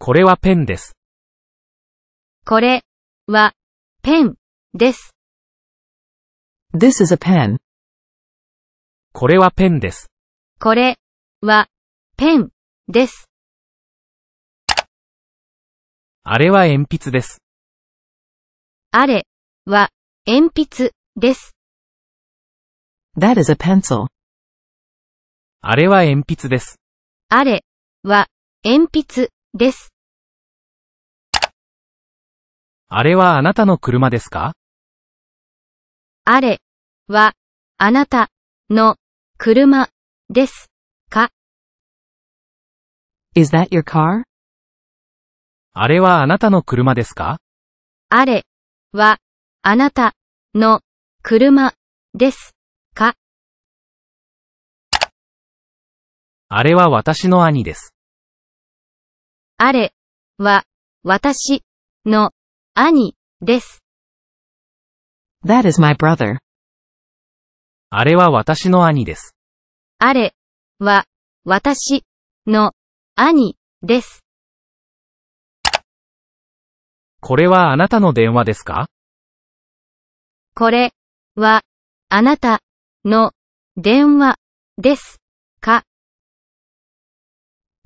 これはペンです。これはペンです。This is a pen. これはペンです。これはペンです。あれは鉛筆です。あれは鉛筆です。That is a pencil. あれは鉛筆です。あれは鉛筆です。あれはあなたの車ですか？あれはあなたの車ですか？Is that your car? あれはあなたの車ですか？あれはあなたの車ですか？あれは私の兄です。あれは私の兄です。That is my brother. あれは私の兄です。あれは私の兄です。これはあなたの電話ですか？これはあなたの電話ですか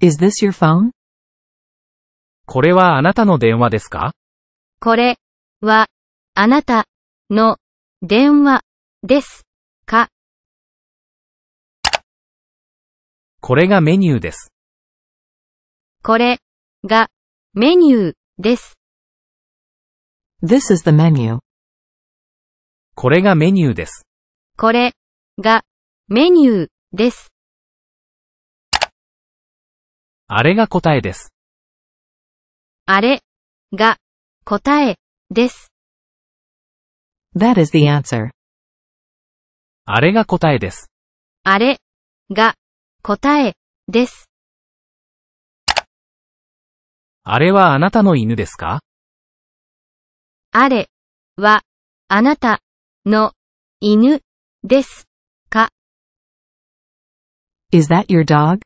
？Is this your phone? これはあなたの電話ですか？これはあなたの電話ですか？これがメニューです。これがメニューです。This is the menu. これがメニューです。これがメニューです。あれが答えです。あれが答えです。That is the answer. あれが答えです。あれが答えです。あれはあなたの犬ですか？あれはあなたの犬ですか？Is that your dog?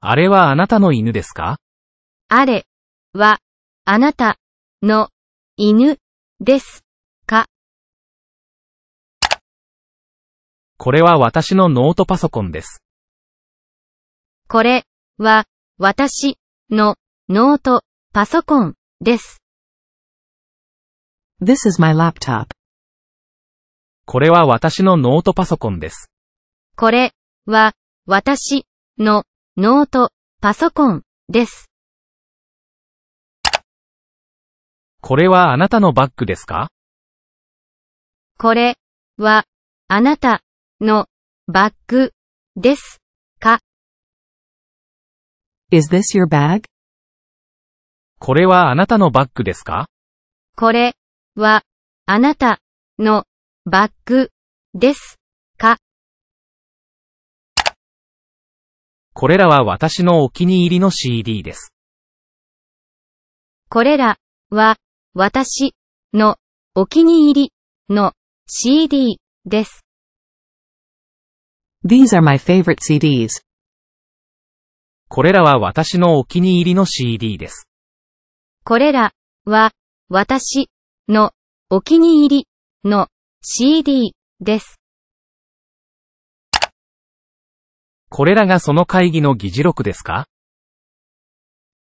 あれはあなたの犬ですか？あれはあなたの犬ですかこれは私のノートパソコンです。これは私のノートパソコンです。This is my laptop. これは私のノートパソコンです。これは私のノートパソコンです。これはあなたのバッグですか？これはあなたのバッグですか？Is this your bag? これはあなたのバッグですか？これはあなたのバッグですか？これらは私のお気に入りの CD です。これらは私のお気に入りの CD です。These are my favorite CDs. これらは私のお気に入りの CD です。これらは私のお気に入りの CD です。これらがその会議の議事録ですか？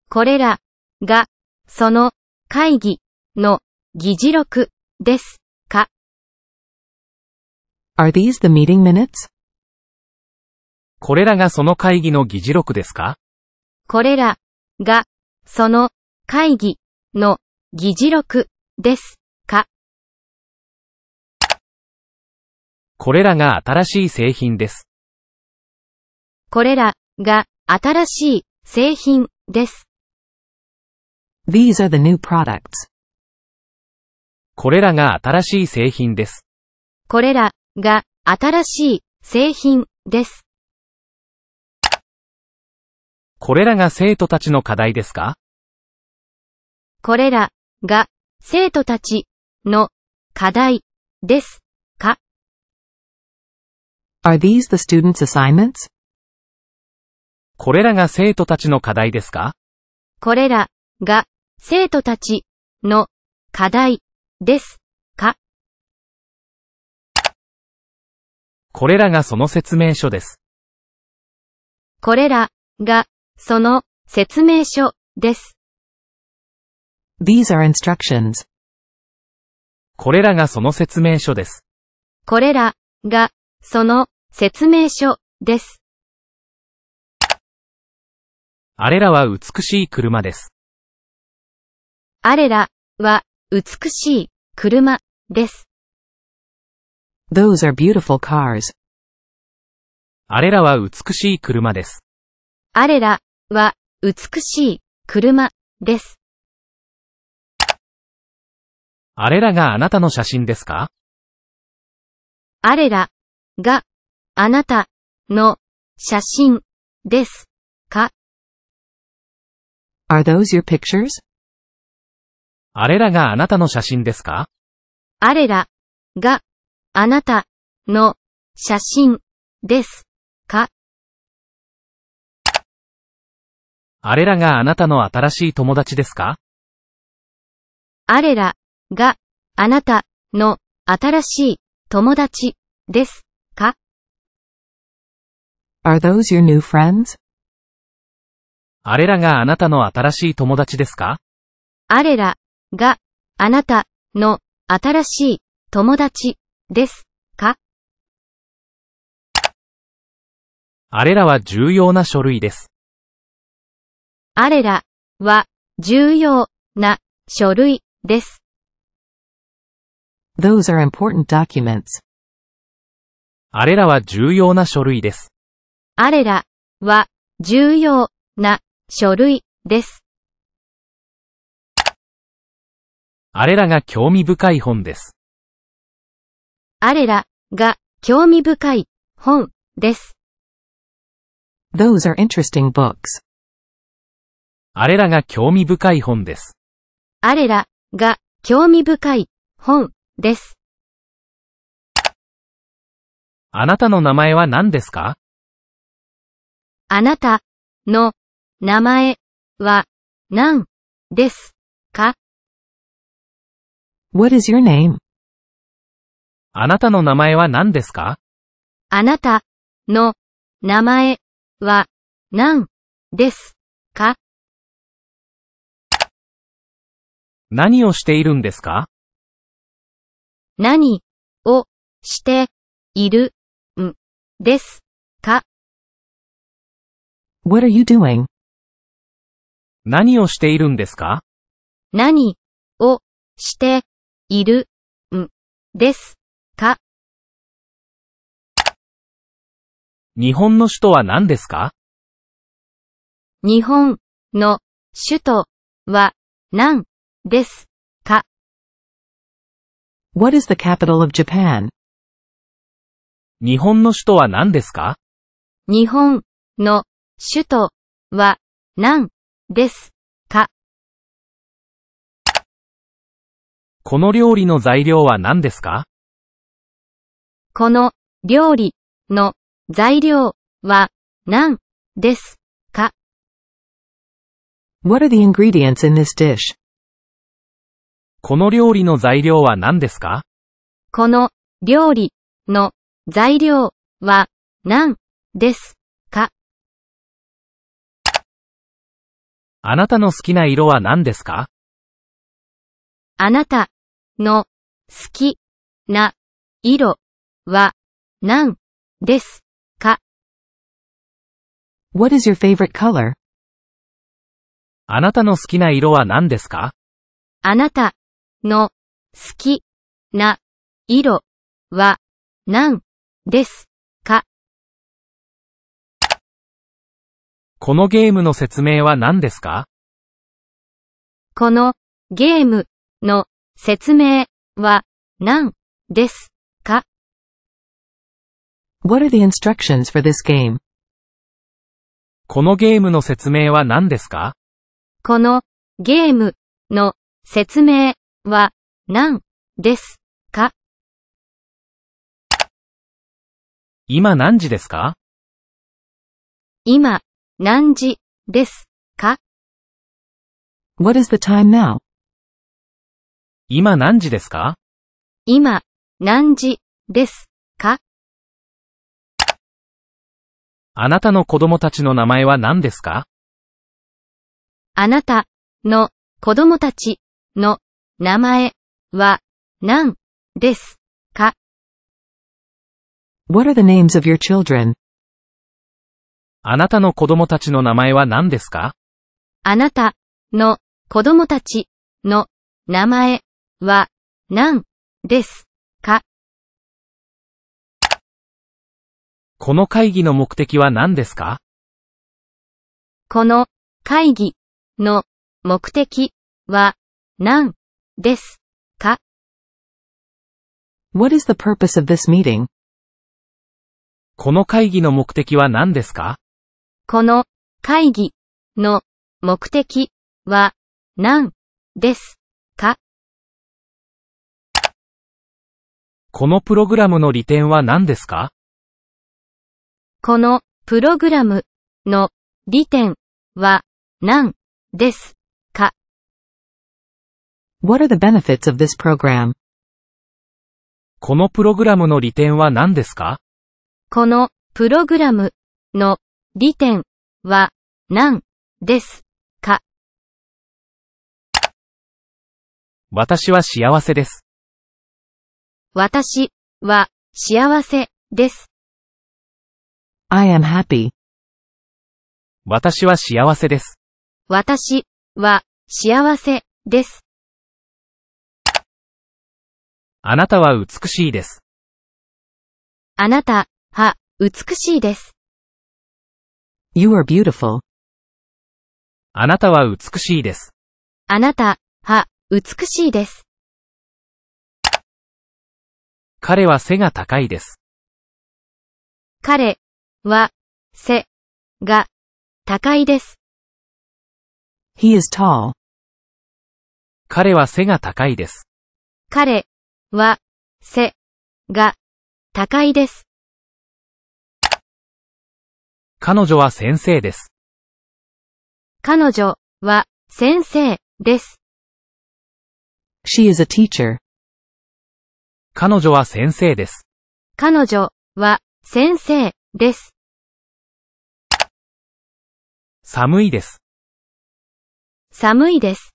これらがその会議の議事録ですか？Are these the meeting minutes? これらがその会議の議事録ですか？これらがその会議の議事録ですか？これらが新しい製品です。これらが新しい製品です。These are the new products. これらが新しい製品です。これらが新しい製品です。これらが生徒たちの課題ですか？これらが生徒たちの課題ですか？Are these the students' assignments? これらが生徒たちの課題ですか？これらが生徒たちの課題ですか？これらがその説明書です。これらがその説明書です。These are instructions. これらがその説明書です。これらがその説明書です。あれらは美しい車です。あれらは美しい車です。Those are beautiful cars. あれらは美しい車です。あれらは美しい車です。あれらがあなたの写真ですか？あれらがあなたの写真ですか？Are those your pictures? あれらがあなたの写真ですか？あれらがあなたの写真ですか？あれらがあなたの新しい友達ですか？あれらがあなたの新しい友達ですか？Are those your new friends? あれらがあなたの新しい友達ですか？あれらがあなたの新しい友達ですか？あれらは重要な書類です。あれらは重要な書類です。Those are important documents. あれらは重要な書類です。あれらは重要な書類です。あれらが興味深い本です。あれらが興味深い本です。Those are interesting books. あれらが興味深い本です。あれらが興味深い本です。あなたの名前は何ですか？あなたの名前は何ですか？What is your name? あなたの名前は何ですか？あなたの名前は何ですか？何をしているんですか？何をしているんですか？What are you doing? 何をしているんですか？何をしているんですか。日本の首都は何ですか？日本の首都は何ですか？What is the capital of Japan? 日本の首都は何ですか？日本の首都は何ですこの料理の材料は何ですか？この料理の材料は何ですか？What are the ingredients in this dish? この料理の材料は何ですか？この料理の材料は何ですか？あなたの好きな色は何ですか？あなたの好きな色は何ですか。What is your favorite color? あなたの好きな色は何ですか？あなたの好きな色は何ですか。このゲームの説明は何ですか？このゲームの説明は何ですか What are the instructions for this game? このゲームの説明は何ですかこのゲームの説明は何ですか今何時ですか今何時ですか What is the time now? 今何時ですか？今、何時ですか？あなたの子供たちの名前は何ですか？あなたの子供たちの名前は何ですか？What are the names of your children? あなたの子供たちの名前は何ですか？あなたの子供たちの名前は何ですか？この会議の目的は何ですか？この会議の目的は何ですか？What is the purpose of this meeting? この会議の目的は何ですか？この会議の目的は何ですこのプログラムの利点は何ですか？このプログラムの利点は何ですか？What are the benefits of this program? このプログラムの利点は何ですか？このプログラムの利点は何ですか？私は幸せです。私は幸せです。I am happy. 私は幸せです。私は幸せです。あなたは美しいです。あなたは美しいです。You are beautiful. あなたは美しいです。あなたは美しいです。彼は背が高いです。彼は背が高いです。He is tall. 彼は背が高いです。彼は背が高いです。彼女は先生です。彼女は先生です。She is a teacher. 彼女は先生です。彼女は先生です。寒いです。寒いです。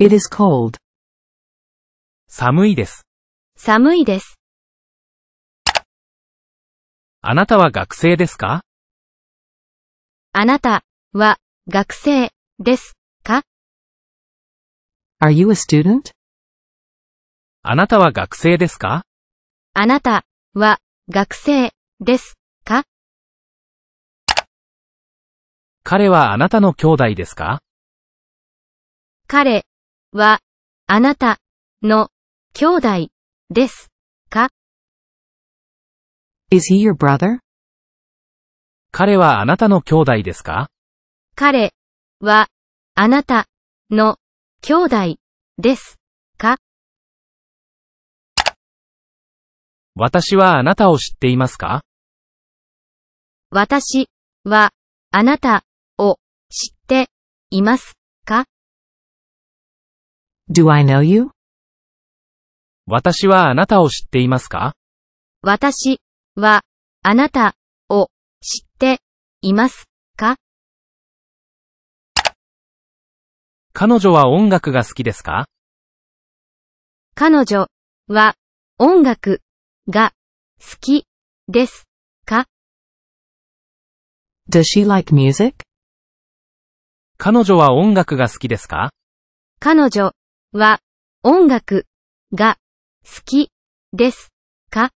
It is cold. 寒いです。寒いです。あなたは学生ですか？あなたは学生ですか？Are you a student? あなたは学生ですか？あなたは学生ですか？彼はあなたの兄弟ですか？彼はあなたの兄弟ですか？Is he your brother? 彼はあなたの兄弟ですか？彼はあなたの兄弟ですか？私はあなたを知っていますか？私はあなたを知っていますか？Do I know you? 私はあなたを知っていますか？私はあなたを知っていますか？彼女は音楽が好きですか？彼女は音楽が好きですか？Does she like music? 彼女は音楽が好きですか？彼女は音楽が好きですか？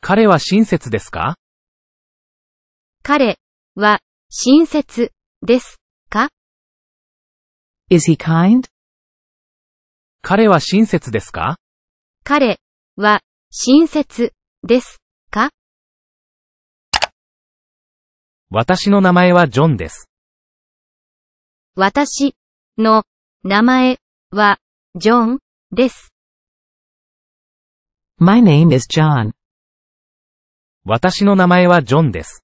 彼は親切ですか？彼は親切ですか？Is he kind? 彼は親切ですか？彼は親切ですか？私の名前はジョンです。私の名前はジョンです。My name is John. 私の名前はジョンです。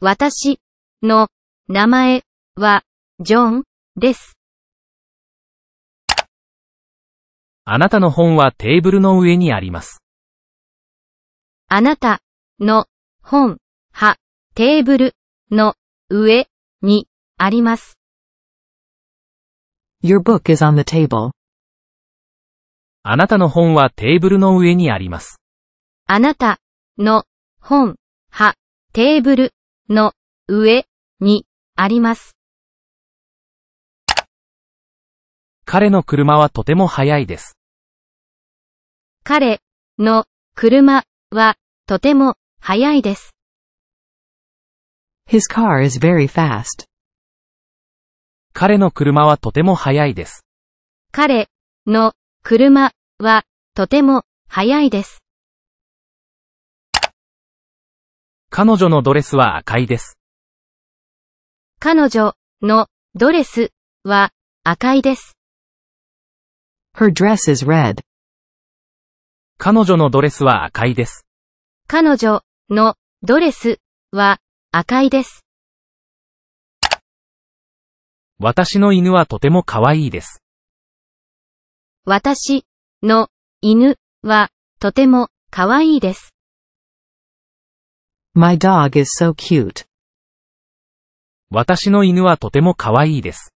私の名前はジョンです。あなたの本はテーブルの上にあります。あなたの本はテーブルの上にあります。Your book is on the table. あなたの本はテーブルの上にあります。あなたの本はテーブルの上にあります。彼の車はとても速いです。彼の車はとても速いです。His car is very fast. 彼の車はとても速いです。彼の車はとても速いです。彼女のドレスは赤いです。彼女のドレスは赤いです。Her dress is red. 彼女のドレスは赤いです。彼女のドレスは赤いです。私の犬はとても可愛いです。私の犬はとても可愛いです。My dog is so cute. 私の犬はとても可愛いです。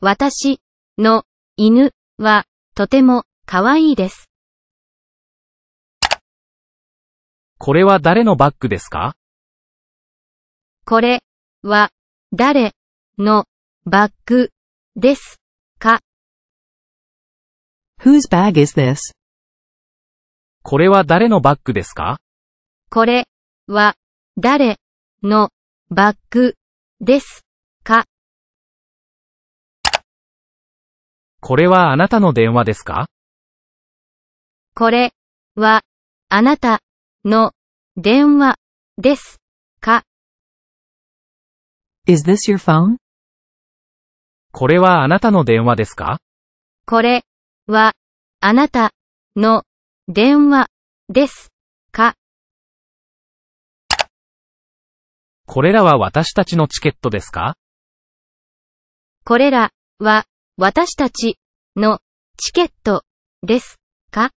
私の犬はとても可愛いです。これは誰のバッグですか？これは誰のバッグですか？Whose bag is this? これは誰のバッグですか？これは誰のバッグですか？これはあなたの電話ですか？これはあなたの電話です。か。Is this your phone? これはあなたの電話ですか？これはあなたの電話です。か。これらは私たちのチケットですか？これらは私たちのチケットです。か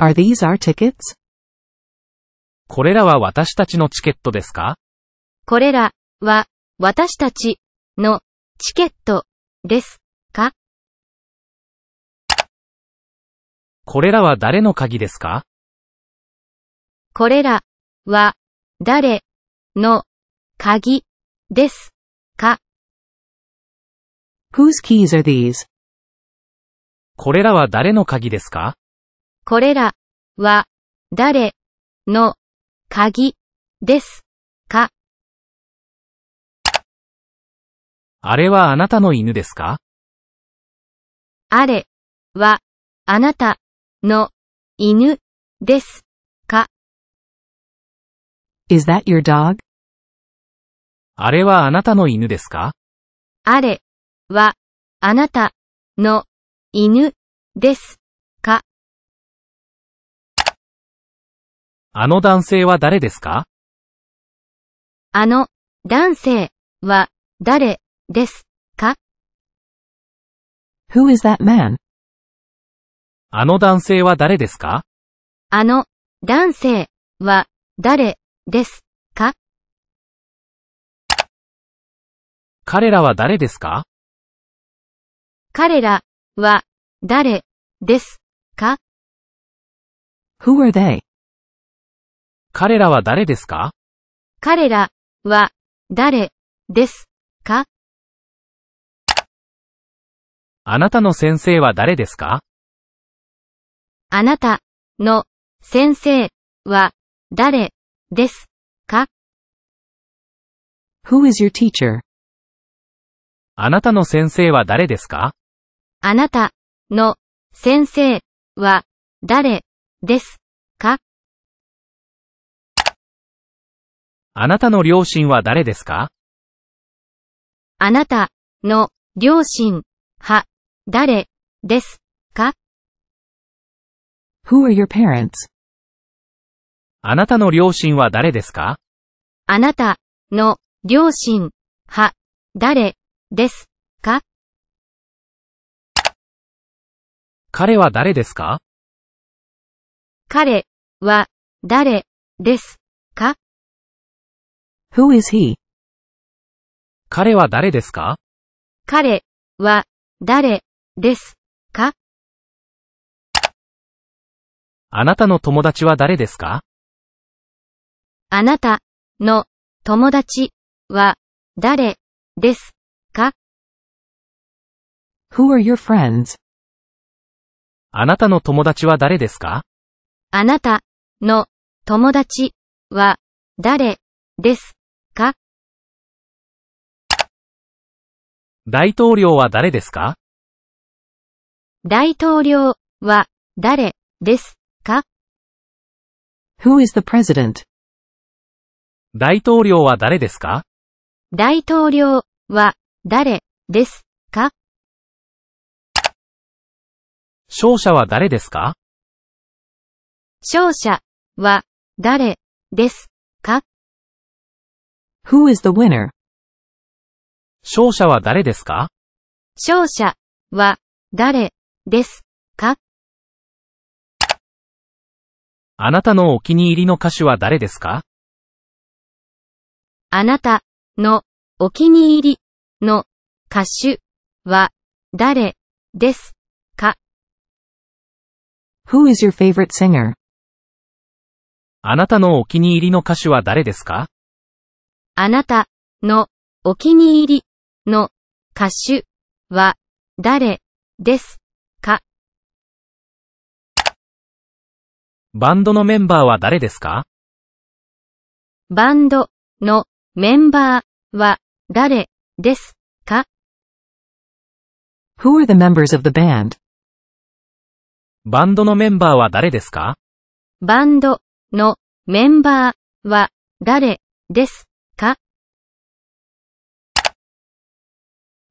Are these our tickets? これらは私たちのチケットですか？これらは私たちのチケットですか？これらは誰の鍵ですか？これらは誰の鍵ですか？Whose keys are these? これらは誰の鍵ですか？これらは誰の鍵ですか？あれはあなたの犬ですか？あれはあなたの犬ですか？Is that your dog? あれはあなたの犬ですか？あれはあなたの犬ですか？あの男性は誰ですか？あの男性は誰ですか？Who is that man? あの男性は誰ですか？あの男性は誰ですか？彼らは誰ですか？彼らは誰ですか？Who are they? 彼らは誰ですか？彼らは誰ですか？あなたの先生は誰ですか？あなたの先生は誰ですか？Who is your teacher? あなたの先生は誰ですか？あなたの先生は誰ですか？あなたの両親は誰ですか？あなたの両親は誰ですか？Who are your parents? あなたの両親は誰ですか？あなたの両親、は、誰、です、か？彼は誰ですか？彼、は、誰、です、か？Who is he? 彼は誰ですか？彼、は、誰、です、か？あなたの友達は誰ですか？あなた、の、友達、は、誰、です、か？Who are your friends? あなたの友達は誰ですか？あなた、の、友達、は、誰、です、か？大統領は誰ですか？大統領、は、誰、です、か？Who is the president? 大統領は誰ですか？大統領、は、誰、です、か？勝者は誰ですか？勝者、は、誰、です、か？Who is the winner? 勝者は誰ですか？勝者、は、誰、です、か？あなたのお気に入りの歌手は誰ですか？あなた、の、お気に入り、の、歌手、は、誰、です、か？Who is your favorite singer? あなたのお気に入りの歌手は誰ですか？あなた、の、お気に入り、の、歌手、は、誰、です、か？バンドのメンバーは誰ですか？バンド、の、メンバー、は、誰、です、か？Who are the members of the band? バンドのメンバーは誰ですか？バンド、の、メンバー、は、誰、です、か？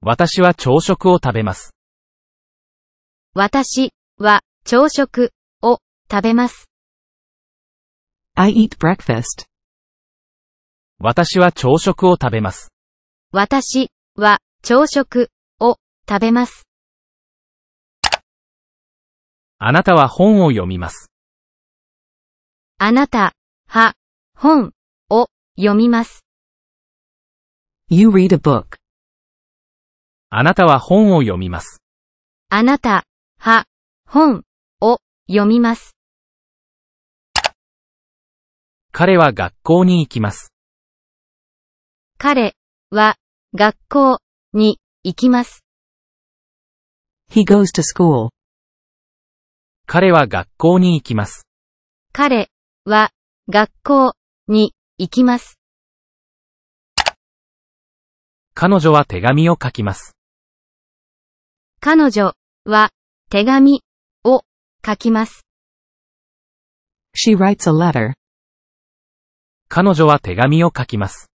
私は朝食を食べます。私、は、朝食、を、食べます。I eat breakfast. 私は朝食を食べます。私、は、朝食、を、食べます。あなたは本を読みます。あなた、は、本、を、読みます。You read a book. あなたは本を読みます。あなた、は、本、を、読みます。彼は学校に行きます。彼、は、学校、に、行きます。He goes to school. 彼は学校に行きます。彼、は、学校、に、行きます。彼女は手紙を書きます。彼女、は、手紙、を、書きます。She writes a letter. 彼女は手紙を書きます。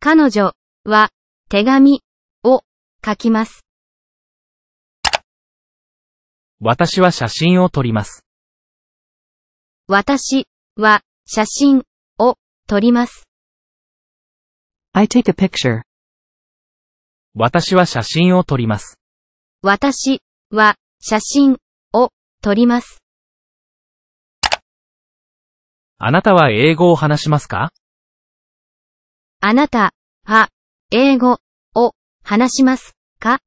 彼女、は、手紙、を、書きます。私は写真を撮ります。私、は、写真、を、撮ります。I take a picture. 私は写真を撮ります。私、は、写真、を、撮ります。あなたは英語を話しますか？あなた、は、英語、を、話します、か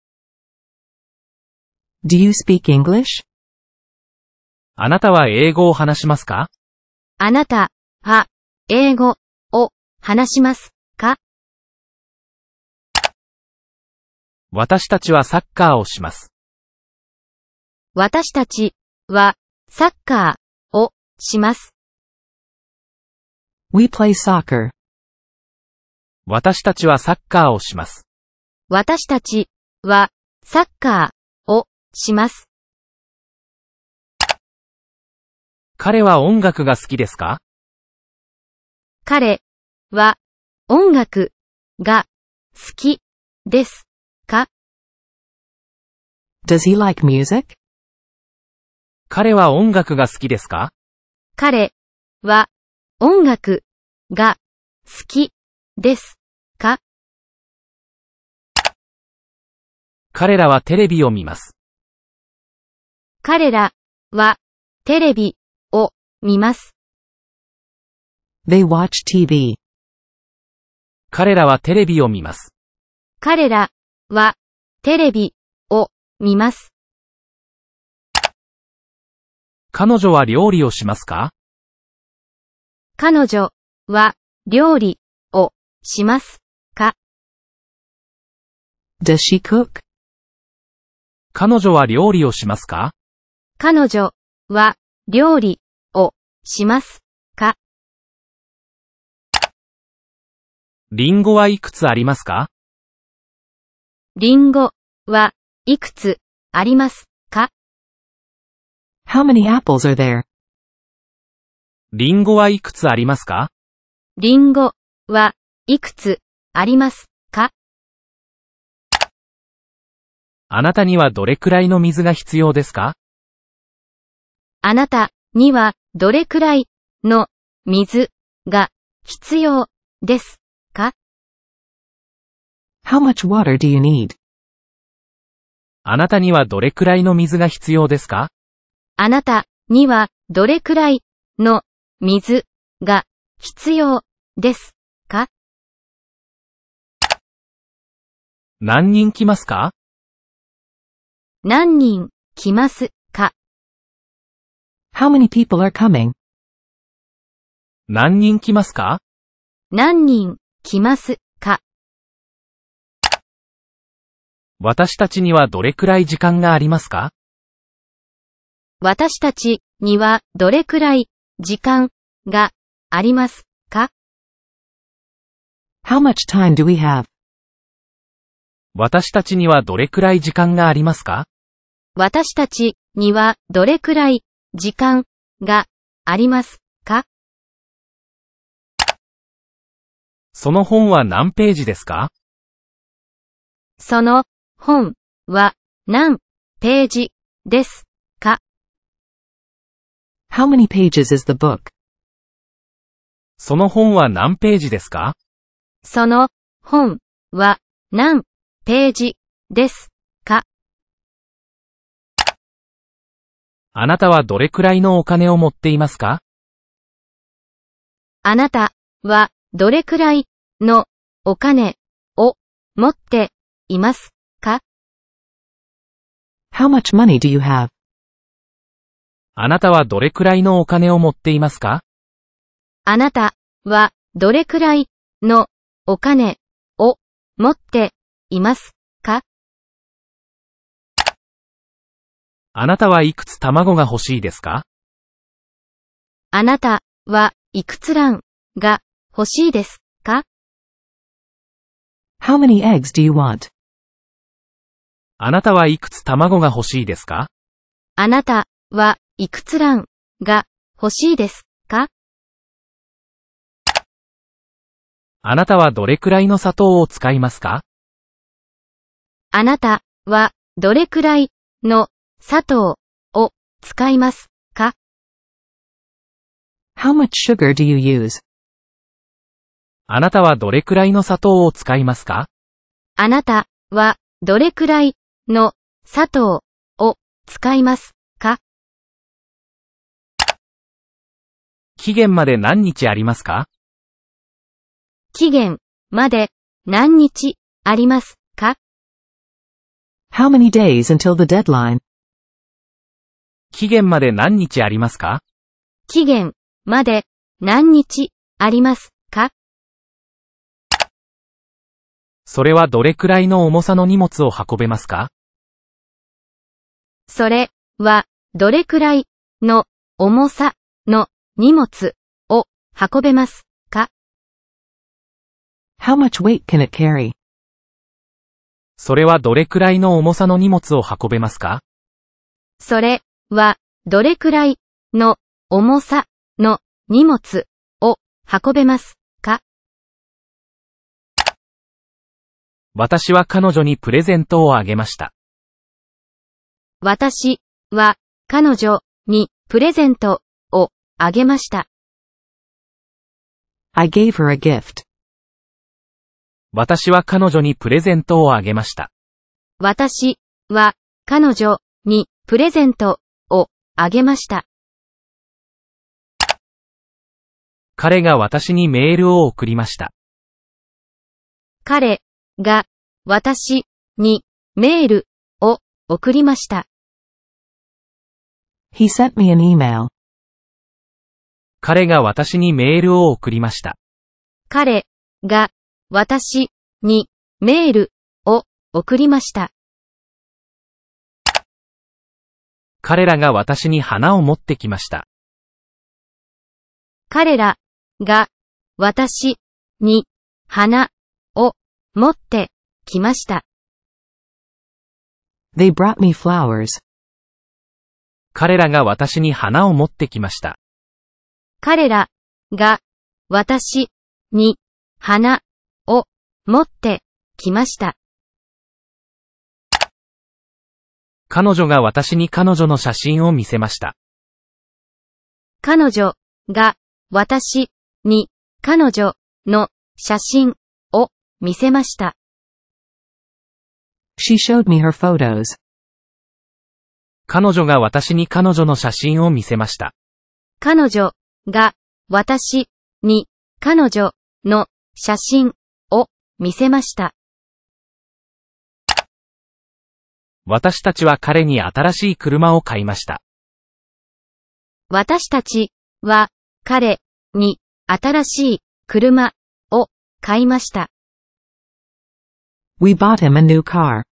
？Do you speak English? あなたは英語を話しますか？あなた、は、英語、を、話します、か？私たちはサッカーをします。私たち、は、サッカー、を、します。We play soccer. 私たちはサッカーをします。私たち、は、サッカー、を、します。彼は音楽が好きですか？彼、は、音楽、が、好き、です、か Does he like music? 彼は音楽が好きですか？彼は音楽が好きですか？彼らはテレビを見ます。彼らはテレビを見ます。They watch TV. 彼らはテレビを見ます。彼らはテレビを見ます見ます。彼女は料理をしますか？彼女は料理をしますか？Does she cook? 彼女は料理をしますか？彼女は料理をしますか？リンゴはいくつありますか？リンゴはいくつ？ありますか？How many apples are there? リンゴはいくつありますか？リンゴはいくつありますか？あなたにはどれくらいの水が必要ですか？あなたにはどれくらいの水が必要ですか？How much water do you need? あなたにはどれくらいの水が必要ですか？あなたにはどれくらいの水が必要ですか？何人来ますか？何人来ますか？How many people are coming? 何人来ますか？何人来ます？私たちにはどれくらい時間がありますか？私たちにはどれくらい時間がありますか？How much time do we have? 私たちにはどれくらい時間がありますか？私たちにはどれくらい時間がありますか？その本は何ページですか？その本は何ページですか？How many pages is the book? その本は何ページですか？その本は何ページですか？あなたはどれくらいのお金を持っていますか？あなたはどれくらいのお金を持っています？か？How much money do you have? あなたはどれくらいのお金を持っていますか？あなたはどれくらいのお金を持っていますか？あなたはいくつ卵が欲しいですか？あなたはいくつ卵が欲しいですか？How many eggs do you want? あなたはいくつ卵が欲しいですか？あなたはいくつ卵が欲しいですか？あなたはどれくらいの砂糖を使いますか？あなたはどれくらいの砂糖を使いますか？How much sugar do you use? あなたはどれくらいの砂糖を使いますか？あなたはどれくらいの砂糖を使います。か？期限まで何日ありますか？期限まで何日あります？か？How many days until the deadline? 期限まで何日ありますか？期限まで何日あります？か？それはどれくらいの重さの荷物を運べますか？それはどれくらいの重さの荷物を運べますか？How much weight can it carry? それはどれくらいの重さの荷物を運べますか？それはどれくらいの重さの荷物を運べますか？私は彼女にプレゼントをあげました。私は彼女にプレゼントをあげました。I gave her a gift. 私は彼女にプレゼントをあげました。私は彼女にプレゼントをあげました。彼が私にメールを送りました。彼が私にメールを送りました。He sent me an email. 彼が私にメールを送りました。彼が私にメールを送りました。彼らが私に花を持ってきました。彼らが私に花を持ってきました。They brought me flowers. 彼らが私に花を持ってきました。彼らが私に花を持ってきました。彼女が私に彼女の写真を見せました。彼女が私に彼女の写真を見せました。She showed me her photos. 彼女が私に彼女の写真を見せました。彼女が私に彼女の写真を見せました。私たちは彼に新しい車を買いました。私たちは彼に新しい車を買いました。We bought him a new car.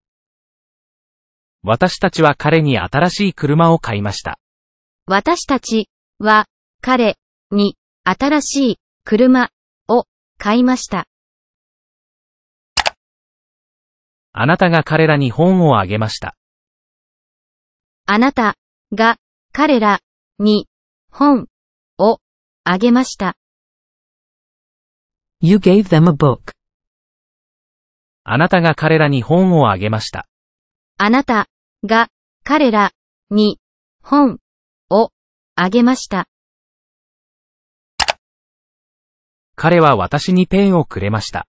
私たちは彼に新しい車を買いました。私たちは彼に新しい車を買いました。あなたが彼らに本をあげました。あなたが彼らに本をあげました。You gave them a book. あなたが彼らに本をあげました。あなたが彼らに本をあげました。彼は私にペンをくれました。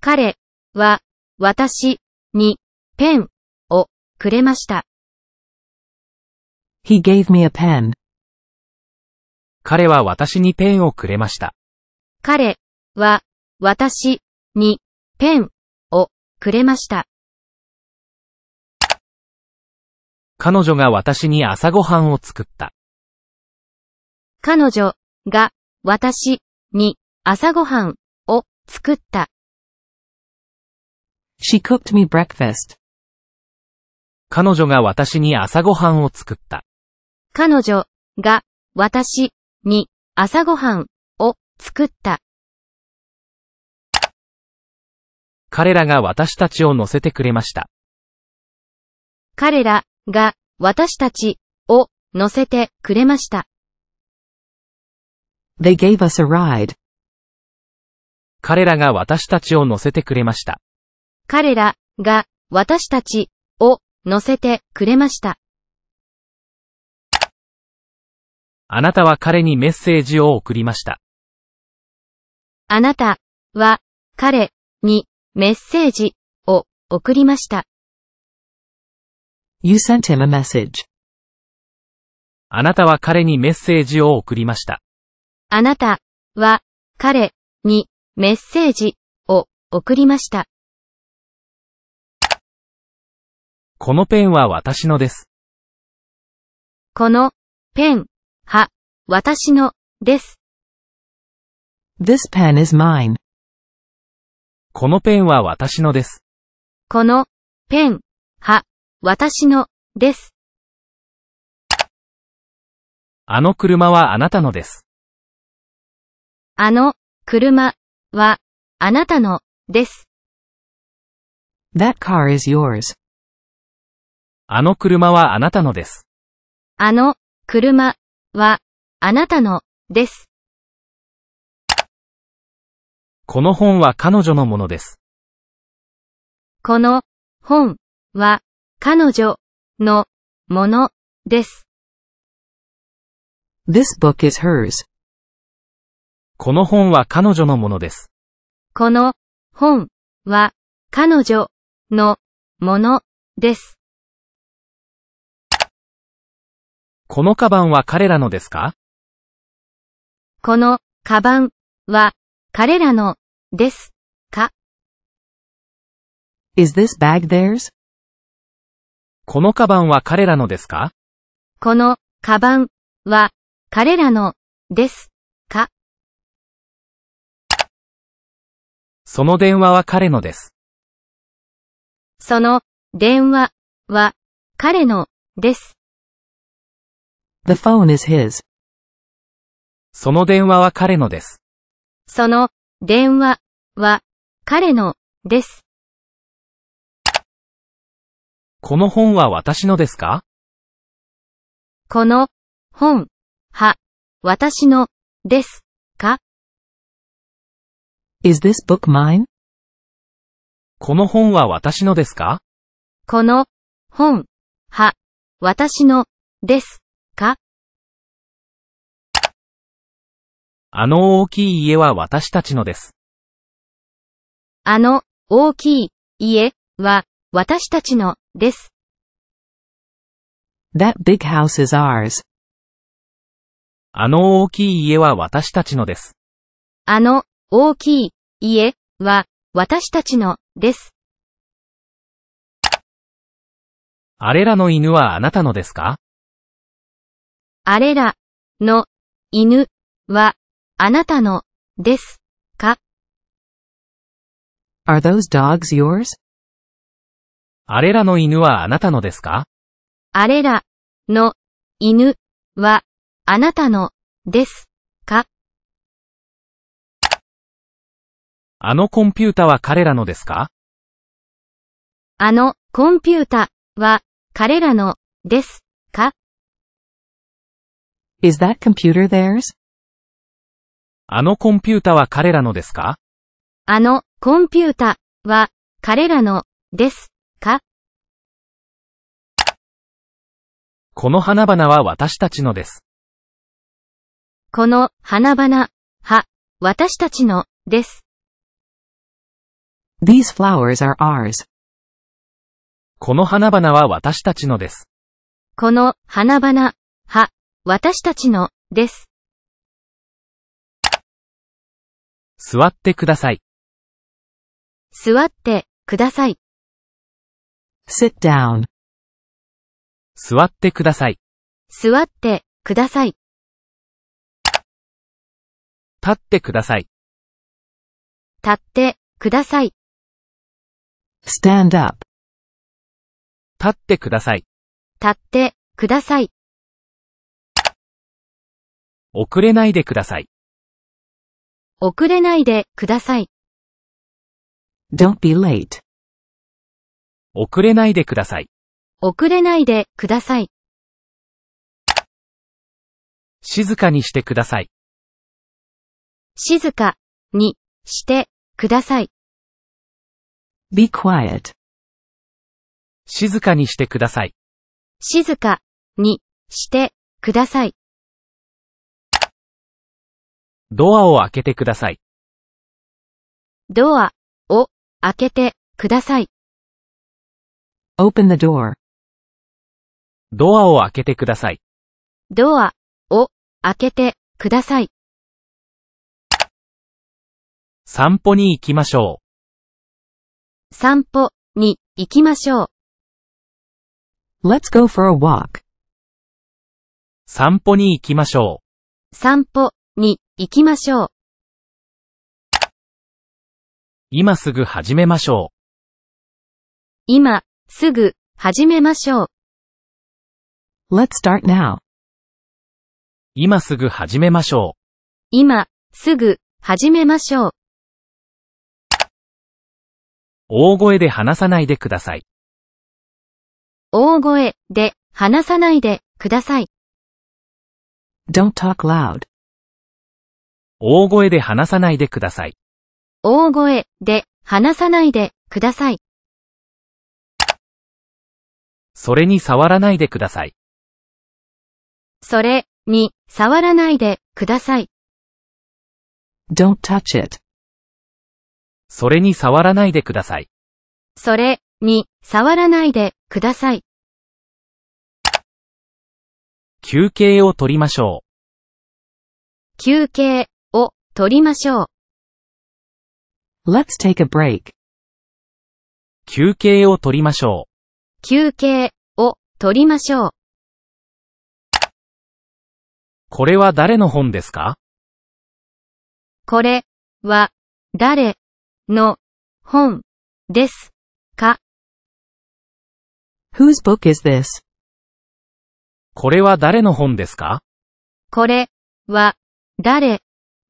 彼は私にペンをくれました。He gave me a pen. 彼は私にペンをくれました。彼は私にペンをくれました。彼女が私に朝ごはんを作った。彼女が私に朝ごはんを作った。She cooked me breakfast. 彼女が私に朝ごはんを作った。彼女が私に朝ごはんを作った。彼らが私たちを乗せてくれました。彼らが私たちを乗せてくれました。They gave us a ride. 彼らが私たちを乗せてくれました。彼らが私たちを乗せてくれました。あなたは彼にメッセージを送りました。あなたは彼にメッセージを送りました。You sent him a message. あなたは彼にメッセージを送りました。あなたは彼にメッセージを送りました。このペンは私のです。このペンは私のです。This pen is mine. このペンは私のです。このペンは私のです。あの車はあなたのです。あの車はあなたのです。That car is yours. あの車はあなたのです。あの車はあなたのです。この本は彼女のものです。この本は彼女のものです。This book is hers. この本は彼女のものです。この本は彼女の、もの、です。このカバンは彼らのですか？この、カバン、は、彼らの、です。か？Is this bag theirs? このカバンは彼らのですか？この、カバン、は、彼らの、です。か？その電話は彼のです。その、電話、は、彼の、です。The phone is his. その電話は彼のです。その、電話、は、彼の、です。この本は私のですか？この、本、は、私の、です。か？Is this book mine? この本は私のですか？この、本、は、私の、です。か？あの大きい家は私たちのです。あの、大きい、家、は、私たちの、です。That big house is ours. あの大きい家は私たちのです。あの、大きい、家、は、私たちの、です。あれらの犬はあなたのですか？あれら、の、犬、は、あなたの、です。か？Are those dogs yours? あれらの犬はあなたのですか？あれら、の、犬、は、あなたの、です。か？あのコンピュータは彼らのですか？あの、コンピュータ、は、彼らの、です。か？Is that computer theirs? あのコンピュータは彼らのですか？あの、コンピュータ、は、彼らの、です。か？この花々は私たちのです。この、花々、は、私たちの、です。These flowers are ours. この花々は私たちのです。この、花々、は、私たちの、です。座ってください。座って、ください。Sit down. 座ってください。座って、ください。立ってください。立って、ください。Stand up. 立ってください。立って、ください。遅れないでください。遅れないで、ください。Don't be late. 遅れないでください。遅れないで、ください。静かにしてください。静か、に、して、ください。Be quiet. 静かにしてください。静か、に、して、ください。ドアを開けてください。ドア、を、開けて、ください。Open the door. ドアを開けてください。ドア、を、開けて、ください。散歩に行きましょう。散歩、に、行きましょう。Let's go for a walk. 散歩に行きましょう。散歩、に、行きましょう。今すぐ始めましょ今、すぐ、始めましょう。Let's start now. う。今すぐ始めましょう。今、すぐ、始めましょう。大声で話さないでください。大声、で、話さないで、ください。Don't talk loud. 大声で話さないでください。大声、で、話さないで、ください。それに触らないでください。それ、に、触らないで、ください。Don't touch it. それに触らないでください。それ、に触らないでください。休憩を取りましょ休憩を取りましょう。Let's take a break. う。休憩を取りましょう。休憩を取りましょう。これは誰の本ですか？これは誰の本ですか？Whose book is this? これは誰の本ですか？これは誰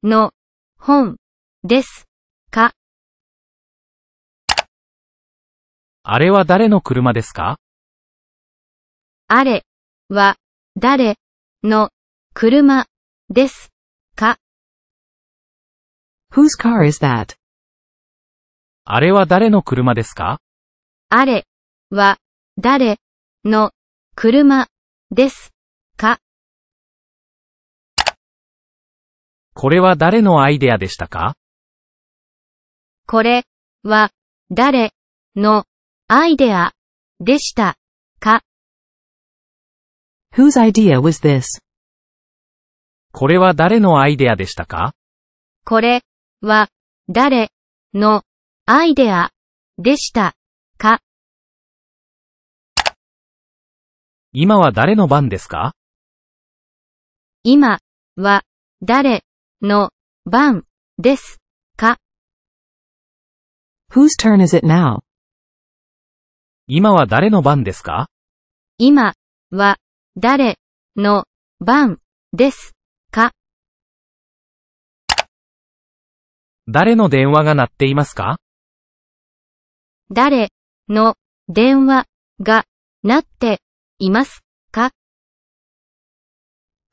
の本ですか？あれは誰の車ですか？あれは誰の車ですか？Whose car is that? あれは誰の車ですか？あれは誰の車ですか？これは誰のアイデアでしたか？これは誰のアイデア。でした。か。Whose idea was this? これは誰のアイデアでしたか？これは誰のアイデアでした？か。今は誰の番ですか？今は誰の番です？か。Whose turn is it now? 今は誰の番ですか？今は誰の番ですか？誰の電話が鳴っていますか？誰の電話が鳴っていますか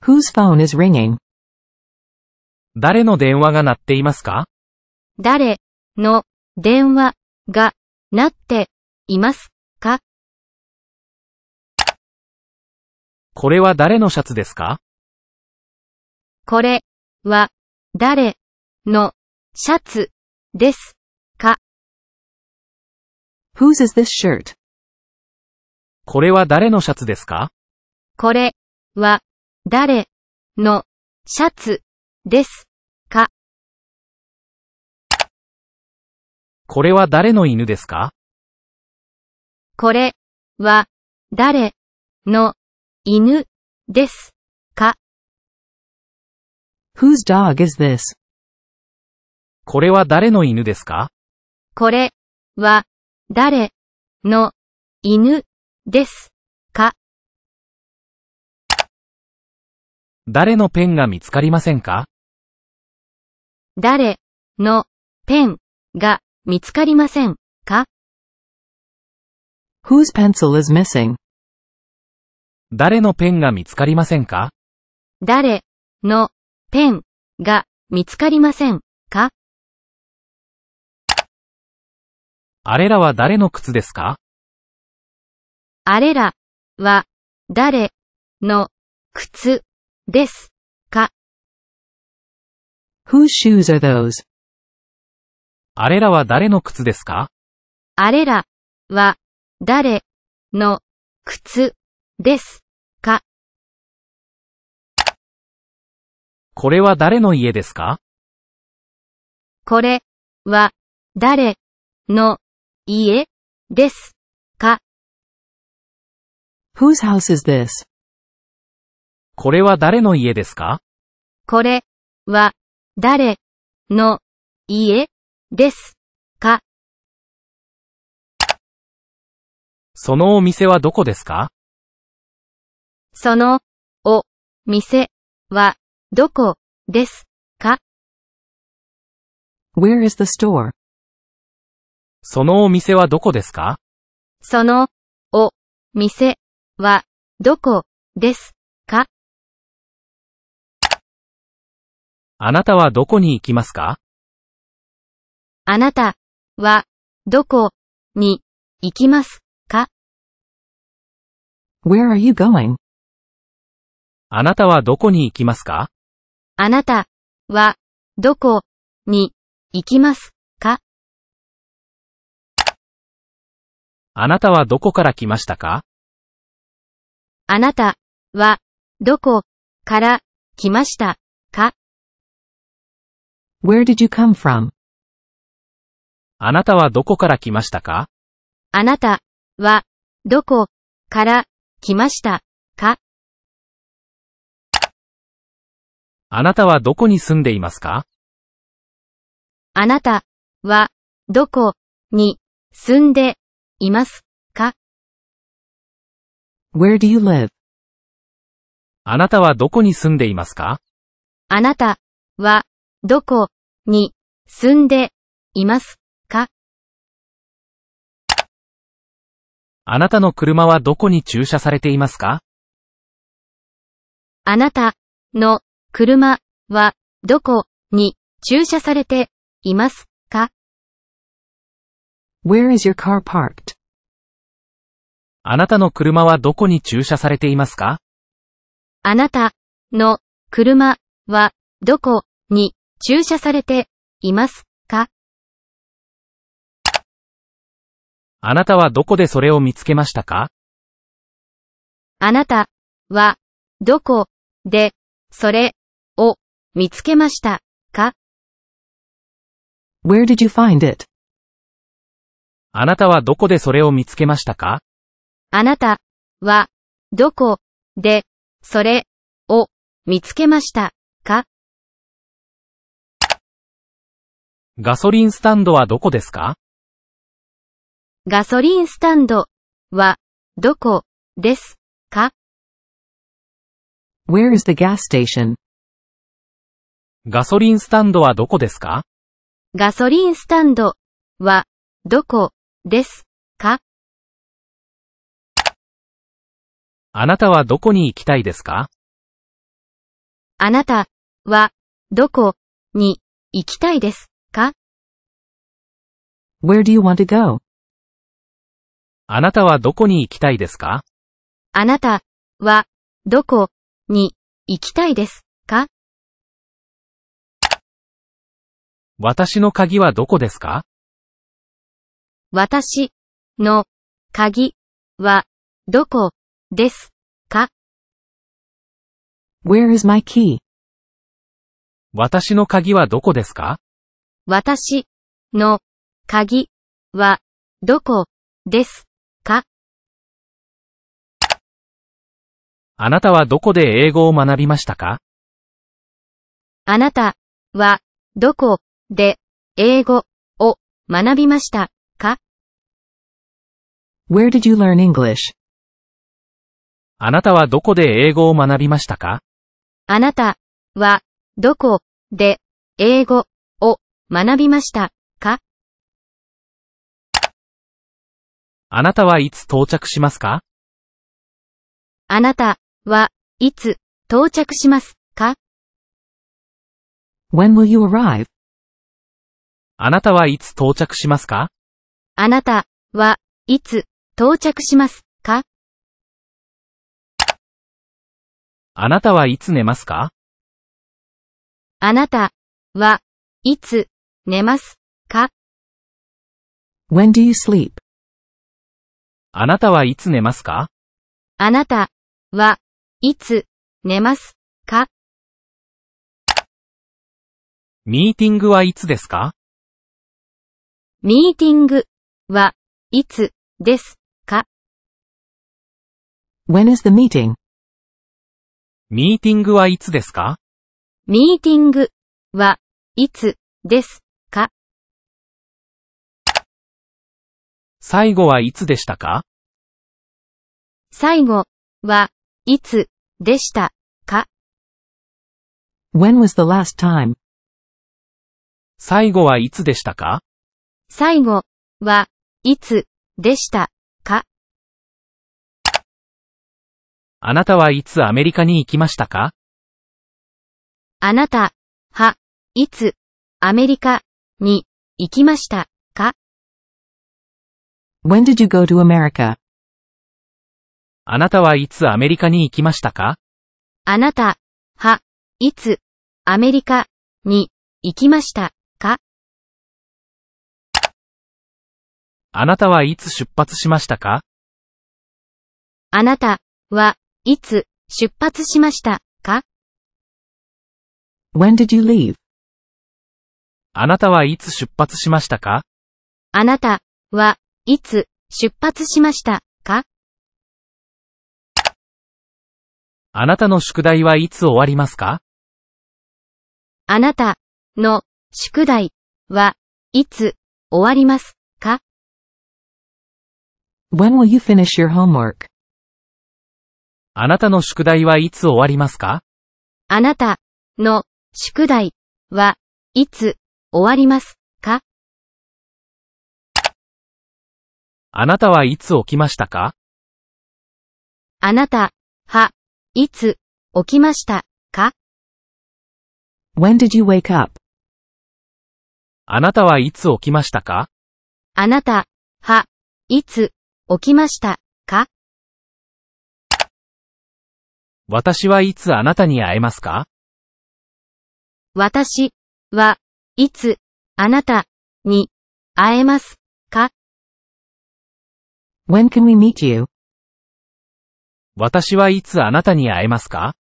？Whose phone is ringing? 誰の電話が鳴っていますか？誰の電話が鳴っていますか？これは誰のシャツですか？これは誰のシャツですか？Whose is this shirt? これは誰のシャツですか？これは誰のシャツですか？これは誰の犬ですか？これは誰の犬ですか？Whose dog is this? これは誰の犬ですか？これは誰の犬ですか？誰のペンが見つかりませんか？誰のペンが見つかりませんか？Whose pencil is missing? 誰のペンが見つかりませんか？誰のペンが見つかりませんか？あれらは誰の靴ですか？あれらは誰の靴ですか？Whose shoes are those? あれらは誰の靴ですか？あれらは誰の靴ですか？これは誰の家ですか？これは誰の家ですか？Whose house is this? これは誰の家ですか？これは誰の家ですそのお店はどこですか？そのお店はどこですか？Where is the store? そのお店はどこですか？そのお店はどこですか？あなたはどこに行きますか？あなたはどこに行きますか？Where are you going? あなたはどこに行きますか？あなたはどこに行きますか？あなたはどこから来ましたか？あなたはどこから来ましたか？Where did you come from? あなたはどこから来ましたか？あなたはどこから来ました。か。あなたはどこに住んでいますか？あなたはどこに住んでいますか？Where do you live? あなたはどこに住んでいますか？あなたはどこに住んでいますあなたの車はどこに駐車されていますか？あなたの車はどこに駐車されていますか？Where is your car parked? あなたの車はどこに駐車されていますか？あなたの車はどこに駐車されていますか？あなたはどこでそれを見つけましたか？あなたはどこでそれを見つけましたか？Where did you find it? あなたはどこでそれを見つけましたか？あなたはどこでそれを見つけましたか？ガソリンスタンドはどこですか？ガソリンスタンドはどこですか？Where is the gas station? ガソリンスタンドはどこですか？ガソリンスタンドはどこですか？あなたはどこに行きたいですか？あなたはどこに行きたいですか？Where do you want to go? あなたはどこに行きたいですか？あなたはどこに行きたいですか？私の鍵はどこですか？私の鍵はどこですか？Where is my key? 私の鍵はどこですか？私の鍵はどこですか？あなたはどこで英語を学びましたか？あなたはどこで英語を学びましたか？Where did you learn English? あなたはどこで英語を学びましたか？あなたはどこで英語を学びました？あなたはいつ到着しますか？あなたはいつ到着しますか？When will you arrive? あなたはいつ到着しますか？あなたはいつ到着しますか？あなたはいつ寝ますか？あなたはいつ寝ますか？When do you sleep? あなたはいつ寝ますか？あなたはいつ寝ますか？ミーティングはいつですか？ミーティングはいつですか？When is the meeting? ミーティングはいつですか？ミーティングはいつです最後はいつでしたか？最後はいつでしたか？When was the last time? 最後はいつでしたか？最後はいつでしたか？あなたはいつアメリカに行きましたか？あなたはいつアメリカに行きましたか？When did you go to America? あなたはいつアメリカに行きましたか？あなたはいつアメリカに行きましたか？あなたはいつ出発しましたか？あなたはいつ出発しましたか？When did you leave? あなたはいつ出発しましたか？あなたはいつ出発しました？か？あなたの宿題はいつ終わりますか？あなたの宿題はいつ終わります？か？When will you finish your homework? あなたの宿題はいつ終わりますか？あなたの宿題はいつ終わります？あなたはいつ起きましたか？あなたはいつ起きましたか？When did you wake up? あなたはいつ起きましたか？あなたはいつ起きましたか？私はいつあなたに会えますか？私はいつあなたに会えますか？When can we meet you? 私はいつあなたに会えますか？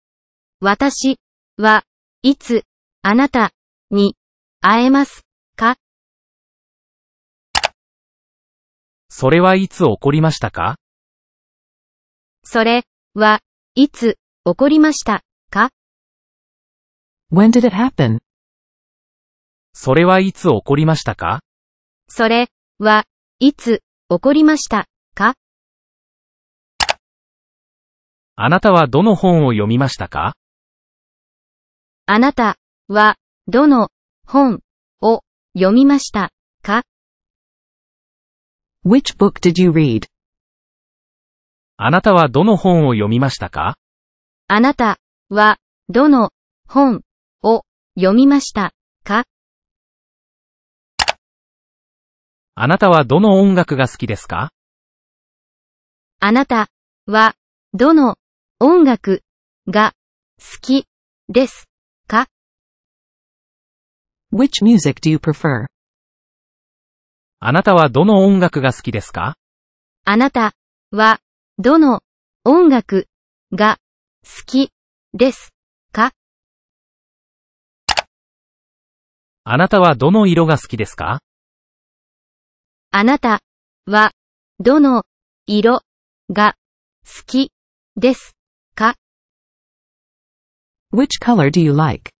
私はいつあなたに会えますか？それはいつ起こりましたか？それはいつ起こりましたか？When did it happen? それはいつ起こりましたか？それはいつ起こりましたあなたはどの本を読みましたか？あなたはどの本を読みましたか？Which book did you read? あなたはどの本を読みましたか？あなたはどの本を読みましたか？あなたはどの音楽が好きですか？あなたはどの音楽が好きです。か？Which music do you prefer? あなたはどの音楽が好きですか？あなたはどの音楽が好きですか？あなたはどの色が好きですか？あなたはどの色が好きです？か？Which color do you like?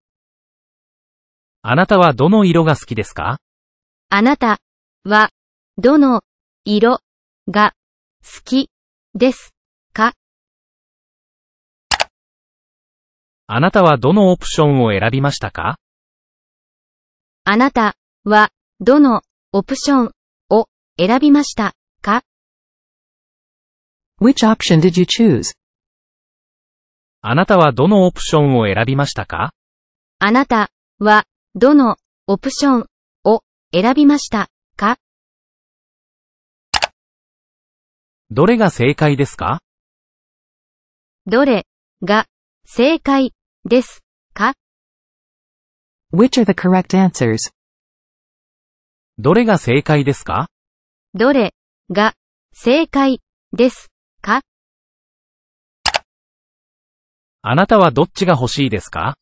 あなたはどの色が好きですか？あなたはどの色が好きですか？あなたはどのオプションを選びましたか？あなたはどのオプションを選びましたか？Which option did you choose? あなたはどのオプションを選びましたか？あなたはどのオプションを選びましたか？どれが正解ですか？どれが正解ですか？Which are the correct answers? どれが正解ですか？どれが正解ですか？あなたはどっちが欲しいですか？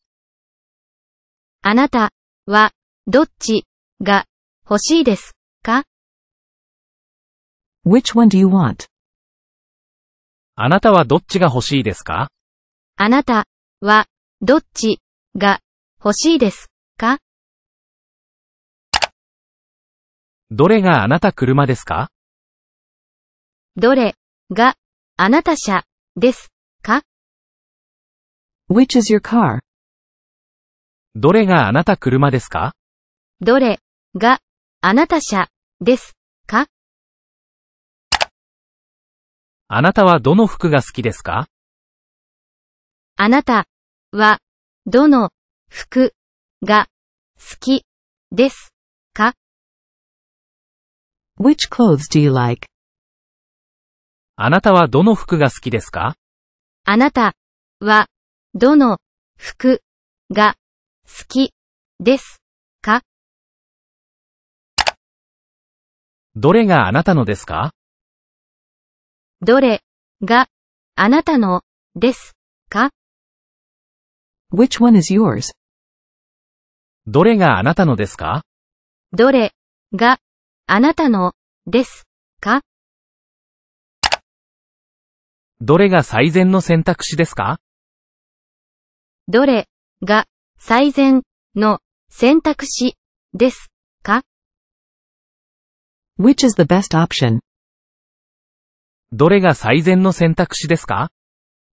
あなたはどっちが欲しいですか？Which one do you want? あなたはどっちが欲しいですか？あなたはどっちが欲しいですか？どれがあなた車ですか？どれがあなた車です。か Which is your car? どれがあなた車ですか？どれがあなた車ですか？あなたはどの服が好きですか？あなたはどの服が好きですか？Which clothes do you like? あなたはどの服が好きですか？あなたはどの服が好きですか？どれがあなたのですか？どれがあなたのですか？Which one is yours? どれがあなたのですか？どれがあなたのですか？どれが最善の選択肢ですか？どれが最善の選択肢ですか？Which is the best option? どれが最善の選択肢ですか？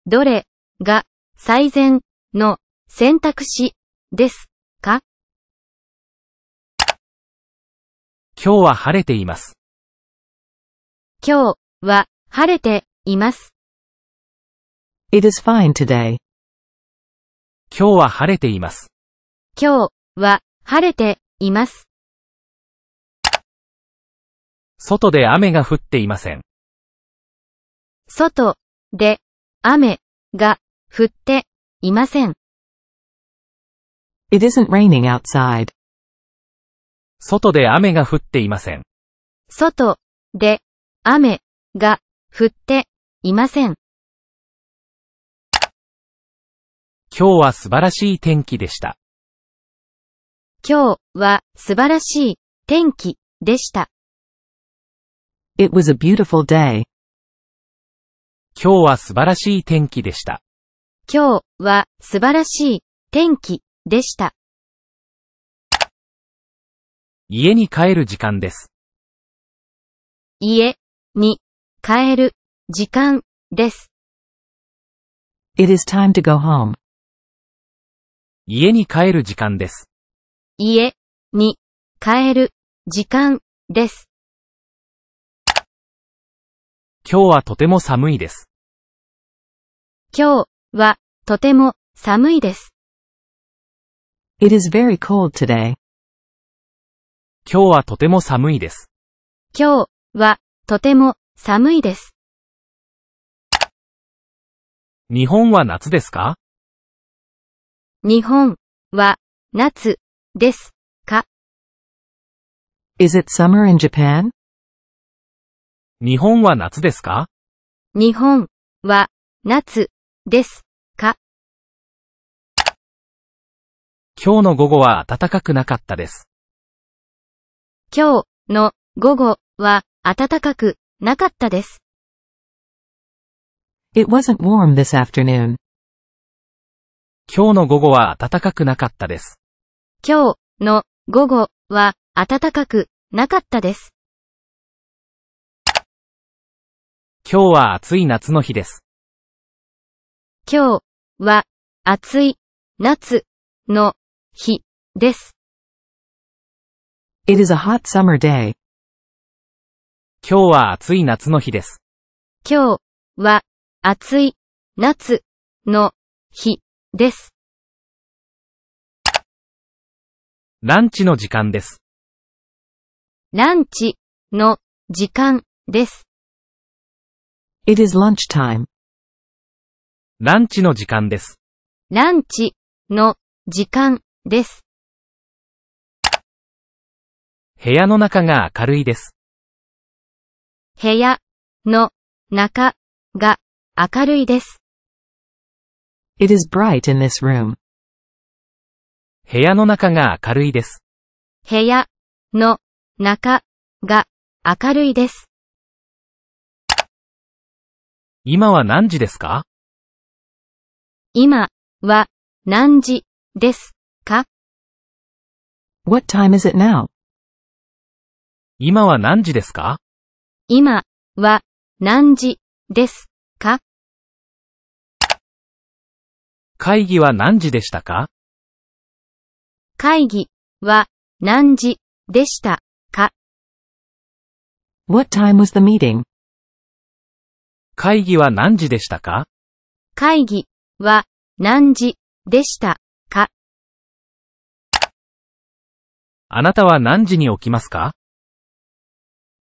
どれが最善の選択肢ですか？今日は晴れています。今日は晴れています。It is fine today. 今日は晴れています。今日は晴れています。外で雨が降っていません。外で雨が降っていません。It isn't raining outside. 外で雨が降っていません。外で雨が降っていません。今日は素晴らしい天気でした。今日は素晴らしい天気でした。It was a beautiful day. 今日は素晴らしい天気でした。今日は素晴らしい天気でした。家に帰る時間です。家に帰る時間です。It is time to go home. 家に帰る時間です。家に帰る時間です。今日はとても寒いです。今日はとても寒いです。It is very cold today. 今日はとても寒いです。今日はとても寒いです。日本は夏ですか？日本は夏ですか？Is it summer in Japan? 日本は夏ですか？日本は夏ですか？今日の午後は暖かくなかったです。今日の午後は暖かくなかったです。It wasn't warm this afternoon. 今日の午後は暖かくなかったです。今日の午後は暖かくなかったです。今日は暑い夏の日です。今日は暑い夏の日です。It is a hot summer day. 今日は暑い夏の日です。今日は暑い夏の日です。ランチの時間です。ランチの時間です。It is lunchtime. ランチの時間です。ランチの時間です。部屋の中が明るいです。部屋の中が明るいです。It is bright in this room. 部屋の中が明るいです。部屋の中が明るいです。今は何時ですか？今は何時ですか？What time is it now? 今は何時ですか？今は何時ですか？会議は何時でしたか？会議は何時でしたか？What time was the meeting? 会議は何時でしたか？会議は何時でしたか？あなたは何時に起きますか？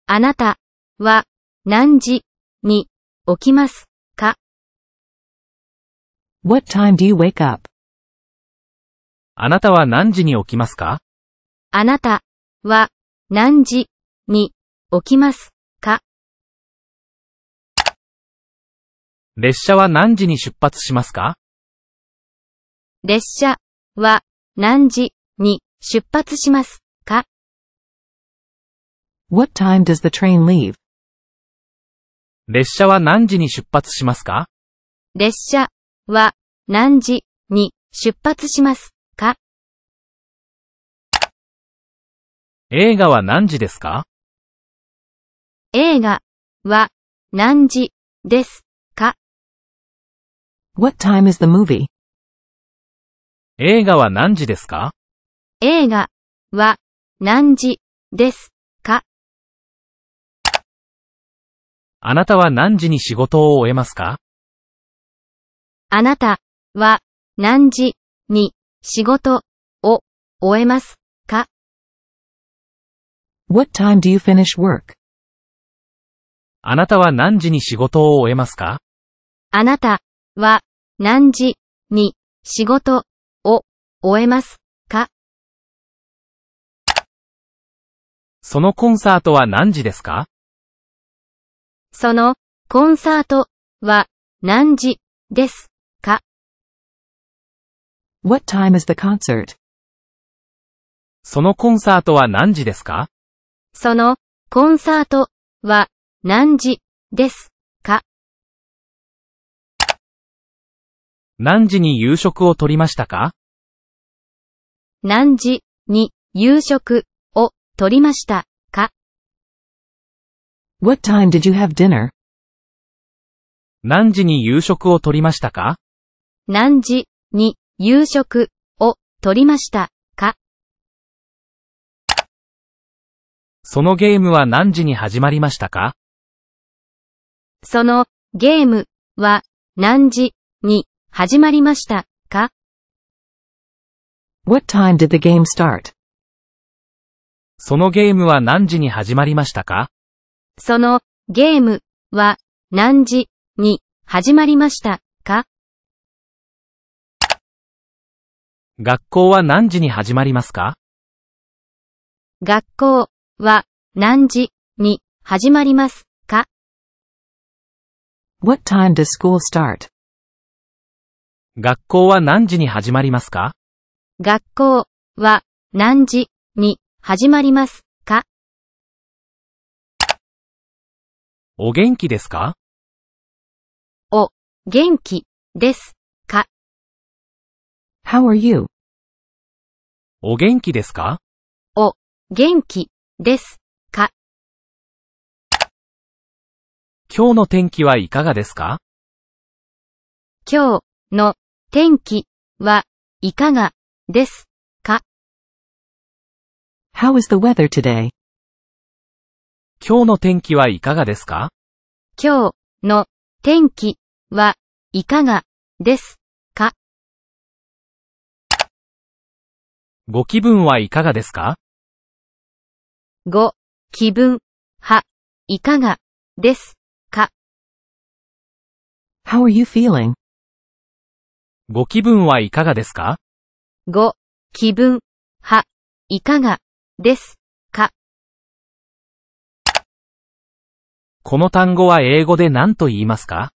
あなたは何時に起きます？か What time do you wake up? あなたは何時に起きますか？あなたは何時に起きますか？列車は何時に出発しますか？列車は何時に出発しますか？What time does the train leave? 列車は何時に出発しますか？列車は何時に出発しますか？映画は何時ですか？映画は何時ですか？What time is the movie? 映画は何時ですか？映画は何時ですか？あなたは何時に仕事を終えますか？あなたは何時に仕事を終えますか？What time do you finish work? あなたは何時に仕事を終えますか？あなたは何時に仕事を終えますか？そのコンサートは何時ですか？そのコンサートは何時です？か What time is the concert? そのコンサートは何時ですか？そのコンサートは何時ですか？何時に夕食をとりましたか？何時に夕食をとりましたか？What time did you have dinner? 何時に夕食をとりましたか？何時に夕食をとりました。か。そのゲームは何時に始まりましたか？そのゲームは何時に始まりました？か。What time did the game start? そのゲームは何時に始まりましたか？そのゲームは何時に始まりました？か学校は何時に始まりますか？学校は何時に始まりますか？What time does school start? 学校は何時に始まりますか？学校は何時に始まりますか？お元気ですか？元気です。か How are you? お元気ですか？元気です。か。今日の天気はいかがですか？今日の天気はいかがですか？How is the weather today? 今日の天気はいかがですか？今日の天気はいかがですご気分はいかがですか？ご、気分、は、いかがですか？How are you feeling? ご気分はいかがですか？ご、気分、は、いかがですか？この単語は英語で何と言いますか？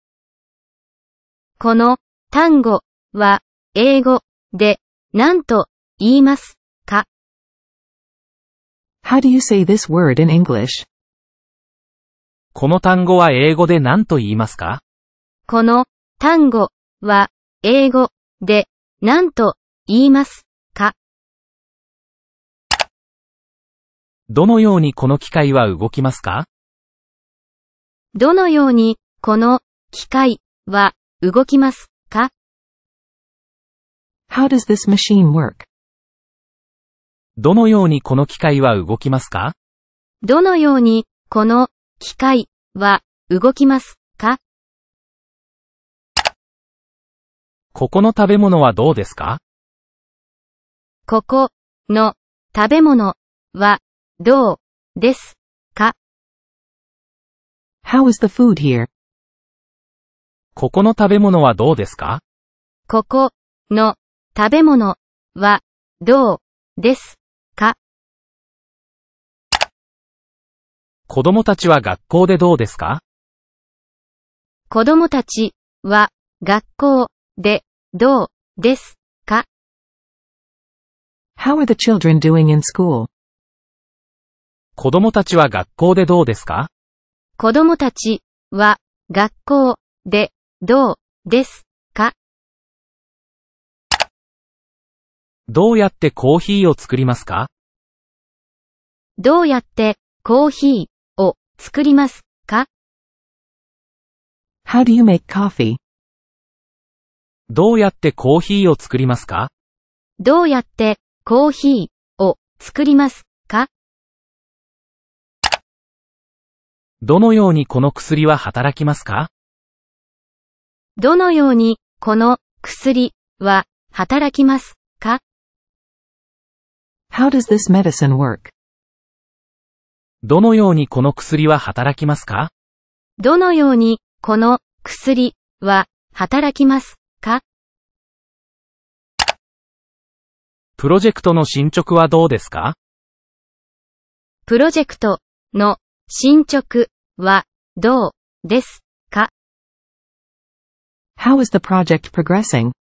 この単語は英語で何と言いますか？How do you say this word in English? この単語は英語で何と言いますか？この単語は英語で何と言いますか？どのようにこの機械は動きますか？どのようにこの機械は動きますか？How does this machine work? どのようにこの機械は動きますか？どのようにこの機械は動きますか？ここの食べ物はどうですか？ここの食べ物はどうですか？How is the food here? ここの食べ物はどうですか？ここの食べ物はどうです？子供たちは学校でどうですか？子供たちは学校でどうですか？How are the children doing in school? 子供たちは学校でどうですか？子供たちは学校でどうですか？どうやってコーヒーを作りますか？どうやってコーヒーを作りますか？How do you make coffee? どうやってコーヒーを作りますか？どうやってコーヒーを作りますか？どのようにこの薬は働きますか？どのようにこの薬は働きますか？How does this medicine work? どのようにこの薬は働きますか？どのようにこの薬は働きますか？プロジェクトの進捗はどうですか？プロジェクトの進捗はどうですか？How is the project progressing?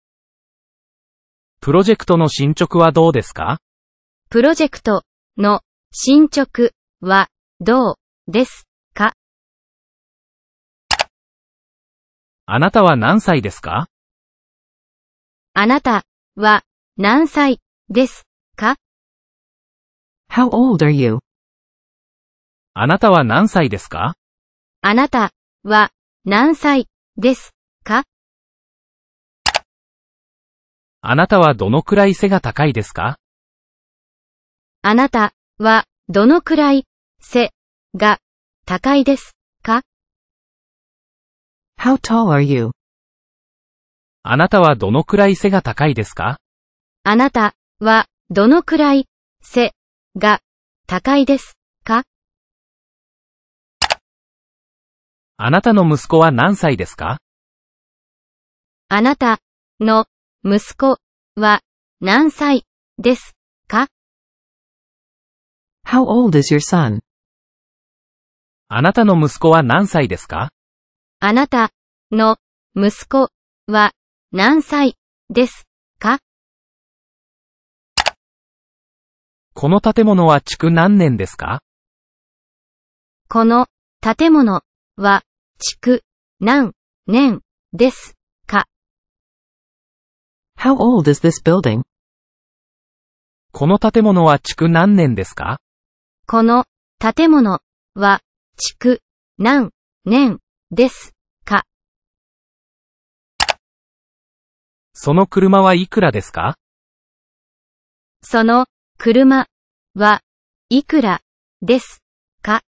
プロジェクトの進捗はどうですか？プロジェクトの進捗はどうですか？あなたは何歳ですか？あなたは何歳ですか？How old are you? あなたは何歳ですか？あなたは何歳ですか？あなたはどのくらい背が高いですか？あなたはどのくらい背が高いです。か？How tall are you? あなたはどのくらい背が高いですか？あなたはどのくらい背が高いですか？あなたの息子は何歳ですか？あなたの息子は何歳ですか？How old is your son? あなたの息子は何歳ですか？あなたの息子は何歳ですか？この建物は築何年ですか？この建物は築何年ですか？How old is this building? この建物は築何年ですか？この建物は築何年ですか。その車はいくらですか？その車はいくらですか。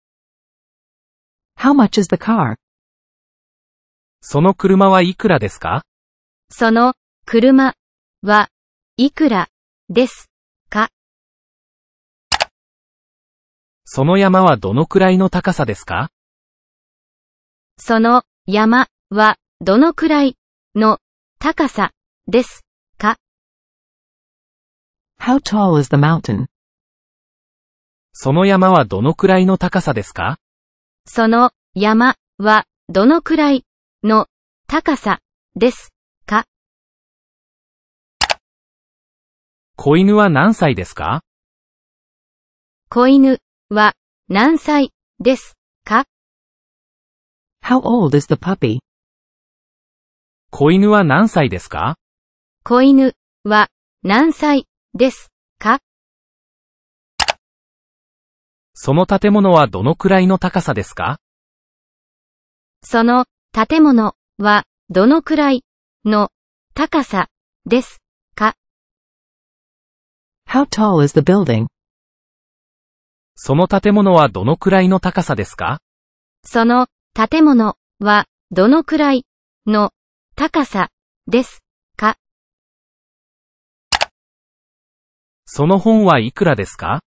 How much is the car? その車はいくらですか？その車はいくらですその山はどのくらいの高さですか？その山はどのくらいの高さですか？How tall is the mountain? その山はどのくらいの高さですか？その山はどのくらいの高さですか？子犬は何歳ですか？子犬は何歳ですか？How old is the puppy? 子犬は何歳ですか？子犬は何歳ですか？その建物はどのくらいの高さですか？その建物はどのくらいの高さですか？How tall is the building? その建物はどのくらいの高さですか？その建物はどのくらいの高さですか？その本はいくらですか？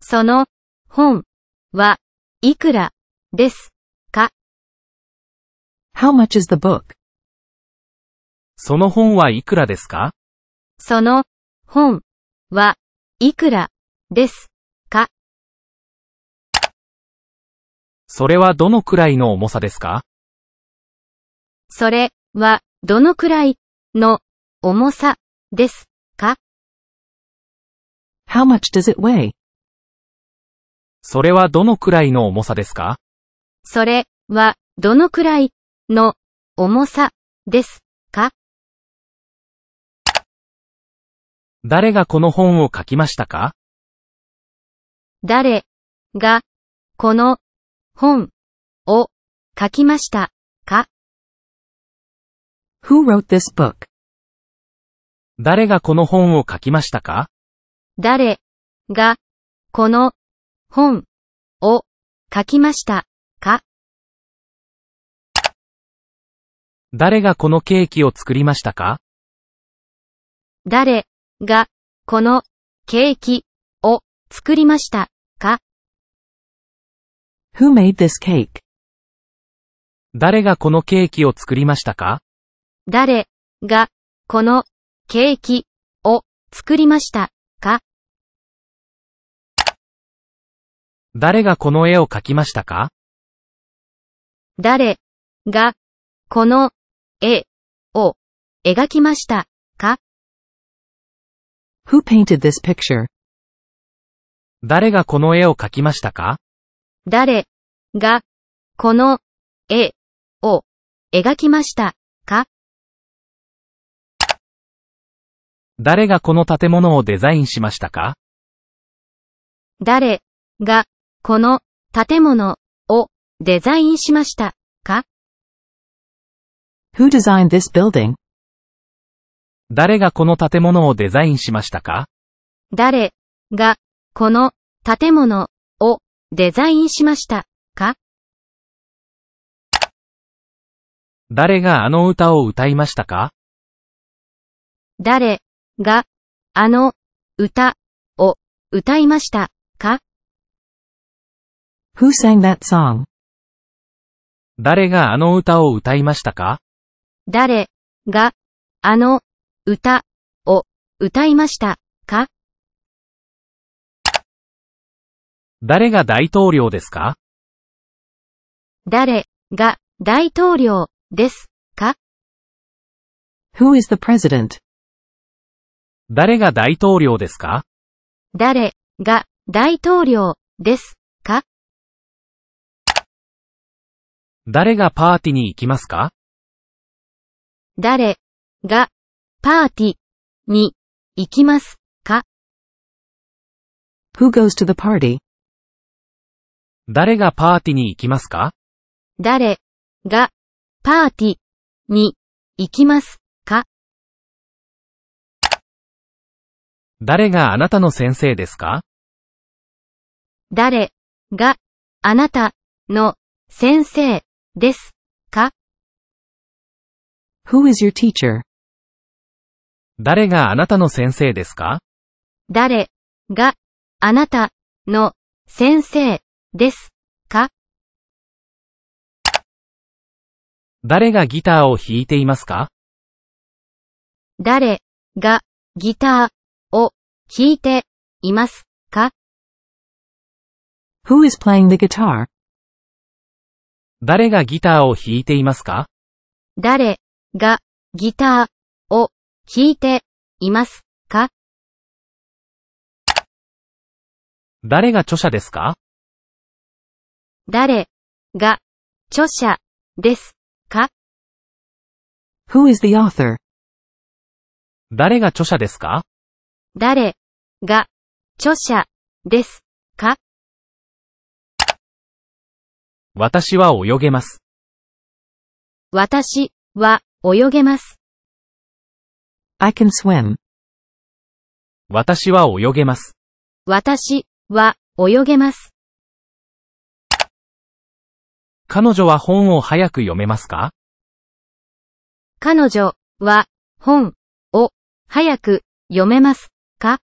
その本はいくらですか？How much is the book? その本はいくらですか？その本はいくらですそれはどのくらいの重さですか？それはどのくらいの重さですか？How much does it weigh? それはどのくらいの重さですか？それはどのくらいの重さですか？誰がこの本を書きましたか？誰がこの本を書きました。か？Who wrote this book? 誰がこの本を書きましたか？誰がこの本を書きました？か？誰がこのケーキを作りましたか？誰がこのケーキを作りました？か？Who made this cake? 誰がこのケーキを作りましたか？誰がこのケーキを作りましたか？誰がこの絵を描きましたか？誰がこの絵を描きましたか？Who painted this picture? 誰がこの絵を描きましたか？誰がこの絵を描きましたか？誰がこの建物をデザインしましたか？誰がこの建物をデザインしましたか？Who designed this building? 誰がこの建物をデザインしましたか？誰がこの建物をデザインしました。か？誰があの歌を歌いましたか？誰があの歌を歌いました？か？Who sang that song? 誰があの歌を歌いましたか？誰があの歌を歌いました？か？誰が大統領ですか？誰が大統領ですか？Who is the president? 誰が大統領ですか？誰が大統領ですか？誰がパーティに行きますか？誰がパーティに行きますか？Who goes to the party? 誰がパーティに行きますか？誰がパーティに行きますか？誰があなたの先生ですか？誰があなたの先生ですか？Who is your teacher? 誰があなたの先生ですか？誰があなたの先生ですか？誰がギターを弾いていますか？誰がギターを弾いていますか？Who is playing the guitar? 誰がギターを弾いていますか？誰がギターを弾いていますか？誰が著者ですか？誰？が著者ですか？Who is the author? 誰が著者ですか？誰？が著者ですか？私は泳げます。私は泳げます。I can swim. 私は泳げます。私は泳げます。彼女は本を早く読めますか？彼女は本を早く読めますか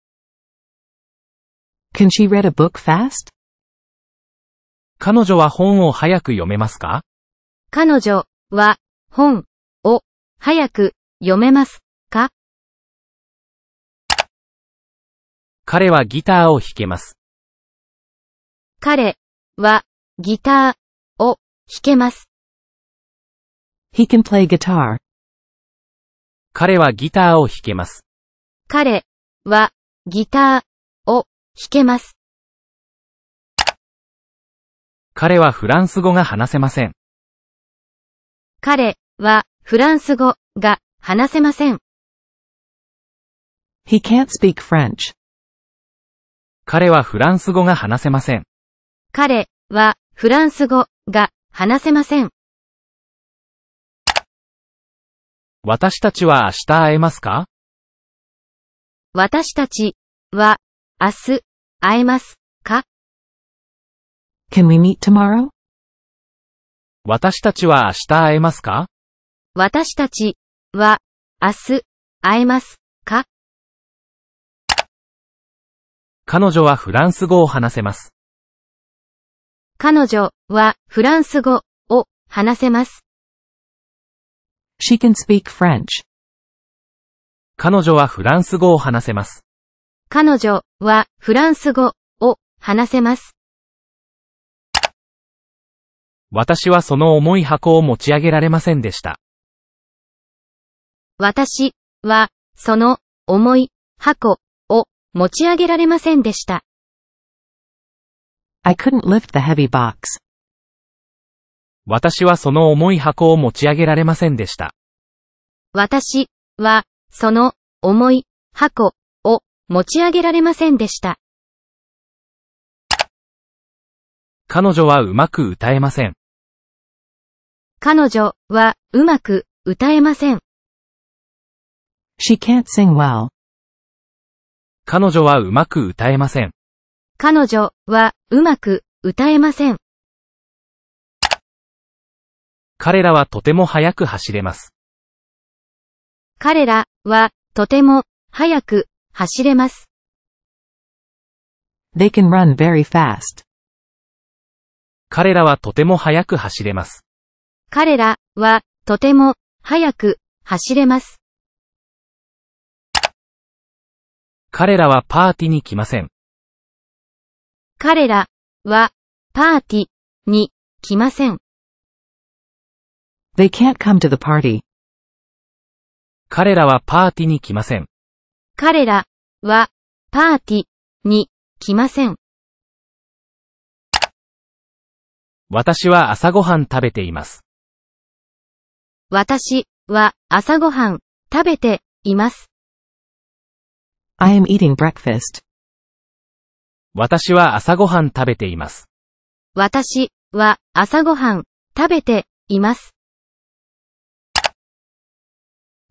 ？Can she read a book fast? 彼女は本を早く読めますか？彼女は本を早く読めますか？彼はギターを弾けます。彼はギタ弾けます。He can play guitar. 彼はギターを弾けます。彼はギターを弾けます。彼はフランス語が話せません。彼はフランス語が話せません。He can't speak French. 彼はフランス語が話せません。彼はフランス語が話せません。私たちは明日会えますか？私たちは明日会えますか？Can we meet tomorrow? 私たちは明日会えますか？私たちは明日会えますか？彼女はフランス語を話せます。彼女はフランス語を話せます。She can speak French. 彼女はフランス語を話せます。彼女はフランス語を話せます。私はその重い箱を持ち上げられませんでした。私はその重い箱を持ち上げられませんでした。I couldn't lift the heavy box. 私はその重い箱を持ち上げられませんでした。私はその重い箱を持ち上げられませんでした。彼女はうまく歌えません。彼女はうまく歌えません。She can't sing well. 彼女はうまく歌えません。彼女はうまく歌えません。彼らはとても速く走れます。彼らはとても速く走れます。They can run very fast. 彼らはとても速く走れます。彼らはとても速く走れます。彼らはパーティに来ません。彼らはパーティに来ません。They can't come to the party. 彼らはパーティに来ません。彼らはパーティに来ません。私は朝ごはん食べています。私は朝ごはん食べています。I am eating breakfast. 私は朝ごはん食べています。私は朝ごはん食べています。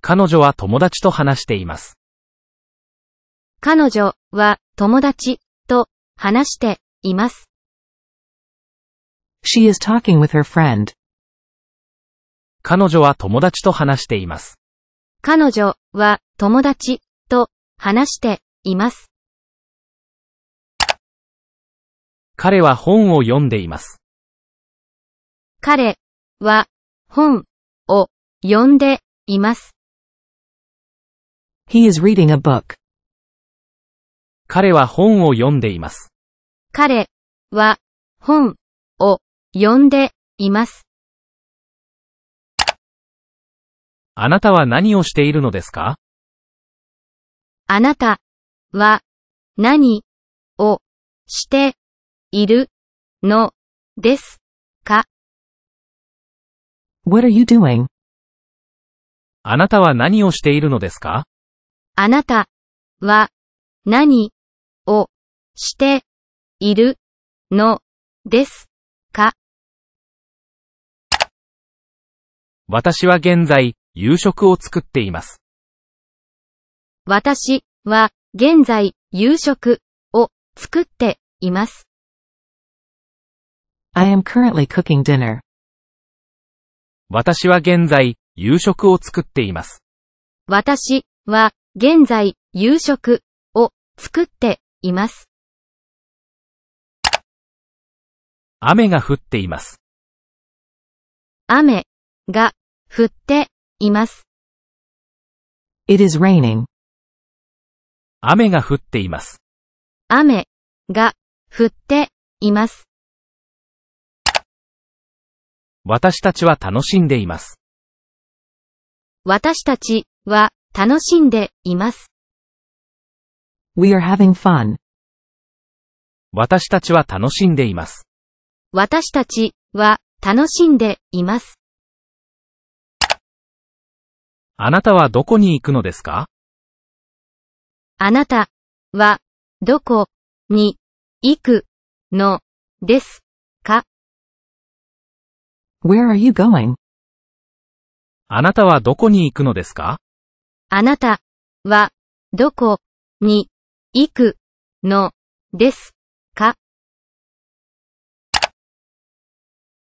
彼女は友達と話しています。彼女は友達と話しています。She is talking with her friend. 彼女は友達と話しています。彼女は友達と話しています。彼は本を読んでいます。彼は本を読んでいます。He is reading a book. 彼は本を読んでいます。彼は本を読んでいます。あなたは何をしているのですか？あなたは何をしているのですか？What are you doing? あなたは何をしているのですか？あなたは何をしているのですか？私は現在、夕食を作っています。私は現在夕食を作っています。I am currently cooking dinner. 私は現在、夕食を作っています。私は現在夕食を作っています。雨が降っています。雨が降っています。It is raining. 雨が降っています。雨が降っています。私たちは楽しんでいます。私たちは楽しんでいます。We are having fun. 私たちは楽しんでいます。私たちは楽しんでいます。あなたはどこに行くのですか？あなたはどこに行くのですか？Where are you going? あなたはどこに行くのですか？あなたはどこに行くのですか？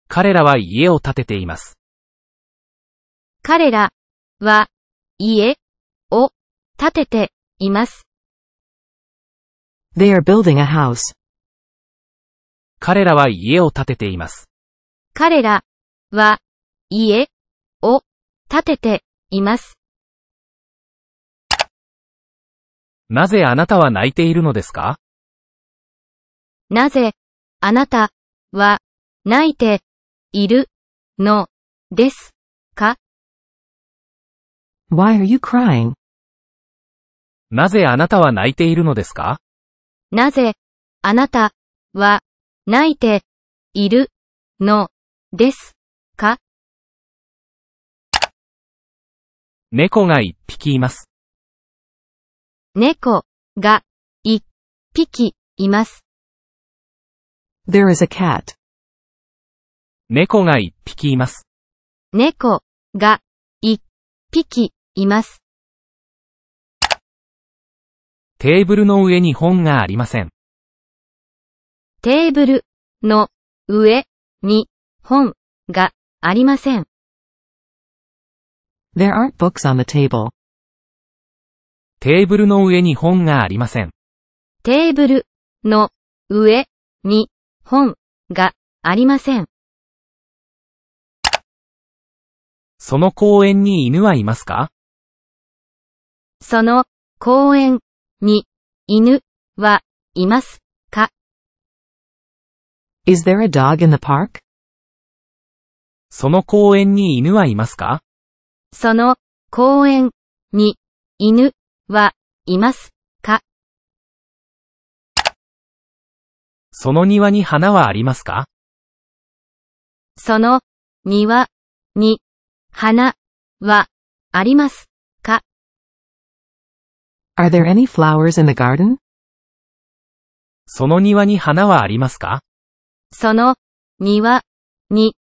彼らは家を建てています。彼らは家を建てています。They are building a house. 彼らは家を建てています。彼らは家を建てています。なぜあなたは泣いているのですか？なぜあなたは泣いているのですか？Why are you crying? なぜあなたは泣いているのですか？なぜあなたは泣いているのですか？猫が一匹います。猫が一匹います。There is a cat. 猫が一匹います。猫が一匹います。テーブルの上に本がありません。テーブルの上に本がありません。There aren't books on the table. テーブルの上に本がありません。テーブルの上に本がありません。その公園に犬はいますか？その公園に犬はいますか？Is there a dog in the park? その公園に犬はいますか？その公園に犬はいますか？その庭に花はありますか？その庭に花はありますか？Are there any flowers in the garden? その庭に花はありますか？その庭に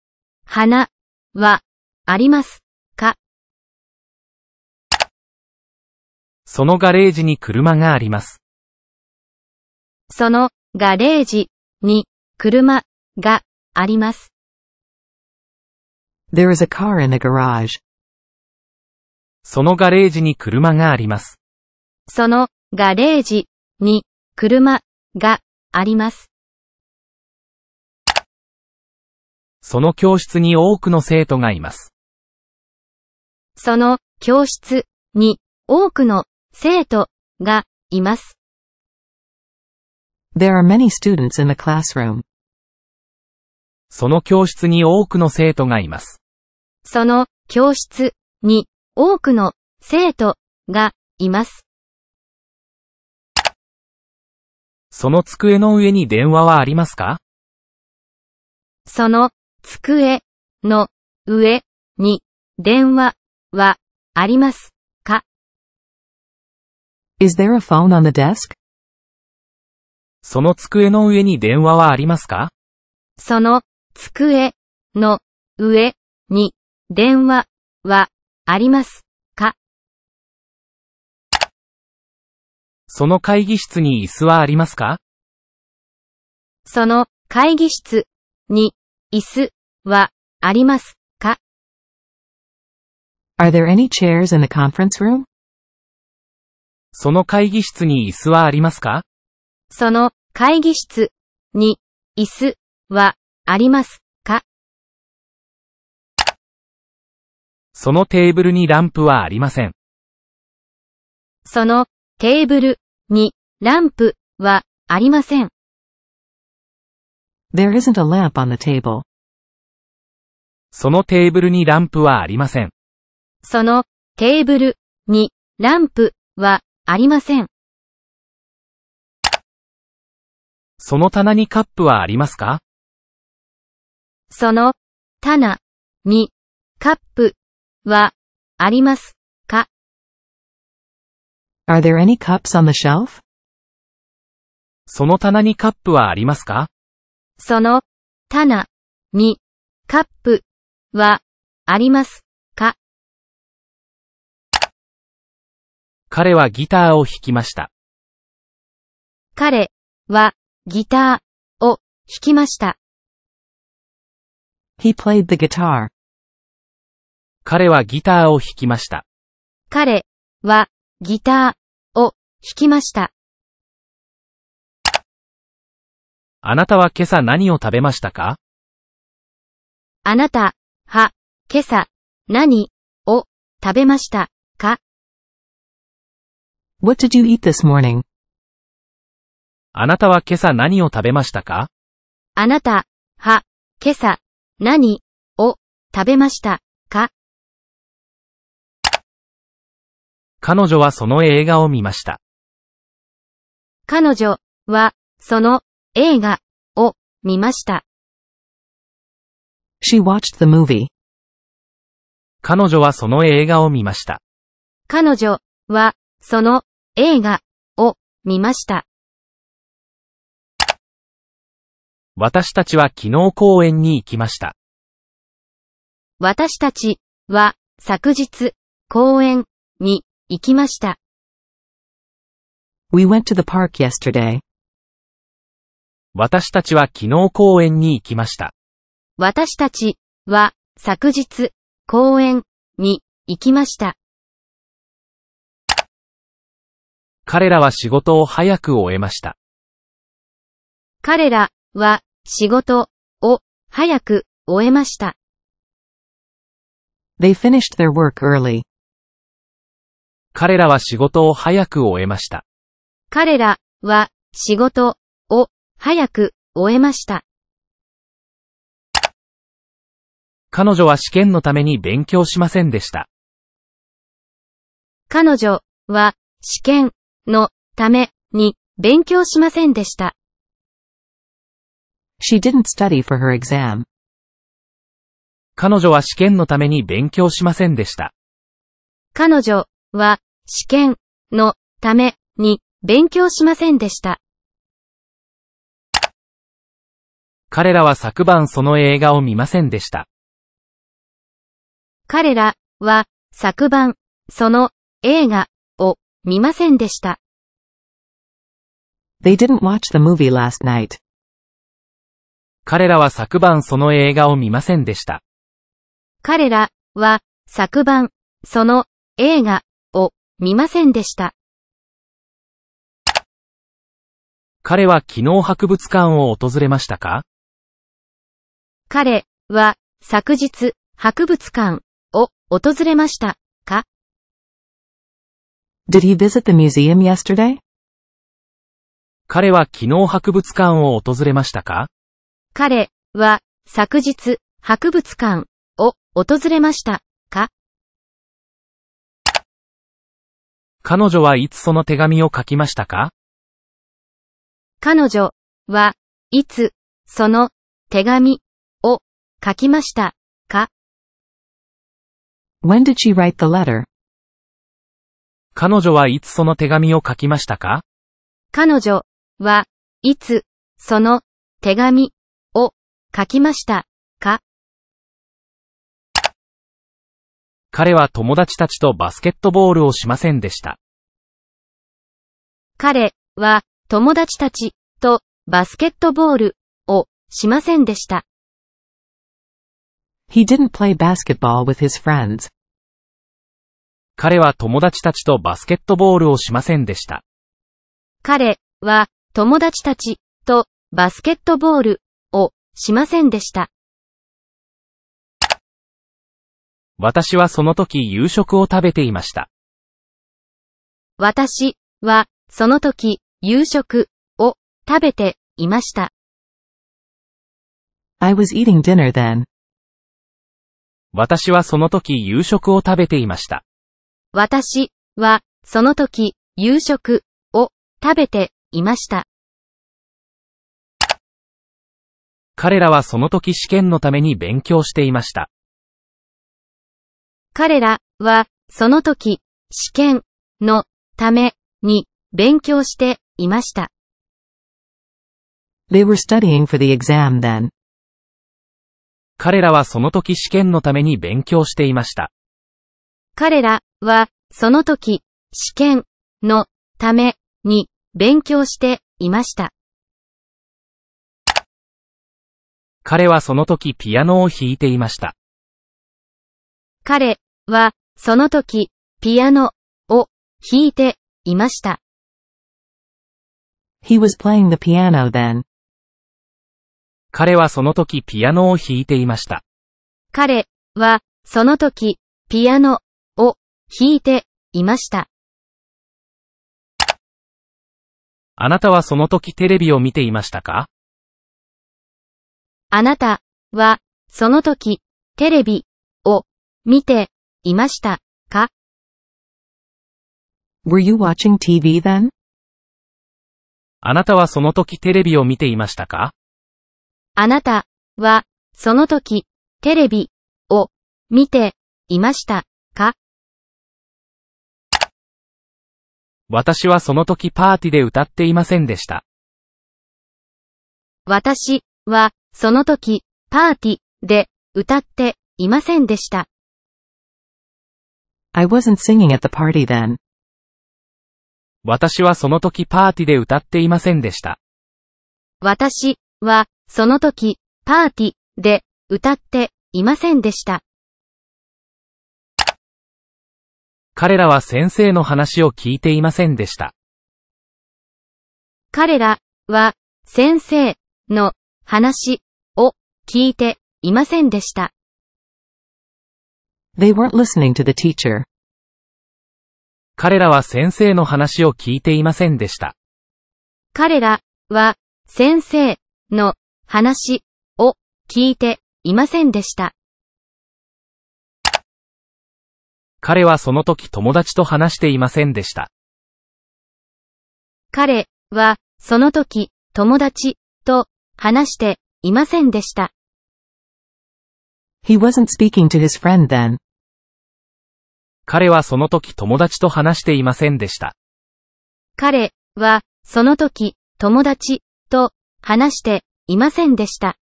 花はありますか？そのガレージに車があります。そのガレージに車があります。There is a car in the garage. そのガレージに車があります。そのガレージに車があります。その教室に多くの生徒がいます。その教室に多くの生徒がいます。There are many students in the classroom. その教室に多くの生徒がいます。その教室に多くの生徒がいます。その机の上に電話はありますか？その机の上に電話はありますか？Is there a phone on the desk? その机の上に電話はありますか？その机の上に電話はありますか？その会議室に椅子はありますか？その会議室に椅子はありますか？Are there any chairs in the conference room? その会議室に椅子はありますか？その会議室に椅子はありますか？そのテーブルにランプはありません。そのテーブルにランプはありません。There isn't a lamp on the table. そのテーブルにランプはありません。そのテーブルにランプはありません。その棚にカップはありますか？その棚にカップはありますか？Are there any cups on the shelf? その棚にカップはありますか？その棚にカップはありますか？彼はギターを弾きました。彼はギターを弾きました。He played the guitar. 彼はギターを弾きました。彼はギターを弾きました。あなたは今朝何を食べましたか？あなたは今朝何を食べましたか？What did you eat this morning? あなたは今朝何を食べましたか？あなたは今朝何を食べましたか？彼女はその映画を見ました。彼女はその映画を見ました。She watched the movie. 彼女はその映画を見ました。彼女はその映画を見ました。私たちは昨日公園に行きました。私たちは昨日公園に行きました。We went to the park yesterday. 私たちは昨日公園に行きました。私たちは昨日公園に行きました。彼らは仕事を早く終えました。彼らは仕事を早く終えました。They finished their work early. 彼らは仕事を早く終えました。彼らは仕事を早く終えました。彼女は試験のために勉強しませんでした。彼女は試験のために勉強しませんでした。She didn't study for her exam. 彼女は試験のために勉強しませんでした。彼女は試験のために勉強しませんでした。彼らは昨晩その映画を見ませんでした。彼らは昨晩その映画を見ませんでした。They didn't watch the movie last night. 彼らは昨晩その映画を見ませんでした。彼らは昨晩その映画を見ませんでした。彼は昨日博物館を訪れましたか？彼は昨日博物館を訪れました。か？Did he visit the museum yesterday? 彼は昨日博物館を訪れましたか？彼は昨日博物館を訪れました。か？彼女はいつその手紙を書きましたか？彼女はいつその手紙を書きましたか When did she write the letter? 彼女はいつその手紙を書きましたか？彼女はいつその手紙を書きましたか彼は友達たちとバスケットボールをしませんでした。彼は友達たちとバスケットボールをしませんでした。He didn't play basketball with his friends. 彼は友達たちとバスケットボールをしませんでした。彼は友達たちとバスケットボールをしませんでした。私はその時夕食を食べていました。私はその時夕食を食べていました。I was eating dinner then. 私はその時夕食を食べていました。私は、その時、夕食を食べていました。彼らはその時試験のために勉強していました。彼らは、その時、試験のために勉強していました。They were studying for the exam then. 彼らはその時試験のために勉強していました。彼らは、その時、試験のために勉強していました。彼はその時ピアノを弾いていました。彼は、その時、ピアノを弾いていました。He was playing the piano then. 彼はその時ピアノを弾いていました。彼は、その時、ピアノを弾いていました。あなたはその時テレビを見ていましたか？あなたは、その時、テレビを見ていましたか？Were you watching TV then? あなたはその時テレビを見ていましたか？あなたは、その時、テレビを見ていましたか？私はその時パーティで歌っていませんでした。私は、その時、パーティで歌っていませんでした。I wasn't singing at the party then. 私はその時パーティで歌っていませんでした。私は、その時、パーティで歌っていませんでした。彼らは先生の話を聞いていませんでした。彼らは、先生の話を聞いていませんでした。They weren't listening to the teacher. 彼らは先生の話を聞いていませんでした。彼らは、先生の話を聞いていませんでした。彼はその時友達と話していませんでした。彼は、その時、友達と話していませんでした。He wasn't speaking to his friend then. 彼はその時友達と話していませんでした。彼は、その時、友達と話していませんでした。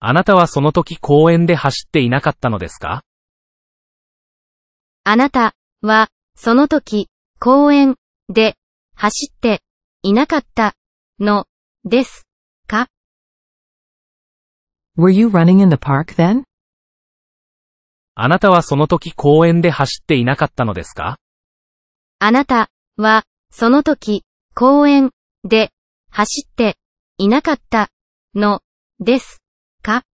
あなたはその時公園で走っていなかったのですか？あなたは、その時、公園で走っていなかったのですか？Were you running in the park then? あなたはその時公園で走っていなかったのですか？あなたは、その時、公園で走っていなかったのですか？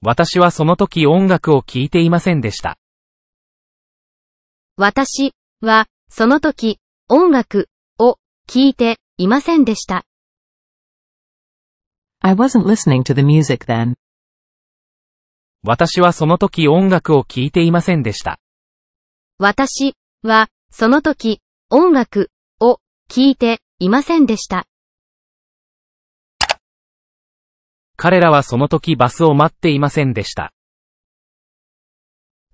私はその時音楽を聴いていませんでした。私は、その時、音楽を聴いていませんでした。I wasn't listening to the music then. 私はその時音楽を聴いていませんでした。私は、その時、音楽を聴いていませんでした。彼らはその時バスを待っていませんでした。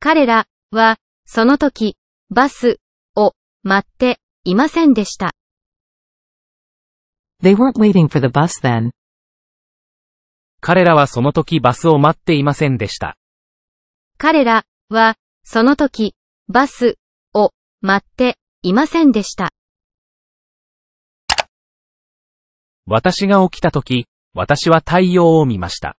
彼らは、その時、バスを待っていませんでした。They weren't waiting for the bus then. 彼らはその時バスを待っていませんでした。彼らは、その時、バスを待っていませんでした。私が起きた時、私は太陽を見ました。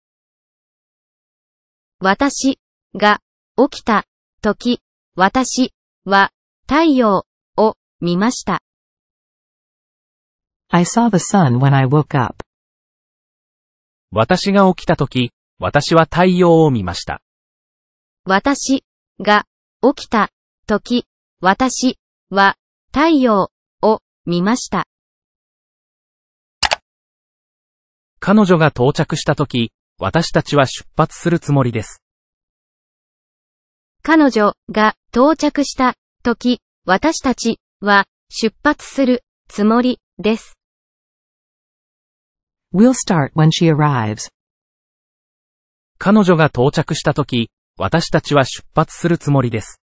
私が起きた時、私は太陽を見ました。I saw the sun when I woke up. 私が起きた時、私は太陽を見ました。私が起きた時、私は太陽を見ました。彼女が到着した時、私たちは出発するつもりです。彼女が到着した時、私たちは出発するつもりです。We'll start when she arrives. 彼女が到着した時、私たちは出発するつもりです。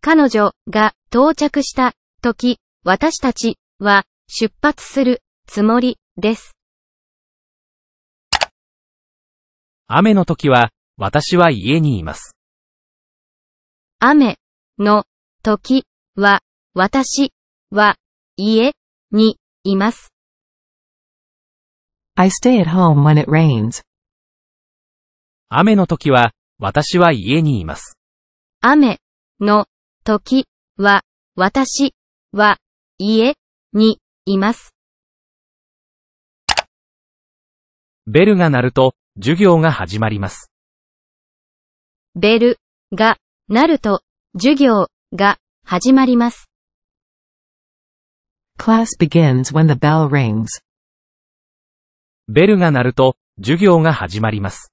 彼女が到着した時、私たちは出発するつもりです。雨の時は、私は家にいます。雨の時は私は家にいます。I stay at home when it rains. 雨の時は、私は家にいます。雨の時は私は家にいます。ベルが鳴ると、授業が始まります。ベルが鳴ると授業が始まります。Class begins when the bell rings. ベルが鳴ると、授業が始まります。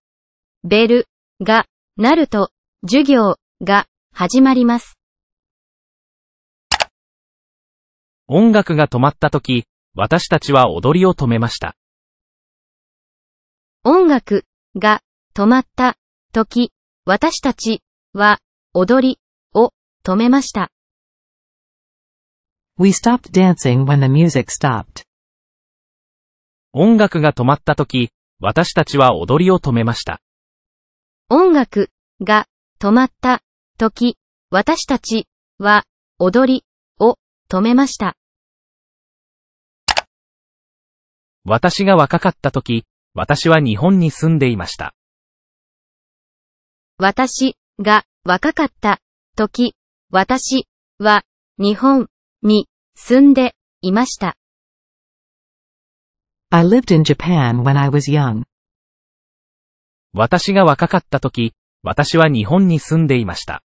ベルが鳴ると授業が始まります。音楽が止まった時、私たちは踊りを止めました。音楽が止まった時、私たちは踊りを止めました。We stopped dancing when the music stopped. 音楽が止まった時、私たちは踊りを止めました。音楽が止まった時、私たちは踊りを止めました。私が若かった時、私は日本に住んでいました。私が若かった時、私は日本に住んでいました。I lived in Japan when I was young. 私が若かった時、私は日本に住んでいました。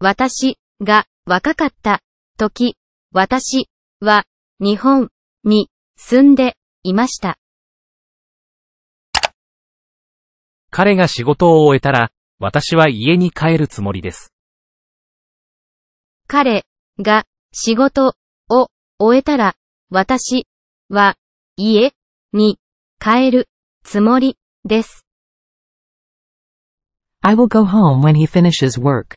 私が若かった時、私は日本に住んでいました。彼が仕事を終えたら、私は家に帰るつもりです。彼が仕事を終えたら、私は家に帰るつもりです。I will go home when he finishes work.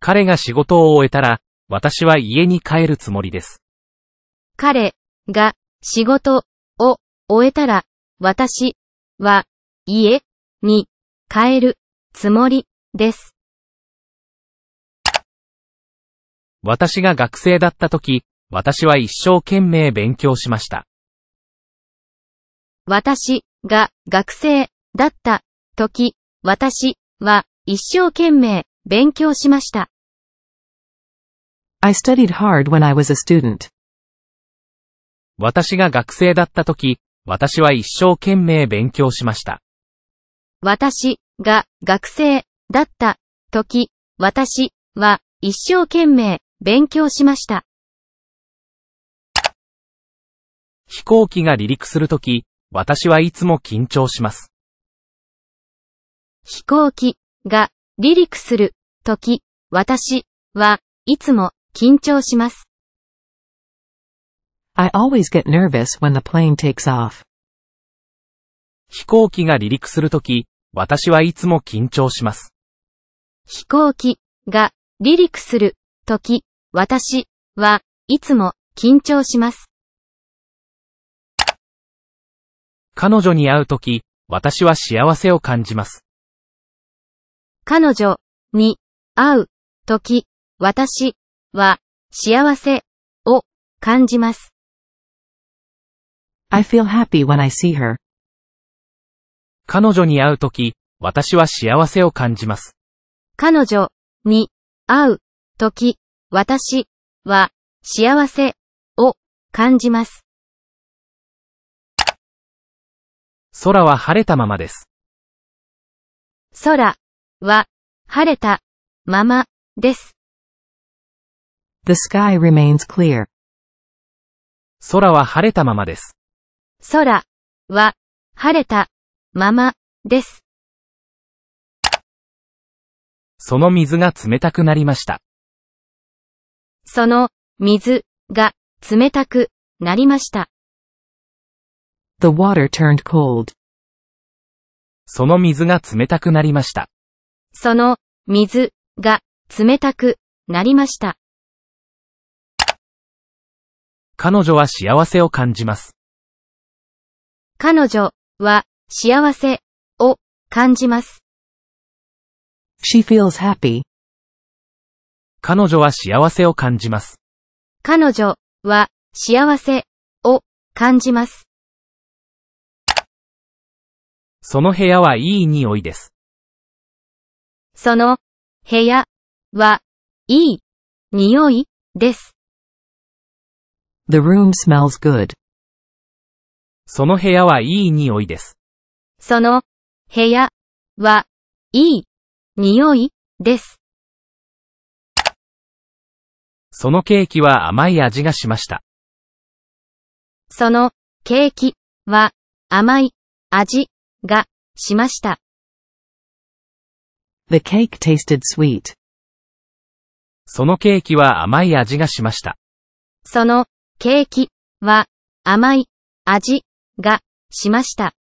彼が仕事を終えたら、私は家に帰るつもりです。彼が仕事を終えたら、私は家に帰るつもりです。私が学生だった時、私は一生懸命勉強しました。私が学生だった時、私は一生懸命勉強しました。I studied hard when I was a student. 私が学生だった時、私は一生懸命勉強しました。私が学生だった時、私は一生懸命勉強しました。飛行機が離陸するとき、私はいつも緊張します。飛行機が離陸する時、私はいつも緊張します。I always get nervous when the plane takes off. 飛行機が離陸するとき、私はいつも緊張します。飛行機が離陸する時、私はいつも緊張します。彼女に会うとき、私は幸せを感じます。彼女に会う時、私は幸せを感じます。I feel happy when I see her. 彼女に会うとき、私は幸せを感じます。彼女に会う時、私は幸せを感じます。空は晴れたままです。空は晴れたままです。The sky remains clear. 空は晴れたままです。空は晴れたままです。その水が冷たくなりました。その水が冷たくなりました。The water turned cold. その水が冷たくなりました。その水が冷たくなりました。彼女は幸せを感じます。彼女は幸せを感じます。She feels happy. 彼女は幸せを感じます。彼女は幸せを感じます。その部屋はいい匂いです。その部屋はいい匂いです。The room smells good. その部屋はいい匂いです。その部屋はいい匂いです。そのケーキは甘い味がしました。そのケーキは甘い味がしました。The cake tasted sweet. そのケーキは甘い味がしました。そのケーキは甘い味がしました。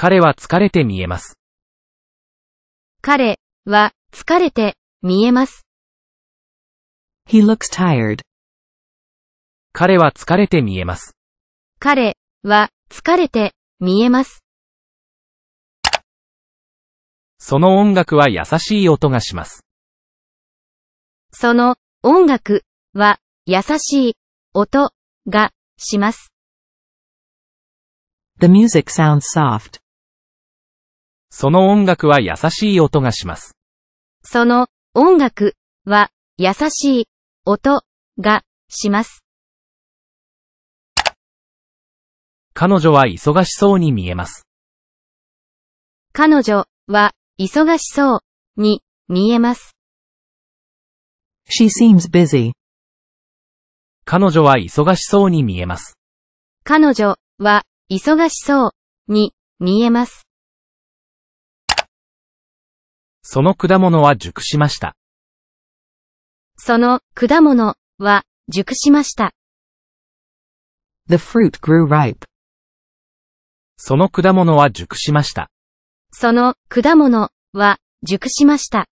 彼は疲れて見えます。彼は疲れて見えます。He looks tired. 彼は疲れて見えます。彼は疲れて見えます。その音楽は優しい音がします。その音楽は優しい音がします。The music sounds soft. その音楽は優しい音がします。その音楽は優しい音がします。彼女は忙しそうに見えます。彼女は忙しそうに見えます。She seems busy. 彼女は忙しそうに見えます。彼女は忙しそうに見えます。その果物は熟しました。その果物は熟しました。The fruit grew ripe. その果物は熟しました。その果物は熟しました。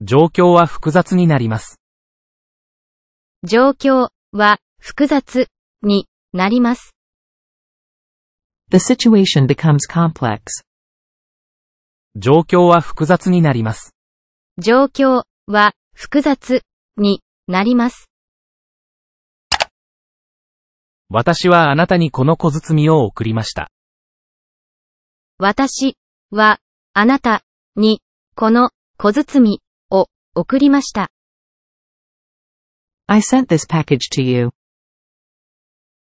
状況は複雑になります。状況は複雑になります。The situation becomes complex. 状況は複雑になります。状況は複雑になります。私はあなたにこの小包を送りました。私はあなたにこの小包を送りました。I sent this package to you.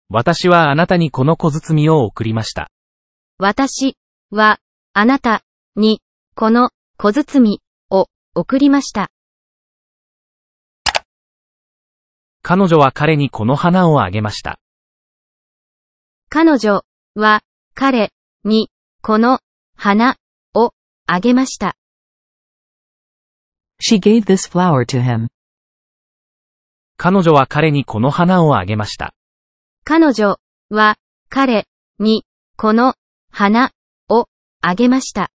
私はあなたにこの小包を送りました。私はあなたにこの小包を送りました。彼女は彼にこの花をあげました。彼女は彼にこの花をあげました。She gave this flower to him. 彼女は彼にこの花をあげました。彼女は彼にこの花をあげました。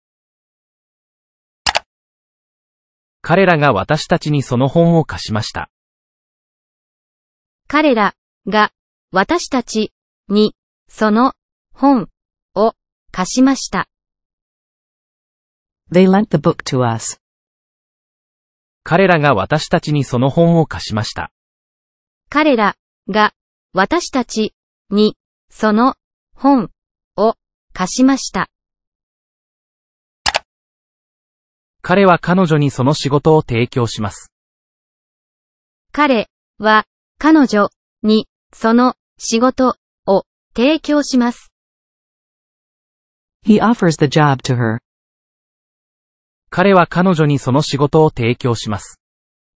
彼らが私たちにその本を貸しました。彼らが私たちにその本を貸しました。They lent the book to us. 彼らが私たちにその本を貸しました。彼らが私たちにその本を貸しました。彼は彼女にその仕事を提供します。彼は彼女にその仕事を提供します。He offers the job to her. 彼は彼女にその仕事を提供します。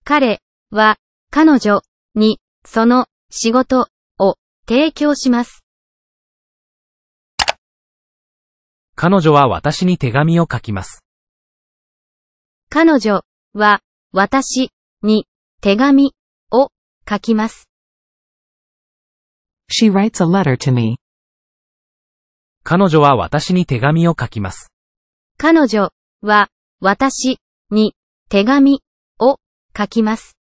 彼は彼女に、その仕事を提供します。彼女は私に手紙を書きます。彼女は私に手紙を書きます。She writes a letter to me. 彼女は私に手紙を書きます。彼女は私に手紙を書きます。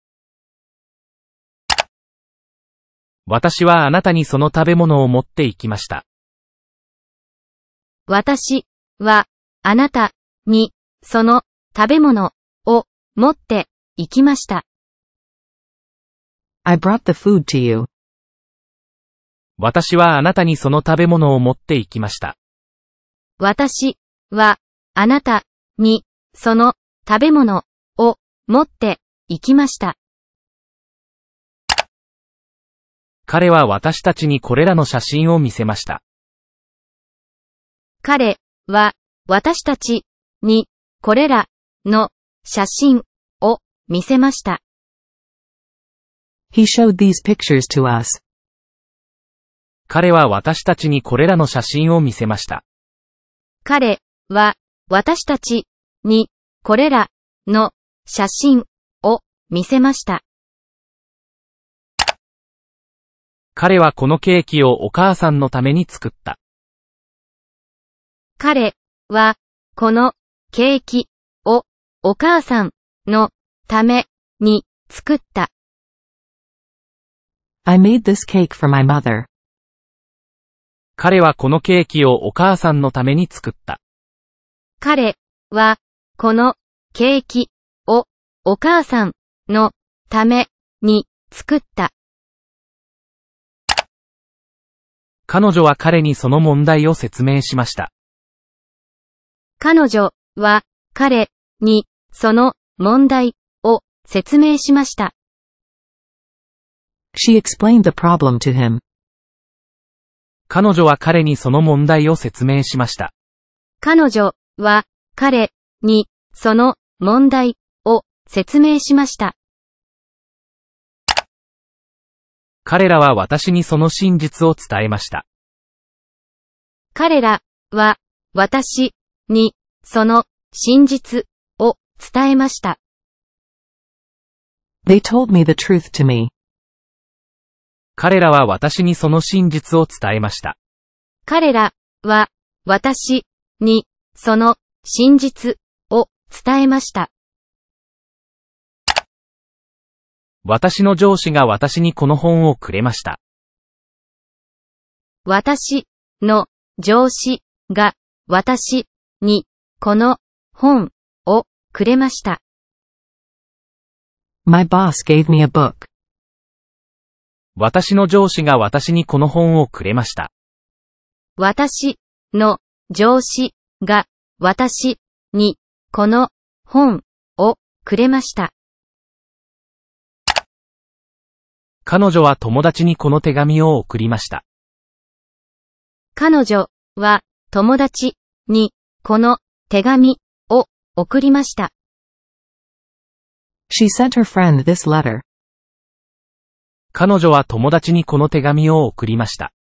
私はあなたにその食べ物を持って行きました。私はあなたにその食べ物を持って行きました。I brought the food to you. 私はあなたにその食べ物を持って行きました。私はあなたにその食べ物を持って行きました。彼は私たちにこれらの写真を見せました。彼は私たちにこれらの写真を見せました。He showed these pictures to us. 彼は私たちにこれらの写真を見せました。彼は私たちにこれらの写真を見せました。彼はこのケーキをお母さんのために作った。彼はこのケーキをお母さんのために作った。I made this cake for my mother. 彼はこのケーキをお母さんのために作った。彼はこのケーキをお母さんのために作った。彼女は彼にその問題を説明しました。彼女は彼にその問題を説明しました。She explained the problem to him. 彼女は彼にその問題を説明しました。彼女は彼にその問題を説明しました。彼らは私にその真実を伝えました。彼らは私にその真実を伝えました。They told me the truth to me. 彼らは私にその真実を伝えました。彼らは私にその真実を伝えました。私の上司が私にこの本をくれました。私の上司が私にこの本をくれました。My boss gave me a book. 私の上司が私にこの本をくれました。私の上司が私にこの本をくれました。彼女は友達にこの手紙を送りました。彼女は友達にこの手紙を送りました。She sent her friend this letter. 彼女は友達にこの手紙を送りました。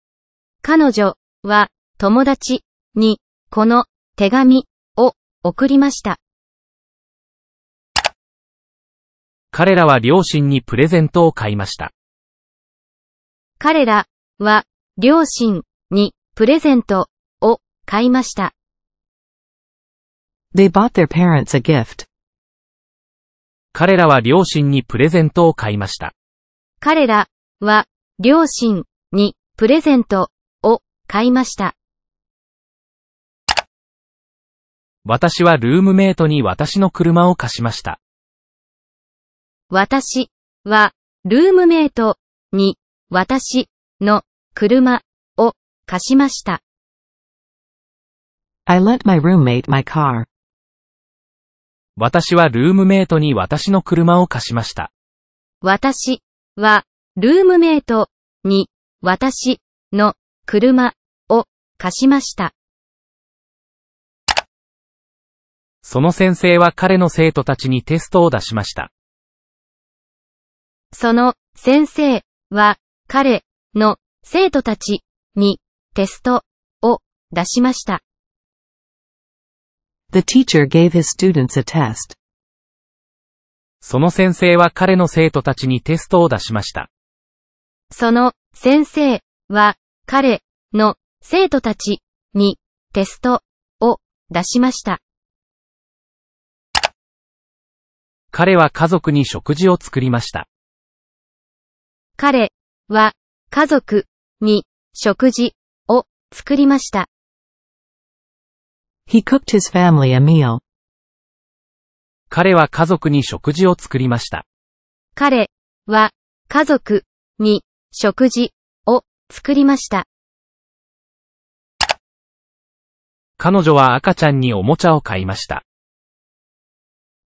彼女は友達にこの手紙を送りました。彼らは両親にプレゼントを買いました。彼らは両親にプレゼントを買いました。They bought their parents a gift. 彼らは両親にプレゼントを買いました。彼らは両親にプレゼントを買いました。私はルームメイトに私の車を貸しました。私はルームメイトに私の車を貸しました。I lent my roommate my car. 私はルームメイトに私の車を貸しました。私はルームメイトに私の車を貸しました。その先生は彼の生徒たちにテストを出しました。その先生は彼の生徒たちにテストを出しました。The teacher gave his students a test. その先生は彼の生徒たちにテストを出しました。その先生は彼の生徒たちにテストを出しました。彼は家族に食事を作りました。彼は家族に食事を作りました。He cooked his family a meal. 彼は家族に食事を作りました。彼は家族に食事を作りました。彼女は赤ちゃんにおもちゃを買いました。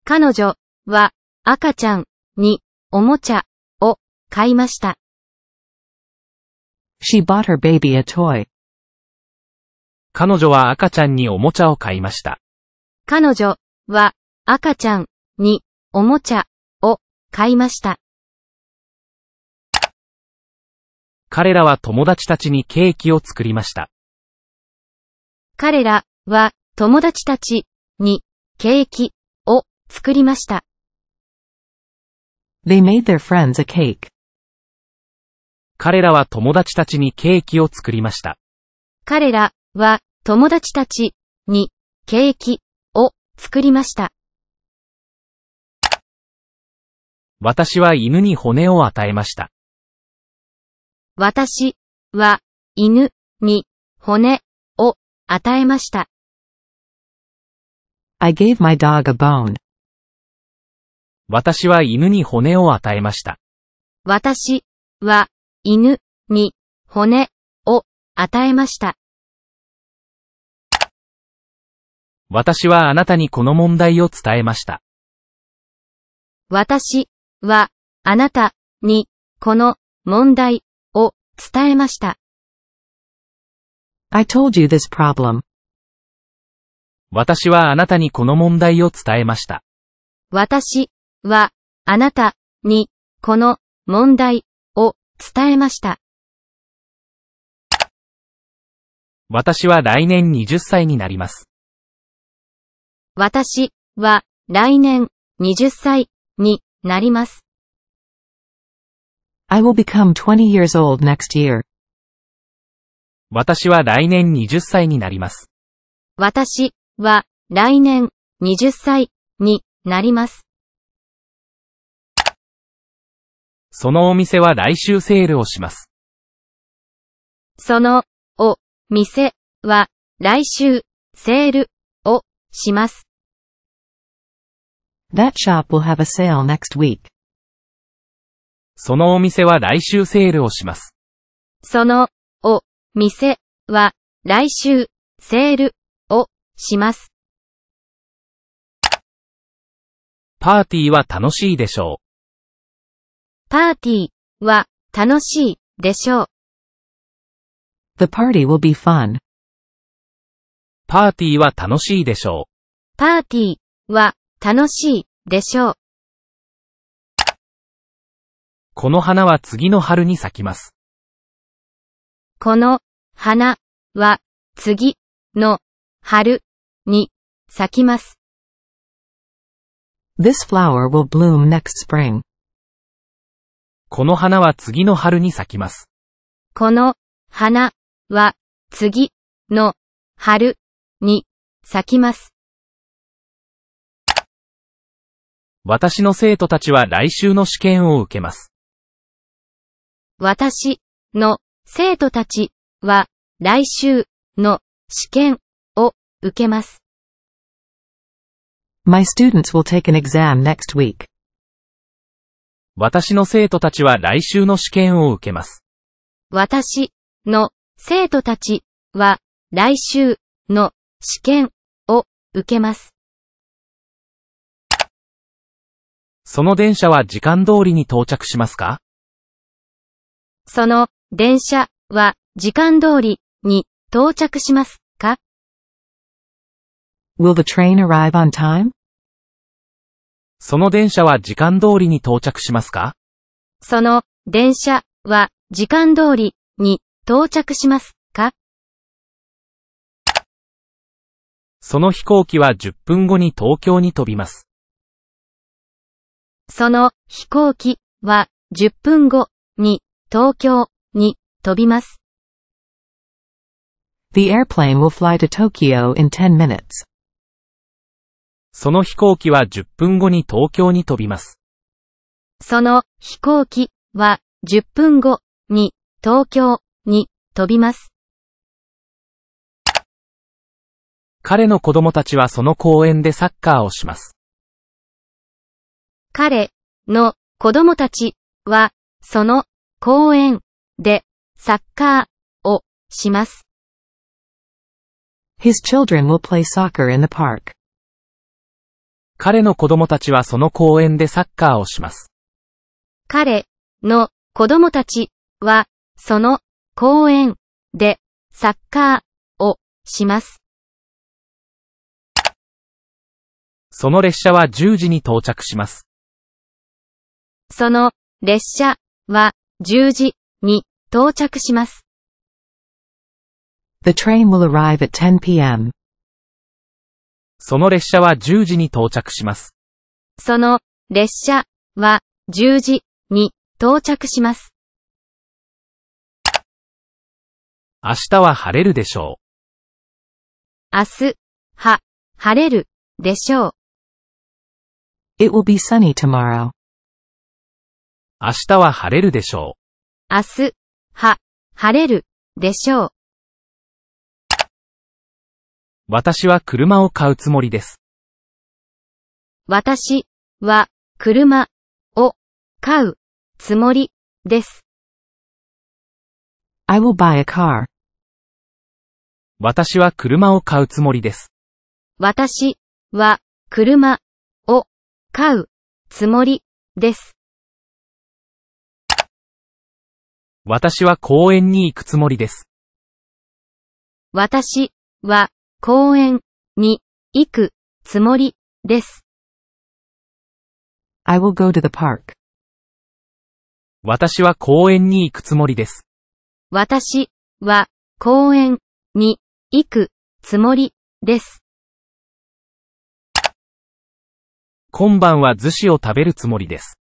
彼女は赤ちゃんにおもちゃを買いました。She bought her baby a toy. 彼女は赤ちゃんにおもちゃを買いました。彼女は赤ちゃんにおもちゃを買いました。彼らは友達たちにケーキを作りました。彼らは友達たちにケーキを作りました。They made their friends a cake. 彼らは友達たちにケーキを作りました。彼らは友達たちにケーキを作りました。私は犬に骨を与えました。私は犬に骨を与えました。I gave my dog a bone. 私は犬に骨を与えました。私は犬に骨を与えました。私はあなたにこの問題を伝えました。私はあなたにこの問題を伝えました。I told you this problem. 私はあなたにこの問題を伝えました。私はあなたにこの問題を伝えました。私は来年20歳になります。私は来年20歳になります。I will become 20 years old next year. 私は来年20歳になります。私は来年20歳になります。そのお店は来週セールをします。その、お、店は来週セールをします。That shop will have a sale next week. そのお店は来週セールをします。その、お、店は来週セールをします。パーティーは楽しいでしょパーティーは楽しいでしょう。The party will be fun. う。パーティーは楽しいでしょう。パーティーは楽しいでしょう。この花は次の春に咲きます。この花は次の春に咲きます。This flower will bloom next spring. この花は次の春に咲きます。この花は次の春に咲きます。私の生徒たちは来週の試験を受けます。私の生徒たちは来週の試験を受けます。My students will take an exam next week. 私の生徒たちは来週の試験を受けます。私の生徒たちは来週の試験を受けます。その電車は時間通りに到着しますか？その電車は時間通りに到着しますか？Will the train arrive on time? その電車は時間通りに到着しますか？その電車は時間通りに到着しますその飛行機は10分後に東京に飛びます。その飛行機は10分後に東京に飛びます。The airplane will fly to Tokyo in 10 minutes. その飛行機は10分後に東京に飛びます。その飛行機は10分後に東京に飛びます。彼の子供たちはその公園でサッカーをします。彼の子供たちはその公園でサッカーをします。His children will play soccer in the park. 彼の子供たちはその公園でサッカーをします。彼の子供たちはその公園でサッカーをします。その列車は10時に到着します。その列車は10時に到着します。The train will arrive at 10 p.m. その列車は10時に到着します。その列車は10時に到着します。明日は晴れるでしょ明日、は、晴れる、でしょう。It will be sunny tomorrow. う。明日は晴れるでしょう。明日、は、晴れる、でしょう。私は車を買うつもりです。私は車を買うつもりです。I will buy a car. 私は車を買うつもりです。私は車を買うつもりです。私は公園に行くつもりです。私は公園に行くつもりです。I will go to the park. 私は公園に行くつもりです。私は公園に行くつもりです。今晩は寿司を食べるつもりです。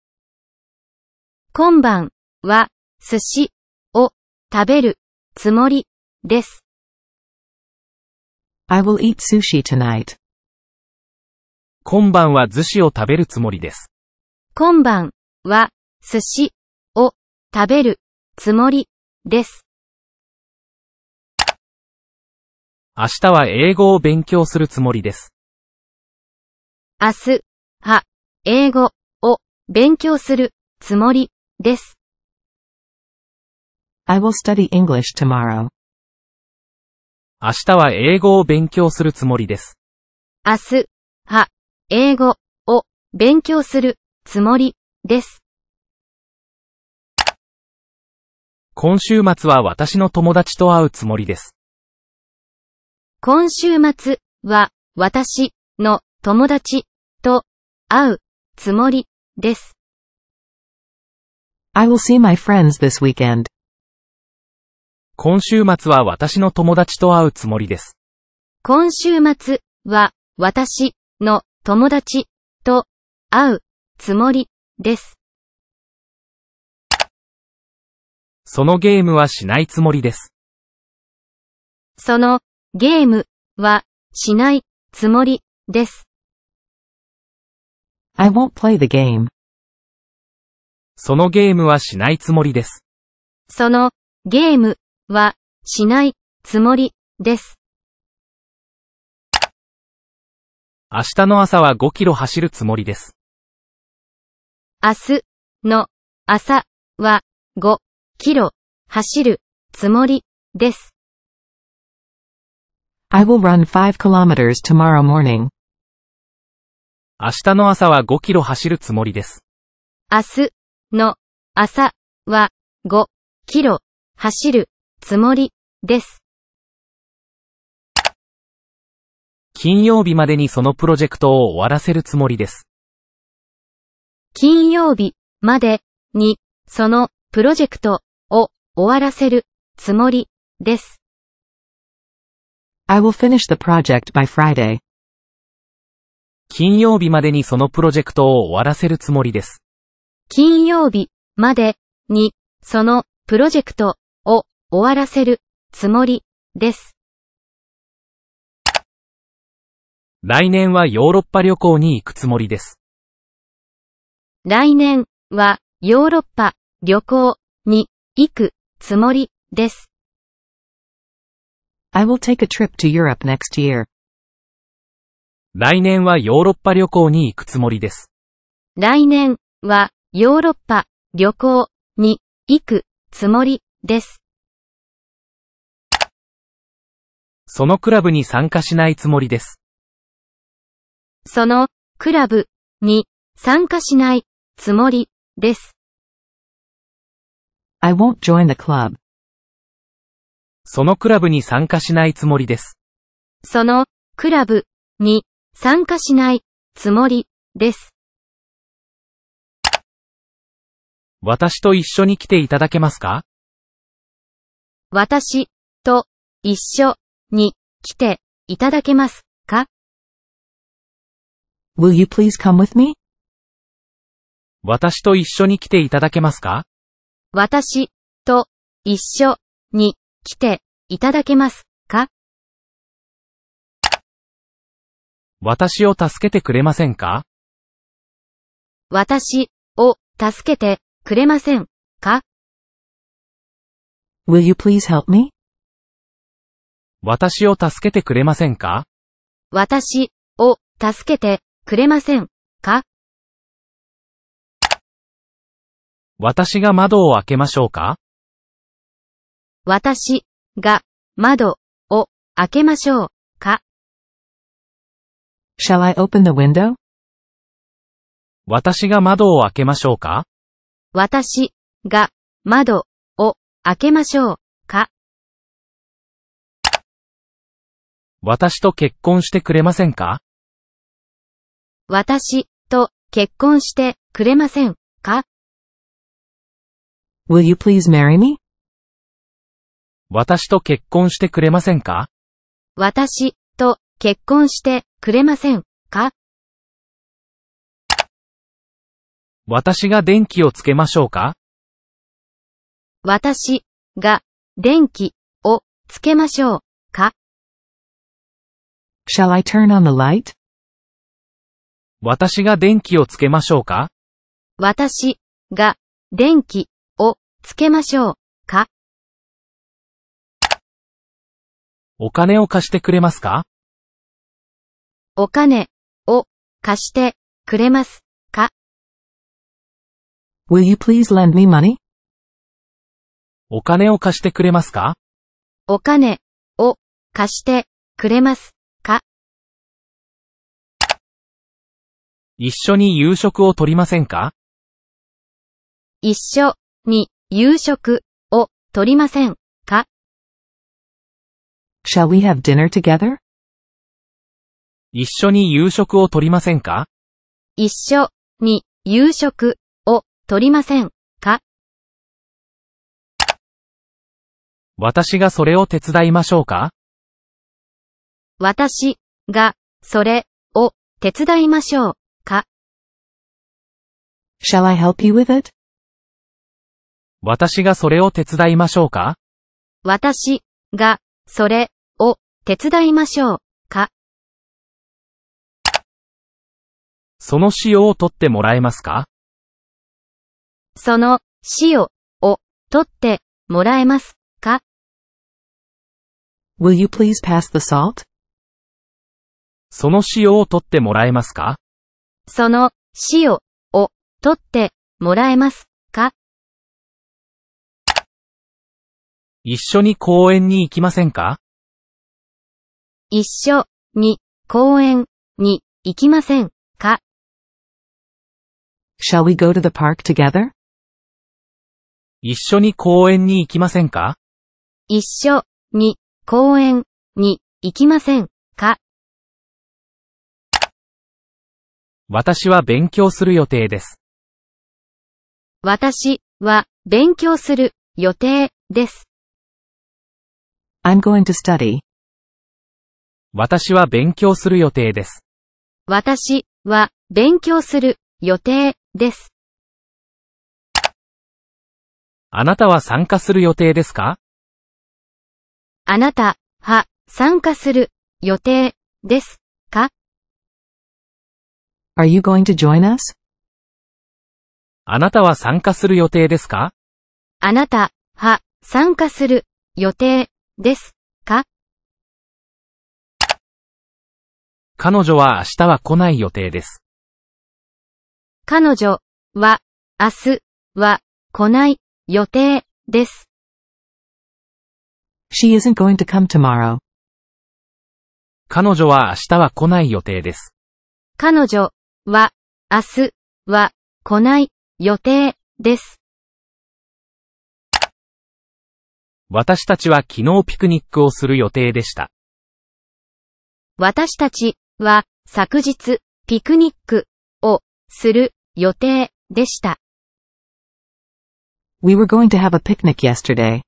今晩は寿司を食べるつもりです。I will eat sushi tonight. 今晩は寿司を食べるつもりです。今晩は寿司を食べるつもりです。明日は英語を勉強するつもりです。明日は英語を勉強するつもりです。I will study English tomorrow. 明日は英語を勉強するつもりです。明日は英語を勉強するつもりです。今週末は私の友達と会うつもりです。今週末は私の友達と会うつもりです。I will see my friends this weekend. 今週末は私の友達と会うつもりです。今週末は私の友達と会うつもりです。そのゲームはしないつもりです。そのゲームはしないつもりです。I won't play the game. そのゲームはしないつもりです。そのゲームはしないつもりです。明日の朝は5キロ走るつもりです。明日の朝は5キロ走るつもりです。I will run 5 kilometers tomorrow morning. 明日の朝は5キロ走るつもりです。明日の朝は5キロ走るつもりです。金曜日までにそのプロジェクトを終わらせるつもりです。金曜日までにそのプロジェクトを終わらせるつもりです。I will finish the project by Friday. 金曜日までにそのプロジェクトを終わらせるつもりです。金曜日までにそのプロジェクトを終わらせるつもりです。来年はヨーロッパ旅行に行くつもりです。来年はヨーロッパ旅行に行くつもりです。I will take a trip to Europe next year. 来年はヨーロッパ旅行に行くつもりです。来年はヨーロッパ旅行に行くつもりです。そのクラブに参加しないつもりです。そのクラブに参加しないつもりです。I won't join the club. そのクラブに参加しないつもりです。そのクラブに参加しないつもりです。私と一緒に来ていただけますか？私と一緒に来ていただけますか？Will you please come with me? 私と一緒に来ていただけますか？私と一緒に来ていただけますか？私を助けてくれませんか？私を助けてくれませんか？Will you please help me? 私を助けてくれませんか？私を助けてくれませんか？私が窓を開けましょうか？私が窓を開けましょうか？Shall I open the window? 私が窓を開けましょうか？私が窓を開けましょうか？私と結婚してくれませんか？私と結婚してくれませんか？Will you please marry me? 私と結婚してくれませんか？私と結婚してくれませんか？私が電気をつけましょうか？私が電気をつけましょうか？Shall I turn on the light? 私が電気をつけましょうか？私が電気をつけましょうか？お金を貸してくれますか？お金を貸してくれますか？Will you please lend me money? お金を貸してくれますか？お金を貸してくれますか？一緒に夕食をとりませんか？一緒に夕食をとりませんか？Shall we have dinner together? 一緒に夕食をとりませんか？一緒に夕食をとりませんか？私がそれを手伝いましょうか？私がそれを手伝いましょうか？Shall I help you with it? 私がそれを手伝いましょうか？私がそれを手伝いましょうその塩を取ってもらえますか？その塩を取ってもらえますか？Will you please pass the salt? その塩を取ってもらえますか？その塩を取ってもらえますか？一緒に公園に行きませんか？一緒に公園に行きません。か Shall we go to the park together? 一緒に公園に行きませんか？一緒に公園に行きませんか？私は勉強する予定です。私は勉強する予定です。I'm going to study. 私は勉強する予定です。私は勉強する予定です。あなたは参加する予定ですか？あなたは参加する予定ですか？Are you going to join us? あなたは参加する予定ですか？あなたは参加する予定ですか？彼女は明日は来ない予定です。彼女は明日は来ない予定です。She isn't going to come tomorrow. 彼女は明日は来ない予定です。彼女は明日は来ない予定です。私たちは昨日ピクニックをする予定でした。私たちは昨日ピクニックをする予定でした。We were going to have a picnic yesterday.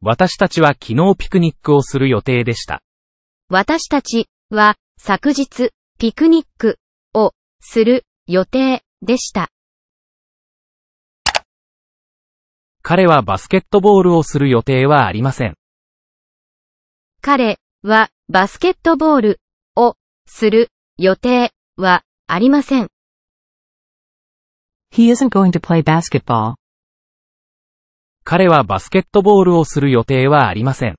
私たちは昨日ピクニックをする予定でした。私たちは昨日ピクニックをする予定でした。彼はバスケットボールをする予定はありません。彼はバスケットボールをする予定はありません。He isn't going to play basketball. 彼はバスケットボールをする予定はありません。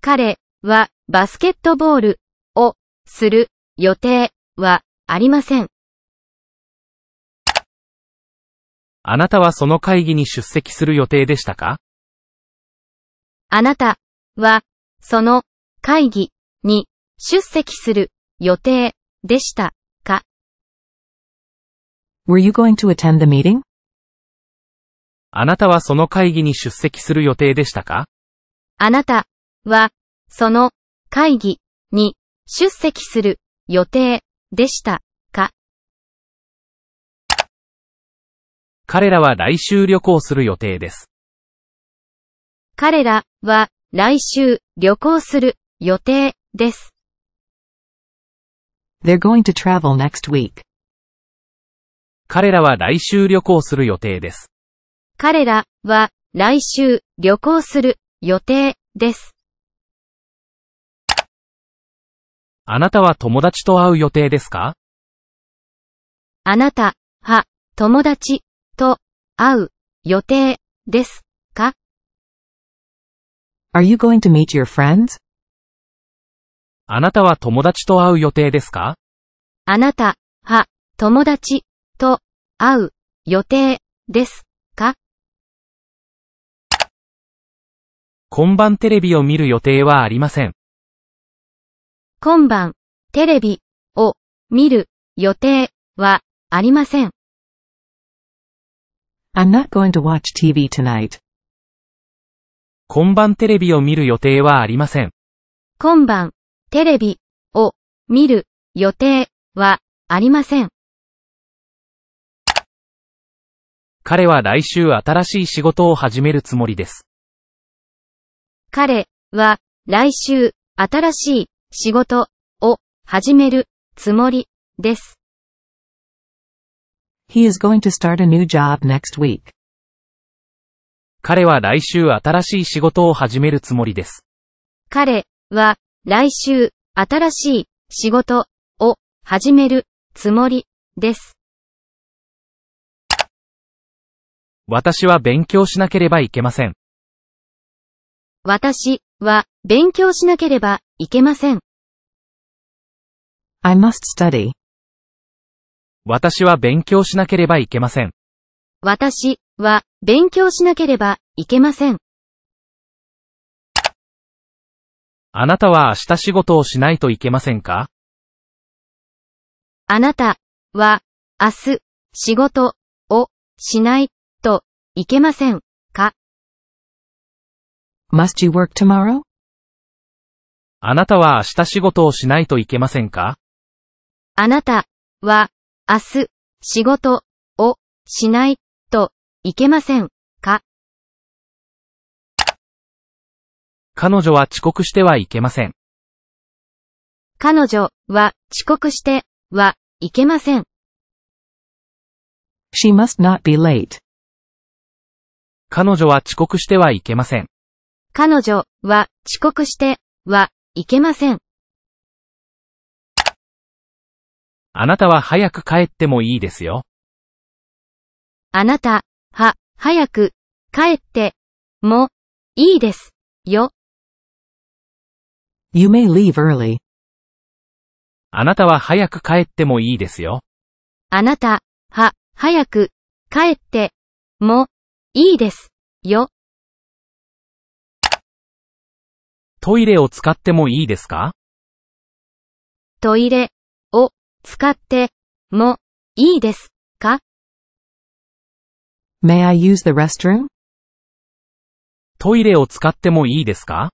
彼はバスケットボールをする予定はありません。あなたはその会議に出席する予定でしたか？あなたはその会議に出席する予定でしたか Were you going to attend the meeting? あなたはその会議に出席する予定でしたか？あなたはその会議に出席する予定でしたか？彼らは来週旅行する予定です。彼らは来週旅行する予定です。They're going to travel next week. 彼らは来週旅行する予定です。彼らは来週旅行する予定です。あなたは友達と会う予定ですか？あなたは友達と会う予定ですか？Are you going to meet your friends? あなたは友達と会う予定ですか？あなたは友達と会う予定ですか？今晩テレビを見る予定はありません。今晩テレビを見る予定はありません。I'm not going to watch TV tonight. 今晩テレビを見る予定はありません。今晩テレビを見る予定はありません。彼は来週新しい仕事を始めるつもりです。彼は来週新しい仕事を始めるつもりです。He is going to start a new job next week. 彼は来週新しい仕事を始めるつもりです。彼は来週新しい仕事を始めるつもりです。私は勉強しなければいけません。私は勉強しなければいけません。I must study. 私は勉強しなければいけません。私は勉強しなければいけません。あなたは明日仕事をしないといけませんか？あなたは明日仕事をしないといけませんか Must you work tomorrow? あなたは明日仕事をしないといけませんか？あなたは明日仕事をしないといけませんか？彼女は遅刻してはいけません。彼女は遅刻してはいけません。She must not be late. 彼女は遅刻してはいけません。彼女は遅刻してはいけません。あなたは早く帰ってもいいですよ。あなた、は、早く、帰って、も、いいです、よ。You may leave early. あなたは早く帰ってもいいですよ。あなた、は、早く、帰って、も、いいです、よ。トイレを使ってもいいですか？トイレ、を、使って、も、いいです、か？May I use the restroom? トイレを使ってもいいですか？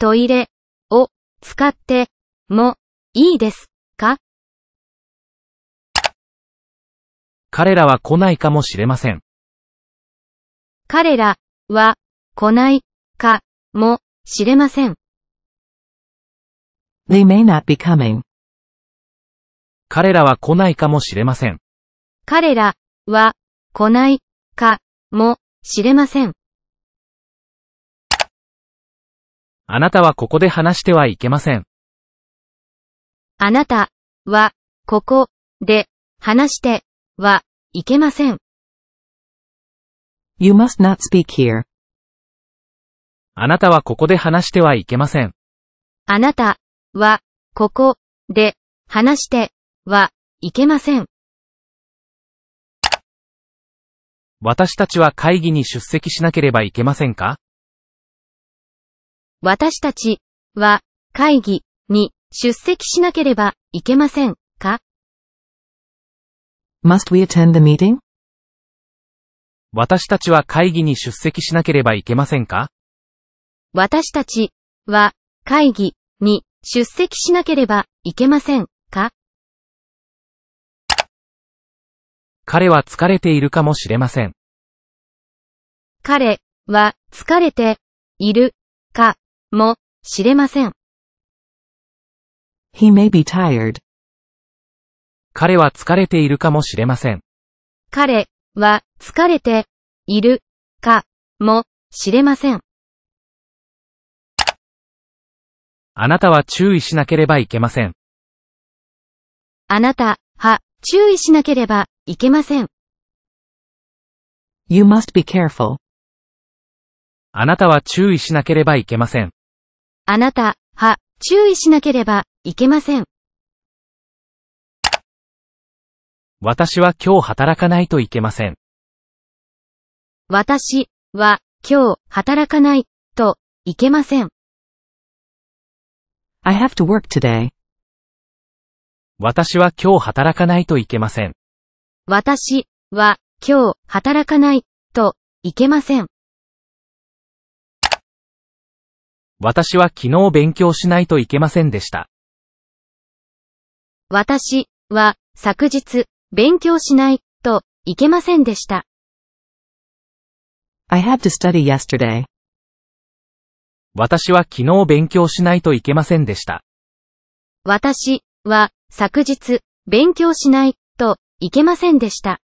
トイレ、を、使って、も、いいです、か？彼らは来ないかもしれません。彼ら、は、来ない、か、も、しれません。They may not be coming. 彼らは来ないかもしれません。彼ら、は、来ない、か、も、しれません。あなたはここで話してはいけません。あなた、は、ここ、で、話して、はいけません。You must not speak here. あなたはここで話してはいけません。あなた、は、ここ、で、話して、はいけません。私たちは会議に出席しなければいけませんか？私たち、は、会議、に、出席しなければいけません、か？Must we attend the meeting? 私たちは会議に出席しなければいけませんか？私たち、は、会議、に、出席しなければいけません、か？彼は疲れているかもしれません。彼、は、疲れて、いる、か、も、しれません。He may be tired. 彼は疲れているかもしれません。彼、は、疲れて、いる、か、も、しれません。あなたは注意しなければいけません。あなた、は、注意しなければいけません。You must be careful. あなたは注意しなければいけません。あなた、は、注意しなければいけません。私は今日働かないといけません。私、は、今日、働かない、と、いけません。I have to work today. 私は今日働かないといけません。私、は、今日、働かない、と、いけません。私は昨日勉強しないといけませんでした。私、は、昨日、勉強しない、と、いけませんでした。I had to study yesterday. 私は昨日勉強しないといけませんでした。私、は、昨日、勉強しない、と、いけませんでした。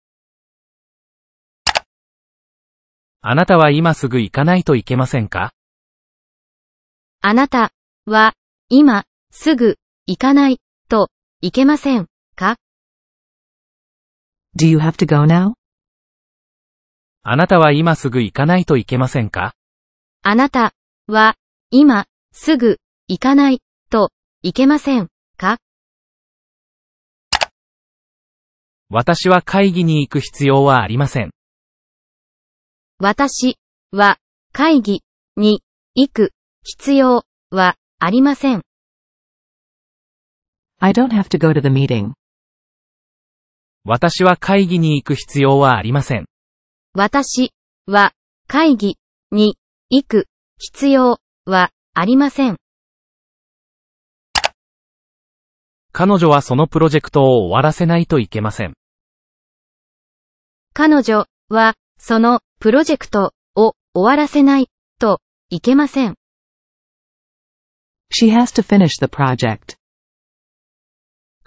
あなたは今すぐ行かないといけませんか？あなた、は、今、すぐ、行かない、と、いけません、か？Do you have to go now? あなたは今すぐ行かないといけませんか？あなた、は、今、すぐ、行かない、と、いけません、か？私は会議に行く必要はありません。私、は、会議、に、行く、必要、は、ありません。I don't have to go to the meeting. 私は会議に行く必要はありません。私、は、会議、に、行く、必要、は、ありません。彼女はそのプロジェクトを終わらせないといけません。彼女、は、そのプロジェクトを終わらせないといけません。She has to finish the project.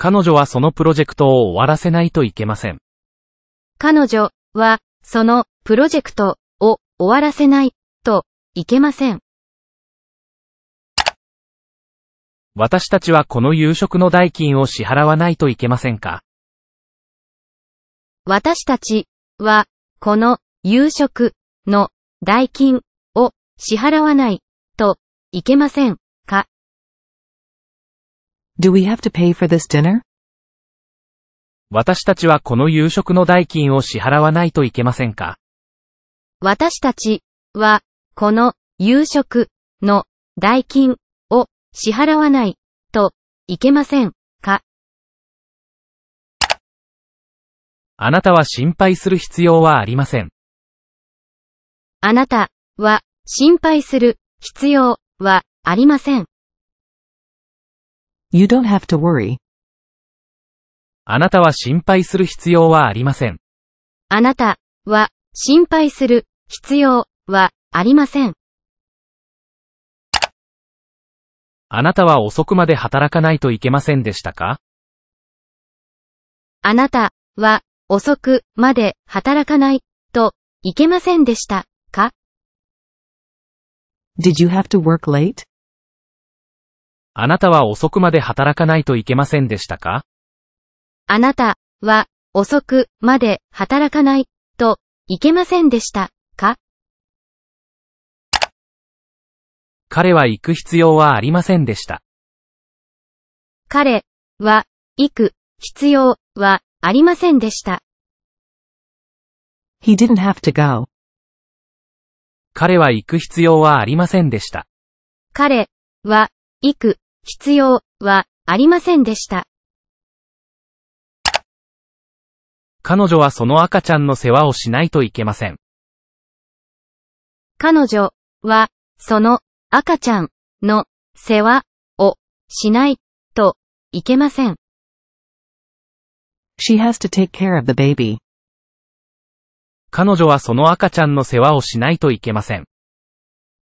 彼女はそのプロジェクトを終わらせないといけません。彼女はそのプロジェクトを終わらせないといけません。私たちはこの夕食の代金を支払わないといけませんか？私たちはこの夕食の代金を支払わないといけませんか Do we have to pay for this dinner? 私たちはこの夕食の代金を支払わないといけませんか？私たちはこの夕食の代金を支払わないといけませんか？あなたは心配する必要はありません。あなたは心配する必要はありません。You don't have to worry. あなたは心配する必要はありません。あなたは心配する必要はありません。あなたは遅くまで働かないといけませんでしたか？あなたは遅くまで働かないといけませんでしたか？Did you have to work late? あなたは遅くまで働かないといけませんでしたか？あなたは遅くまで働かないといけませんでしたか？彼は行く必要はありませんでした。彼は行く必要はありませんでした。He didn't have to go. 彼は行く必要はありませんでした。彼は行く必要はありませんでした。彼女はその赤ちゃんの世話をしないといけません。彼女はその赤ちゃんの世話をしないといけません。She has to take care of the baby. 彼女はその赤ちゃんの世話をしないといけません。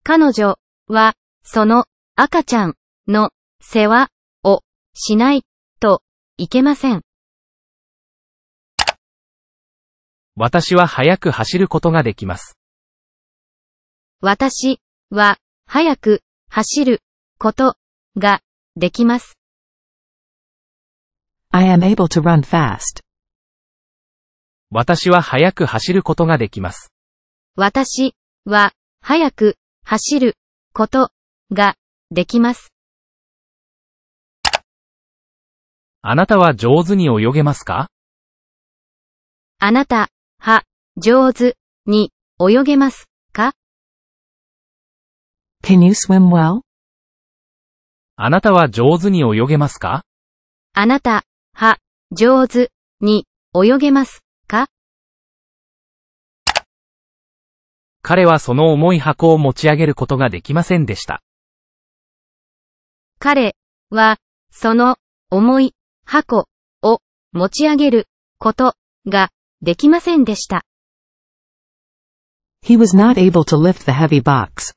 彼女はその赤ちゃんの世話をしないといけません。私は早く走ることができます。私は早く走ることができます。I am able to run fast. 私は早く走ることができます。私は早く走ることができます。あなたは上手に泳げますか？あなたは上手に泳げますか？Can you swim well? あなたは上手に泳げますか？あなたは上手に泳げますか？彼はその重い箱を持ち上げることができませんでした。彼はその重い箱を持ち上げることができませんでした。He was not able to lift the heavy box.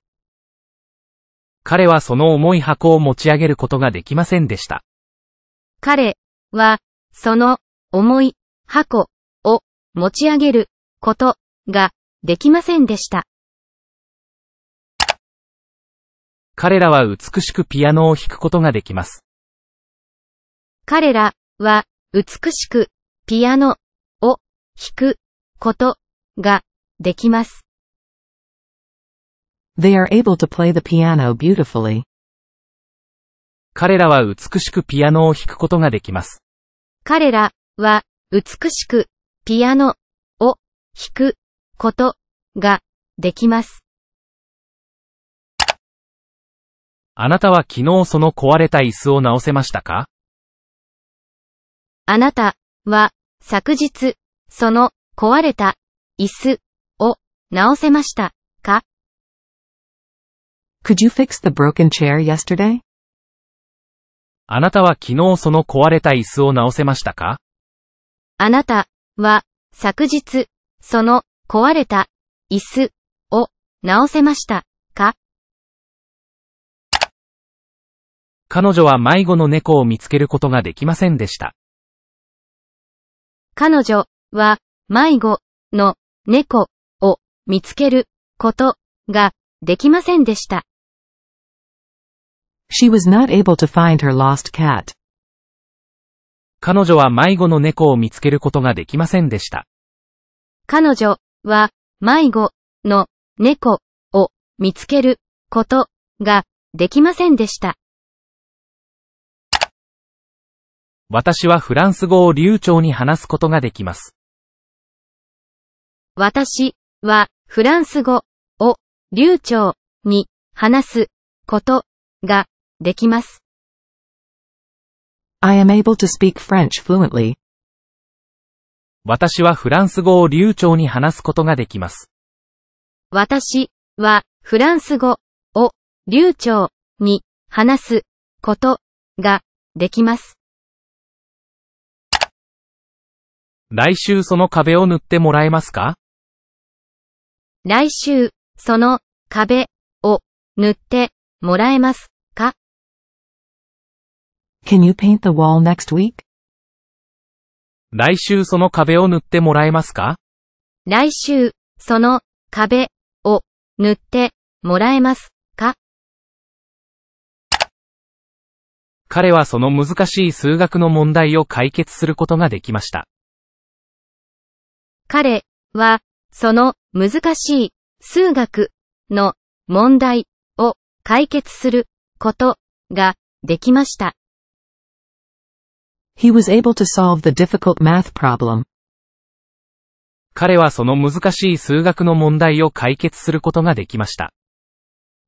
彼はその重い箱を持ち上げることができませんでした。彼はその重い箱を持ち上げることができませんでした。彼らは美しくピアノを弾くことができます。彼らは美しくピアノを弾くことができます。They are able to play the piano beautifully. 彼らは美しくピアノを弾くことができます。彼らは美しくピアノを弾くことができます。あなたは昨日その壊れた椅子を直せましたか？あなたは昨日その壊れた椅子を直せましたか？Could you fix the broken chair yesterday? あなたは昨日その壊れた椅子を直せましたか？あなたは昨日その壊れた椅子を直せましたか？彼女は迷子の猫を見つけることができませんでした。彼女は迷子の猫を見つけることができませんでした。She was not able to find her lost cat. 彼女は迷子の猫を見つけることができませんでした。彼女は迷子の猫を見つけることができませんでした。私はフランス語を流暢に話すことができます。私はフランス語を流暢に話すことができます。I am able to speak French fluently. 私はフランス語を流暢に話すことができます。私はフランス語を流暢に話すことができます。来週その壁を塗ってもらえますか？来週、その壁を塗ってもらえますか？Can you paint the wall next week? 来週その壁を塗ってもらえますか？来週、その壁を塗ってもらえますか？彼はその難しい数学の問題を解決することができました。彼は、その難しい数学の問題を解決することができました。He was able to solve the difficult math problem. 彼はその難しい数学の問題を解決することができました。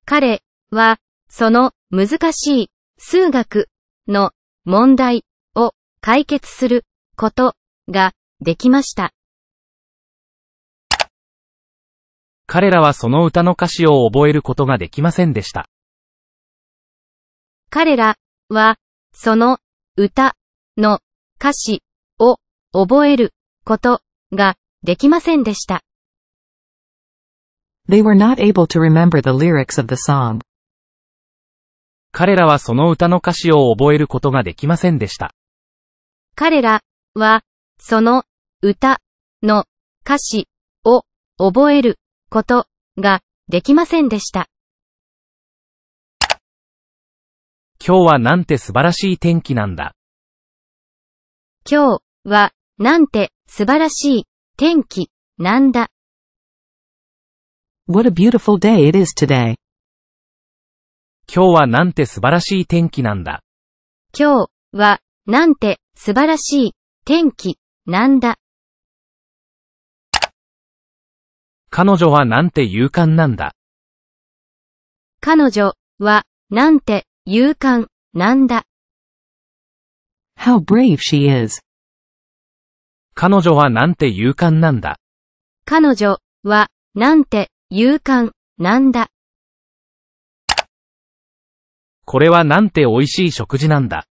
彼は、その難しい数学の問題を解決することができました。彼らはその歌の歌詞を覚えることができませんでした。彼らは、その歌の歌詞を覚えることができませんでした。They were not able to remember the lyrics of the song. 彼らはその歌の歌詞を覚えることができませんでした。彼らは、その歌の歌詞を覚えることができませんでした。今日はなんて素晴らしい天気なんだ。今日は、なんて素晴らしい天気なんだ。What a beautiful day it is today. 今日はなんて素晴らしい天気なんだ。今日は、なんて素晴らしい天気なんだ。彼女はなんて勇敢なんだ。彼女は、なんて勇敢なんだ。How brave she is. 彼女はなんて勇敢なんだ。彼女は、なんて勇敢なんだ。これはなんて美味しい食事なんだ。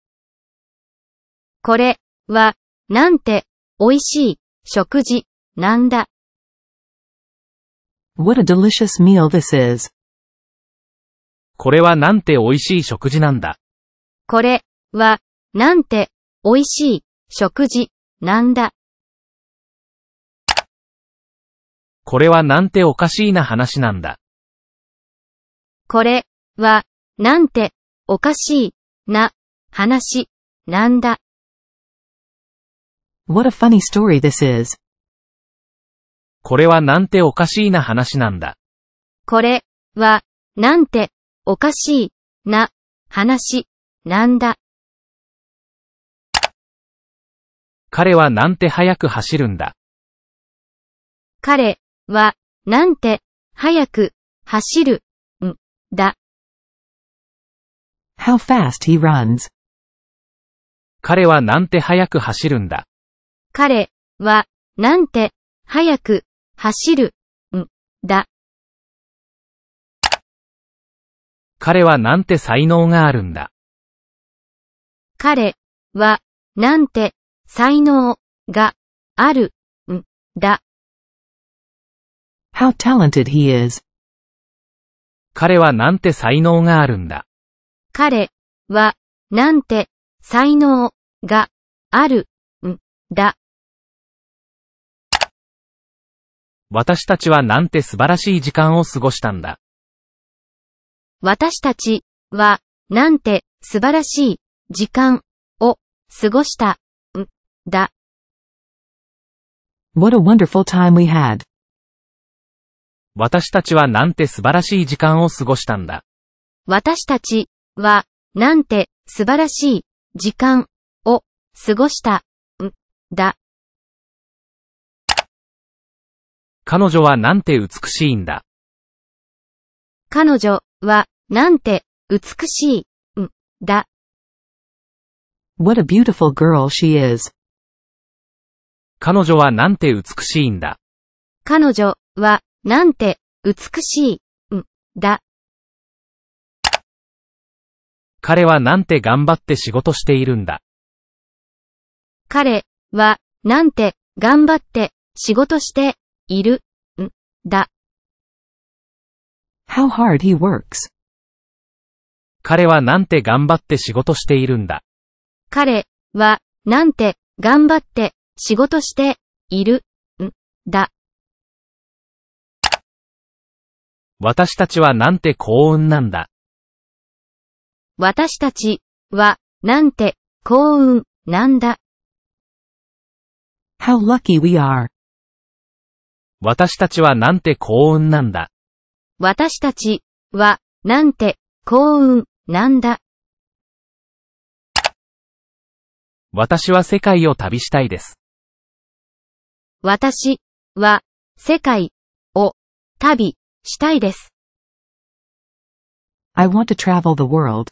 これは、なんて美味しい食事なんだ。What a delicious meal this is. これはなんて美味しい食事なんだ。これは、なんて美味しい食事なんだ。これはなんておかしいな話なんだ。これは、なんておかしいな話なんだ。What a funny story this is. これはなんておかしいな話なんだ。これは、なんておかしいな話なんだ。彼はなんて速く走るんだ。彼は、なんて早く走るんだ。How fast he runs. 彼はなんて速く走るんだ。彼は、なんて早く走るんだ。彼はなんて才能があるんだ？彼は、なんて才能があるんだ。How talented he is. 彼はなんて才能があるんだ？彼は、なんて、才能があるんだ。私たちはなんて素晴らしい時間を過ごしたんだ。私たちは、なんて素晴らしい時間を過ごしたんだ。What a wonderful time we had. 私たちはなんて素晴らしい時間を過ごしたんだ。私たちは、なんて素晴らしい時間を過ごしたんだ。彼女はなんて美しいんだ？彼女は、なんて美しいんだ？What a beautiful girl she is. 彼女はなんて美しいんだ？彼女は、なんて美しいんだ？彼はなんて頑張って仕事しているんだ？彼は、なんて頑張って仕事しているんだ。How hard he works. 彼はなんて頑張って仕事しているんだ。彼は、なんて頑張って仕事しているんだ。私たちはなんて幸運なんだ。私たちは、なんて幸運なんだ。How lucky we are. 私たちはなんて幸運なんだ。私たちは、なんて幸運なんだ。私は世界を旅したいです。私は、世界を旅したいです。I want to travel the world.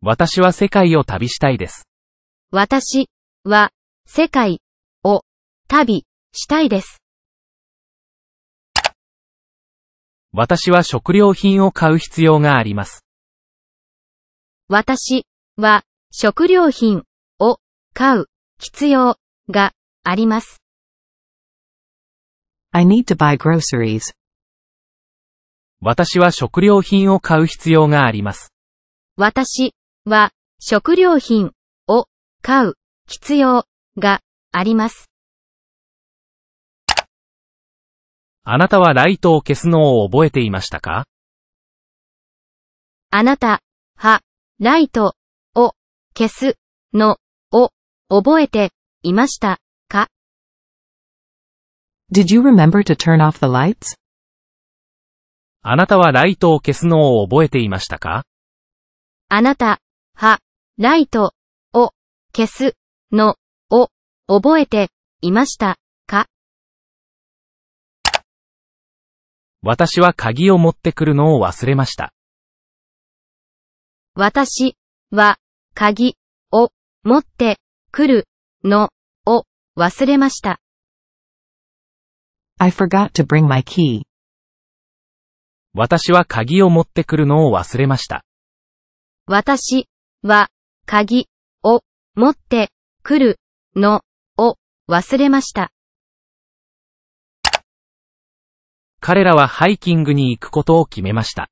私は世界を旅したいです。私は、世界を旅したいです。私は食料品を買う必要があります。私は、食料品を買う必要があります。I need to buy groceries. 私は食料品を買う必要があります。私は、食料品を買う必要があります。あなたはライトを消すのを覚えていましたか？あなた、は、ライトを消すのを覚えていましたか？Did you remember to turn off the lights? あなたはライトを消すのを覚えていましたか？あなた、は、ライトを消すのを覚えていました私は鍵を持ってくるのを忘れました。私は鍵を持ってくるのを忘れました。I forgot to bring my key. 私は鍵を持ってくるのを忘れました。私は鍵を持ってくるのを忘れました。彼らはハイキングに行くことを決めました。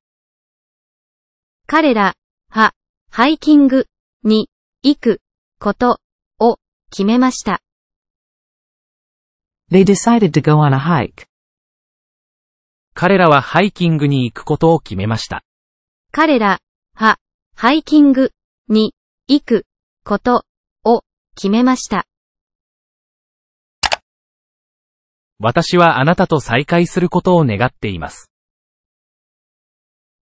彼らはハイキングに行くことを決めました。They decided to go on a hike. 彼らはハイキングに行くことを決めました。彼らはハイキングに行くことを決めました。私はあなたと再会することを願っています。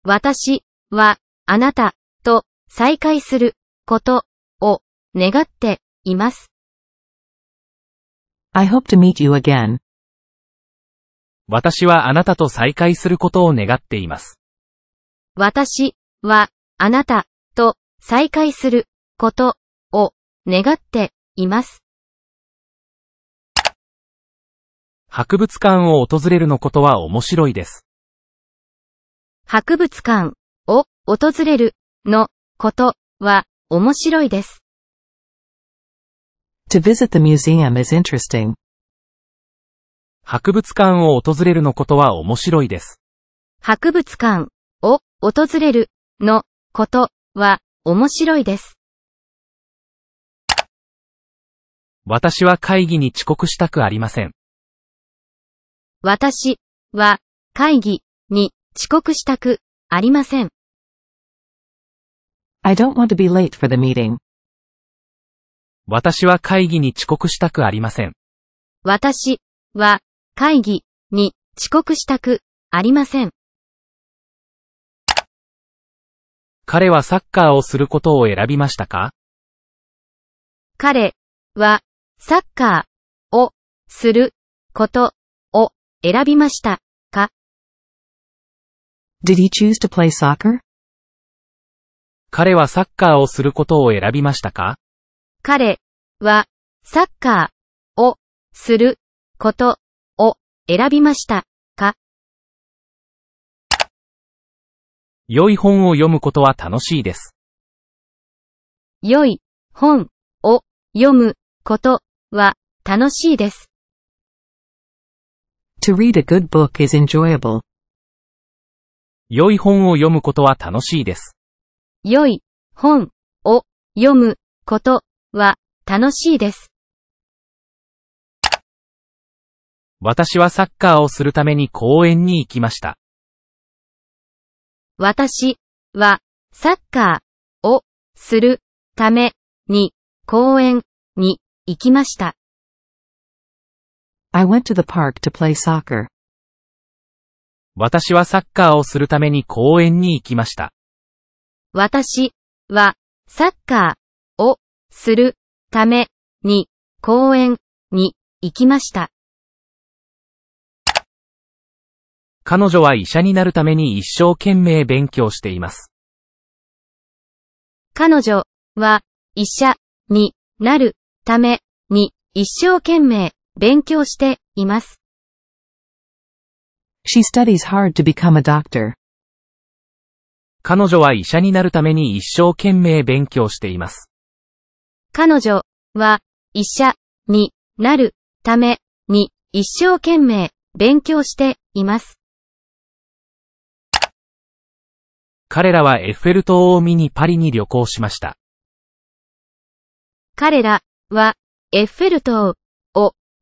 私はあなたと再会することを願っています。I hope to meet you again. 私はあなたと再会することを願っています。私はあなたと再会することを願っています。博物館を訪れるのことは面白いです。博物館を訪れるのことは面白いです。To visit the museum is interesting. 博物館を訪れるのことは面白いです。博物館を訪れるのことは面白いです。私は会議に遅刻したくありません。私は会議に遅刻したくありません。I don't want to be late for the meeting. 私は会議に遅刻したくありません。私は会議に遅刻したくありません。彼はサッカーをすることを選びましたか？彼はサッカーをすることを選びましたか Did he choose to play soccer? 彼はサッカーをすることを選びましたか？彼はサッカーをすることを選びましたか良い本を読むことは楽しいです。良い本を読むことは楽しいです。To read a good book is enjoyable. 良い本を読むことは楽しいです。良い本を読むことは楽しいです。私はサッカーをするために公園に行きました。私はサッカーをするために公園に行きました。I went to the park to play soccer. 私はサッカーをするために公園に行きました。私はサッカーをするために公園に行きました。彼女は医者になるために一生懸命勉強しています。彼女は医者になるために一生懸命勉強しています。She studies hard to become a doctor. 彼女は医者になるために一生懸命勉強しています。彼女は医者になるために一生懸命勉強しています。彼らはエッフェル塔を見にパリに旅行しました。彼らはエッフェル塔を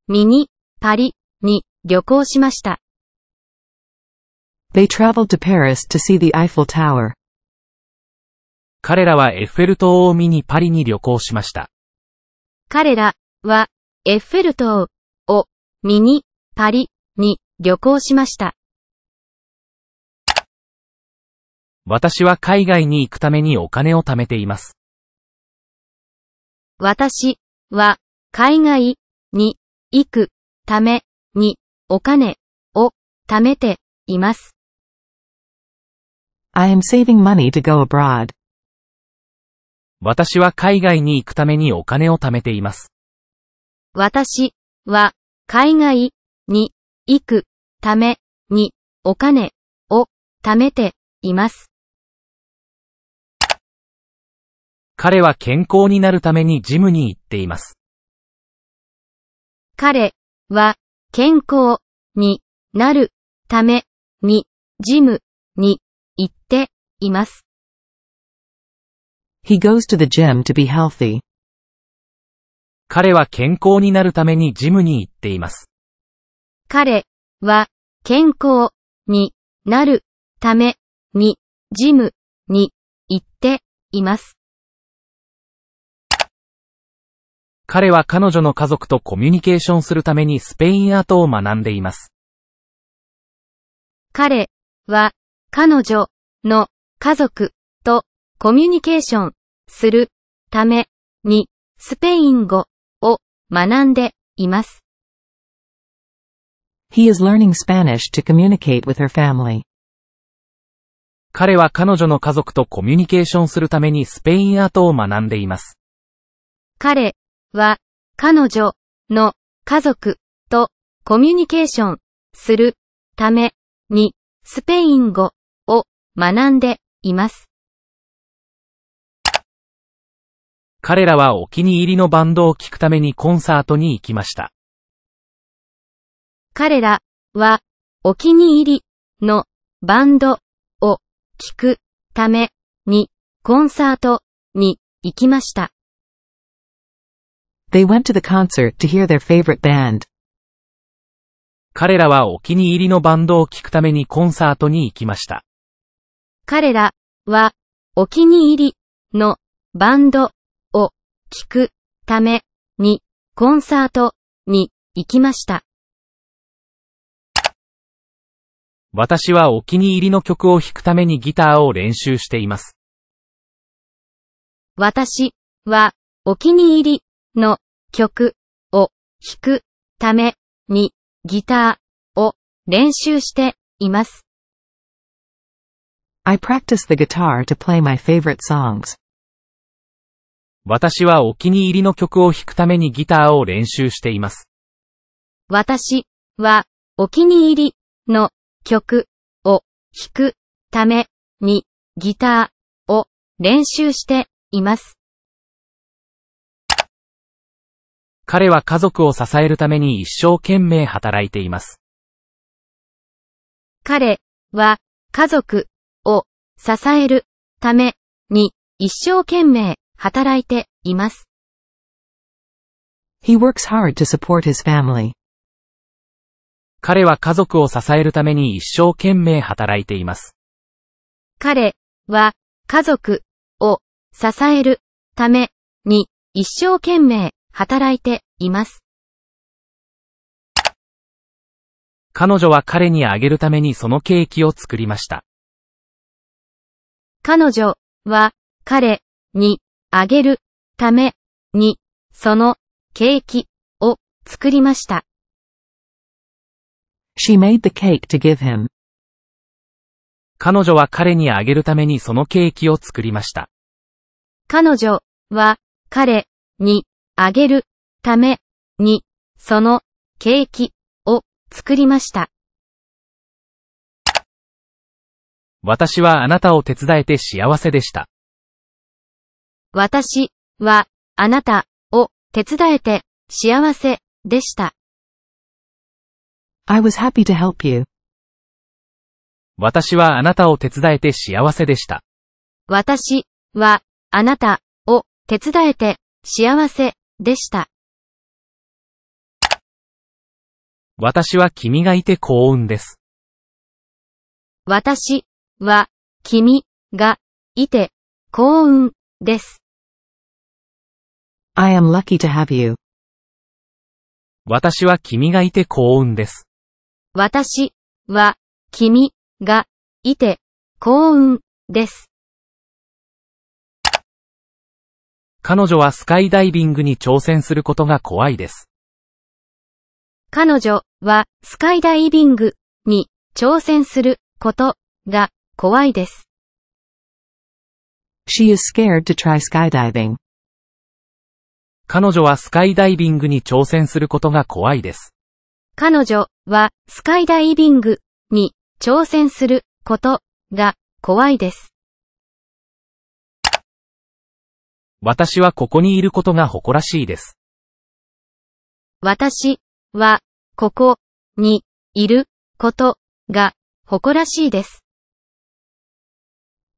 見にパリに旅行しました。They traveled to Paris to see the Eiffel Tower. 彼らはエッフェル塔を見にパリに旅行しました。彼らはエッフェル塔を見にパリに旅行しました。私は海外に行くためにお金を貯めています。私は海外に行くためにお金を貯めています。I am saving money to go abroad. 私は海外に行くためにお金を貯めています。私は海外に行くためにお金を貯めています。彼は健康になるためにジムに行っています。彼は健康になるためにジムに行っています。He goes to the gym to be healthy. 彼は健康になるためにジムに行っています。彼は健康になるためにジムに行っています。彼は彼女の家族とコミュニケーションするためにスペインアートを学んでいます。彼は彼女の家族とコミュニケーションするためにスペイン語を学んでいます。He is learning Spanish to communicate with her family. 彼は彼女の家族とコミュニケーションするためにスペインアートを学んでいます。彼は彼女の家族とコミュニケーションするためにスペイン語を学んでいます。彼らはお気に入りのバンドを聴くためにコンサートに行きました。彼らはお気に入りのバンドを聴くためにコンサートに行きました。They went to the concert to hear their favorite band. 彼らはお気に入りのバンドを聴くためにコンサートに行きました。彼らはお気に入りのバンドを聴くためにコンサートに行きました。私はお気に入りの曲を弾くためにギターを練習しています。私はお気に入りの曲を弾くためにギターを練習しています。I practice the guitar to play my favorite songs. 私はお気に入りの曲を弾くためにギターを練習しています。私はお気に入りの曲を弾くためにギターを練習しています。彼は家族を支えるために一生懸命働いています。彼は家族を支えるために一生懸命働いています。He works hard to support his family. 彼は家族を支えるために一生懸命働いています。彼は家族を支えるために一生懸命働いています。彼女は彼にあげるためにそのケーキを作りました。彼女は彼にあげるためにそのケーキを作りました。She made the cake to give him. 彼女は彼にあげるためにそのケーキを作りました。彼女は彼にあげるためにそのケーキを作りました。私はあなたを手伝えて幸せでした。私はあなたを手伝えて幸せでした。I was happy to help you. 私はあなたを手伝えて幸せでした。私はあなたを手伝えて幸せでした。私は君がいて幸運です。私は君がいて幸運です。I am lucky to have you. 私は君がいて幸運です。私は君がいて幸運です。彼女はスカイダイビングに挑戦することが怖いです。彼女はスカイダイビングに挑戦することが怖いです。She is scared to try skydiving. 彼女はスカイダイビングに挑戦することが怖いです。彼女はスカイダイビングに挑戦することが怖いです。私はここにいることが誇らしいです。私はここにいることが誇らしいです。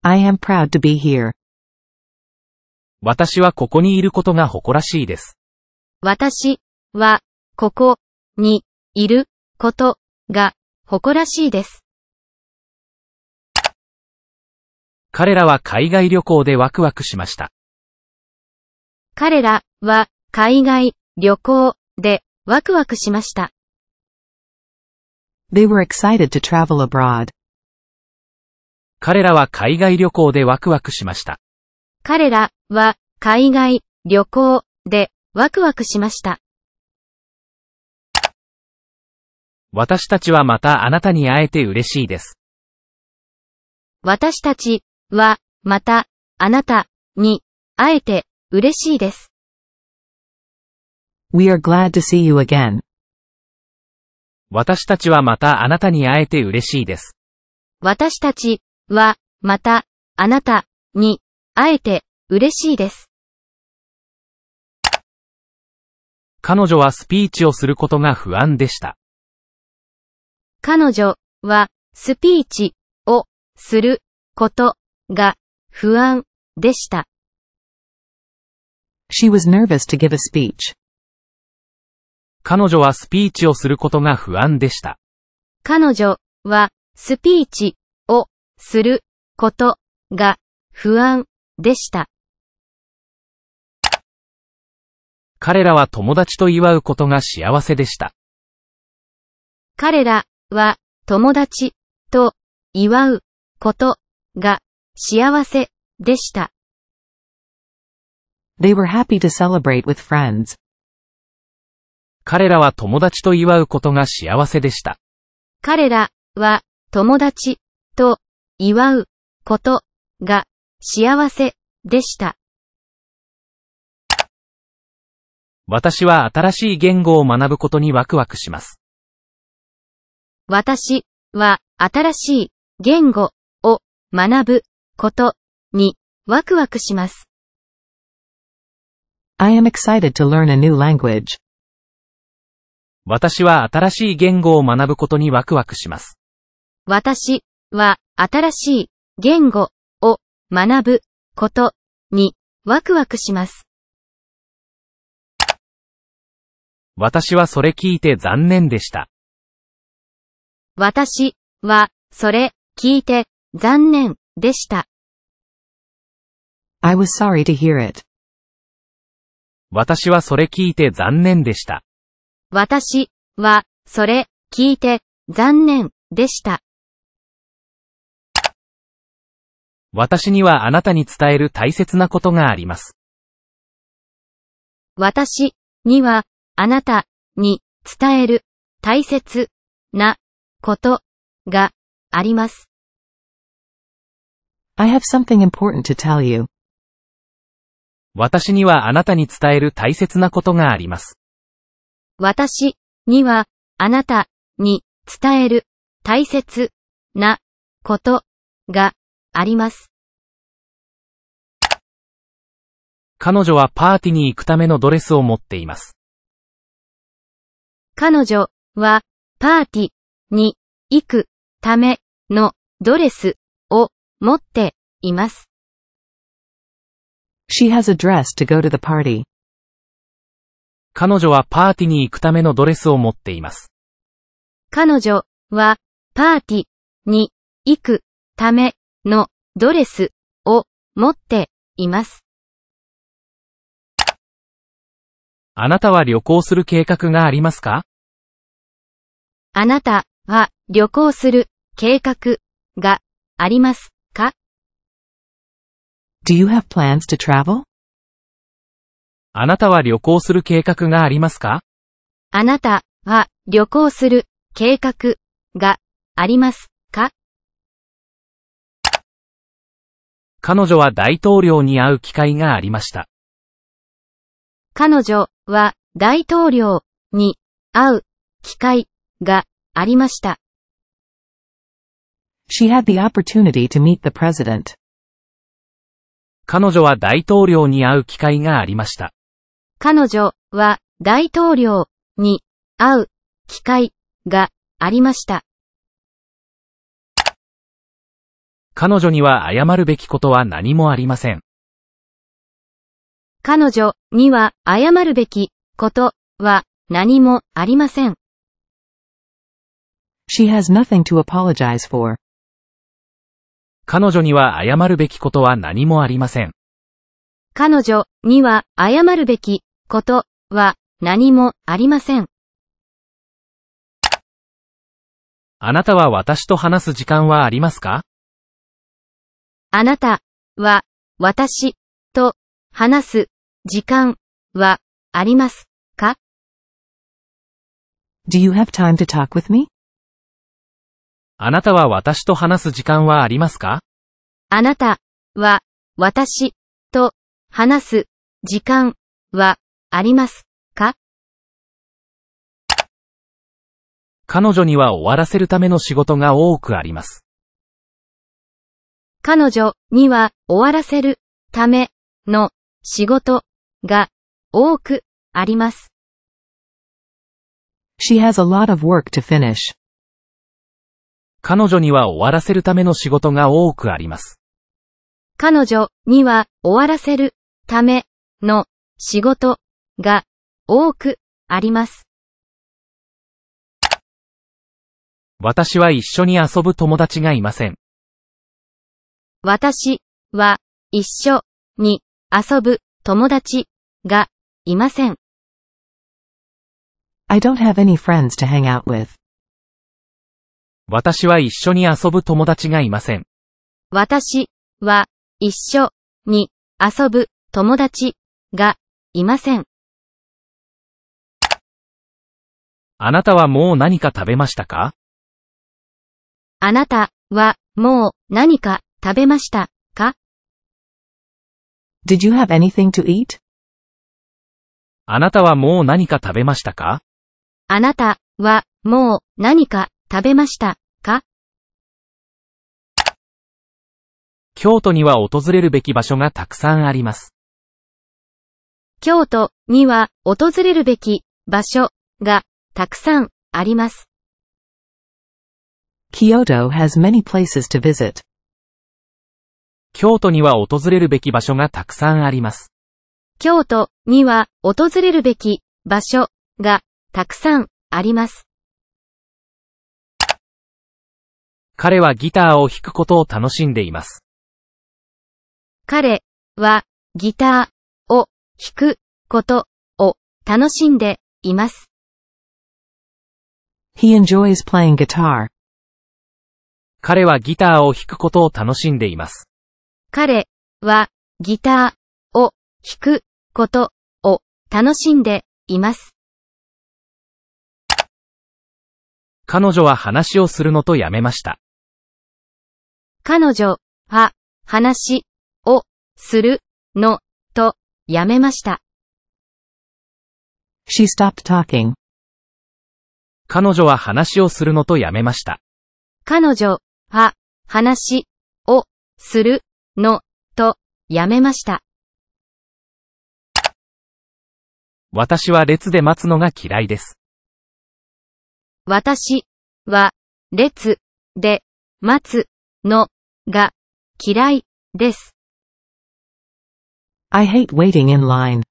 I am proud to be here. 私はここにいることが誇らしいです。私はここにいることが誇らしいです。彼らは海外旅行でワクワクしました。彼らは海外旅行でワクワクしました。They were excited to travel abroad. 彼らは海外旅行でワクワクしました。彼らは海外旅行でワクワクしました。私たちはまたあなたに会えて嬉しいです。私たちはまたあなたに会えて嬉しいです。We are glad to see you again. 私たちはまたあなたに会えて嬉しいです。私たちはまたあなたに会えて嬉しいです。彼女はスピーチをすることが不安でした。彼女はスピーチをすることが不安でした。She was nervous to give a speech. 彼女はスピーチをすることが不安でした。彼女はスピーチをすることが不安でした。彼らは友達と祝うことが幸せでした。彼らは友達と祝うことが幸せでした。They were happy to celebrate with friends. 彼らは友達と祝うことが幸せでした。彼らは友達と祝うことが幸せでした。私は新しい言語を学ぶことにワクワクします。私は新しい言語を学ぶことにワクワクします。I am excited to learn a new language. 私は新しい言語を学ぶことにワクワクします。私は新しい言語を学ぶことにワクワクします。私はそれ聞いて残念でした。私はそれ聞いて残念でした。I was sorry to hear it. 私はそれ聞いて残念でした。私はそれ聞いて残念でした。私にはあなたに伝える大切なことがあります。私にはあなたに伝える大切なことがあります。I have something important to tell you. 私にはあなたに伝える大切なことがあります。私にはあなたに伝える大切なことがあります。彼女はパーティーに行くためのドレスを持っています。彼女はパーティーに行くためのドレスを持っています。She has a dress to go to the party. 彼女はパーティーに行くためのドレスを持っています。彼女はパーティーに行くためのドレスを持っています。あなたは旅行する計画がありますか？あなたは旅行する計画がありますか？Do you have plans to travel? あなたは旅行する計画がありますか？あなたは旅行する計画がありますか？彼女は大統領に会う機会がありました。彼女は大統領に会う機会がありました。She had the opportunity to meet the president. 彼女は大統領に会う機会がありました。彼女は大統領に会う機会がありました。彼女には謝るべきことは何もありません。彼女には謝るべきことは何もありません。She has nothing to apologize for. 彼女には謝るべきことは何もありません。彼女には謝るべきことは何もありません。あなたは私と話す時間はありますか？あなたは私と話す時間はありますか？Do you have time to talk with me? あなたは私と話す時間はありますか？あなたは私と話す時間はありますか？彼女には終わらせるための仕事が多くあります。彼女には終わらせるための仕事が多くあります。She has a lot of work to finish. 彼女には終わらせるための仕事が多くあります。彼女には終わらせるための仕事が多くあります。私は一緒に遊ぶ友達がいません。私は一緒に遊ぶ友達がいません。I don't have any friends to hang out with. 私は一緒に遊ぶ友達がいません。私は一緒に遊ぶ友達がいません。あなたはもう何か食べましたか？あなたはもう何か食べましたか？Did you have anything to eat? あなたはもう何か食べましたか？あなたはもう何か食べましたか？京都には訪れるべき場所がたくさんあります。京都には訪れるべき場所がたくさんあります。Kyoto has many places to visit. 京都には訪れるべき場所がたくさんあります。京都には訪れるべき場所がたくさんあります。彼はギターを弾くことを楽しんでいます。彼はギターを弾くことを楽しんでいます。He enjoys playing guitar. 彼はギターを弾くことを楽しんでいます。彼はギターを弾くことを楽しんでいます。彼女は話をするのとやめました。彼女は話をするのとやめました。She stopped talking. 彼女は話をするのとやめました。彼女は話をするのとやめました。私は列で待つのが嫌いです。私は列で待つのが嫌いです。I hate waiting in line.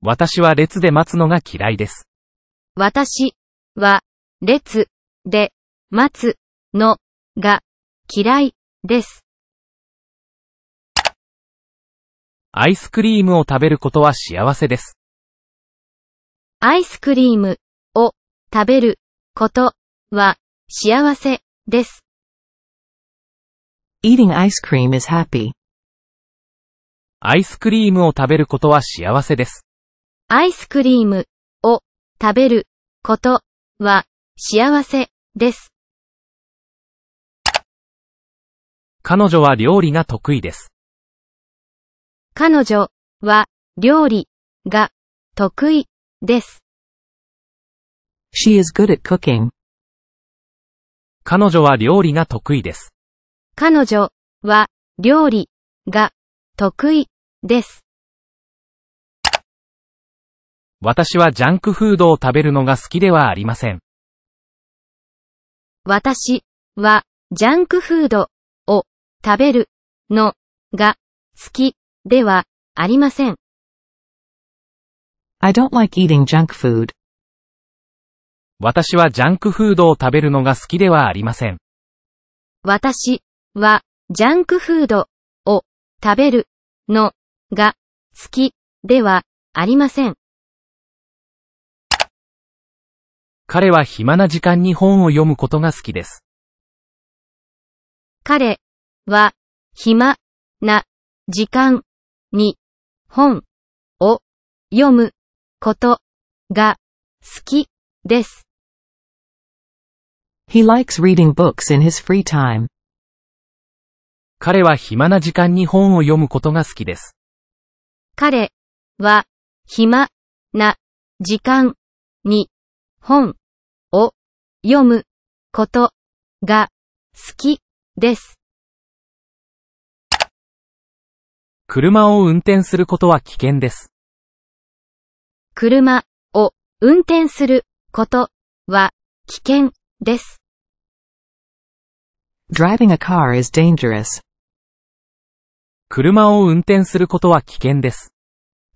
私は列で待つのが嫌いです。私は列で待つのが嫌いです。アイスクリームを食べることは幸せです。アイスクリームを食べることは幸せです。Eating ice cream is happy. アイスクリームを食べることは幸せです。アイスクリームを食べることは幸せです。彼女は料理が得意です。彼女は料理が得意です。She is good at cooking. 彼女は料理が得意です。彼女は料理が得意です。私はジャンクフードを食べるのが好きではありません。私はジャンクフードを食べるのが好きではありません。I don't like eating junk food. 私はジャンクフードを食べるのが好きではありません。私はジャンクフードを食べるのが好きではありません。彼は暇な時間に本を読むことが好きです。彼は暇な時間に本を読むことが好きです。He likes reading books in his free time. 彼は暇な時間に本を読むことが好きです。彼は暇な時間に本を読むことが好きです。車を運転することは危険です。車を運転することは危険です。Driving a car is dangerous. 車を運転することは危険です。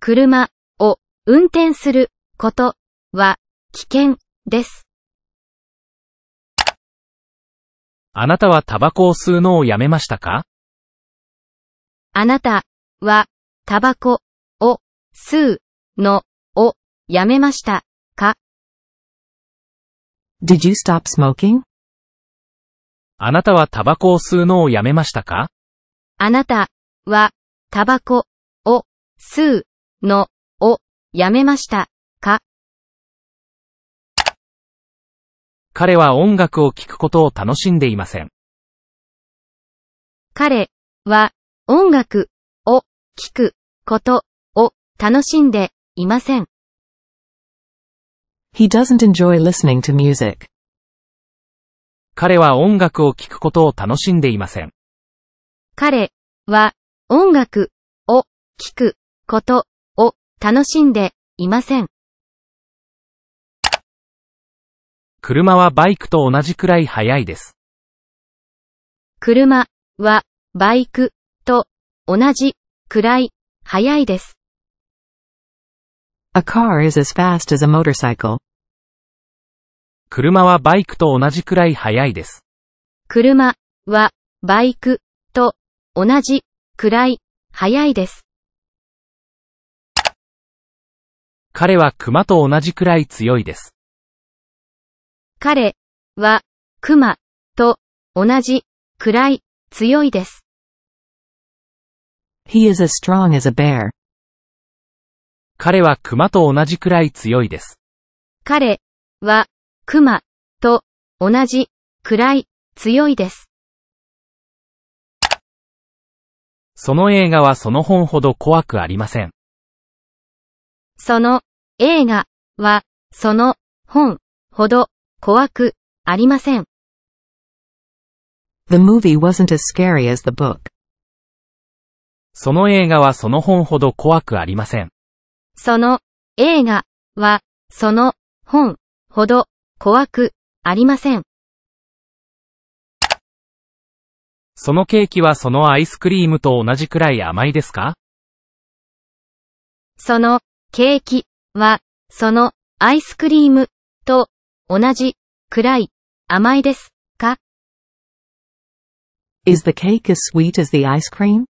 車を運転することは危険です。あなたはタバコを吸うのをやめましたか？あなたはタバコを吸うのをやめましたか？Did you stop smoking? あなたはタバコを吸うのをやめましたか？あなたはタバコを吸うのをやめましたか彼は音楽を聴くことを楽しんでいません。彼は音楽を聴くことを楽しんでいません。He doesn't enjoy listening to music. 彼は音楽を聴くことを楽しんでいません。彼は音楽を聴くことを楽しんでいません。車はバイクと同じくらい速いです。車はバイクと同じくらい速いです。A car is as fast as a motorcycle. 車はバイクと同じくらい速いです。車はバイクと同じくらい速いです。彼は熊と同じくらい強いです。彼は熊と同じくらい強いです。He is as strong as a bear. 彼は熊と同じくらい強いです。彼は熊と同じくらい強いです。その映画はその本ほど怖くありません。その映画はその本ほど怖くありません。The movie wasn't as scary as the book. その映画はその本ほど怖くありません。その映画はその本ほど怖くありません。そのケーキはそのアイスクリームと同じくらい甘いですか？そのケーキはそのアイスクリームと同じくらい甘いですか？Is the cake as sweet as the ice cream?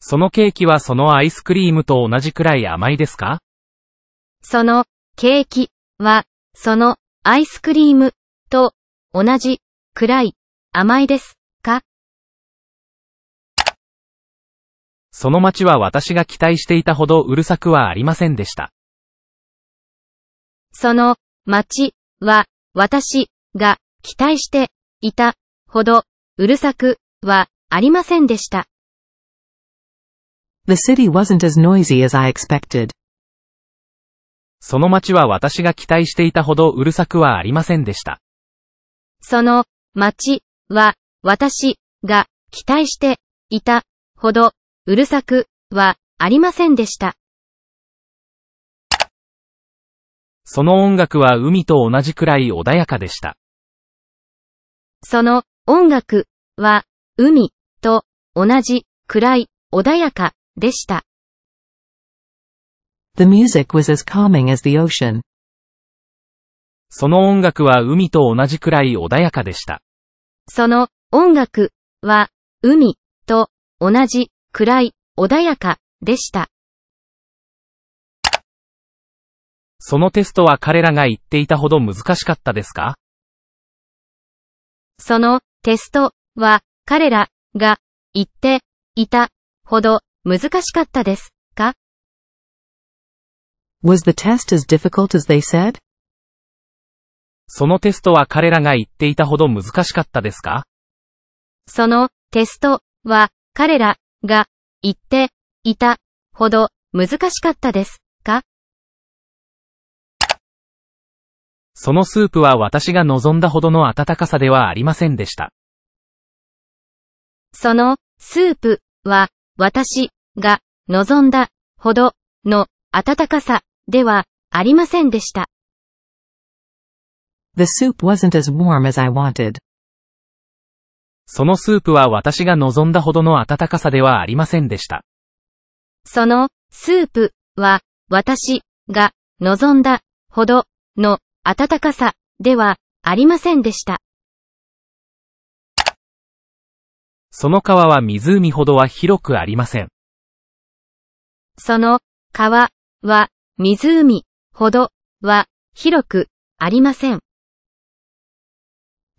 そのケーキはそのアイスクリームと同じくらい甘いですか？そのケーキはそのアイスクリームと同じくらい甘いですか？その街は私が期待していたほどうるさくはありませんでした。その街は私が期待していたほどうるさくはありませんでした。The city wasn't as noisy as I expected. その街は私が期待していたほどうるさくはありませんでした。その街は私が期待していたほどうるさくはありませんでした。その音楽は海と同じくらい穏やかでした。その音楽は海と同じくらい穏やかでした。The music was as calming as the ocean. その音楽は海と同じくらい穏やかでした。その音楽は海と同じくらい穏やかでした。そのテストは彼らが言っていたほど難しかったですか？そのテストは彼らが言っていたほど難しかったですか？Was the test as difficult as they said? そのテストは彼らが言っていたほど難しかったですか？そのテストは彼らが言っていたほど難しかったですか？そのスープは私が望んだほどの温かさではありませんでした。そのスープは私が望んだほどの温かさではありませんでした。The soup wasn't as warm as I wanted. そのスープは私が望んだほどの温かさではありませんでした。そのスープは私が望んだほどの温かさではありませんでした。その川は湖ほどは広くありません。その川は湖ほどは広くありません。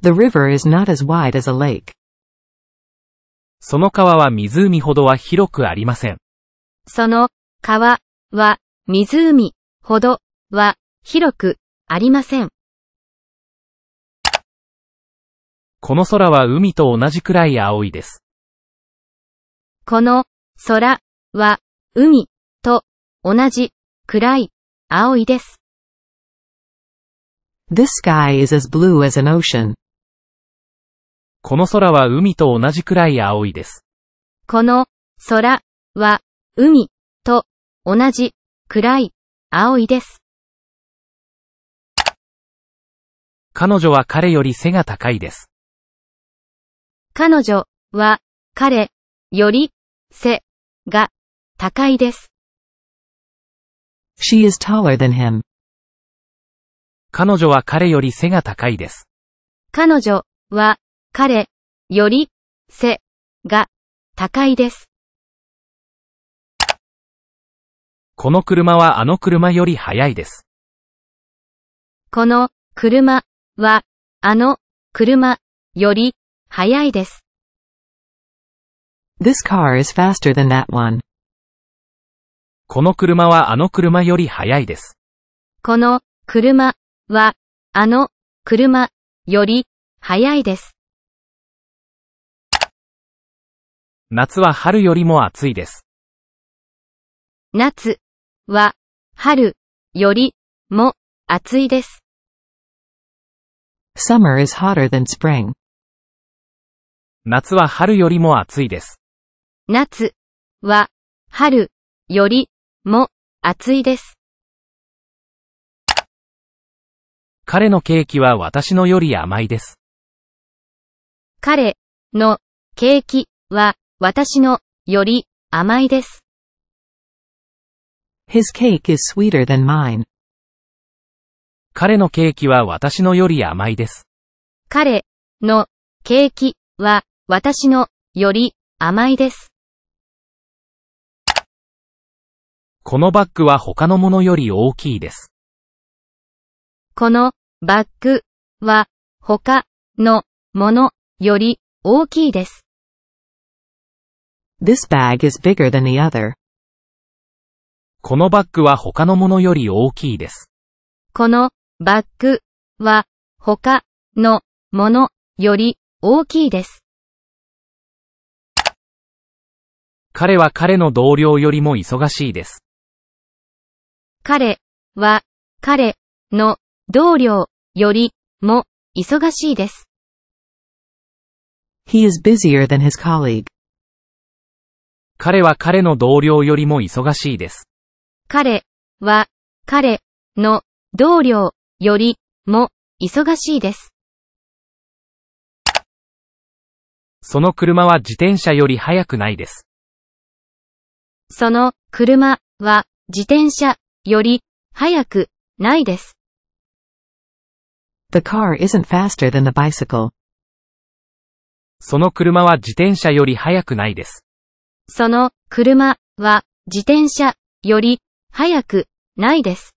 The river is not as wide as a lake. その川は湖ほどは広くありません。その川は湖ほどは広くありません。この空は海と同じくらい青いです。この空は海と同じくらい青いです。This sky is as blue as an ocean. この空は海と同じくらい青いです。この空は海と同じくらい青いです。彼女は彼より背が高いです。彼女は彼より背が高いです。She is taller than him. 彼女は彼より背が高いです。彼女は彼より背が高いです。この車はあの車より速いです。この車はあの車より速いです。This car is faster than that one. この車はあの車より速いです。この車はあの車より速いです。夏は春よりも暑いです。夏は春よりも暑いです。Summer is hotter than spring. 夏は春よりも暑いです。夏は春よりも暑いです。彼のケーキは私のより甘いです。彼のケーキは私のより甘いです。His cake is sweeter than mine. 彼のケーキは私のより甘いです。彼のケーキは私のより甘いです。このバッグは他のものより大きいです。このバッグは他のものより大きいです。This bag is bigger than the other. このバッグは他のものより大きいです。このバッグは他のものより大きいです。彼は彼の同僚よりも忙しいです。彼は彼の同僚よりも忙しいです。He is busier than his colleague. 彼は彼の同僚よりも忙しいです。彼は彼の同僚よりも忙しいです。その車は自転車より速くないです。その車は自転車より速くないです。The car isn't faster than the bicycle. その車は自転車より速くないです。その車は自転車より速くないです。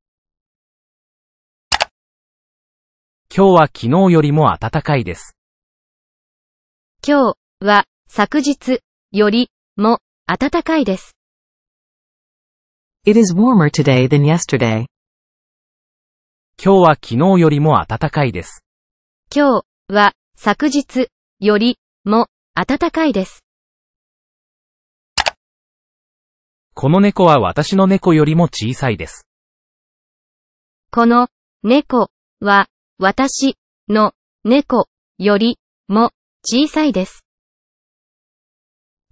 今日は昨日よりも暖かいです。今日は昨日よりも暖かいです。It is warmer today than yesterday. 今日は昨日よりも暖かいです。今日は昨日よりも暖かいです。この猫は私の猫よりも小さいです。この猫は私の猫よりも小さいです。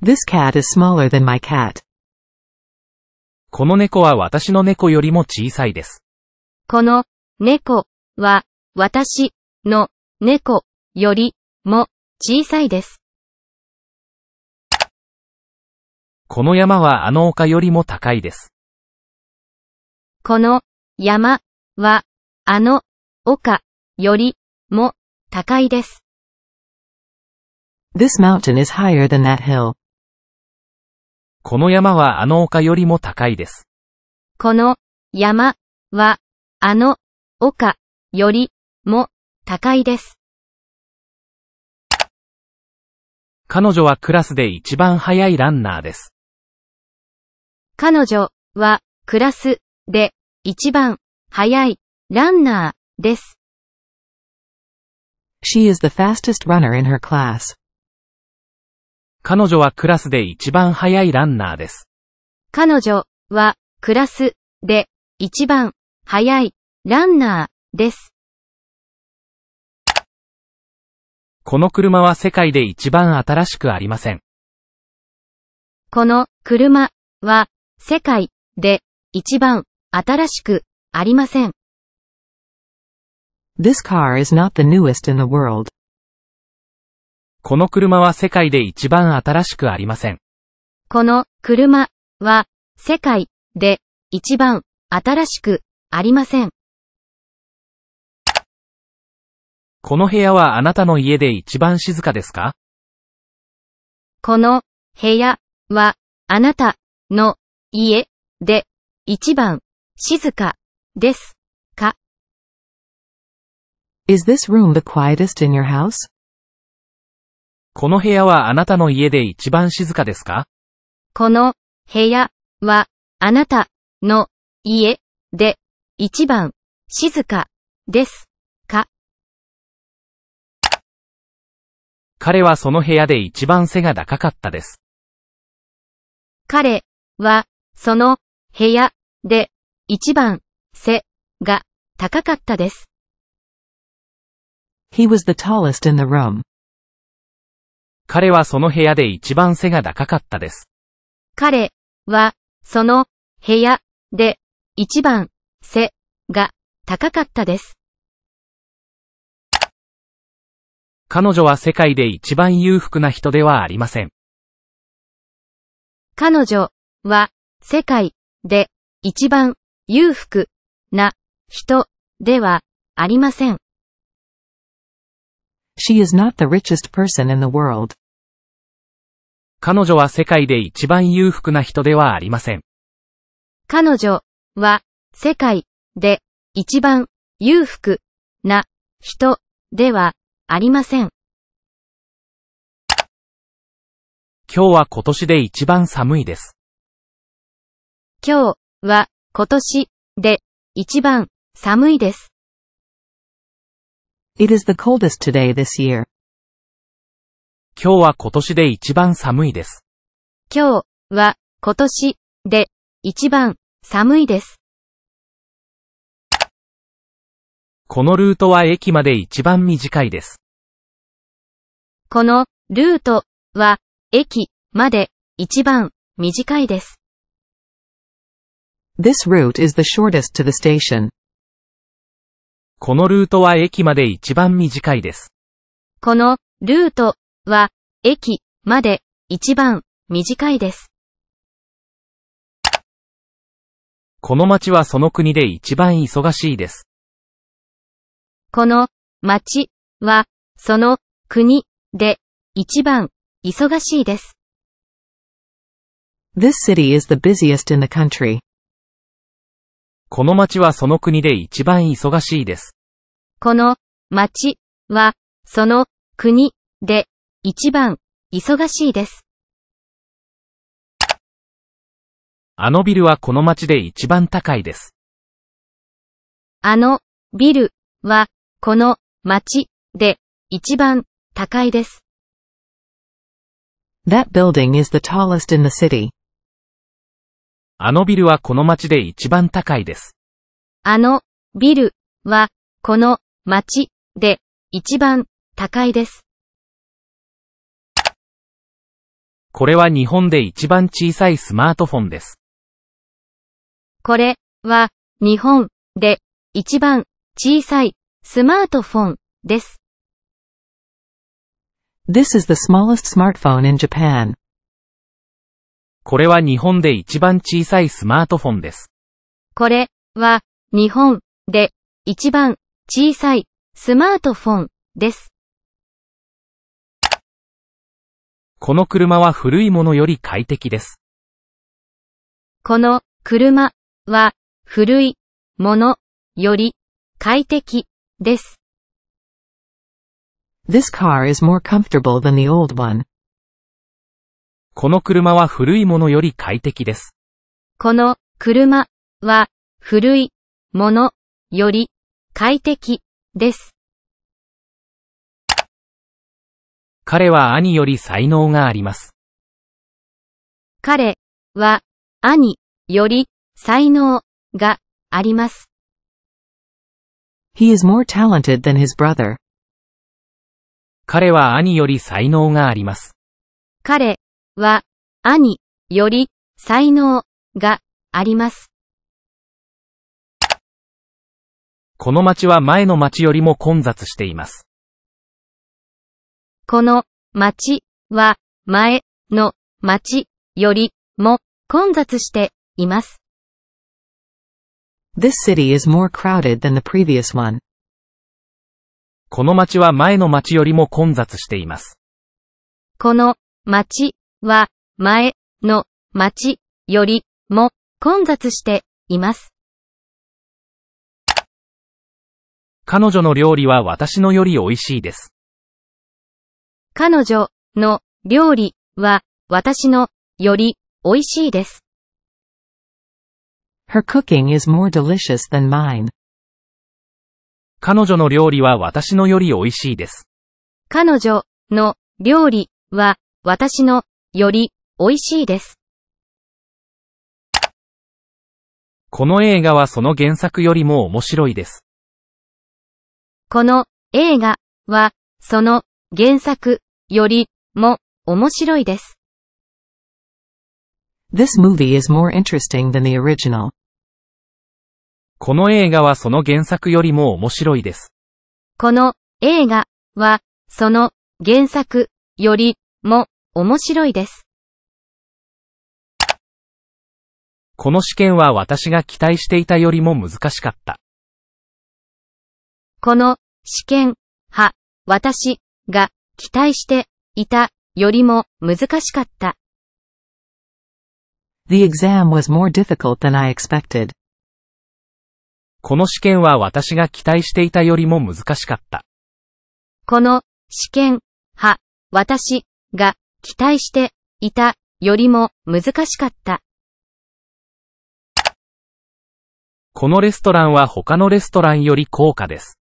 This cat is smaller than my cat. この猫は私の猫よりも小さいです。この猫は私の猫よりも小さいです。この山はあの丘よりも高いです。この山はあの丘よりも高いです。This mountain is higher than that hill. この山はあの丘よりも高いです。この山はあの丘よりも高いです。彼女はクラスで一番速いランナーです。彼女はクラスで一番速いランナーです。She is the fastest runner in her class. 彼女はクラスで一番速いランナーです。彼女はクラスで一番速いランナーです。この車は世界で一番新しくありません。この車は世界で一番新しくありません。This car is not the newest in the world. この車は世界で一番新しくありません。この車は世界で一番新しくありません。この部屋はあなたの家で一番静かですか？この部屋はあなたの家で一番静かですか Is this room the quietest in your house? この部屋はあなたの家で一番静かですか？この部屋はあなたの家で一番静かですか彼はその部屋で一番背が高かったです。彼はその部屋で一番背が高かったです。He was the tallest in the room. 彼はその部屋で一番背が高かったです。彼はその部屋で一番背が高かったです。彼女は世界で一番裕福な人ではありません。彼女は世界で一番裕福な人ではありません。She is not the richest person in the world. 彼女は世界で一番裕福な人ではありません。彼女は世界で一番裕福な人ではありません。今日は今年で一番寒いです。今日は今年で一番寒いです。It is the coldest today this year. 今日は今年で一番寒いです。今日は今年で一番寒いです。このルートは駅まで一番短いです。このルートは駅まで一番短いです。This route is the shortest to the station. このルートは駅まで一番短いです。このルートは駅まで一番短いです。この街はその国で一番忙しいです。この町はその国で一番忙しいです。This city is the busiest in the country. この街はその国で一番忙しいです。この町はその国で一番忙しいです。あのビルはこの街で一番高いです。あのビルはこの町で一番高いです。That building is the tallest in the city. あのビルはこの街で一番高いです。あのビルはこの町で一番高いです。これは日本で一番小さいスマートフォンです。これは日本で一番小さいスマートフォンです。This is the smallest smartphone in Japan. これは日本で一番小さいスマートフォンです。これは日本で一番小さいスマートフォンです。この車は古いものより快適です。この車は古いものより快適です。This car is more comfortable than the old one. この車は古いものより快適です。この車は古いものより快適です。彼は兄より才能があります。彼は兄より才能があります。He is more talented than his brother. 彼は兄より才能があります。彼は兄より才能があります。この街は前の街よりも混雑しています。この街は前の街よりも混雑しています。This city is more crowded than the previous one. この街は前の街よりも混雑しています。この街は前の街よりも混雑しています。彼女の料理は私のより美味しいです。彼女の料理は私のより美味しいです。Her cooking is more delicious than mine. 彼女の料理は私のより美味しいです。彼女の料理は私のより美味しいです。この映画はその原作よりも面白いです。この映画はその原作よりも面白いです。This movie is more interesting than the original. この映画はその原作よりも面白いです。この映画はその原作よりも面白いです。この試験は私が期待していたよりも難しかった。この試験は私が期待していたよりも難しかった。The exam was more difficult than I expected. この試験は私が期待していたよりも難しかった。この試験は私が期待していたよりも難しかった。このレストランは他のレストランより高価です。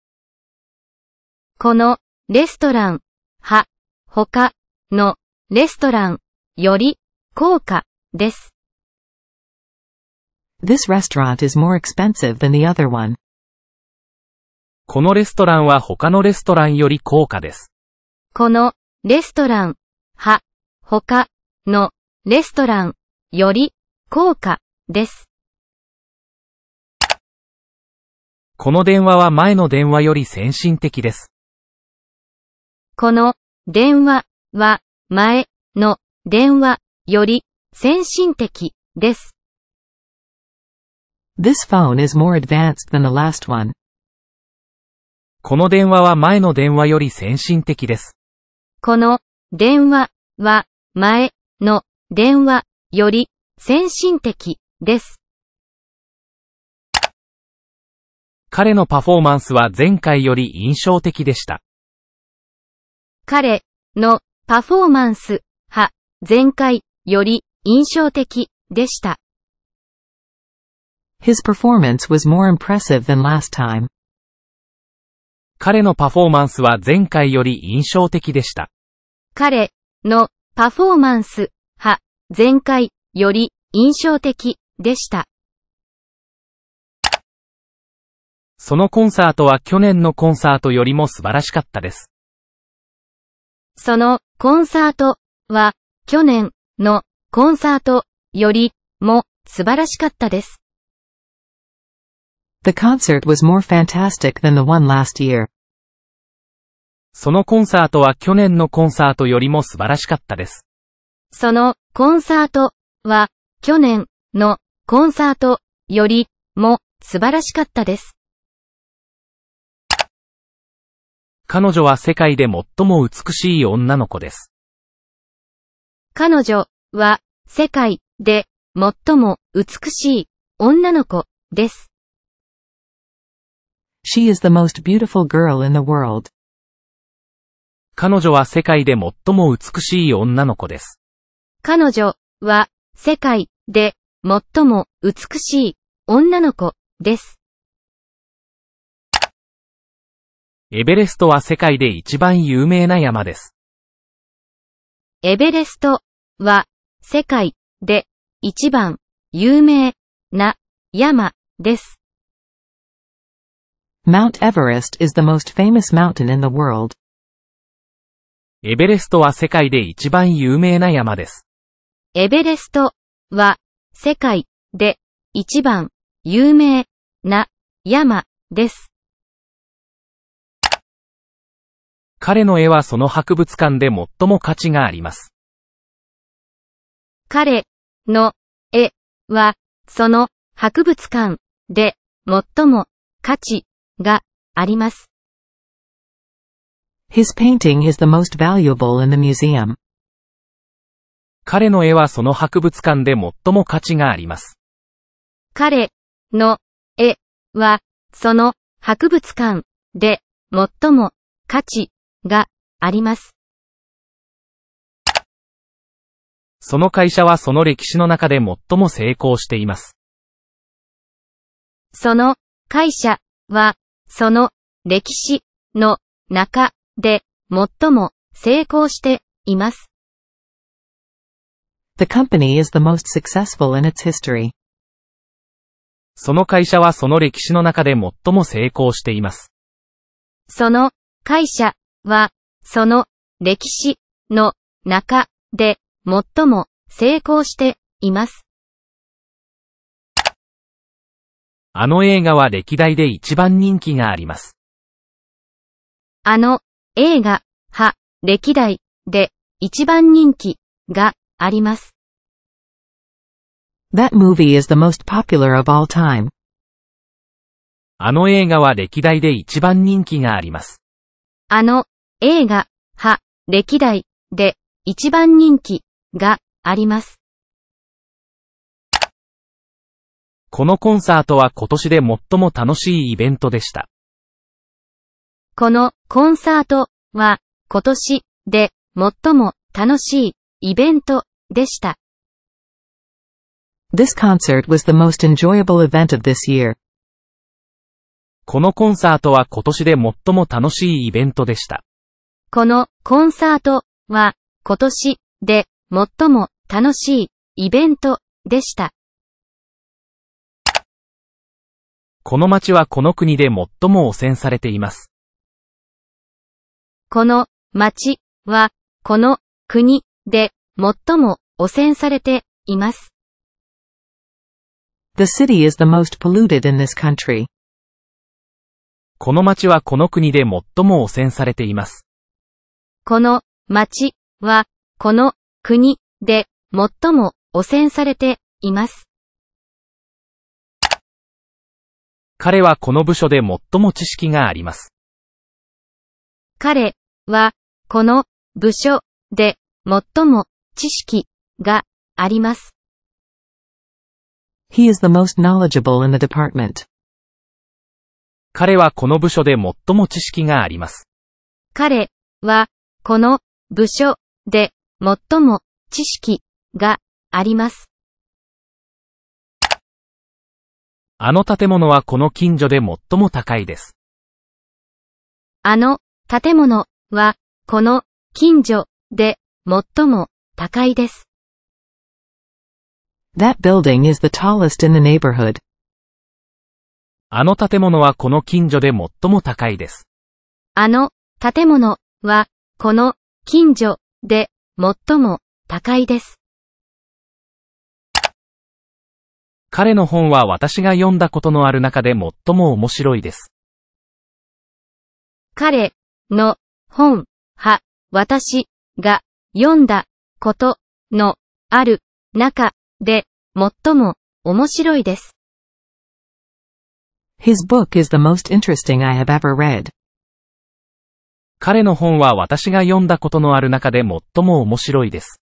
このレストランは他のレストランより高価です。This restaurant is more expensive than the other one. このレストランは他のレストランより高価です。このレストランは他のレストランより高価です。この電話は前の電話より先進的です。この電話は前の電話より先進的です。This phone is more advanced than the last one. この電話は前の電話より先進的です。この電話は前の電話より先進的です。彼のパフォーマンスは前回より印象的でした。彼のパフォーマンスは前回より印象的でした。His performance was more impressive than last time. 彼のパフォーマンスは前回より印象的でした。彼のパフォーマンスは前回より印象的でした。そのコンサートは去年のコンサートよりも素晴らしかったです。そのコンサートは去年のコンサートよりも素晴らしかったです。The concert was more fantastic than the one last year. そのコンサートは去年のコンサートよりも素晴らしかったです。そのコンサートは去年のコンサートよりも素晴らしかったです。彼女は世界で最も美しい女の子です。彼女は世界で最も美しい女の子です。She is the most beautiful girl in the world. 彼女は世界で最も美しい女の子です。彼女は世界で最も美しい女の子です。エベレストは世界で一番有名な山です。エベレストは世界で一番有名な山です。Mount Everest is the most famous mountain in the world. エベレストは世界で一番有名な山です。エベレストは世界で一番有名な山です。彼の絵はその博物館で最も価値があります。彼の絵はその博物館で最も価値があります。His painting is the most valuable in the museum. 彼の絵はその博物館で最も価値があります。彼の絵はその博物館で最も価値があります。その会社はその歴史の中で最も成功しています。その会社はその歴史の中で最も成功しています。The company is the most successful in its history. その会社はその歴史の中で最も成功しています。その会社はその歴史の中で最も成功しています。あの映画は歴代で一番人気があります。あの映画は歴代で一番人気があります。That movie is the most popular of all time. あの映画は歴代で一番人気があります。あの映画は歴代で一番人気があります。このコンサートは今年で最も楽しいイベントでした。このコンサートは今年で最も楽しいイベントでした。This concert was the most enjoyable event of this year. このコンサートは今年で最も楽しいイベントでした。このコンサートは今年で最も楽しいイベントでした。この街はこの国で最も汚染されています。この街はこの国で最も汚染されています。The city is the most polluted in this country. この街はこの国で最も汚染されています。この街はこの国で最も汚染されています。彼はこの部署で最も知識があります。彼はこの部署で最も知識があります。He is the most knowledgeable in the department. 彼はこの部署で最も知識があります。彼はこの部署で最も知識があります。あの建物はこの近所で最も高いです。あの建物はこの近所で最も高いです。That building is the tallest in the neighborhood. あの建物はこの近所で最も高いです。あの建物はこの近所で最も高いです。彼の本は私が読んだことのある中で最も面白いです。彼の本は私が読んだことのある中で、最も面白いです。His book is the most interesting I have ever read. 彼の本は私が読んだことのある中で最も面白いです。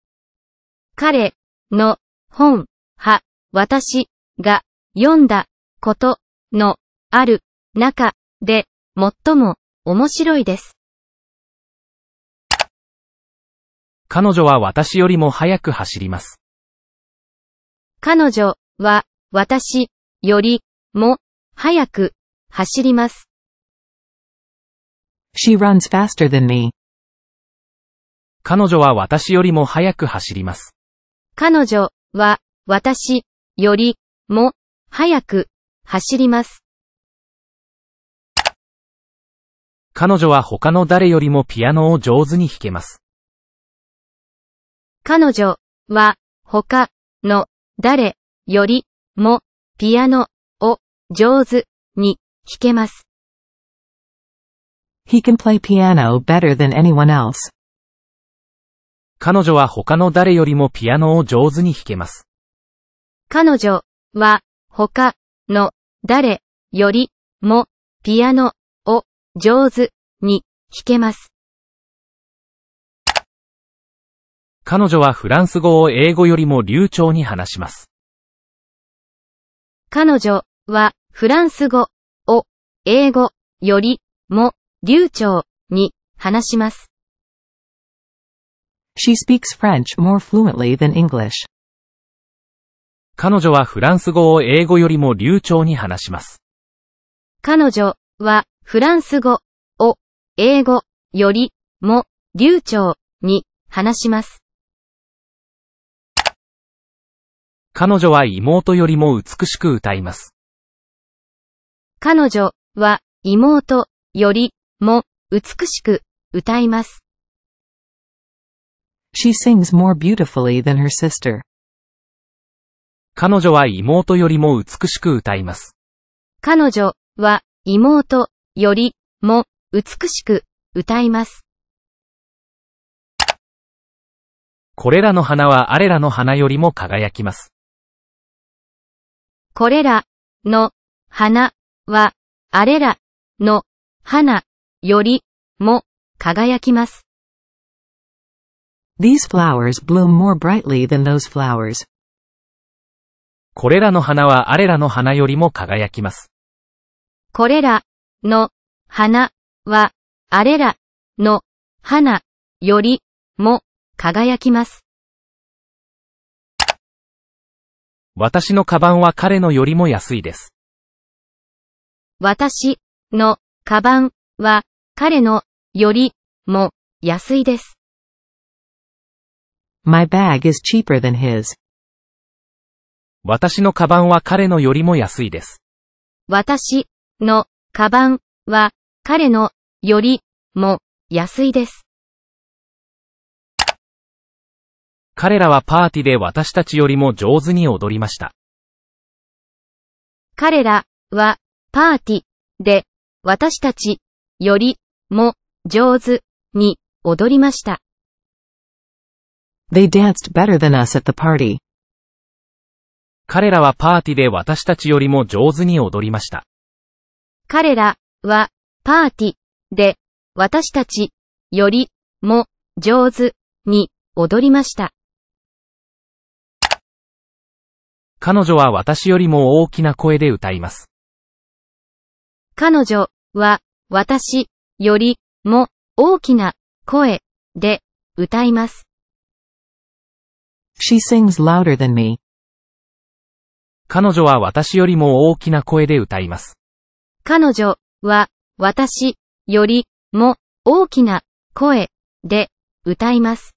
彼の本は私が読んだことのある中で最も面白いです。彼女は私よりも早く走ります。彼女は私よりも早く走ります。She runs faster than me. 彼女は私よりも早く走ります。彼女は私よりも早く走ります。彼女は他の誰よりもピアノを上手に弾けます。彼女は他の誰よりもピアノを上手に弾けます。He can play piano better than anyone else. 彼女は他の誰よりもピアノを上手に弾けます。彼女は他の誰よりもピアノを上手に弾けます。彼女はフランス語を英語よりも流暢に話します。彼女はフランス語を英語よりも流暢に話します。She speaks French more fluently than English. 彼女はフランス語を英語よりも流暢に話します。彼女はフランス語を英語よりも流暢に話します。彼女は妹よりも美しく歌います。彼女は妹よりも美しく歌います。She sings more beautifully than her sister. 彼女は妹よりも美しく歌います。彼女は妹よりも美しく歌います。これらの花はあれらの花よりも輝きます。これらの花はあれらの花よりも輝きます。These flowers bloom more brightly than those flowers. これらの花はあれらの花よりも輝きます。これらの花はあれらの花よりも輝きます。私のカバンは彼のよりも安いです。私のカバンは彼のよりも安いです。My bag is cheaper than his. 私のカバンは彼のよりも安いです。私のカバンは彼のよりも安いです。彼らはパーティで私たちよりも上手に踊りました。彼らはパーティで私たちよりも上手に踊りました。They danced better than us at the party. 彼らはパーティで私たちよりも上手に踊りました。彼らはパーティで私たちよりも上手に踊りました。彼女は私よりも大きな声で歌います。彼女は私よりも大きな声で歌います。She sings louder than me. 彼女は私よりも大きな声で歌います。彼女は私よりも大きな声で歌います。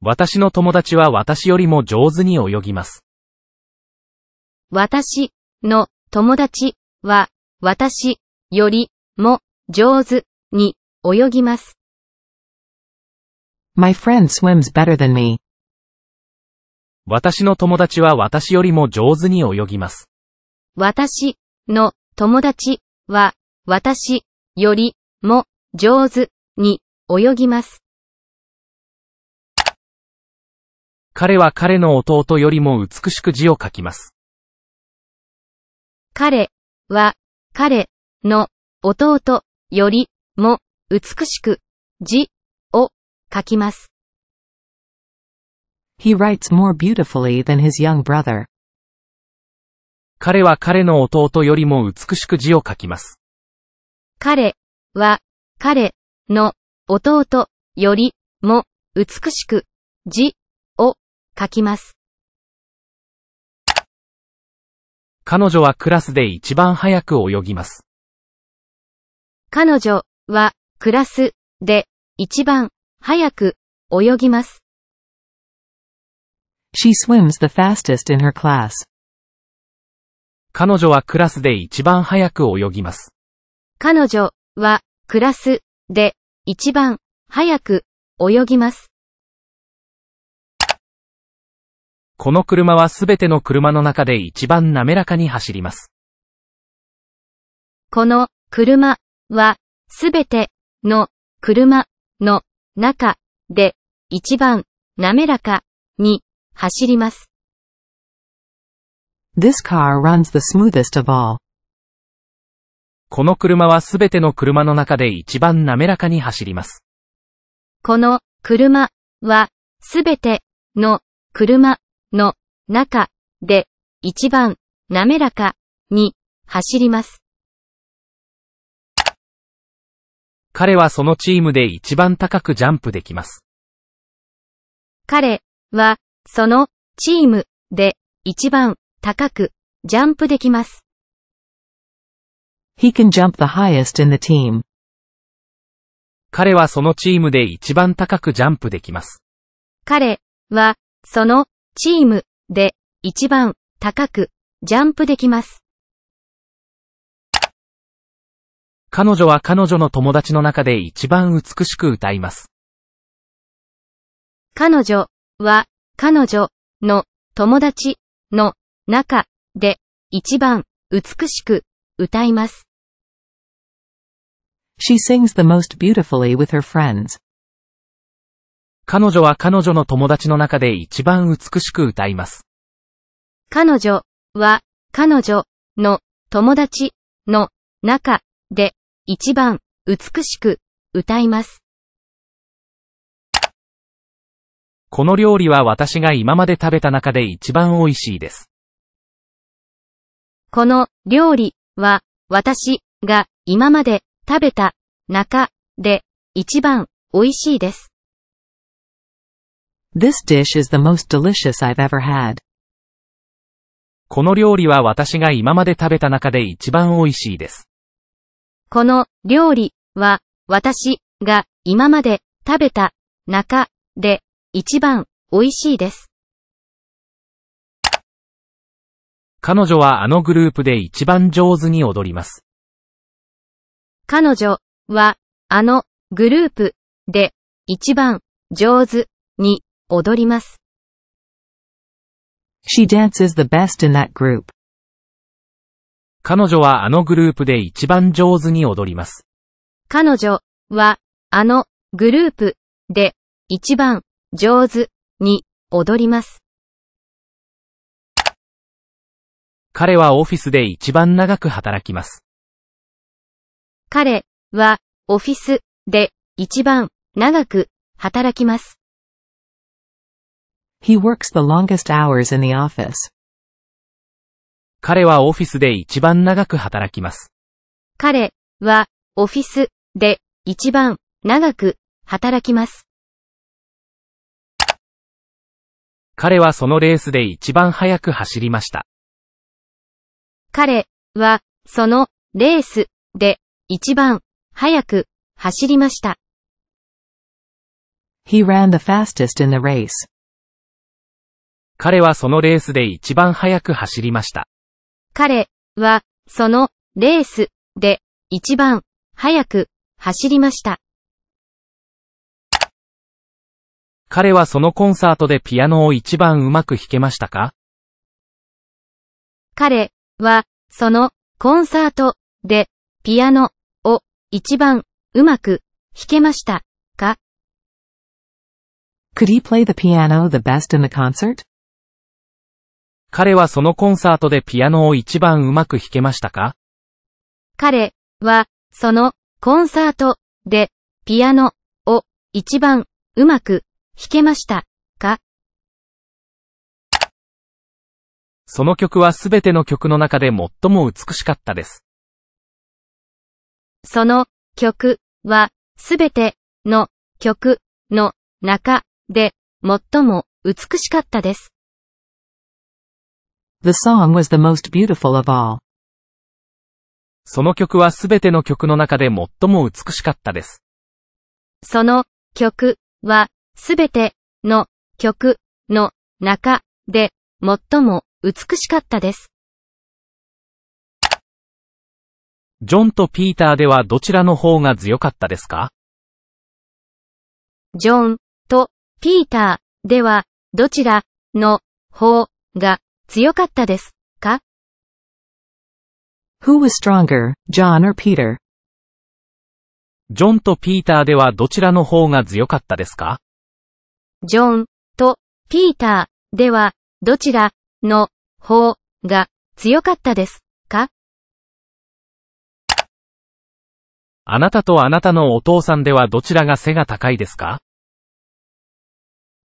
私の友達は私よりも上手に泳ぎます。私の友達は私よりも上手に泳ぎます。My friend swims better than me. 私の友達は私よりも上手に泳ぎます。私の友達は私よりも上手に泳ぎます。彼は彼の弟よりも美しく字を書きます。彼は彼の弟よりも美しく字を書きます。He writes more beautifully than his young brother. 彼は彼の弟よりも美しく字を書きます。彼は彼の弟よりも美しく字を書きます。彼女はクラスで一番早く泳ぎます。彼女はクラスで一番早く泳ぎます。She swims the fastest in her class. 彼女はクラスで一番早く泳ぎます。彼女はクラスで一番早く泳ぎます。この車はすべての車の中で一番滑らかに走ります。この車はすべての車の中で一番滑らかに走ります。This car runs the smoothest of all. この車はすべての車の中で一番滑らかに走ります。この車はすべての車の中で一番滑らかに走ります。彼はそのチームで一番高くジャンプできます。彼はそのチームで一番高くジャンプできます。He can jump the highest in the team. 彼はそのチームで一番高くジャンプできます。彼はそのチームで一番高くジャンプできます。彼女は彼女の友達の中で一番美しく歌います。彼女は彼女の友達の中で一番美しく歌います。She sings the most beautifully with her friends. 彼女は彼女の友達の中で一番美しく歌います。彼女は彼女の友達の中で一番美しく歌います。この料理は私が今まで食べた中で一番美味しいです。この料理は私が今まで食べた中で一番美味しいです。This dish is the most delicious I've ever had. この料理は私が今まで食べた中で一番美味しいです。この料理は私が今まで食べた中で一番美味しいです。彼女はあのグループで一番上手に踊ります。彼女はあのグループで一番上手に踊ります。She dances the best in that group. 彼女はあのグループで一番上手に踊ります。彼女はあのグループで一番上手に踊ります。彼はオフィスで一番長く働きます。彼はオフィスで一番長く働きます。He works the longest hours in the office. 彼はオフィスで一番長く働きます。彼はオフィスで一番長く働きます。彼はそのレースで一番早く走りました。彼はそのレースで一番早く走りました。He ran the fastest in the race. 彼はそのレースで一番早く走りました。彼はそのレースで一番早く走りました。彼はそのコンサートでピアノを一番うまく弾けましたか？彼はそのコンサートでピアノを一番うまく弾けました。か？Could he play the piano the best in the concert? 彼はそのコンサートでピアノを一番うまく弾けましたか？彼は、その、コンサートで、ピアノを一番うまく弾けました。か？その曲はすべての曲の中で最も美しかったです。その曲はすべての曲の中で最も美しかったです。The song was the most beautiful of all. その曲はすべての曲の中で最も美しかったです。その曲はすべての曲の中で最も美しかったです。ジョンとピーターではどちらの方が強かったですか？ジョンとピーターではどちらの方が強かったですか？Who was stronger, John or Peter? ジョンとピーターではどちらの方が強かったですか？ジョンとピーターではどちらの方が強かったですか？あなたとあなたのお父さんではどちらが背が高いですか？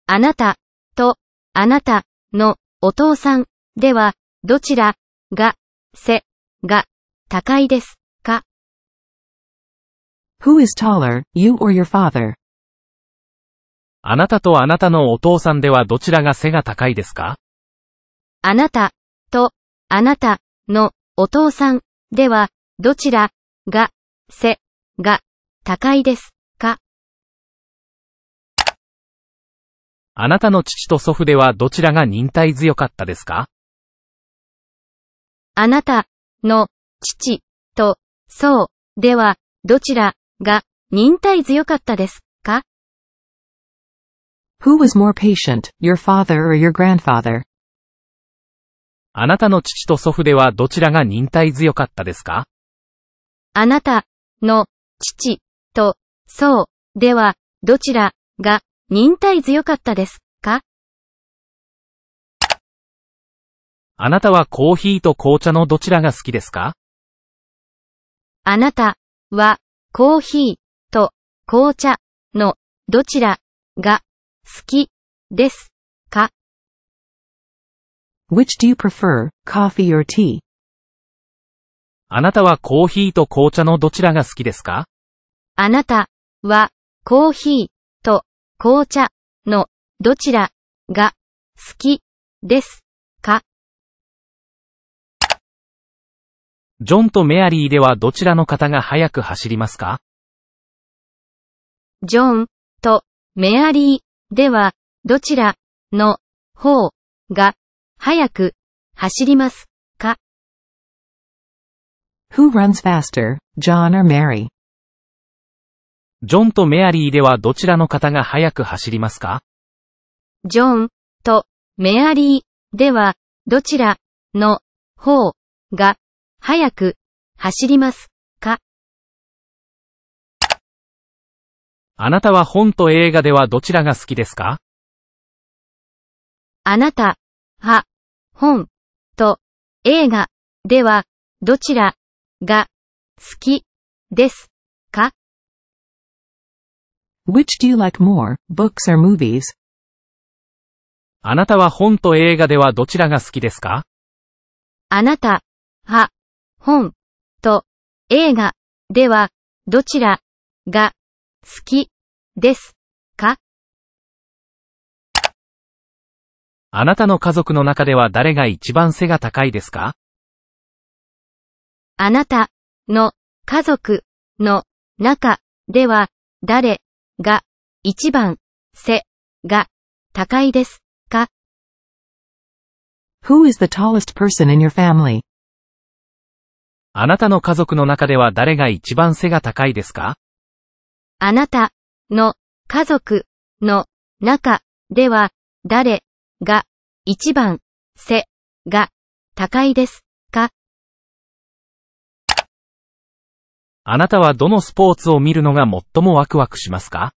あなたとあなたのお父さんではどちらが背が高いですか？Who is taller, you or your father? あなたとあなたのお父さんではどちらが背が高いですか？あなたとあなたのお父さんではどちらが背が高いですか？あなたの父と祖父ではどちらが忍耐強かったですか？あなたの父とそうではどちらが忍耐強かったですか？Who was more patient, your father or your grandfather? あなたの父と祖父ではどちらが忍耐強かったですか？あなたの父とそうではどちらが忍耐強かったですか？あなたはコーヒーと紅茶のどちらが好きですか？あなたはコーヒーと紅茶のどちらが好きですか？Which do you prefer, coffee or tea? あなたはコーヒーと紅茶のどちらが好きですか？あなたはコーヒーと紅茶のどちらが好きですか？ジョンとメアリーではどちらの方が速く走りますか？ジョンとメアリーではどちらの方が早く走りますか。Who runs faster, John or Mary? ジョンとメアリーではどちらの方が速く走りますか？ジョンとメアリーではどちらの方が早く走りますか。あなたは本と映画ではどちらが好きですか？あなたは本と映画ではどちらが好きですか？Which do you like more, books or movies? あなたは本と映画ではどちらが好きですか？あなたは本と映画ではどちらが好きですか？あなたの家族の中では誰が一番背が高いですか？あなたの家族の中では誰が一番背が高いですか？Who is the tallest person in your family? あなたの家族の中では誰が一番背が高いですか？あなたの家族の中では誰が一番背が高いです。か。あなたはどのスポーツを見るのが最もワクワクしますか？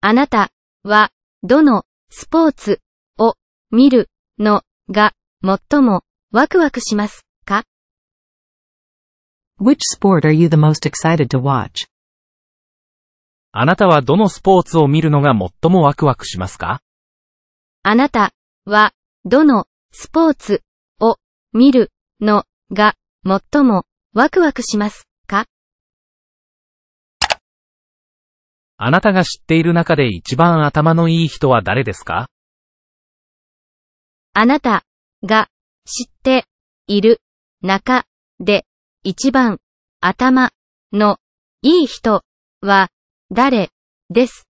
あなたはどのスポーツを見るのが最もワクワクしますか？Which sport are you the most excited to watch? あなたはどのスポーツを見るのが最もワクワクしますか？あなたはどのスポーツを見るのが最もワクワクしますか？あなたが知っている中で一番頭のいい人は誰ですか？あなたが知っている中で一番頭のいい人は誰ですか？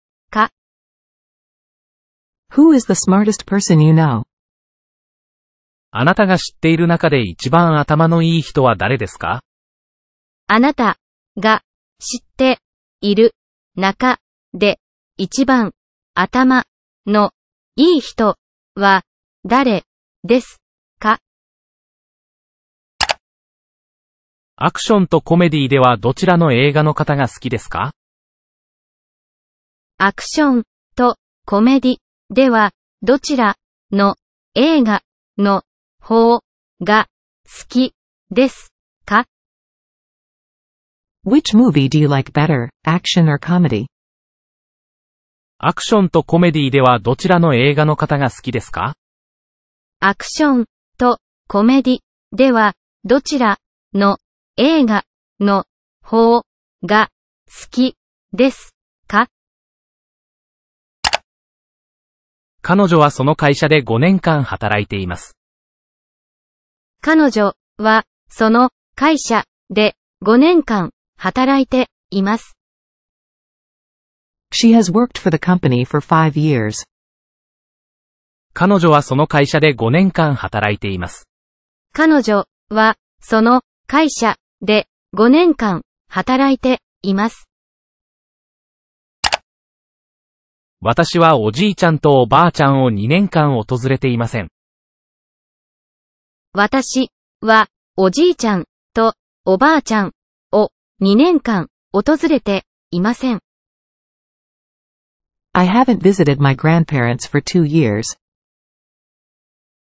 Who is the smartest person you know? あなたが知っている中で一番頭のいい人は誰ですか？あなたが知っている中で一番頭のいい人は誰ですか？アクションとコメディではどちらの映画の方が好きですか？アクションとコメディではどちらの映画の方が好きですか？Which movie do you like better, action or comedy? アクションとコメディではどちらの映画の方が好きですか？アクションとコメディではどちらの映画の方が好きですか？彼女はその会社で5年間働いています。彼女はその会社で5年間働いています。She has worked for the company for five years. 彼女はその会社で5年間働いています。彼女はその会社で5年間働いています。私はおじいちゃんとおばあちゃんを2年間訪れていません。私はおじいちゃんとおばあちゃんを2年間訪れていません。I haven't visited my grandparents for two years.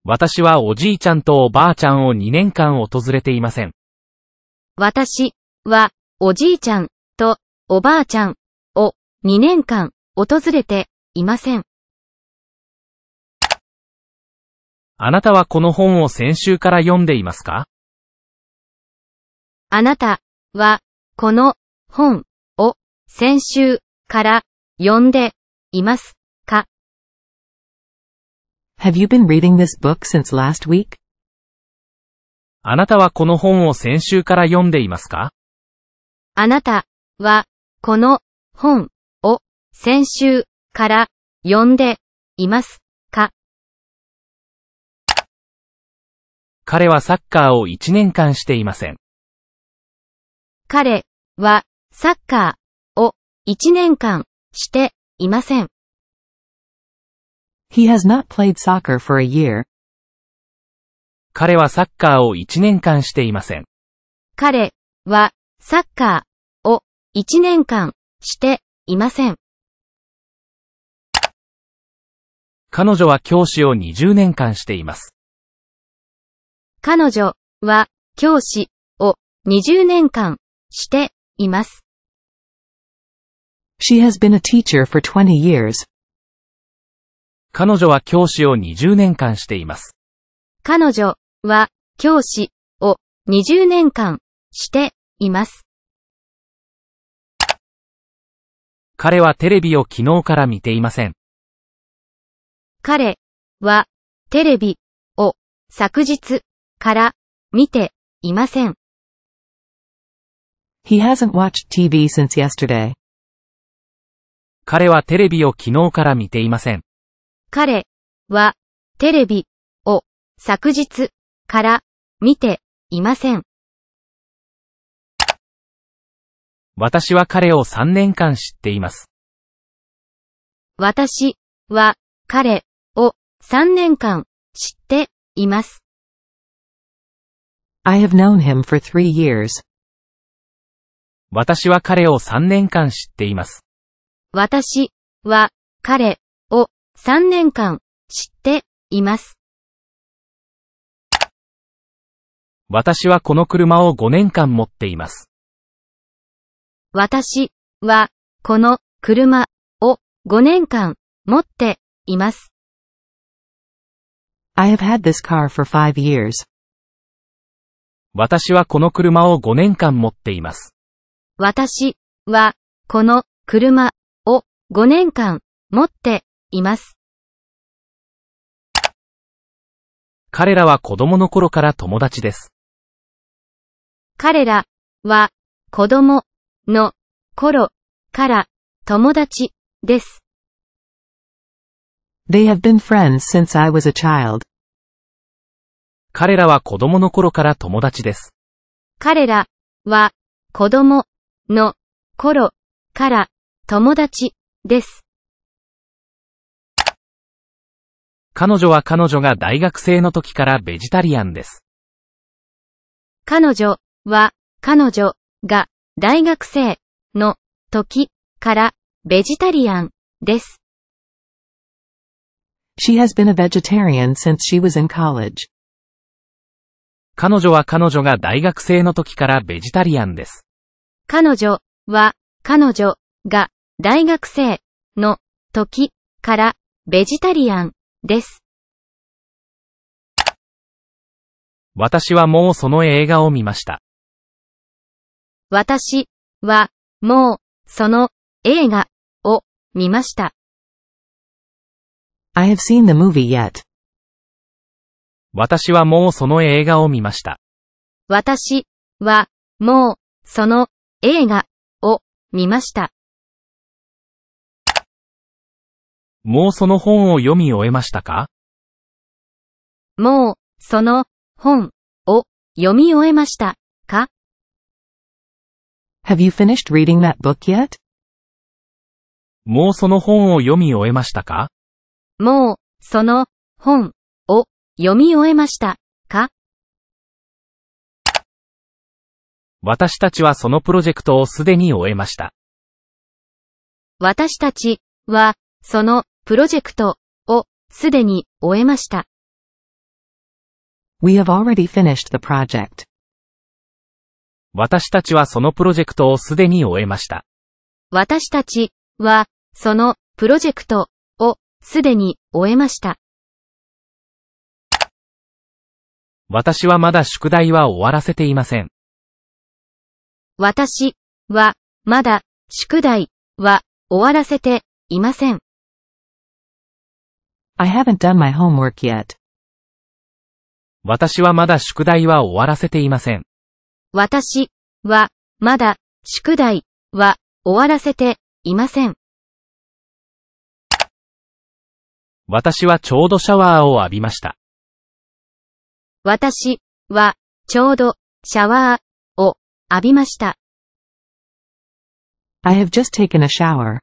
私はおじいちゃんとおばあちゃんを2年間訪れていません。私はおじいちゃんとおばあちゃんを2年間訪れていません。あなたはこの本を先週から読んでいますか？あなたはこの本を先週から読んでいますか？Have you been reading this book since last week? あなたはこの本を先週から読んでいますか？あなたはこの本を先週から読んでいますか？彼はサッカーを1年間していません。彼はサッカーを1年間していません。He has not played soccer for a year. 彼はサッカーを1年間していません。彼はサッカーを1年間していません。彼女は教師を20年間しています。彼女は教師を20年間しています。She has been a teacher for 20 years. 彼女は教師を20年間しています。彼女は教師を20年間しています。彼はテレビを昨日から見ていません。彼はテレビを昨日から見ていません。He hasn't watched TV since yesterday. 彼はテレビを昨日から見ていません。彼はテレビを昨日から見ていません。私は彼を3年間知っています。私は彼を3年間知っています。I have known him for three years. 私は彼を3年間知っています。私は彼を3年間知っています。私はこの車を5年間持っています。私はこの車を5年間持っています。I have had this car for five years. 私はこの車を5年間持っています。私はこの車を5年間持っています。彼らは子供の頃から友達です。彼らは子供の頃から友達です。They have been friends since I was a child. 彼らは子供の頃から友達です。彼らは子供の頃から友達です。彼女は彼女が大学生の時からベジタリアンです。彼女は彼女が大学生の時からベジタリアンです。She has been a vegetarian since she was in college. 彼女は彼女が大学生の時からベジタリアンです。彼女は彼女が大学生の時からベジタリアンです。私はもうその映画を見ました。私はもうその映画を見ました。I have seen the movie yet. 私はもうその映画を見ました。私はもうその映画を見ました。もうその本を読み終えましたか？もうその本を読み終えましたか？Have you finished reading that book yet? もうその本を読み終えましたか？もうその本を読み終えましたか？私たちはそのプロジェクトをすでに終えました。私たちはそのプロジェクトをすでに終えました。We have already finished the project. 私たちはそのプロジェクトをすでに終えました。私たちはそのプロジェクトをすでに終えました。私はまだ宿題は終わらせていません。私はまだ宿題は終わらせていません。I haven't done my homework yet. 私はまだ宿題は終わらせていません。私はまだ宿題は終わらせていません。私はちょうどシャワーを浴びました。私はちょうどシャワーを浴びました。I have just taken a shower.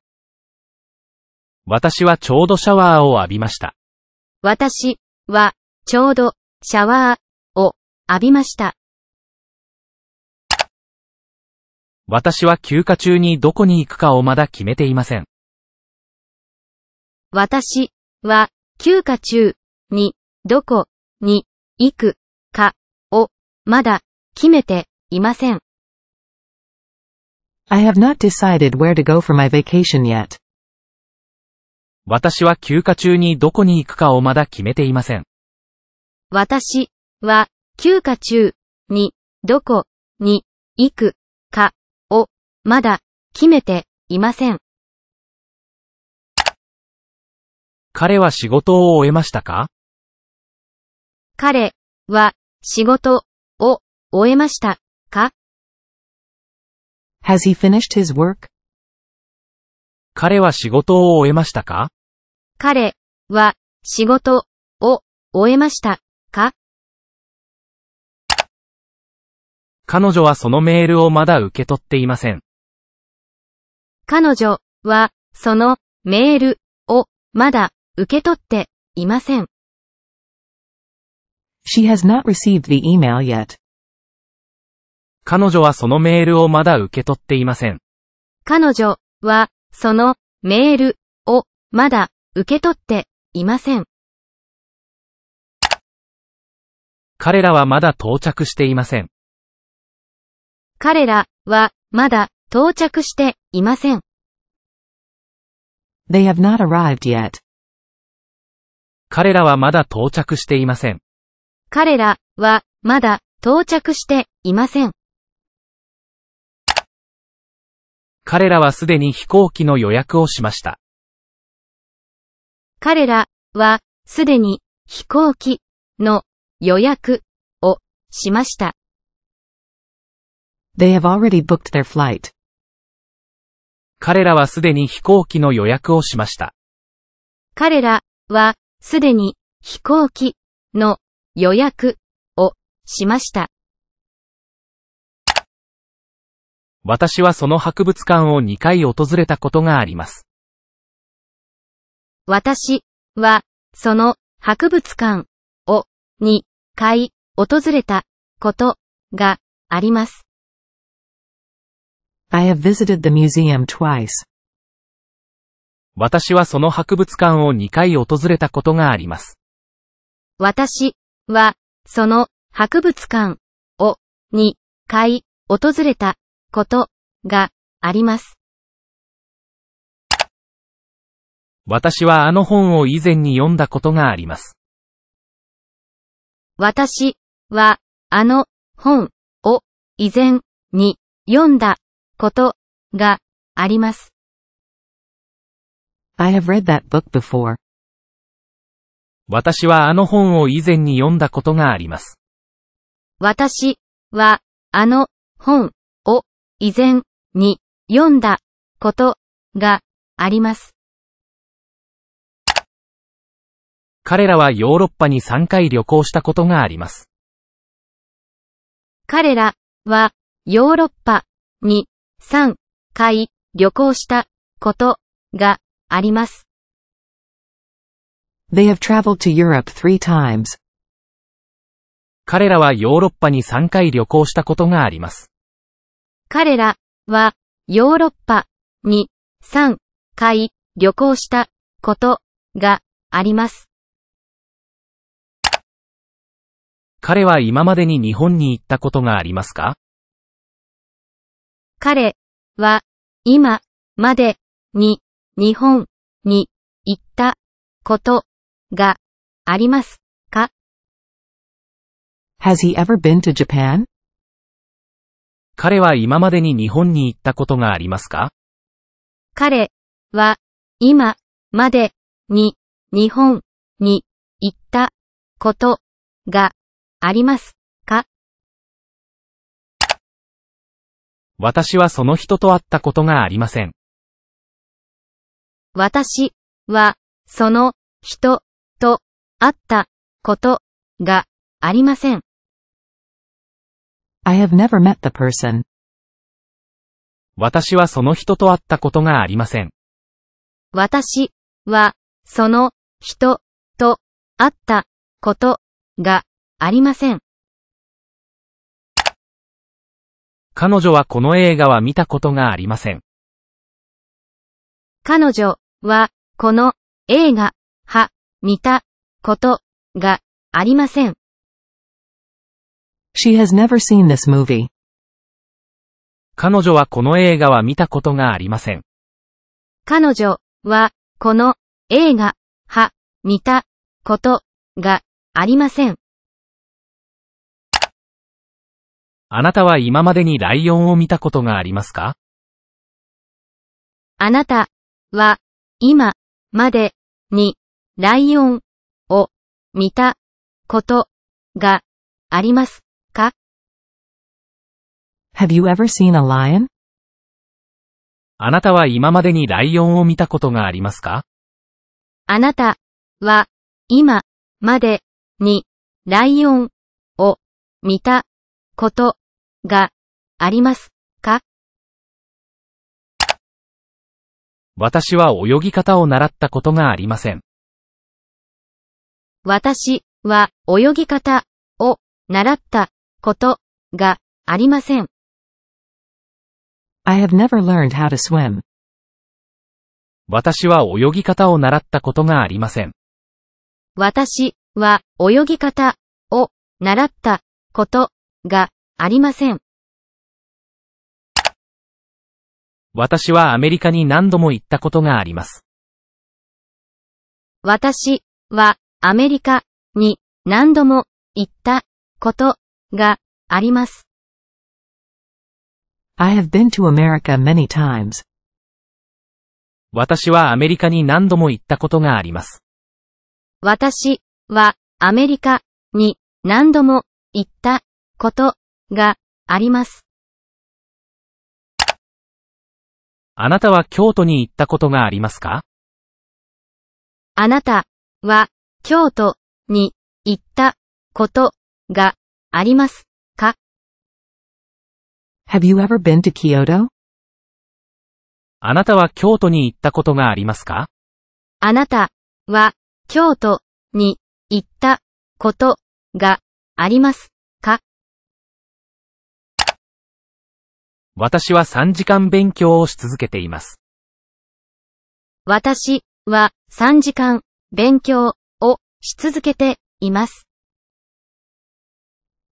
私はちょうどシャワーを浴びました。私はちょうどシャワーを浴びました。私は休暇中にどこに行くかをまだ決めていません。私は休暇中にどこに行くかをまだ決めていません。I have not decided where to go for my vacation yet. 私は休暇中にどこに行くかをまだ決めていません。私は休暇中にどこに行くかをまだ決めていません。彼は仕事を終えましたか？彼は仕事を終えましたか？Has he finished his work? 彼は仕事を終えましたか？彼は仕事を終えましたか？彼女はそのメールをまだ受け取っていません。彼女はそのメールをまだ受け取っていません。She has not received the email yet. 彼女はそのメールをまだ受け取っていません。彼女はそのメールをまだ受け取っていません。彼らはまだ到着していません。彼らはまだ到着していません。They have not arrived yet. 彼らはまだ到着していません。彼らはまだ到着していません。彼らはすでに飛行機の予約をしました。彼らはすでに飛行機の予約をしました。They have already booked their flight. 彼らはすでに飛行機の予約をしました。彼らはすでに飛行機の予約をしました。私はその博物館を2回訪れたことがあります。私はその博物館を2回訪れたことがあります。I have visited the museum twice. 私はその博物館を2回訪れたことがあります。私はその博物館を2回訪れたことがあります。私はあの本を以前に読んだことがあります。私はあの本を以前に読んだことがあります。I have read that book before. 私はあの本を以前に読んだことがあります。私はあの本を以前に読んだことがあります。彼らはヨーロッパに3回旅行したことがあります。彼らはヨーロッパに3回旅行したことがあります。They have traveled to Europe three times. 彼らはヨーロッパに3回旅行したことがあります。彼らはヨーロッパに3回旅行したことがあります。彼は今までに日本に行ったことがありますか？彼は今までに日本に行ったことがありますか？Has he ever been to Japan? 彼は今までに日本に行ったことがありますか？彼は今までに日本に行ったことがありますか？私はその人と会ったことがありません。私はその人と会ったことがありません。I have never met the person. 私はその人と会ったことがありません。私はその人と会ったことがありません。彼女はこの映画は見たことがありません。彼女はこの映画は見たことがありません。She has never seen this movie. 彼女はこの映画は見たことがありません。彼女はこの映画は見たことがありません。あなたは今までにライオンを見たことがありますか？あなたは今までにライオンを見たことがありますか？Have you ever seen a lion? あなたは今までにライオンを見たことがありますか？あなたは今までにライオンを見たことがあります私は泳ぎ方を習ったことがありません。私は泳ぎ方を習ったことがありません。I have never learned how to swim. 私は泳ぎ方を習ったことがありません。私は泳ぎ方を習ったことがありません。私はアメリカに何度も行ったことがあります。私はアメリカに何度も行ったことがあります。I have been to America many times. 私はアメリカに何度も行ったことがあります。私はアメリカに何度も行ったことがあります。あなたは京都に行ったことがありますか？あなたは京都に行ったことがありますか？Have you ever been to Kyoto? あなたは京都に行ったことがありますか？あなたは京都に行ったことがあります私は3時間勉強をし続けています。私は3時間勉強をし続けています。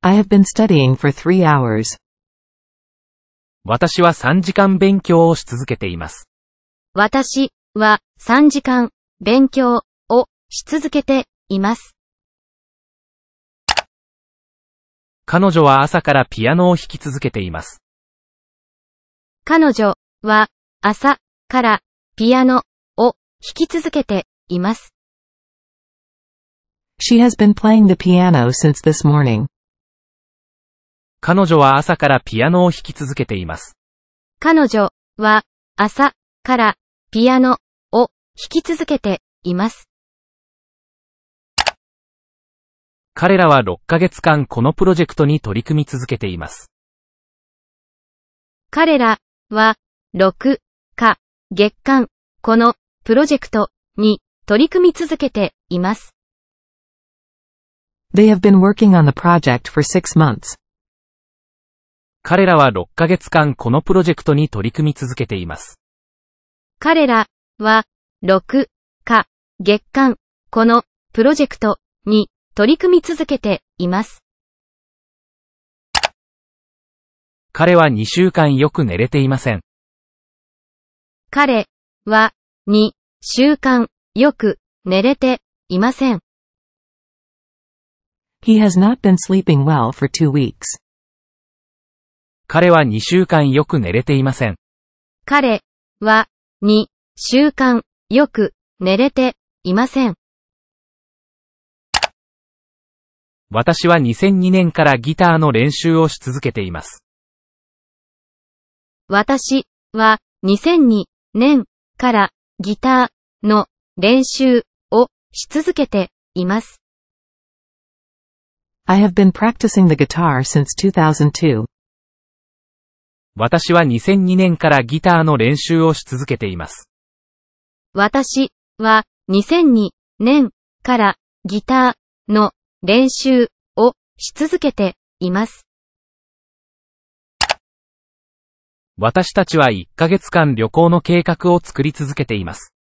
I have been studying for three hours. 私は3時間勉強をし続けています。私は3時間勉強をし続けています。彼女は朝からピアノを弾き続けています。彼女は朝からピアノを弾き続けています。She has been playing the piano since this morning. 彼女は朝からピアノを弾き続けています。彼女は朝からピアノを弾き続けています。彼らは6ヶ月間このプロジェクトに取り組み続けています。彼らは6か月間このプロジェクトに取り組み続けています。They have been working on the project for six months. 彼らは6ヶ月間このプロジェクトに取り組み続けています。彼らは6か月間このプロジェクトに取り組み続けています。彼は2週間よく寝れていません。彼は2週間よく寝れていません。He has not been sleeping well for two weeks. 彼は2週間よく寝れていません。彼は2週間よく寝れていません。私は2002年からギターの練習をし続けています。私は2002年からギターの練習をし続けています。I have been practicing the guitar since 2002. 私は2002年からギターの練習をし続けています。私は2002年からギターの練習をし続けています。私たちは1ヶ月間旅行の計画を作り続けています。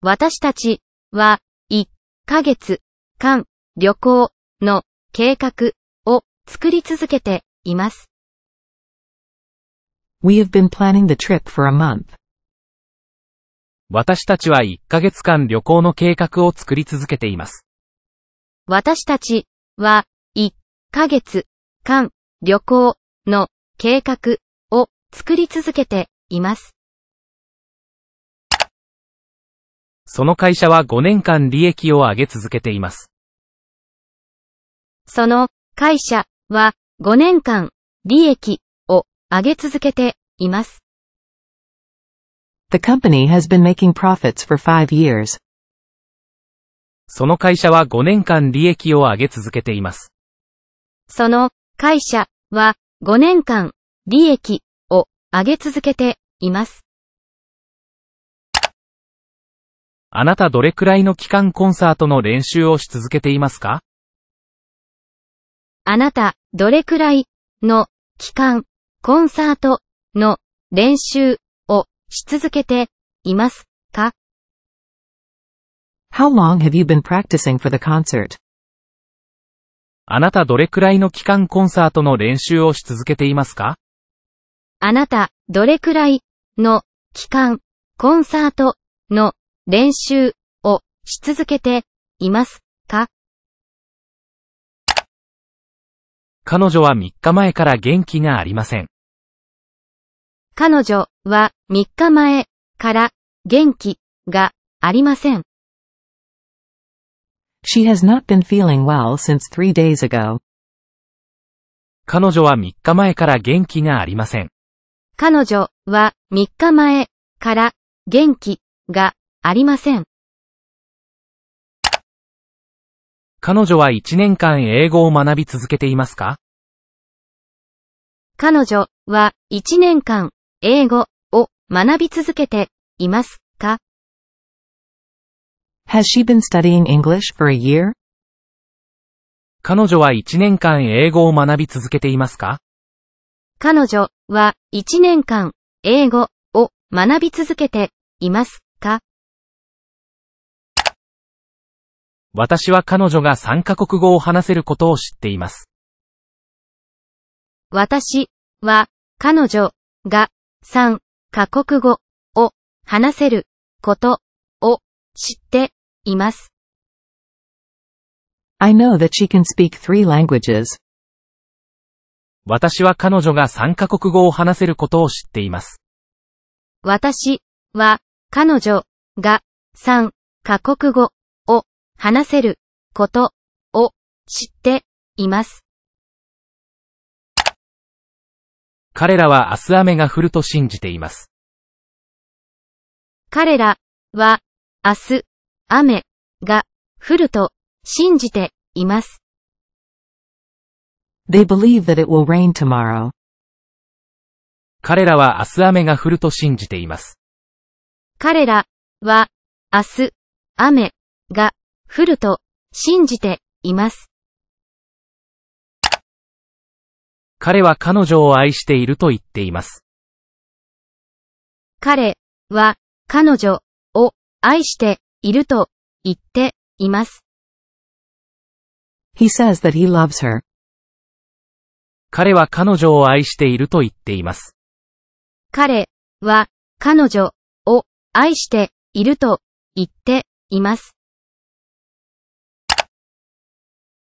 私たちは1ヶ月間旅行の計画を作り続けています。We have been planning the trip for a month. 私たちは1ヶ月間旅行の計画を作り続けています。私たちは1ヶ月間旅行の計画を作り続けています。その会社は5年間利益を上げ続けています。その会社は5年間利益を上げ続けています。The company has been making profits for five years. その会社は5年間利益を上げ続けています。その会社は5年間利益を上げ続けています。あなたどれくらいの期間コンサートの練習をし続けていますか？あなたどれくらいの期間コンサートの練習をし続けていますか？How long have you been practicing for the concert? あなたどれくらいの期間コンサートの練習をし続けていますか？あなた、どれくらいの期間、コンサートの練習をし続けていますか？彼女は3日前から元気がありません。彼女は3日前から元気がありません。She has not been feeling well since three days ago. 彼女は3日前から元気がありません。彼女は3日前から元気がありません。彼女は1年間英語を学び続けていますか？彼女は1年間英語を学び続けていますか Has she been studying English for a year? 彼女は1年間英語を学び続けていますか？彼女は1年間英語を学び続けていますか？私は彼女が3カ国語を話せることを知っています。私は彼女が3カ国語を話せることを知っています。I know that she can speak three languages. 私は彼女が3カ国語を話せることを知っています。私は彼女が3カ国語を話せることを知っています。彼らは明日雨が降ると信じています。彼らは明日雨が降ると信じています。They believe that it will rain tomorrow. 彼らは明日雨が降ると信じています。彼らは明日雨が降ると信じています。彼は彼女を愛していると言っています。彼は彼女を愛していると言っています。He says that he loves her. 彼は彼女を愛していると言っています。彼は彼女を愛していると言っています。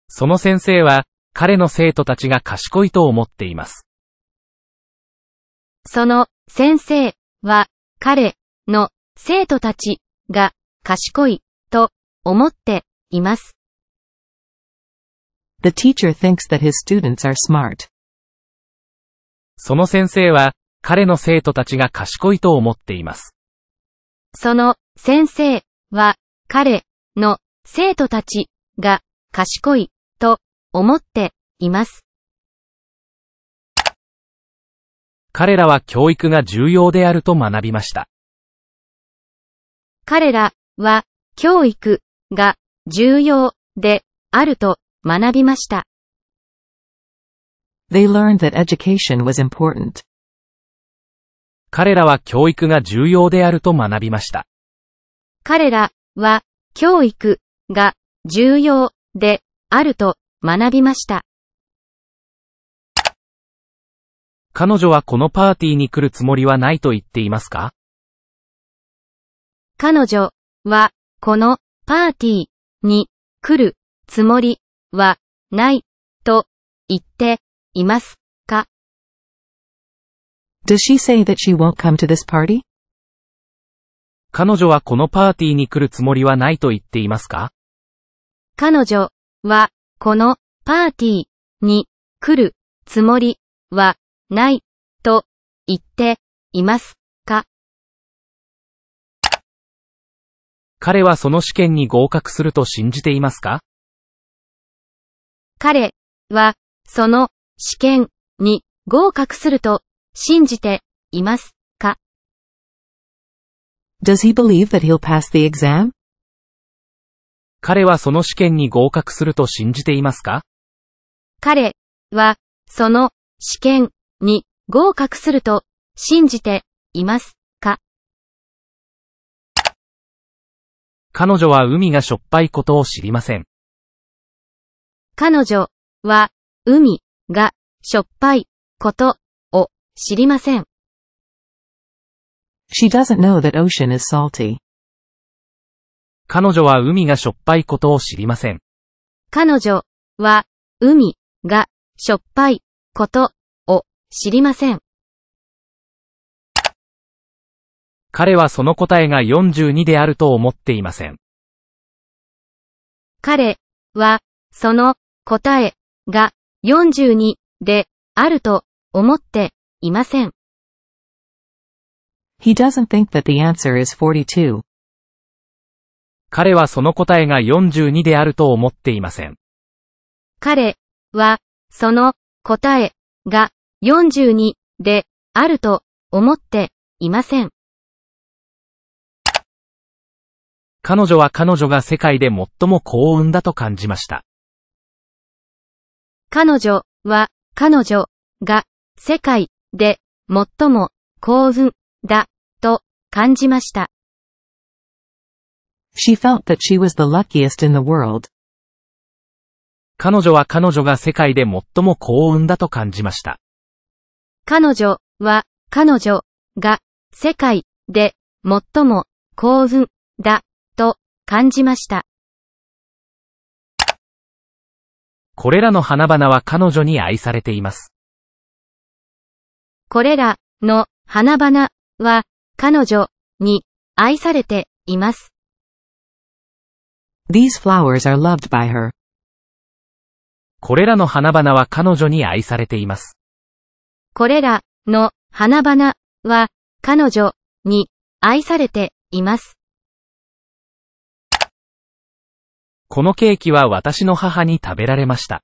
その先生は、彼の生徒たちが賢いと思っています。その先生は彼の生徒たちが賢いと思っています。The teacher thinks that his students are smart. その先生は、彼の生徒たちが賢いと思っています。その先生は彼の生徒たちが賢いと思っています。彼らは教育が重要であると学びました。彼らは教育が重要であると学びました。They learned that education was important. 彼らは教育が重要であると学びました。彼らは教育が重要であると学びました。彼女はこのパーティーに来るつもりはないと言っていますか？彼女はこのパーティーに来るつもりはないと言っていますか？Does she say that she won't come to this party? 彼女はこのパーティーに来るつもりはないと言っていますか？彼女はこのパーティーに来るつもりはないと言っています彼はその試験に合格すると信じていますか？彼はその試験に合格すると信じていますか？Does he believe that he'll pass the exam? 彼はその試験に合格すると信じていますか？彼はその試験に合格すると信じています彼女は海がしょっぱいことを知りません。彼女は海がしょっぱいことを知りません。She doesn't know that ocean is salty. 彼女は海がしょっぱいことを知りません。彼女は海がしょっぱいことを知りません。彼はその答えが42であると思っていません。彼はその答えが42であると思っていません。He doesn't think that the answer is 42. 彼はその答えが42であると思っていません。彼はその答えが42であると思っていません。彼女は彼女が世界で最も幸運だと感じました。彼女は彼女が世界で最も幸運だと感じました。She felt that she was the luckiest in the world. 彼女は彼女が世界で最も幸運だと感じました。彼女は彼女が世界で最も幸運だと感じました。これらの花々は彼女に愛されています。これらの花々は彼女に愛されています。These flowers are loved by her. これらの花々は彼女に愛されています。これらの花々は彼女に愛されています。このケーキは私の母に食べられました。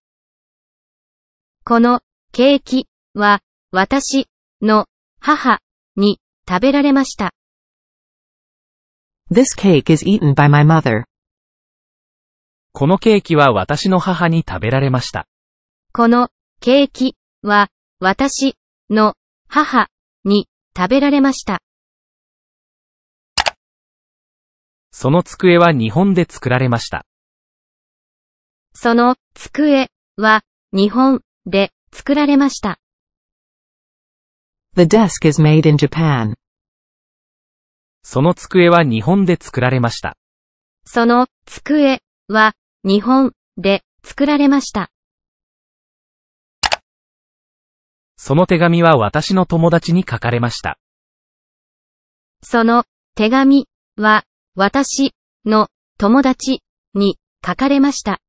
このケーキは私の母に食べられました。This cake is eaten by my mother. このケーキは私の母に食べられました。このケーキは私の母に食べられました。その机は日本で作られました。その机は日本で作られました。The desk is made in Japan. その机は日本で作られました。その机は日本で作られました。その手紙は私の友達に書かれました。その手紙は私の友達に書かれました。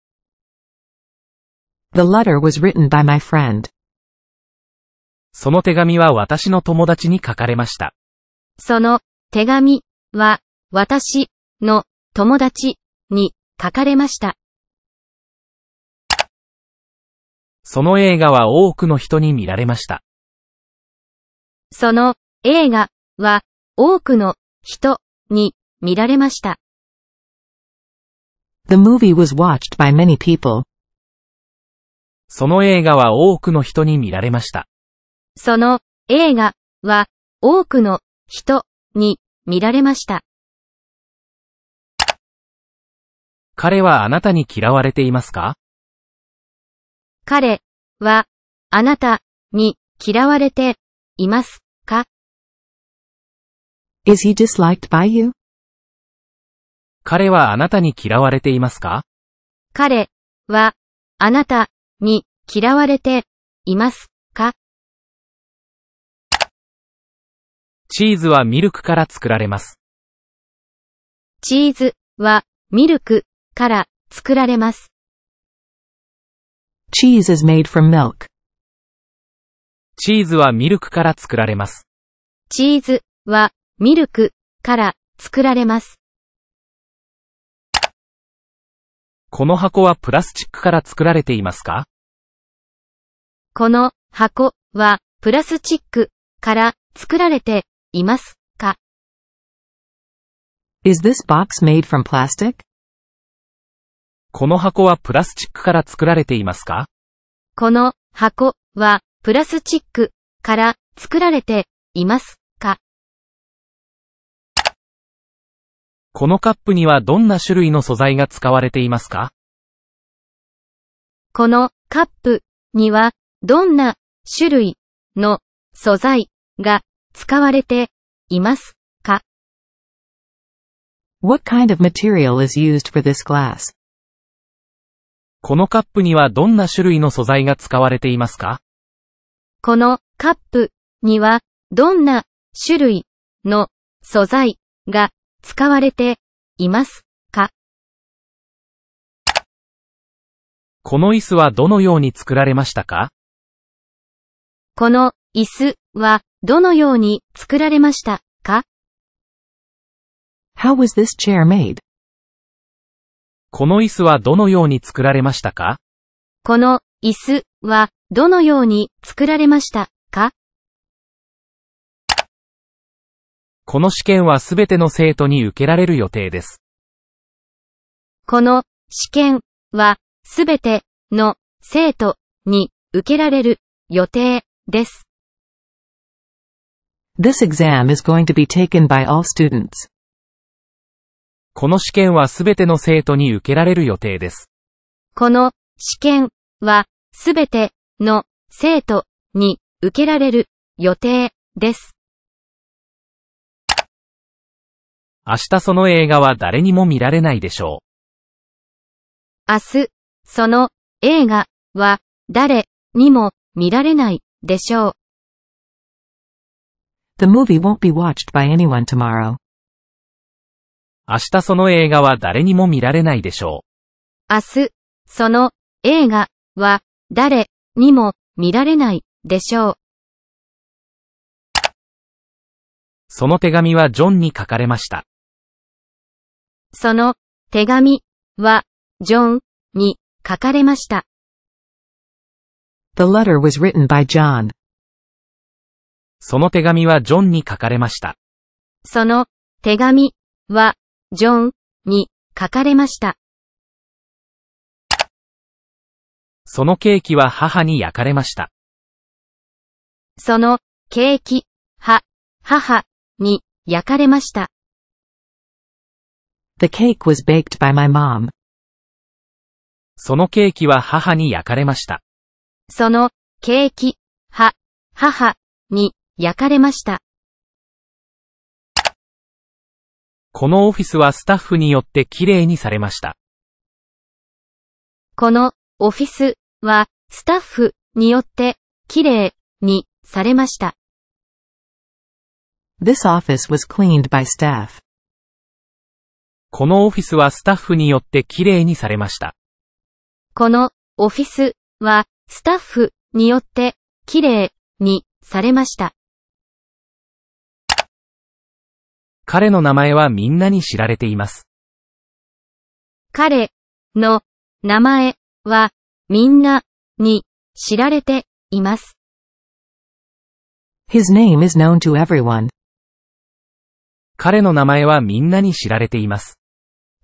The letter was written by my friend. その手紙は私の友達に書かれました。その手紙は私の友達に書かれました。その映画は多くの人に見られました。その映画は多くの人に見られました。The movie was watched by many people. その映画は多くの人に見られました。その映画は多くの人に見られました。彼はあなたに嫌われていますか？彼はあなたに嫌われていますか？Is he disliked by you? 彼はあなたに嫌われていますか？彼はあなたに嫌われていますか？チーズはミルクから作られます。チーズはミルクから作られます。Cheese is made from milk. チーズはミルクから作られます。チーズはミルクから作られます。この箱はプラスチックから作られていますか？この箱はプラスチックから作られていますか？Is this box made from plastic? この箱はプラスチックから作られていますか？この箱はプラスチックから作られていますこのカップにはどんな種類の素材が使われていますか？このカップにはどんな種類の素材が使われていますか？What kind of material is used for this glass? このカップにはどんな種類の素材が使われていますか？このカップにはどんな種類の素材が使われていますか？この椅子はどのように作られましたか？この椅子はどのように作られましたか？How was this chair made? この椅子はどのように作られましたか？この椅子はどのように作られましたか？この試験はすべての生徒に受けられる予定です。この試験はすべての生徒に受けられる予定です。This exam is going to be taken by all students. この試験はすべての生徒に受けられる予定です。この試験はすべての生徒に受けられる予定です。明日その映画は誰にも見られないでしょう。明日、その映画は誰にも見られないでしょう。The movie won't be watched by anyone tomorrow. 明日その映画は誰にも見られないでしょう。明日、その映画は誰にも見られないでしょう。その手紙はジョンに書かれました。その手紙はジョンに書かれました。The letter was written by John. その手紙はジョンに書かれました。その手紙はジョンに書かれました。そのケーキは母に焼かれました。そのケーキ、は、母に焼かれました。The cake was baked by my mom. そのケーキは母に焼かれました。そのケーキ、は、母に焼かれました。このオフィスはスタッフによってきれいにされました。このオフィスはスタッフによってきれいにされました。This office was cleaned by staff. このオフィスはスタッフによってきれいにされました。このオフィスはスタッフによってきれいにされました。彼の名前はみんなに知られています。彼の名前はみんなに知られています。His name is known to everyone. 彼の名前はみんなに知られています。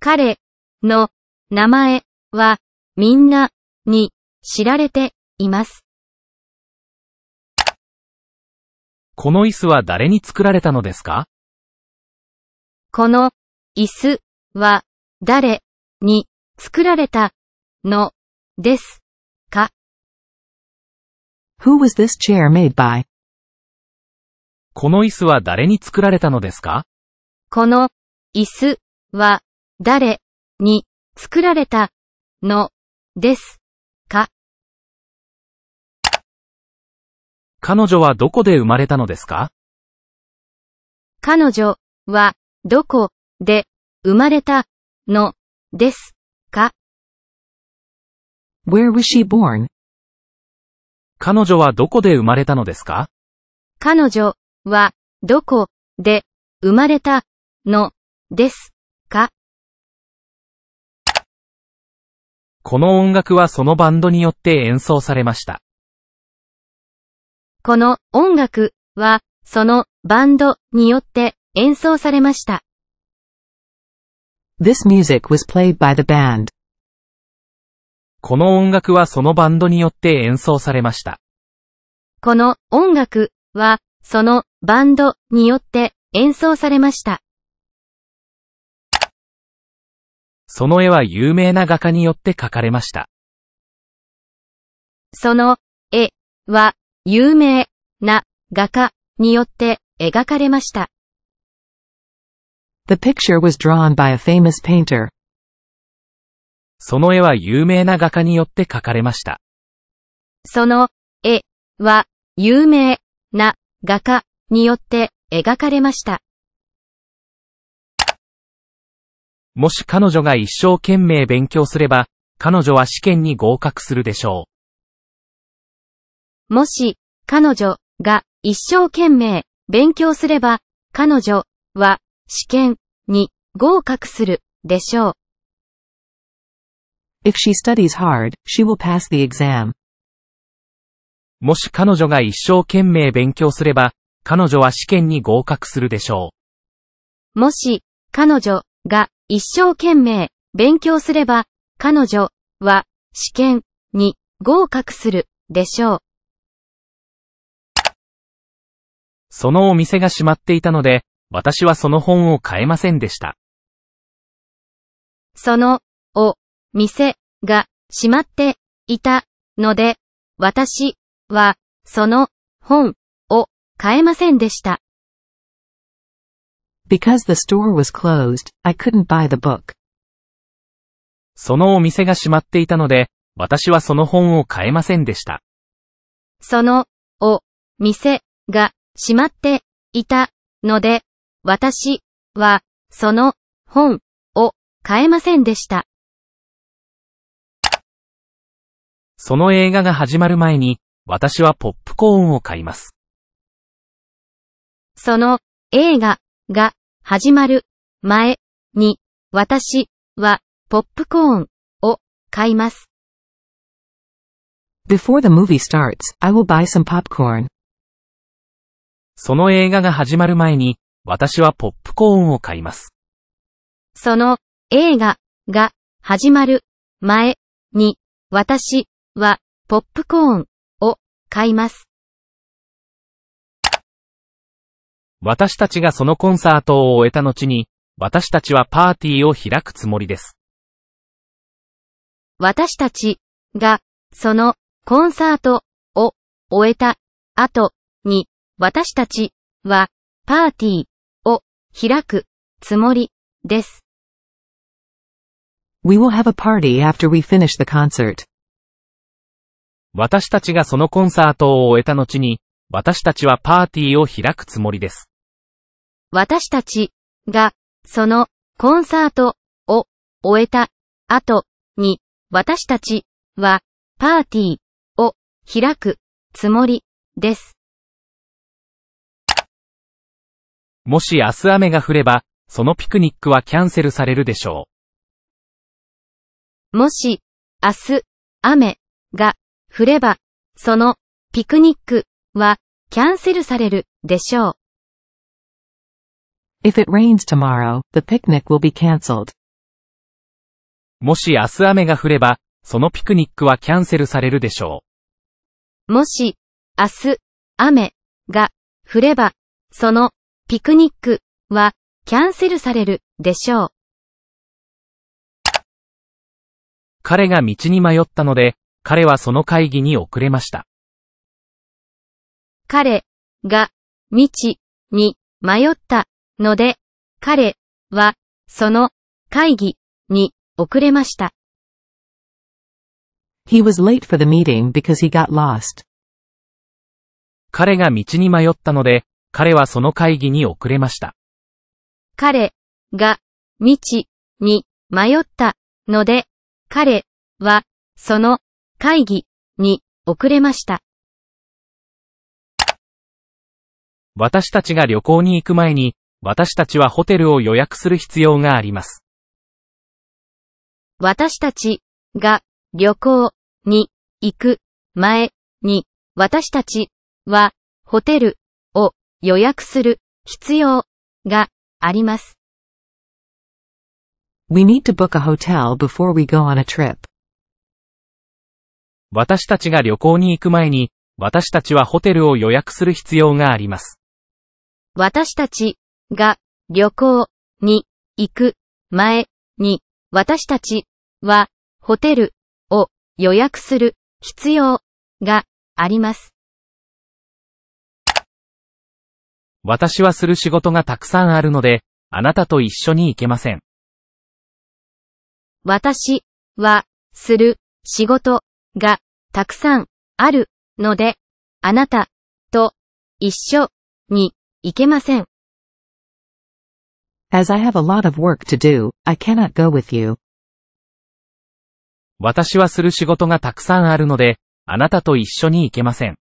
彼の名前はみんなに知られています。この椅子は誰に作られたのですか？この椅子は誰に作られたのですか？Who was this chair made by? この椅子は誰に作られたのですか？この椅子は誰に作られた？のですか？彼女はどこで生まれたのですか？彼女はどこで生まれたの？ですか？Where was she born? 彼女はどこで生まれたのですか？彼女はどこで生まれた？のですか？この音楽はそのバンドによって演奏されました。この音楽はそのバンドによって演奏されました。This music was played by the band. この音楽はそのバンドによって演奏されました。この音楽はそのバンドによって演奏されました。その絵は有名な画家によって描かれました。その絵は有名な画家によって描かれました。The picture was drawn by a famous painter. その絵は有名な画家によって描かれました。その絵は有名な画家によって描かれました。もし彼女が一生懸命勉強すれば、彼女は試験に合格するでしょもし彼女が一生懸命勉強すれば彼女は試験に合格するでしょう。If she studies hard, she will pass the exam. う。もし彼女が一生懸命勉強すれば、彼女は試験に合格するでしょもし彼女が一生懸命勉強すれば彼女は試験に合格するでしょう。う。そのお店が閉まっていたので、私はその本を買えませんでした。その、お、店が閉まっていたので、私はその本を買えませんでした。Because the store was closed, I couldn't buy the book. そのお店が閉まっていたので、私はその本を買えませんでした。その、お、店が閉まっていたので、私はその本を買えませんでした。その映画が始まる前に、私はポップコーンを買います。その映画が始まる前に私はポップコーンを買います。Before the movie starts, I will buy some popcorn. その映画が始まる前に、私はポップコーンを買います。その映画が始まる前に私はポップコーンを買います。私たちがそのコンサートを終えた後に、私たちはパーティーを開くつもりです。私たちがそのコンサートを終えた後に私たちはパーティーを開くつもりです。We will have a party after we finish the concert. 私たちがそのコンサートを終えた後に、私たちはパーティーを開くつもりです。私たちがそのコンサートを終えた後に私たちはパーティーを開くつもりです。もし明日雨が降れば、そのピクニックはキャンセルされるでしょもし明日雨が降ればそのピクニックはキャンセルされるでしょう。If it rains tomorrow, the picnic will be cancelled. う。もし明日雨が降れば、そのピクニックはキャンセルされるでしょもし明日雨が降ればそのピクニックはキャンセルされるでしょう。う。彼が道に迷ったので、彼はその会議に遅れました。彼が道に迷ったので、彼はその会議に遅れました。He was late for the meeting because he got lost. 彼が道に迷ったので、彼はその会議に遅れました。彼が道に迷ったので、彼はその会議に遅れました。私たちが旅行に行く前に、私たちはホテルを予約する必要があります。私たちが旅行に行く前に私たちはホテルを予約する必要があります。We need to book a hotel before we go on a trip. 私たちが旅行に行く前に、私たちはホテルを予約する必要があります。私たちが旅行に行く前に私たちはホテルを予約する必要があります。私はする仕事がたくさんあるので、あなたと一緒に行けません。私はする仕事がたくさんあるので、あなたと一緒に行けません。As I have a lot of work to do, I cannot go with you. 私はする仕事がたくさんあるので、あなたと一緒に行けません。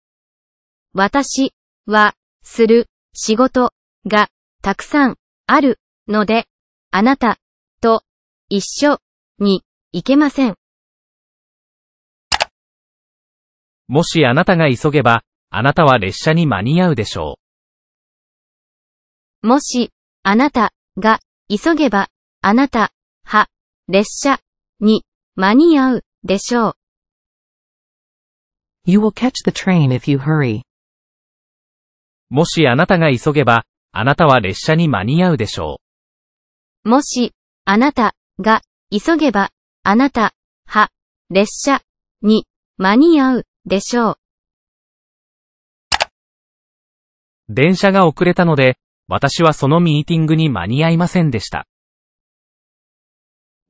私はする仕事がたくさんあるので、あなたと一緒に行けません。もしあなたが急げば、あなたは列車に間に合うでしょもし、あなたが急げば、あなたは列車に間に合うでしょう。You will catch the train if you hurry. う。もしあなたが急げば、あなたは列車に間に合うでしょもし、あなたが急げば、あなたは列車に間に合うでしょう。う。電車が遅れたので、私はそのミーティングに間に合いませんでした。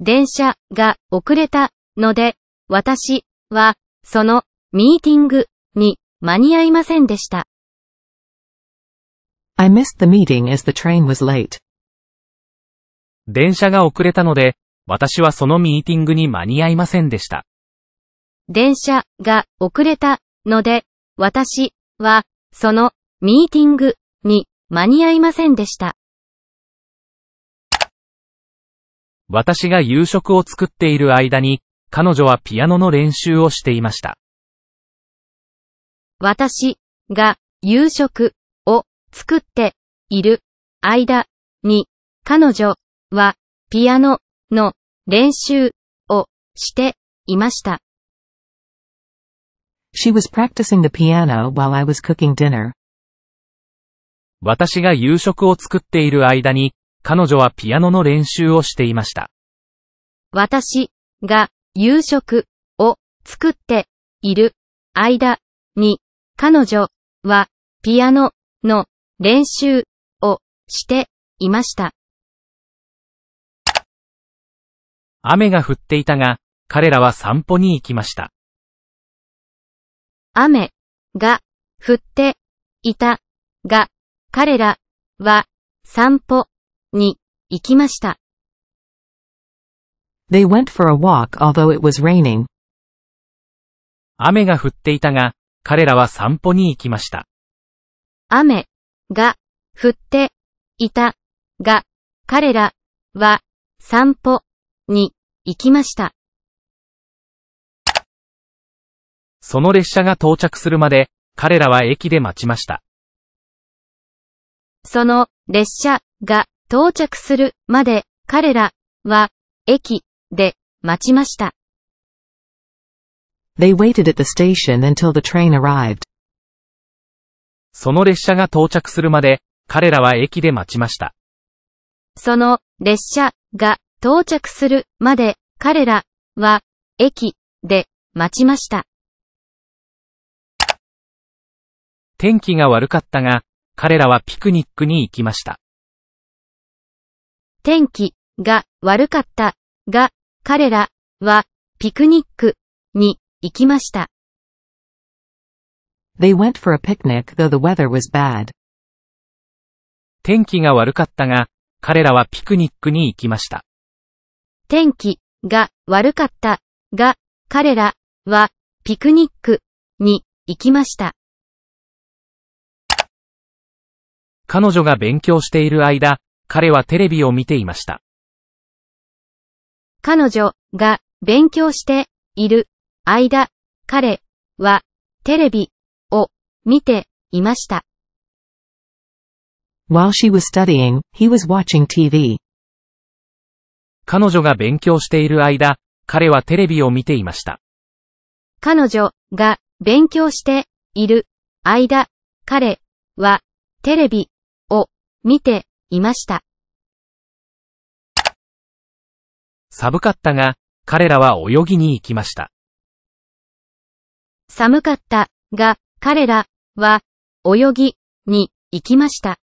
電車が遅れたので、私はそのミーティングに間に合いませんでした。I missed the meeting as the train was late. 電車が遅れたので、私はそのミーティングに間に合いませんでした。電車が遅れたので、私はそのミーティングに間に合いませんでした。私が夕食を作っている間に、彼女はピアノの練習をしていました。私が夕食を作っている間に彼女はピアノの練習をしていました。She was practicing the piano while I was cooking dinner. 私が夕食を作っている間に、彼女はピアノの練習をしていました。私が夕食を作っている間に彼女はピアノの練習をしていました。雨が降っていたが、彼らは散歩に行きました。雨が降っていたが、彼らは散歩に行きました。They went for a walk although it was raining. 雨が降っていたが、彼らは散歩に行きました。雨が降っていたが、彼らは散歩に行きました。その列車が到着するまで、彼らは駅で待ちました。その列車が到着するまで彼らは駅で待ちました。They waited at the station until the train arrived. その列車が到着するまで、彼らは駅で待ちました。その列車が到着するまで彼らは駅で待ちました。天気が悪かったが、彼らはピクニックに行きました。天気が悪かったが彼らはピクニックに行きました。They went for a picnic though the weather was bad. 天気が悪かったが、彼らはピクニックに行きました。天気が悪かったが彼らはピクニックに行きました。彼女が勉強している間、彼はテレビを見ていました。彼女が勉強している間、彼はテレビを見ていました。While she was studying, he was watching TV. 彼女が勉強している間、彼はテレビを見ていました。彼女が勉強している間、彼はテレビを見ていました。寒かったが、彼らは泳ぎに行きました。寒かった、が、彼らは、泳ぎに行きました。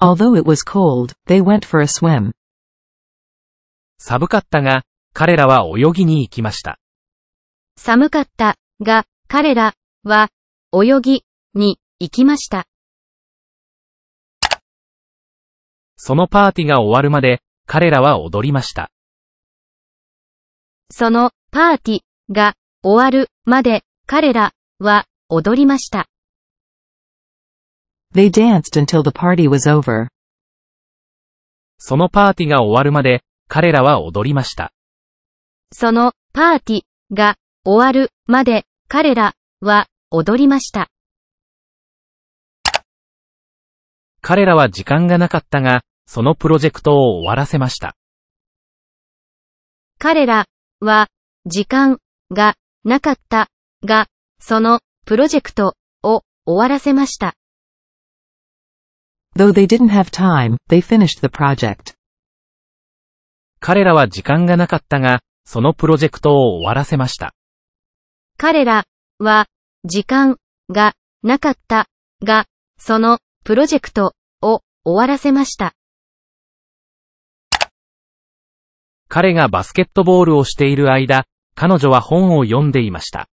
Although it was cold, they went for a swim. 寒かったが、彼らは泳ぎに行きました。寒かった、が、彼らは、泳ぎに行きました。そのパーティが終わるまで、彼らは踊りました。そのパーティが終わるまで彼らは踊りました。They danced until the party was over. そのパーティが終わるまで、彼らは踊りました。そのパーティが終わるまで彼らは踊りました。彼らは時間がなかったが、そのプロジェクトを終わらせました。彼らは時間がなかったが、そのプロジェクトを終わらせました。Though they didn't have time, they finished the project. 彼らは時間がなかったが、そのプロジェクトを終わらせました。彼らは時間がなかったが、そのプロジェクトを終わらせました。彼がバスケットボールをしている間、彼女は本を読んでいました。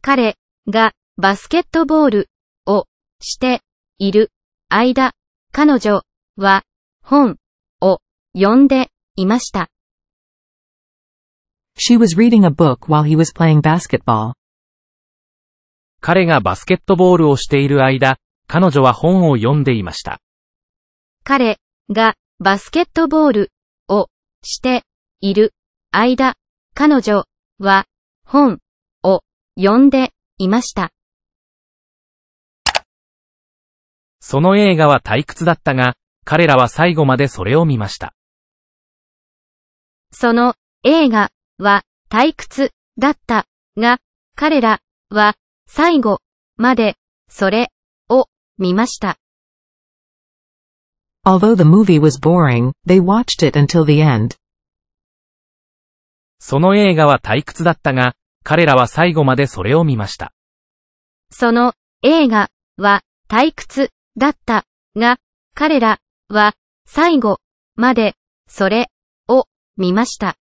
彼がバスケットボールをしている間、彼女は本を読んでいました。She was reading a book while he was playing basketball. 彼がバスケットボールをしている間、彼女は本を読んでいました。彼がバスケットボールをしている間、彼女は本を読んでいました。その映画は退屈だったが、彼らは最後までそれを見ました。その映画は退屈だったが、彼らは最後までそれを見ました。Although the movie was boring, they watched it until the end. その映画は退屈だったが、彼らは最後までそれを見ました。その映画は退屈だったが、彼らは最後までそれを見ました。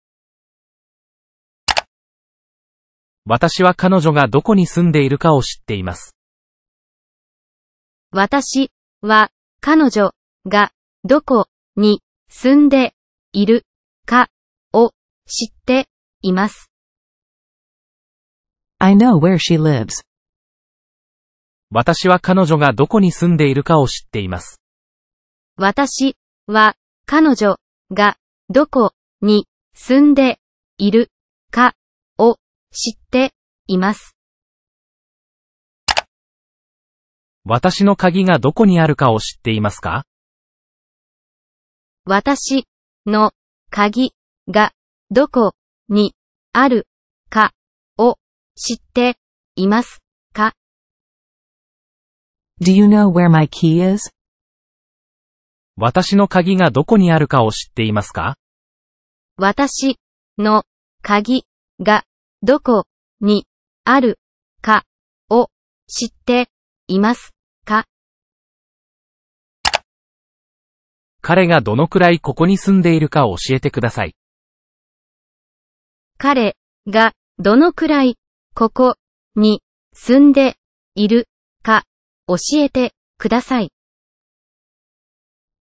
私は彼女がどこに住んでいるかを知っています。私は彼女がどこに住んでいるかを知っています。I know where she lives. 私は彼女がどこに住んでいるかを知っています。私は彼女がどこに住んでいるかを知っています。私の鍵がどこにあるかを知っていますか？私の鍵がどこにあるかを知っていますか？Do you know where my key is? 私の鍵がどこにあるかを知っていますか？私の鍵がどこにあるかを知っています彼がどのくらいここに住んでいるかを教えてください。彼がどのくらいここに住んでいるか教えてください。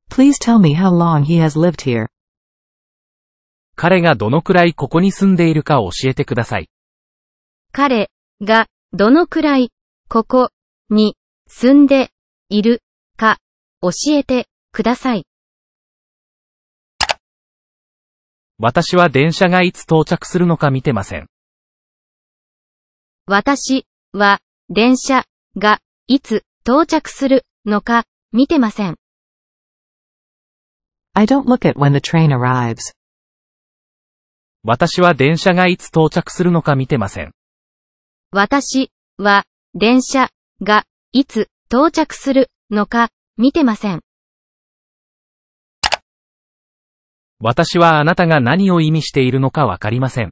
Please tell me how long he has lived here. 彼がどのくらいここに住んでいるかを教えてください。彼がどのくらいここに住んでいるか教えてください。私は電車がいつ到着するのか見てません。私は電車がいつ到着するのか見てません。I don't look at when the train arrives. 私は電車がいつ到着するのか見てません。私は電車がいつ到着するのか見てません。私はあなたが何を意味しているのかわかりません。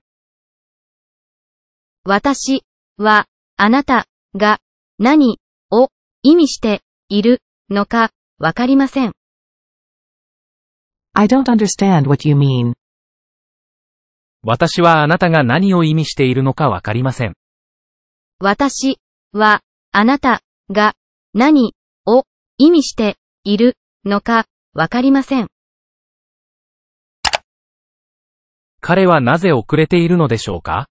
私はあなたが何を意味しているのかわかりません。I don't understand what you mean. 私はあなたが何を意味しているのかわかりません。私はあなたが何を意味しているのかわかりません。彼はなぜ遅れているのでしょうか？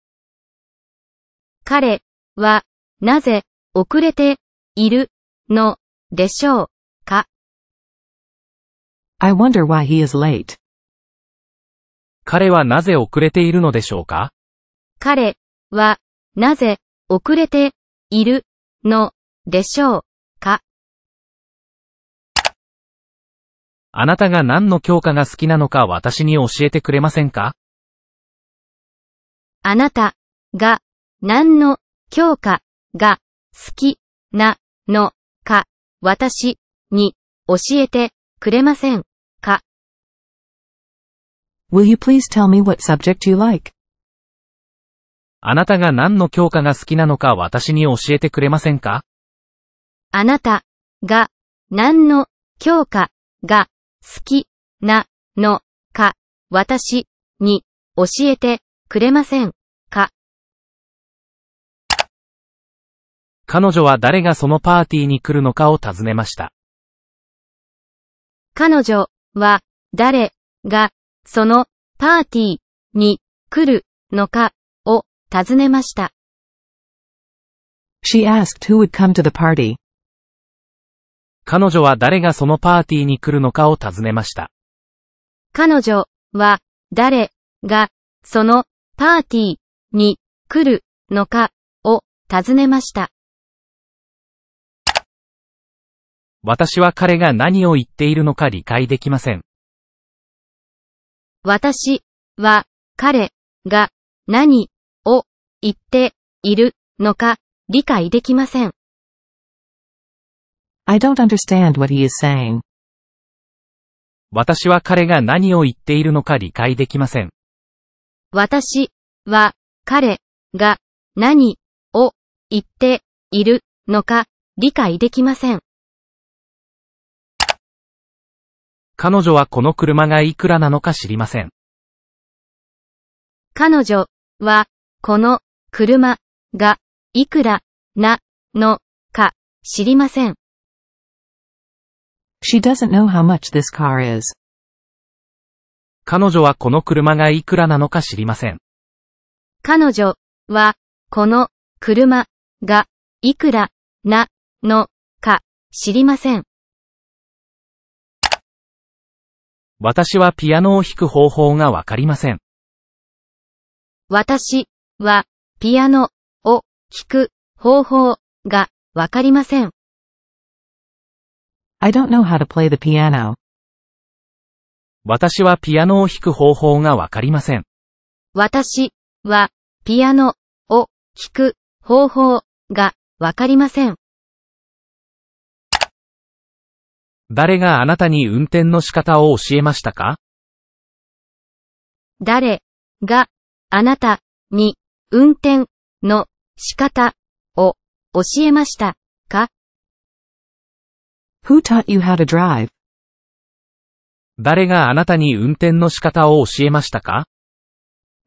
彼はなぜ遅れているのでしょうか？I wonder why he is late. 彼はなぜ遅れているのでしょうか？彼はなぜ遅れているのでしょうか？あなたが何の教科が好きなのか私に教えてくれませんか？あなたが何の教科が好きなのか私に教えてくれませんか？Will you please tell me what subject you like? あなたが何の教科が好きなのか私に教えてくれませんか？あなたが何の教科が好きなのか私に教えてくれません彼女は誰がそのパーティーに来るのかを尋ねました。彼女は誰がそのパーティーに来るのかを尋ねました。She asked who would come to the party. 彼女は誰がそのパーティーに来るのかを尋ねました。彼女は誰がそのパーティーに来るのかを尋ねました。私は彼が何を言っているのか理解できません。私は彼が何を言っているのか理解できません。I don't understand what he is saying. 私は彼が何を言っているのか理解できません。私は彼が何を言っているのか理解できません。彼女はこの車がいくらなのか知りません。彼女はこの車がいくらなのか知りません。She doesn't know how much this car is. 彼女はこの車がいくらなのか知りません。彼女はこの車がいくらなのか知りません。私はピアノを弾く方法がわかりません。私はピアノを弾く方法がわかりません。I don't know how to play the piano. 私はピアノを弾く方法がわかりません。私はピアノを弾く方法がわかりません。誰があなたに運転の仕方を教えましたか？誰があなたに運転の仕方を教えましたか？Who taught you how to drive? 誰があなたに運転の仕方を教えましたか？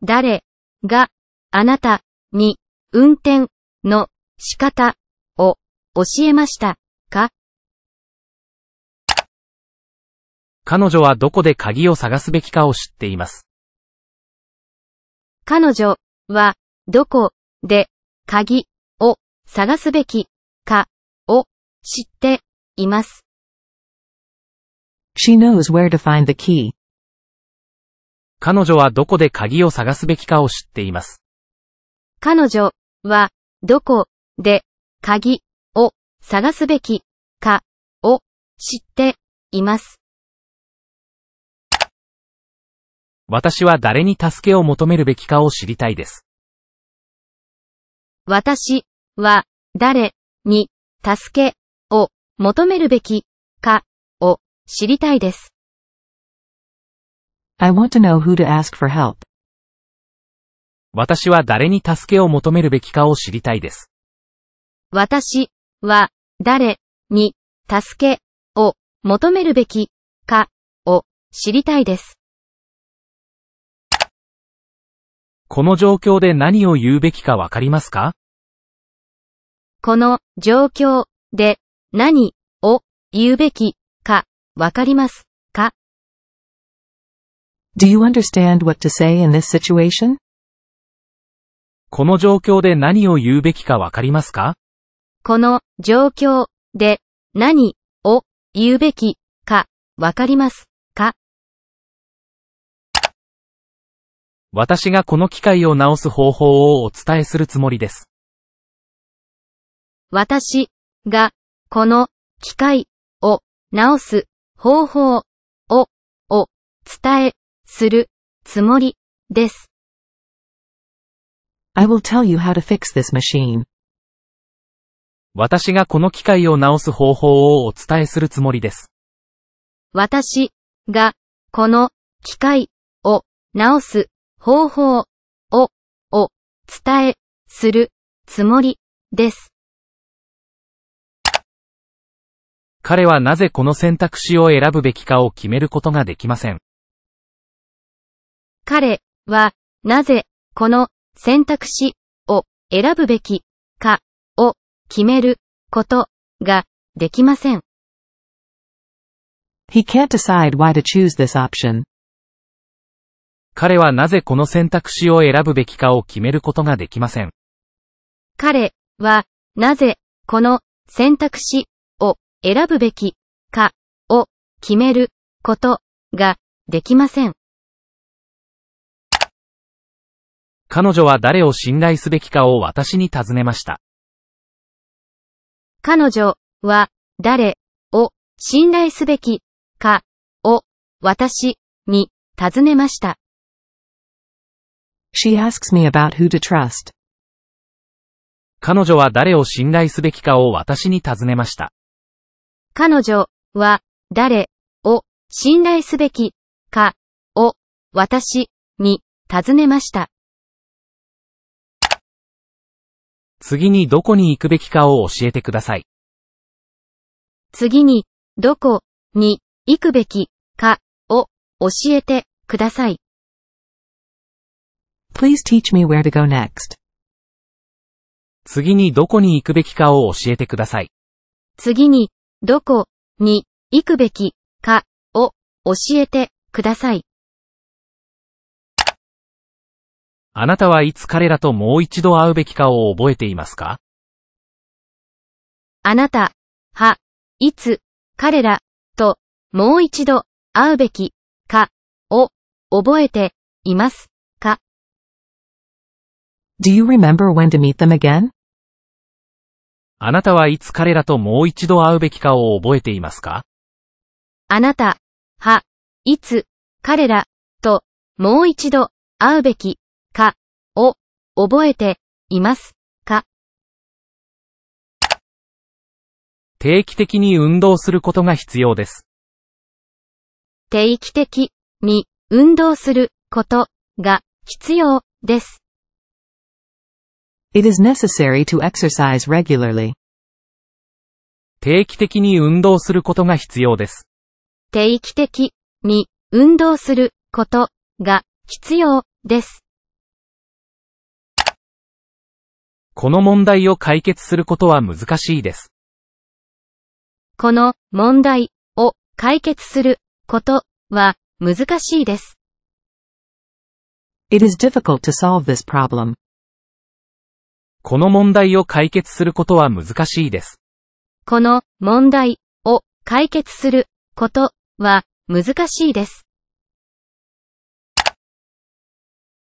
誰があなたに運転の仕方を教えましたか？彼女はどこで鍵を探すべきかを知っています。彼女はどこで鍵を探すべきかを知っています。She knows where to find the key. 彼女はどこで鍵を探すべきかを知っています。彼女はどこで鍵を探すべきかを知っています。私は誰に助けを求めるべきかを知りたいです。私は誰に助けを求めるべきかを知りたいです。I want to know who to ask for help. 私は誰に助けを求めるべきかを知りたいです。私は誰に助けを求めるべきかを知りたいです。この状況で何を言うべきかわかりますか？この状況で何を言うべきかわかりますか？Do you understand what to say in this situation? この状況で何を言うべきかわかりますか？この状況で何を言うべきかわかります私がこの機械を直す方法をお伝えするつもりです。私がこの機械を直す方法をを伝えするつもりです。I will tell you how to fix this machine. 私がこの機械を直す方法をお伝えするつもりです。私がこの機械を直す方法をを伝えするつもりです。彼はなぜこの選択肢を選ぶべきかを決めることができません。彼はなぜこの選択肢を選ぶべきかを決めることができません。He can't decide why to choose this option. 彼はなぜこの選択肢を選ぶべきかを決めることができません。彼はなぜこの選択肢を選ぶべきかを決めることができません。彼女は誰を信頼すべきかを私に尋ねました。彼女は誰を信頼すべきかを私に尋ねました。She asks me about who to trust. 彼女は誰を信頼すべきかを私に尋ねました。彼女は誰を信頼すべきかを私に尋ねました。次にどこに行くべきかを教えてください。次にどこに行くべきかを教えてください。Please teach me where to go next. 次にどこに行くべきかを教えてください。次にどこに行くべきかを教えてください。あなたはいつ彼らともう一度会うべきかを覚えていますか？あなた、は、いつ、彼ら、と、もう一度、会うべき、か、を、覚えて、います、か。Do you remember when to meet them again? あなたはいつ彼らともう一度会うべきかを覚えていますか？あなた、は、いつ、彼ら、と、もう一度、会うべき、か、を、覚えて、います、か？定期的に運動することが必要です。定期的に運動することが必要です。It is necessary to exercise regularly. 定期的に運動することが必要です。定期的に運動することが必要です。この問題を解決することは難しいです。この問題を解決することは難しいです。It is difficult to solve this problem. この問題を解決することは難しいです。この問題を解決することは難しいです。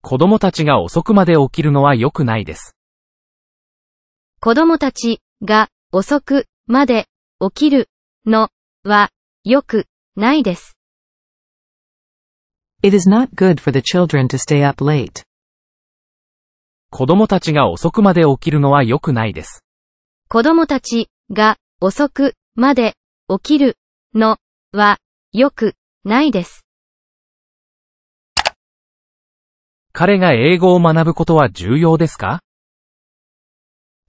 子供たちが遅くまで起きるのは良くないです。子供たちが遅くまで起きるのは良くないです。It is not good for the children to stay up late. 子供たちが遅くまで起きるのは良くないです。子供たちが遅くまで起きるのは良くないです。彼が英語を学ぶことは重要ですか？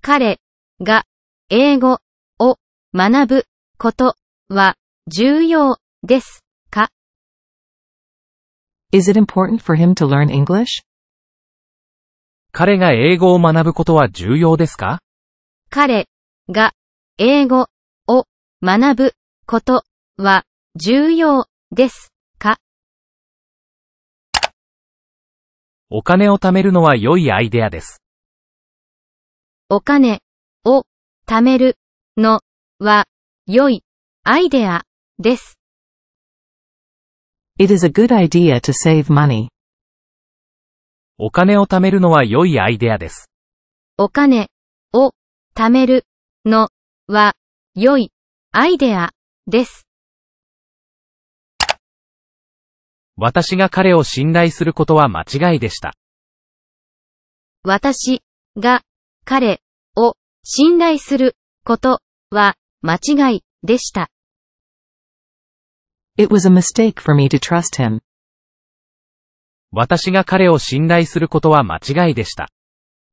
彼が英語を学ぶことは重要ですか？Is it important for him to learn English? 彼が英語を学ぶことは重要ですか？彼が英語を学ぶことは重要ですか？お金を貯めるのは良いアイデアです。お金を貯めるのは良いアイデアです。It is a good idea to save money. お金を貯めるのは良いアイデアです。お金を貯めるのは良いアイデアです。私が彼を信頼することは間違いでした。私が彼を信頼することは間違いでした。It was a mistake for me to trust him. 私が彼を信頼することは間違いでした。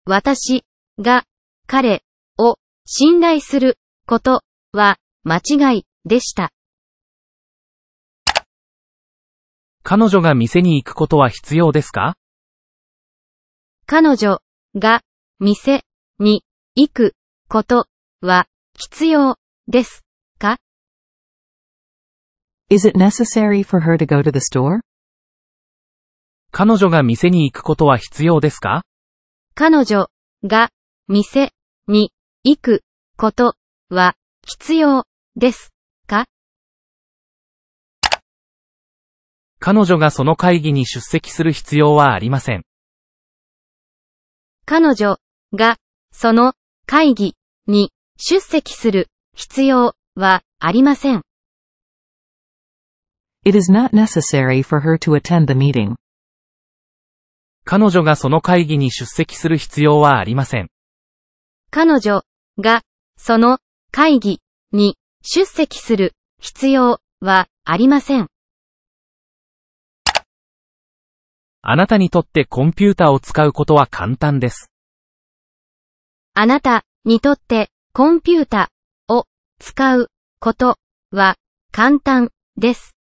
私が彼を信頼することは間違いでした。彼女が店に行くことは必要ですか？彼女が店に行くことは必要ですか？Is it necessary for her to go to the store? 彼女が店に行くことは必要ですか？彼女が店に行くことは必要ですか？彼女がその会議に出席する必要はありません。彼女がその会議に出席する必要はありません。It is not necessary for her to attend the meeting. 彼女がその会議に出席する必要はありません。彼女がその会議に出席する必要はありません。あなたにとってコンピュータを使うことは簡単です。あなたにとってコンピュータを使うことは簡単です。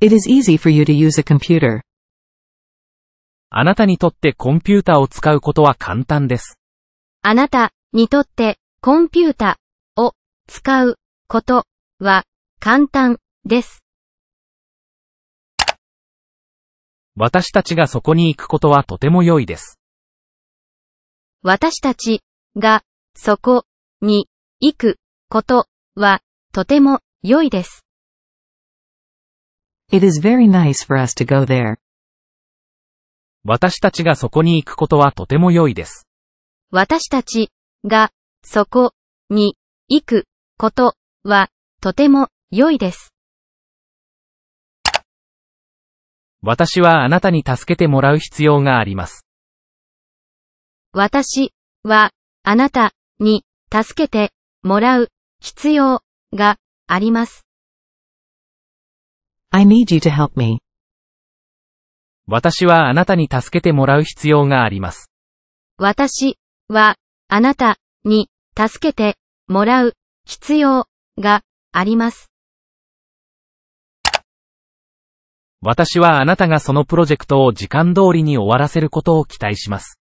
It is easy for you to use a computer. あなたにとってコンピュータを使うことは簡単です。あなたにとってコンピュータを使うことは簡単です。私たちがそこに行くことはとても良いです。私たちがそこに行くことはとても良いです。It is very nice for us to go there. 私たちがそこに行くことはとても良いです。私たちがそこに行くことはとても良いです。私はあなたに助けてもらう必要があります。私はあなたに助けてもらう必要があります。I need you to help me. 私はあなたに助けてもらう必要があります。私はあなたに助けてもらう必要があります。私はあなたがそのプロジェクトを時間通りに終わらせることを期待します。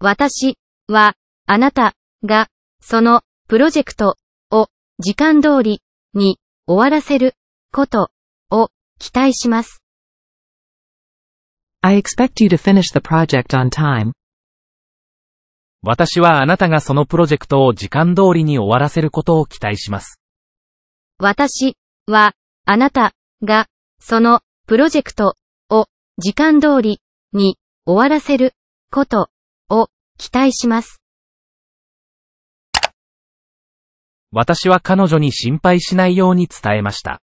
私はあなたがそのプロジェクトを時間通りに終わらせることを期待します。I expect you to finish the project on time. 私はあなたがそのプロジェクトを時間通りに終わらせることを期待します。私はあなたがそのプロジェクトを時間通りに終わらせることを期待します。私は彼女に心配しないように伝えました。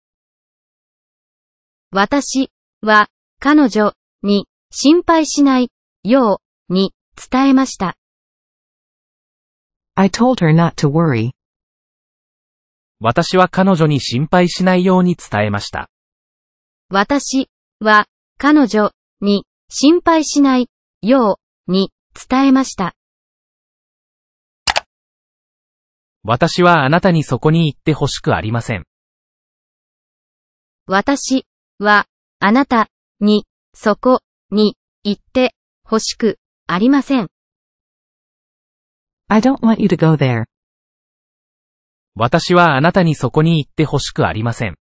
私は彼女に心配しないように伝えました。I told her not to worry. 私は彼女に心配しないように伝えました。私は彼女に心配しないように伝えました。私はあなたにそこに行ってほしくありません。私はあなたにそこに行ってほしくありません。I don't want you to go there. 私はあなたにそこに行ってほしくありません。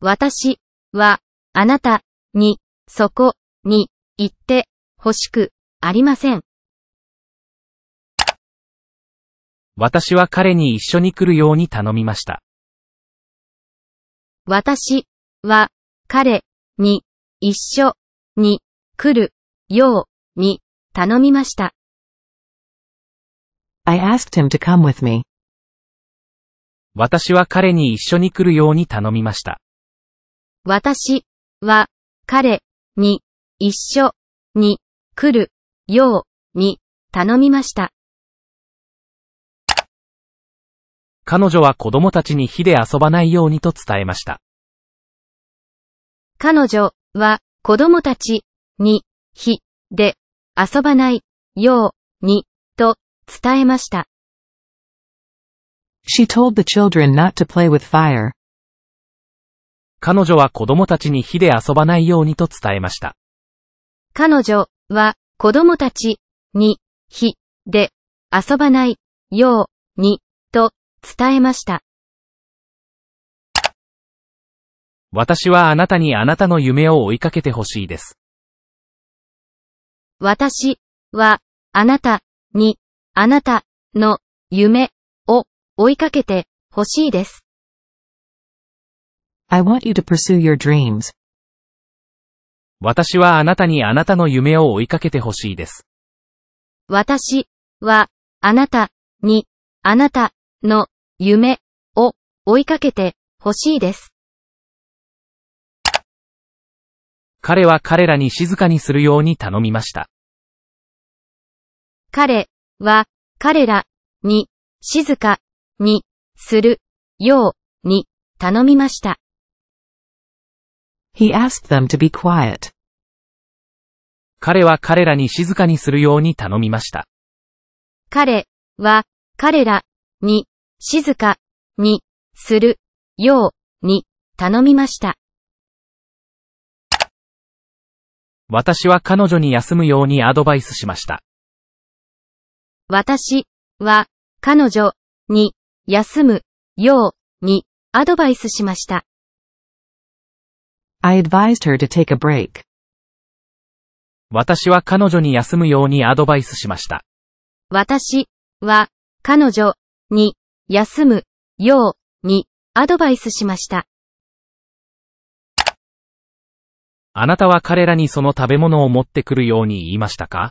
私はあなたにそこに行ってほしくありません。私は彼に一緒に来るように頼みました。私は彼に一緒に来るように頼みました。I asked him to come with me. 私は彼に一緒に来るように頼みました。私は彼に一緒に来るように頼みました。彼女は子供たちに火で遊ばないようにと伝えました。彼女は子供たちに火で遊ばないようにと伝えました。She told the children not to play with fire. 彼女は子供たちに火で遊ばないようにと伝えました。彼女は子供たちに火で遊ばないようにと伝えました。私はあなたにあなたの夢を追いかけてほしいです。私はあなたにあなたの夢を追いかけてほしいです。I want you to pursue your dreams. 私はあなたにあなたの夢を追いかけてほしいです。私はあなたにあなたの夢を追いかけてほしいです。彼は彼らに静かにするように頼みました。彼は彼らに静かにするように頼みました。He asked them to be quiet. 彼は彼らに静かにするように頼みました。彼は彼らに静かにするように頼みました。私は彼女に休むようにアドバイスしました。私は彼女に休むようにアドバイスしました。I advised her to take a break. 私は彼女に休むようにアドバイスしました。私は彼女に休むようにアドバイスしました。あなたは彼らにその食べ物を持ってくるように言いましたか？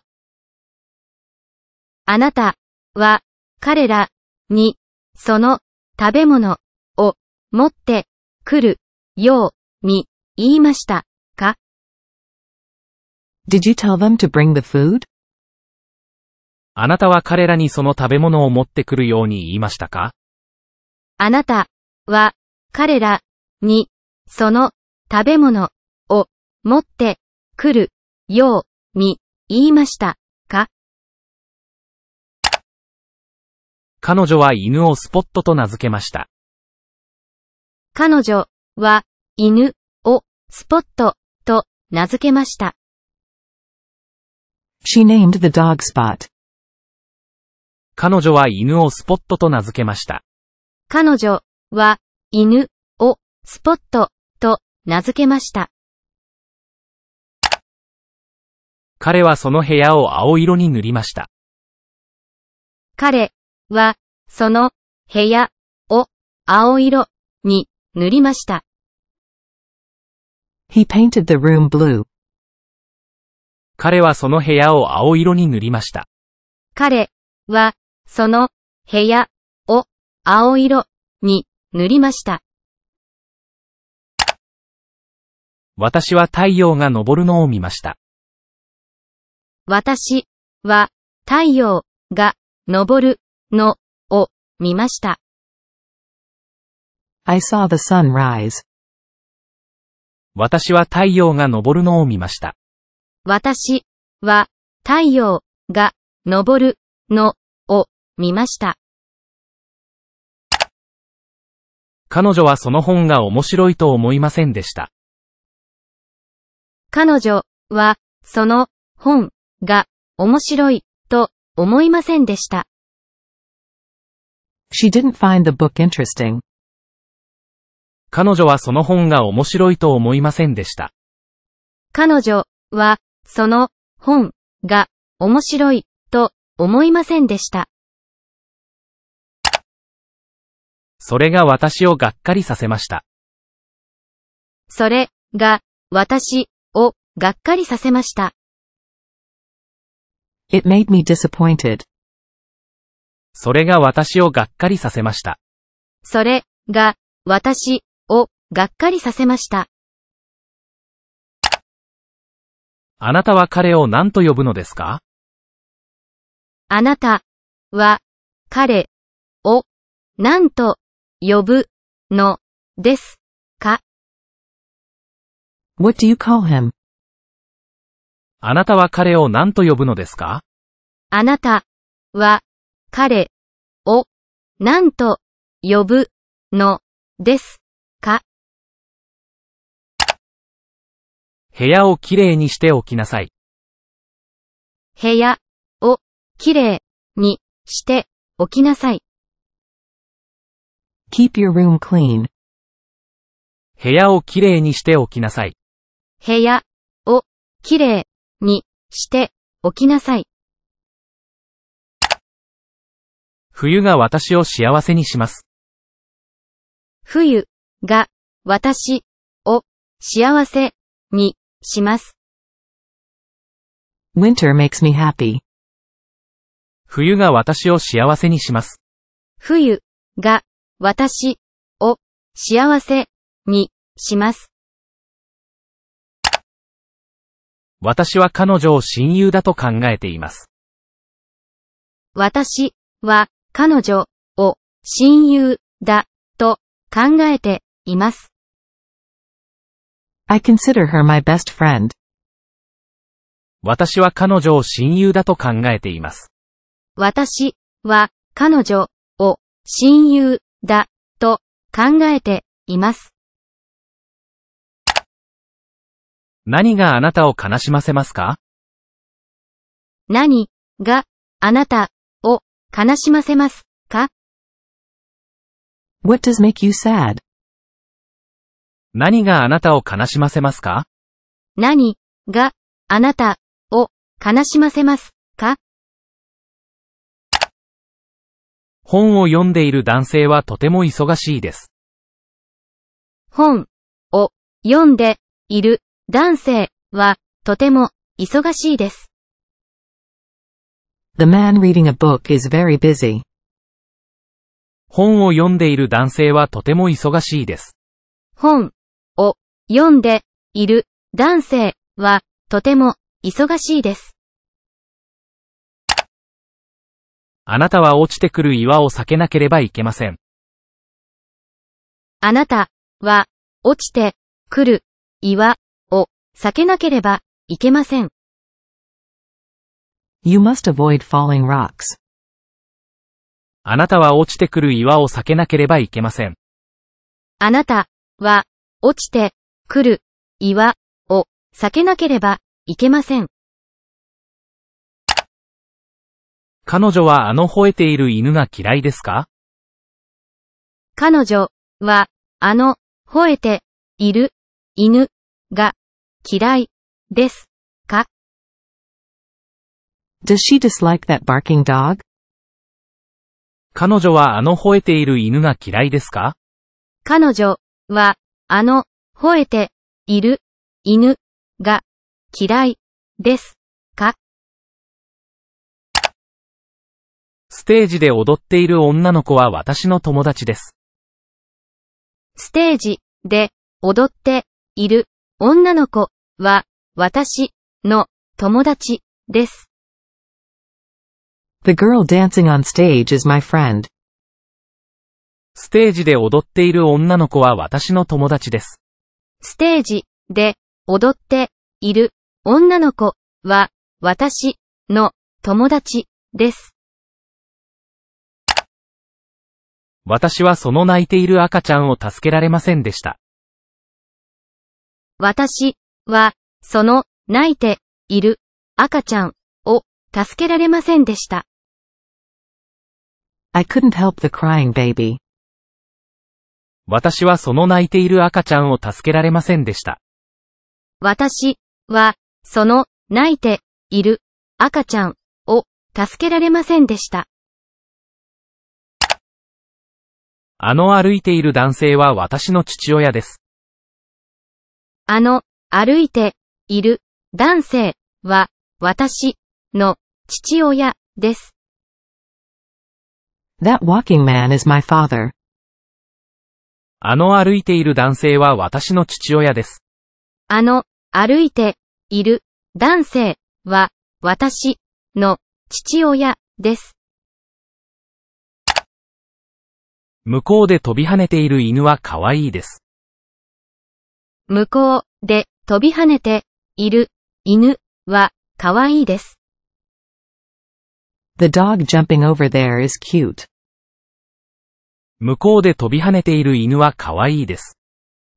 あなたは彼らにその食べ物を持ってくるように言いましたか？Did you tell them to bring the food? あなたは彼らにその食べ物を持ってくるように言いましたか？あなたは彼らにその食べ物を持ってくるように言いましたか？彼女は犬をスポットと名付けました。彼女は犬をスポットと名付けました。She named the dog Spot. 彼女は犬をスポットと名付けました。彼女は犬をスポットと名付けました。彼はその部屋を青色に塗りました。彼はその部屋を青色に塗りました。He painted the room blue. 彼はその部屋を青色に塗りました。彼はその部屋を青色に塗りました。私は太陽が昇るのを見ました。私は太陽が昇るのを見ました。I saw the sun rise. 私は太陽が昇るのを見ました。私は太陽が昇るのを見ました。彼女はその本が面白いと思いませんでした。彼女はその本が面白いと思いませんでした。She didn't find the book interesting. 彼女はその本が面白いと思いませんでした。彼女はその本が面白いと思いませんでした。それが私をがっかりさせました。それが私をがっかりさせました。It made me disappointed. それが私をがっかりさせました。それが私をがっかりさせました。あなたは彼を何と呼ぶのですか？あなたは彼を何と呼ぶのですか？What do you call him? あなたは彼を何と呼ぶのですか？あなたは彼を何と呼ぶのですか？部屋をきれいにしておきなさい。部屋をきれいにしておきなさい。Keep your room clean. 部屋をきれいにしておきなさい。部屋をきれいにしておきなさい。冬が私を幸せにします。冬が私を幸せにします。Winter makes me happy. 冬が私を幸せにします。冬が私を幸せにします。私は彼女を親友だと考えています。私は彼女を親友だと考えています。I consider her my best friend. 私は彼女を親友だと考えています。私は彼女を親友だと考えています。何があなたを悲しませますか？何があなたを悲しませますか？What does make you sad? 何があなたを悲しませますか？何があなたを悲しませますか？本を読んでいる男性はとても忙しいです。本を読んでいる男性はとても忙しいです。The man reading a book is very busy. 本を読んでいる男性はとても忙しいです。本を読んでいる男性はとても忙しいです。あなたは落ちてくる岩を避けなければいけません。あなたは落ちてくる岩を避けなければいけません。You must avoid falling rocks. あなたは落ちてくる岩を避けなければいけません。あなたは落ちてくる岩を避けなければいけません。彼女はあの吠えている犬が嫌いですか？彼女はあの吠えている犬が嫌いですか？Does she dislike that barking dog? 彼女はあの吠えている犬が嫌いですか？彼女はあの吠えている犬が嫌いですか？ステージで踊っている女の子は私の友達です。ステージで踊っている女の子は私の友達です。The girl dancing on stage is my friend. ステージで踊っている女の子は私の友達です。ステージで踊っている女の子は私の友達です。私はその泣いている赤ちゃんを助けられませんでした。私はその泣いている赤ちゃんを助けられませんでした。I couldn't help the crying baby. 私はその泣いている赤ちゃんを助けられませんでした。私はその泣いている赤ちゃんを助けられませんでした。あの歩いている男性は私の父親です。あの歩いている男性は私の父親です。That walking man is my father. あの歩いている男性は私の父親です。あの歩いている男性は私の父親です。向こうで飛び跳ねている犬は可愛いです。向こうで飛び跳ねている犬は可愛いです。The dog jumping over there is cute. 向こうで飛び跳ねている犬は可愛いです。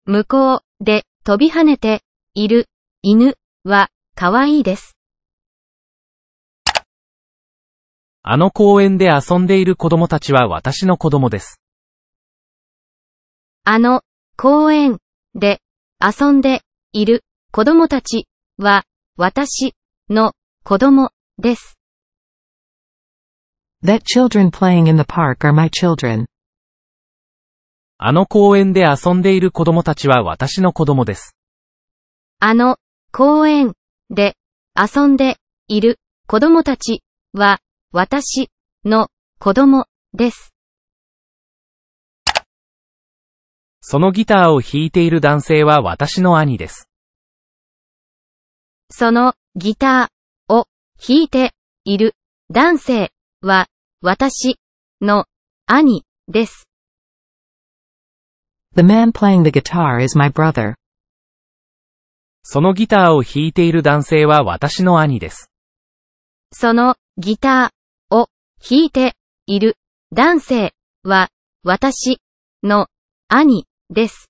向こうで飛び跳ねている犬は可愛いです。あの公園で遊んでいる子供たちは私の子供です。あの公園で遊んでいる子供たちは私の子供です。That children playing in the park are my children. あの公園で遊んでいる子供たちは私の子供です。あの公園で遊んでいる子供たちは私の子供です。そのギターを弾いている男性は私の兄です。そのギターを弾いている男性は私の兄です。The man playing the guitar is my brother. そのギターを弾いている男性は私の兄です。そのギターを弾いている男性は私の兄です。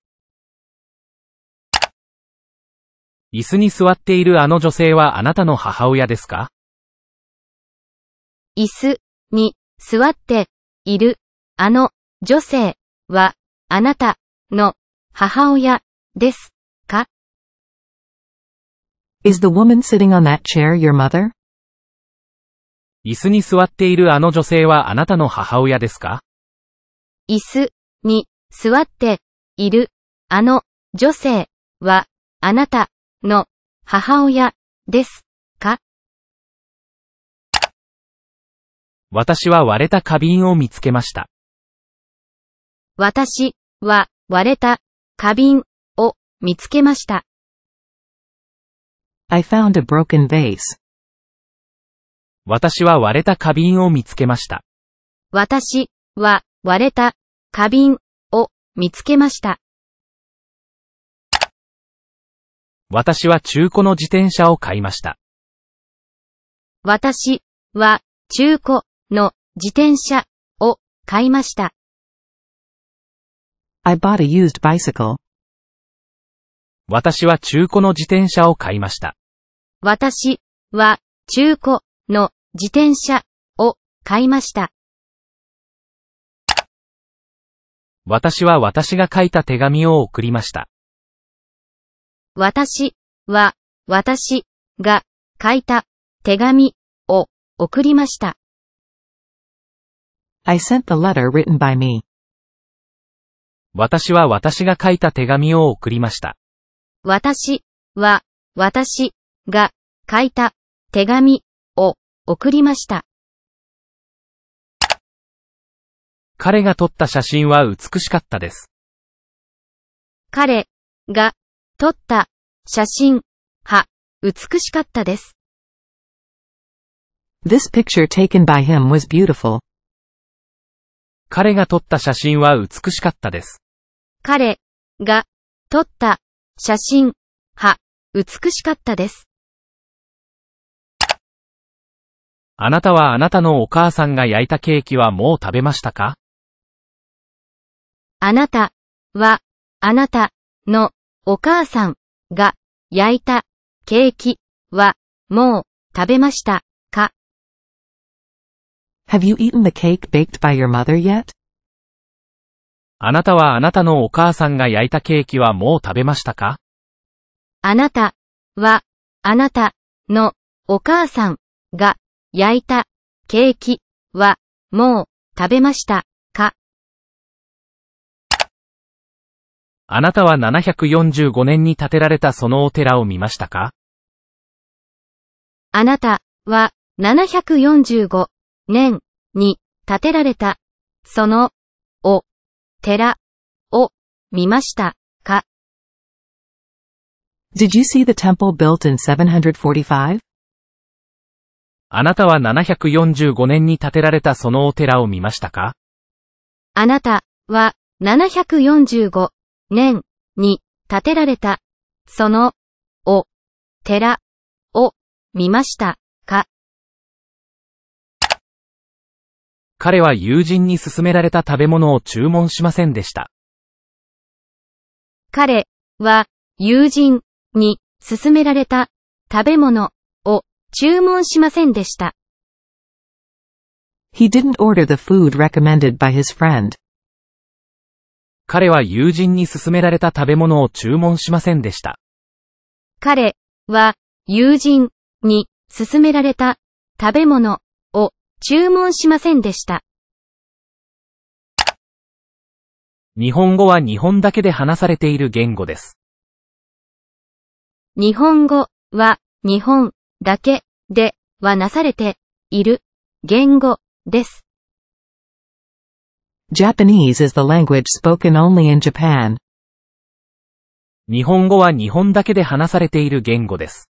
椅子に座っているあの女性はあなたの母親ですか？椅子に座っているあの女性はあなたの母親ですか？Is the woman sitting on that chair your mother? 椅子に座っているあの女性はあなたの母親ですか？椅子に座っているあの女性はあなたの母親ですか？私は割れた花瓶を見つけました。私は割れた花瓶を見つけました。I found a broken vase. 私は割れた花瓶を見つけました。私は割れた花瓶を見つけました。私は中古の自転車を買いました。私は中古の自転車を買いました。I bought a used bicycle. 私は中古の自転車を買いました。私は中古の自転車を買いました。私は私が書いた手紙を送りました。私は私が書いた手紙を送りました。I sent the letter written by me. 私は私が書いた手紙を送りました。私は私が書いた手紙を送りました。彼が撮った写真は美しかったです。彼が撮った写真は美しかったです。This picture taken by him was beautiful. 彼が撮った写真は美しかったです。彼が撮った写真は美しかったです。あなたはあなたのお母さんが焼いたケーキはもう食べましたか？あなたは、あなたのお母さんが焼いたケーキはもう食べましたか？Have you eaten the cake baked by your mother yet? あなたはあなたのお母さんが焼いたケーキはもう食べましたか？あなたは、あなたのお母さんが焼いたケーキはもう食べましたあなたは745年に建てられたそのお寺を見ましたか？あなたは745年に建てられたそのお寺を見ましたか？Did you see the temple built in 745? あなたは745年に建てられたそのお寺を見ましたか？あなたは745年に建てられたそのお寺を見ましたか彼は友人に勧められた食べ物を注文しませんでした。彼は友人に勧められた食べ物を注文しませんでした。He didn't order the food recommended by his friend. 彼は友人に勧められた食べ物を注文しませんでした。彼は友人に勧められた食べ物を注文しませんでした。日本語は日本だけで話されている言語です。日本語は日本だけではなされている言語です。Japanese is the language spoken only in Japan. 日本語は日本だけで話されている言語です。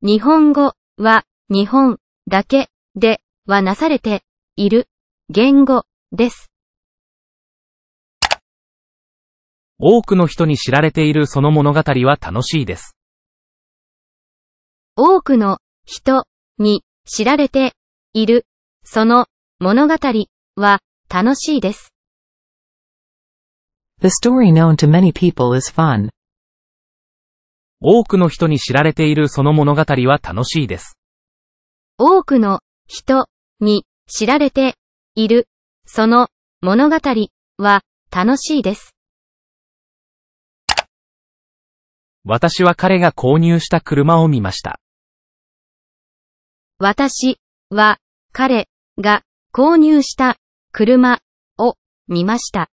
日本語は日本だけではなされている言語です。多くの人に知られているその物語は楽しいです。多くの人に知られているその物語は楽しいです。The story known to many people is fun. 多くの人に知られているその物語は楽しいです。多くの人に知られているその物語は楽しいです。私は彼が購入した車を見ました。私は彼が購入した車を見ました。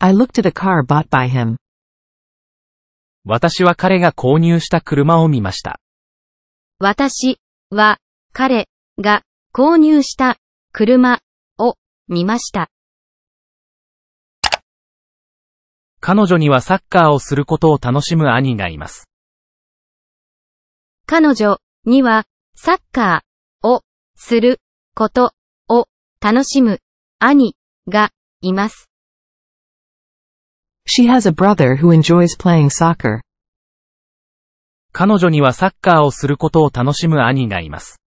I looked at a car bought by him. 私は彼が購入した車を見ました。私は彼が購入した車を見ました。彼女にはサッカーをすることを楽しむ兄がいます。彼女にはサッカーをすることを楽しむ兄がいます。She has a brother who enjoys playing soccer. 彼女にはサッカーをすることを楽しむ兄がいます。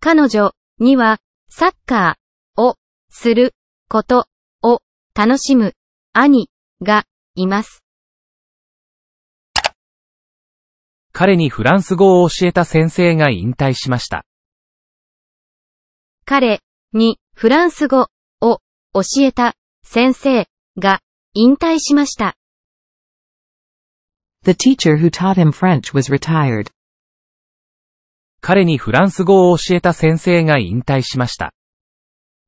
彼女にはサッカーをすることを楽しむ兄がいます。彼にフランス語を教えた先生が引退しました。彼にフランス語を教えた先生が引退しました。The teacher who taught him French was retired. 彼にフランス語を教えた先生が引退しました。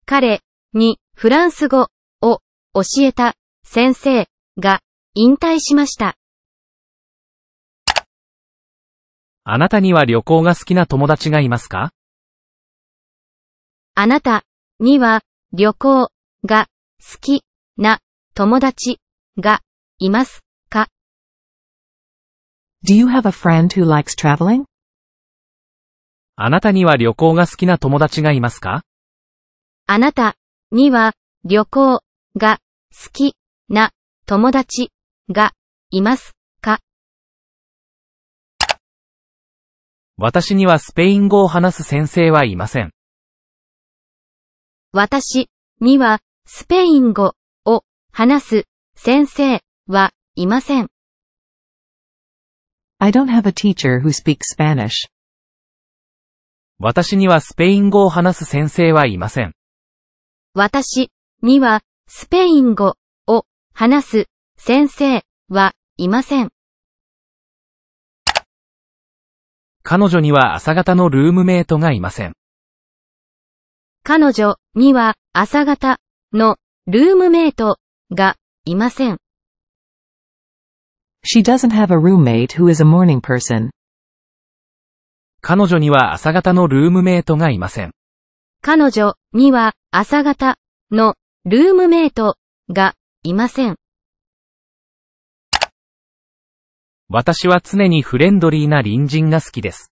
彼にフランス語を教えた先生が引退しました。あなたには旅行が好きな友達がいますか？あなたには旅行が好きな友達がいますか ?Do you have a friend who likes traveling? あなたには旅行が好きな友達がいますか？あなたには旅行が好きな友達がいますか？私にはスペイン語を話す先生はいません。私にはスペイン語を話す先生はいません。I don't have a teacher who speaks Spanish. 私にはスペイン語を話す先生はいません。私にはスペイン語を話す先生はいません。彼女には朝方のルームメイトがいません。彼女には朝方のルームメイトがいません。She doesn't have a roommate who is a morning person. 彼女には朝方のルームメイトがいません。彼女には朝方のルームメイトがいません。私は常にフレンドリーな隣人が好きです。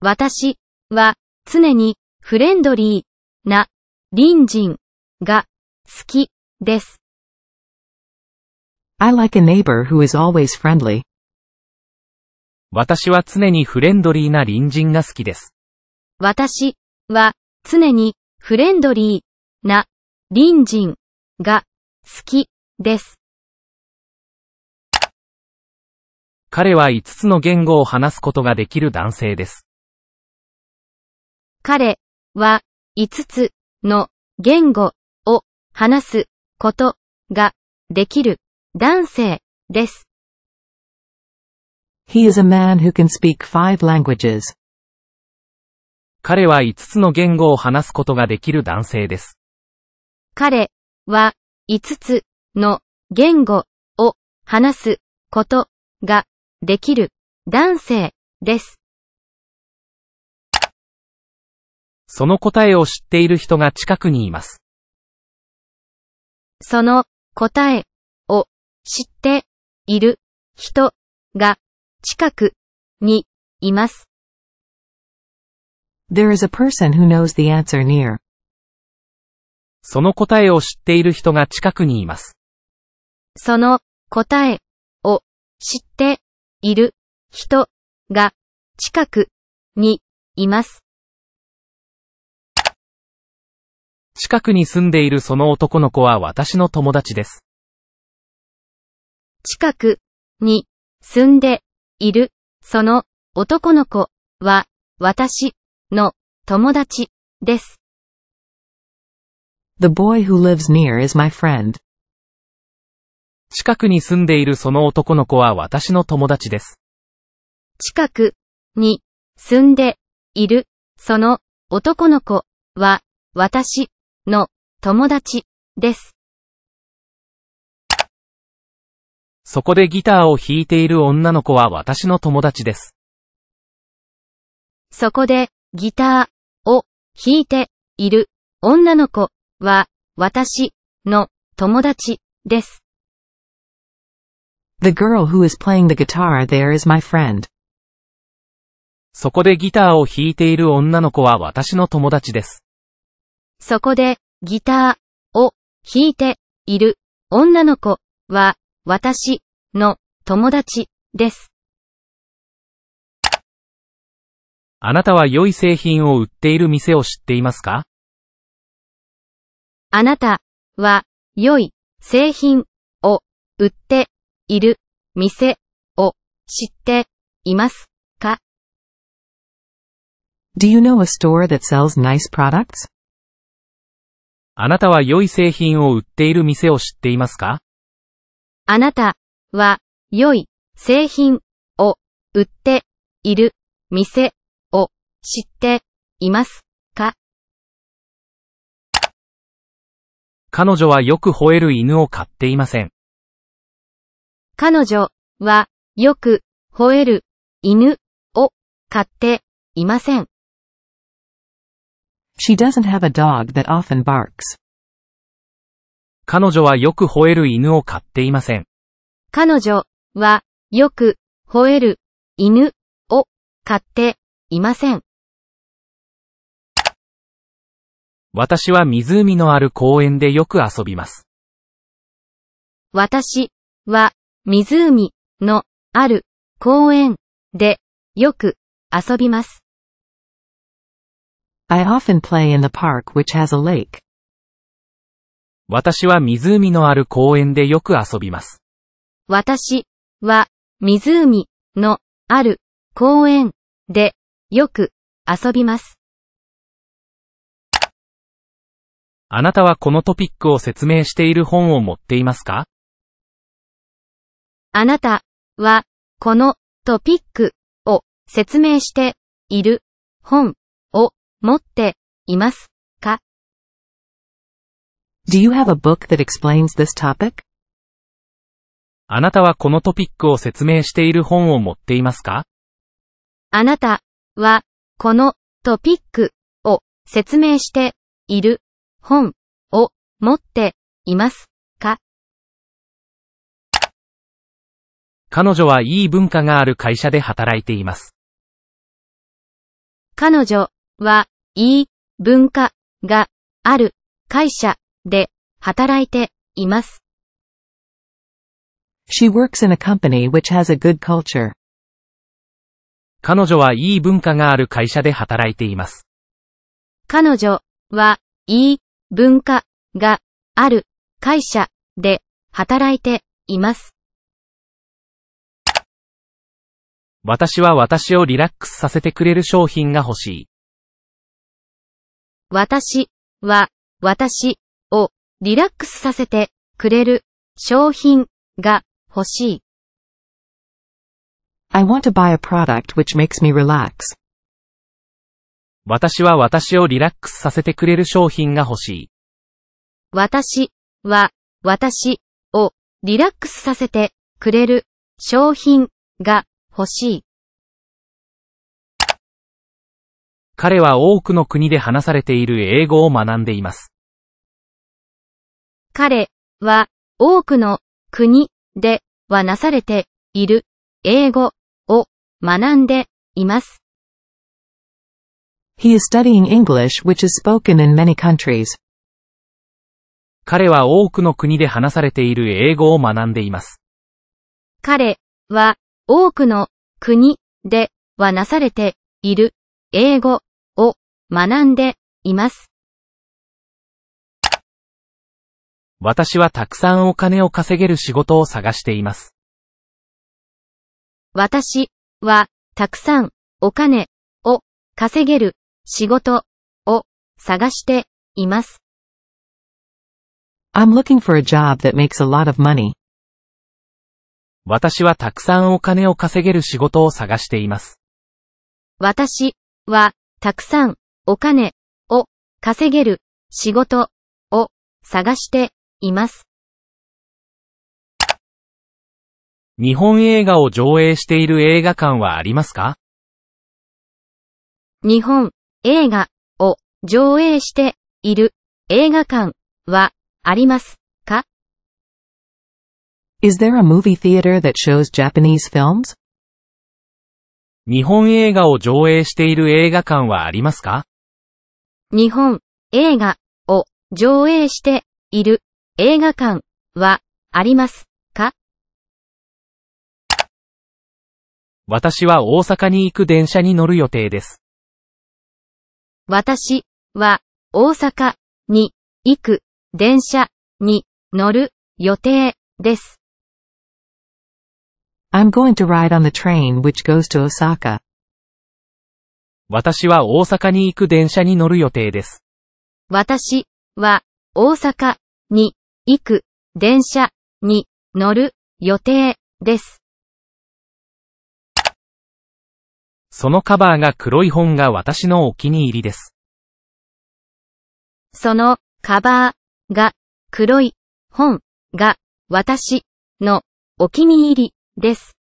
私は常にフレンドリーな隣人が好きです。I like a neighbor who is always friendly. 私は常にフレンドリーな隣人が好きです。私は常にフレンドリーな隣人が好きです。彼は5つの言語を話すことができる男性です。彼は5つの言語を話すことができる男性です。He is a man who can speak five languages. 彼は5つの言語を話すことができる男性です。彼は5つの言語を話すことができる男性です。その答えを知っている人が近くにいます。その答えを知っている人が近くにいます。There is a person who knows the answer near. その答えを知っている人が近くにいます。その答えを知っている人が近くにいます。近くに住んでいるその男の子は私の友達です。近くに住んでいるその男の子は私の友達です。The boy who lives near is my friend. 近くに住んでいるその男の子は私の友達です。近くに住んでいるその男の子は私の友達です。そこでギターを弾いている女の子は私の友達です。そこでギターを弾いている女の子は私の友達です。The girl who is playing the guitar there is my friend. そこでギターを弾いている女の子は私の友達です。そこでギターを弾いている女の子は私の友達です。あなたは良い製品を売っている店を知っていますか？あなたは良い製品を売っている店を知っていますか？Do you know a store that sells nice products? あなたは良い製品を売っている店を知っていますか？あなたは良い製品を売っている店を知っていますか？彼女はよく吠える犬を飼っていません。彼女はよく吠える犬を飼っていません。She doesn't have a dog that often barks. 彼女はよく吠える犬を飼っていません。彼女はよく吠える犬を飼っていません。私は湖のある公園でよく遊びます。私は湖のある公園でよく遊びます。I often play in the park which has a lake. 私は湖のある公園でよく遊びます。私は湖のある公園でよく遊びます。あなたはこのトピックを説明している本を持っていますか？あなたはこのトピックを説明している本を持っていますか？Do you have a book that explains this topic? あなたはこのトピックを説明している本を持っていますか？あなたはこのトピックを説明している本を持っていますか？彼女はいい文化がある会社で働いています。彼女はいい文化がある会社で働いています。She works in a company which has a good culture. 彼女はいい文化がある会社で働いています。彼女はいい文化がある会社で働いています。私は私をリラックスさせてくれる商品が欲しい。私は私をリラックスさせてくれる商品が欲しい。I want to buy a product which makes me relax. 私は私をリラックスさせてくれる商品が欲しい。私は私をリラックスさせてくれる商品が欲しい。彼は多くの国で話されている英語を学んでいます。彼は多くの国ではなされている英語を学んでいます。He is studying English which is spoken in many countries. 彼は多くの国で話されている英語を学んでいます。彼は多くの国ではなされている英語を学んでいます。私はたくさんお金を稼げる仕事を探しています。私はたくさんお金を稼げる仕事を探しています。I'm looking for a job that makes a lot of money. 私はたくさんお金を稼げる仕事を探しています。私はたくさんお金を稼げる仕事を探しています。日本映画を上映している映画館はありますか？日本映画を上映している映画館はありますか？Is there a movie theater that shows Japanese films? 日本映画を上映している映画館はありますか？日本映画を上映している映画館はありますか？私は大阪に行く電車に乗る予定です。私は大阪に行く電車に乗る予定です。I'm going to ride on the train which goes to Osaka. 私は大阪に行く電車に乗る予定です。私は大阪に行く電車に乗る予定です。そのカバーが黒い本が私のお気に入りです。そのカバーが黒い本が私のお気に入りです。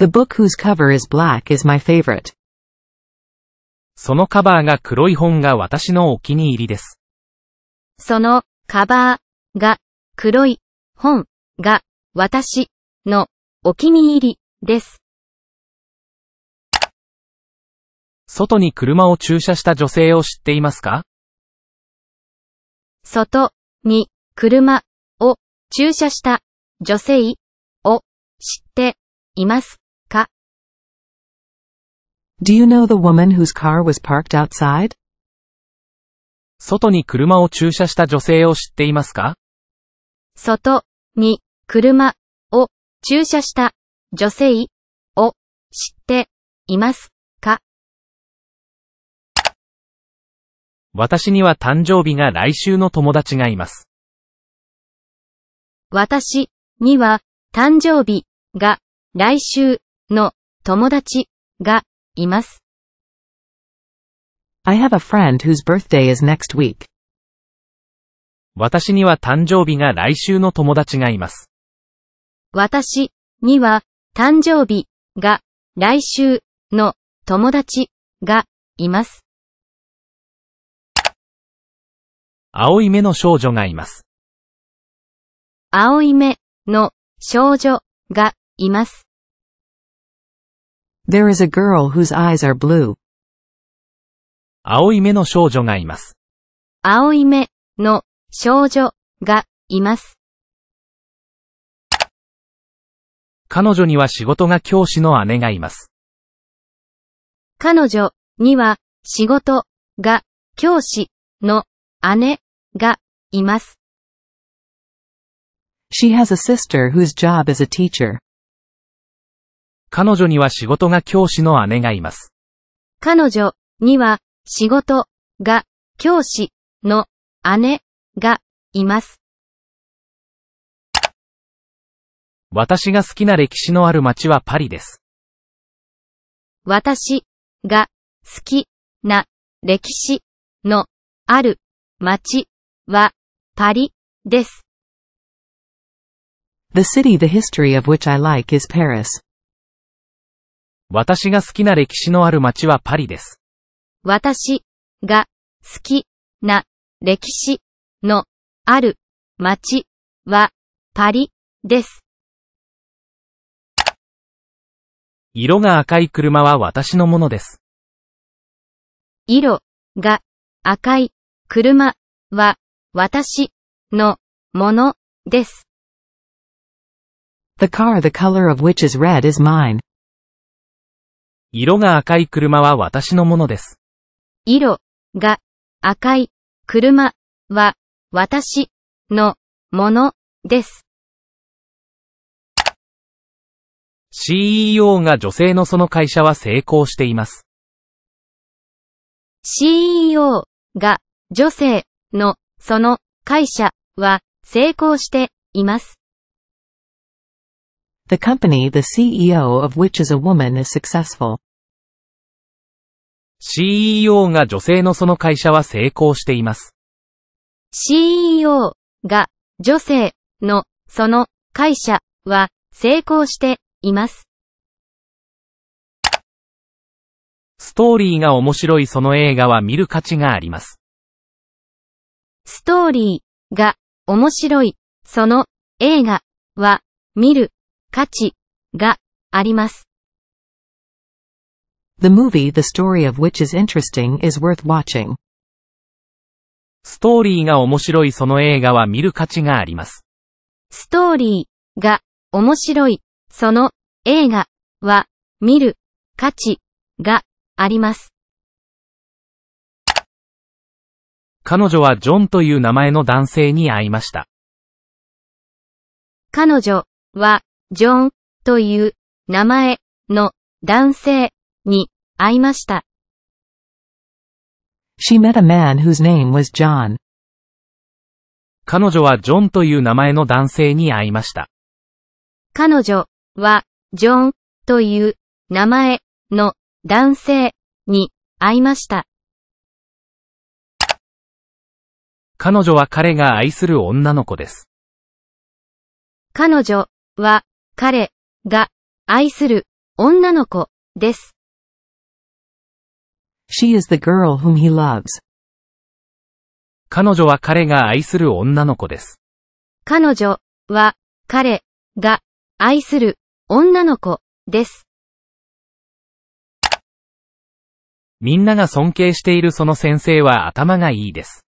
The book whose cover is black is my favorite. そのカバーが黒い本が私のお気に入りです。そのカバーが黒い本が私のお気に入りです。外に車を駐車した女性を知っていますか？外に車を駐車した女性を知っていますか Do you know the woman whose car was parked outside? 外に車を駐車した女性を知っていますか？外に車を駐車した女性を知っていますか？私には誕生日が来週の友達がいます。私には誕生日が来週の友達がいます。I have a friend whose birthday is next week. 私には誕生日が来週の友達がいます。私には誕生日が来週の友達がいます。青い目の少女がいます。青い目の少女がいます。There is a girl whose eyes are blue. 青い目の少女がいます。青い目の少女がいます。彼女には仕事が教師の姉がいます。彼女には仕事が教師の姉がいます。She has a sister whose job is a teacher. 彼女には仕事が教師の姉がいます。彼女には仕事が教師の姉がいます。私が好きな歴史のある街はパリです。私が好きな歴史のある街はパリです。The city the history of which I like is Paris. 私が好きな歴史のある街はパリです。私が好きな歴史のある街はパリです。色が赤い車は私のものです。色が赤い車は私のものです。The car the color of which is red is mine. 色が赤い車は私のものです。色が赤い車は私のものです。CEO が女性のその会社は成功しています。CEO が女性のその会社は成功しています。The company the CEO of which is a woman is successful. CEO が女性のその会社は成功しています。CEO が女性のその会社は成功しています。ストーリーが面白いその映画は見る価値があります。ストーリーが面白いその映画は見る価値があります。The movie the story of which is interesting is worth watching. ストーリーが面白いその映画は見る価値があります。ストーリーが面白いその映画は見る価値があります。彼女はジョンという名前の男性に会いました。彼女はジョンという名前の男性に会いました。She met a man whose name was John. 彼女はジョンという名前の男性に会いました。彼女はジョンという名前の男性に会いました。彼女は彼が愛する女の子です。彼女は彼が愛する女の子です。She is the girl whom he loves. 彼女は彼が愛する女の子です。彼女は彼が愛する女の子です。みんなが尊敬しているその先生は頭がいいです。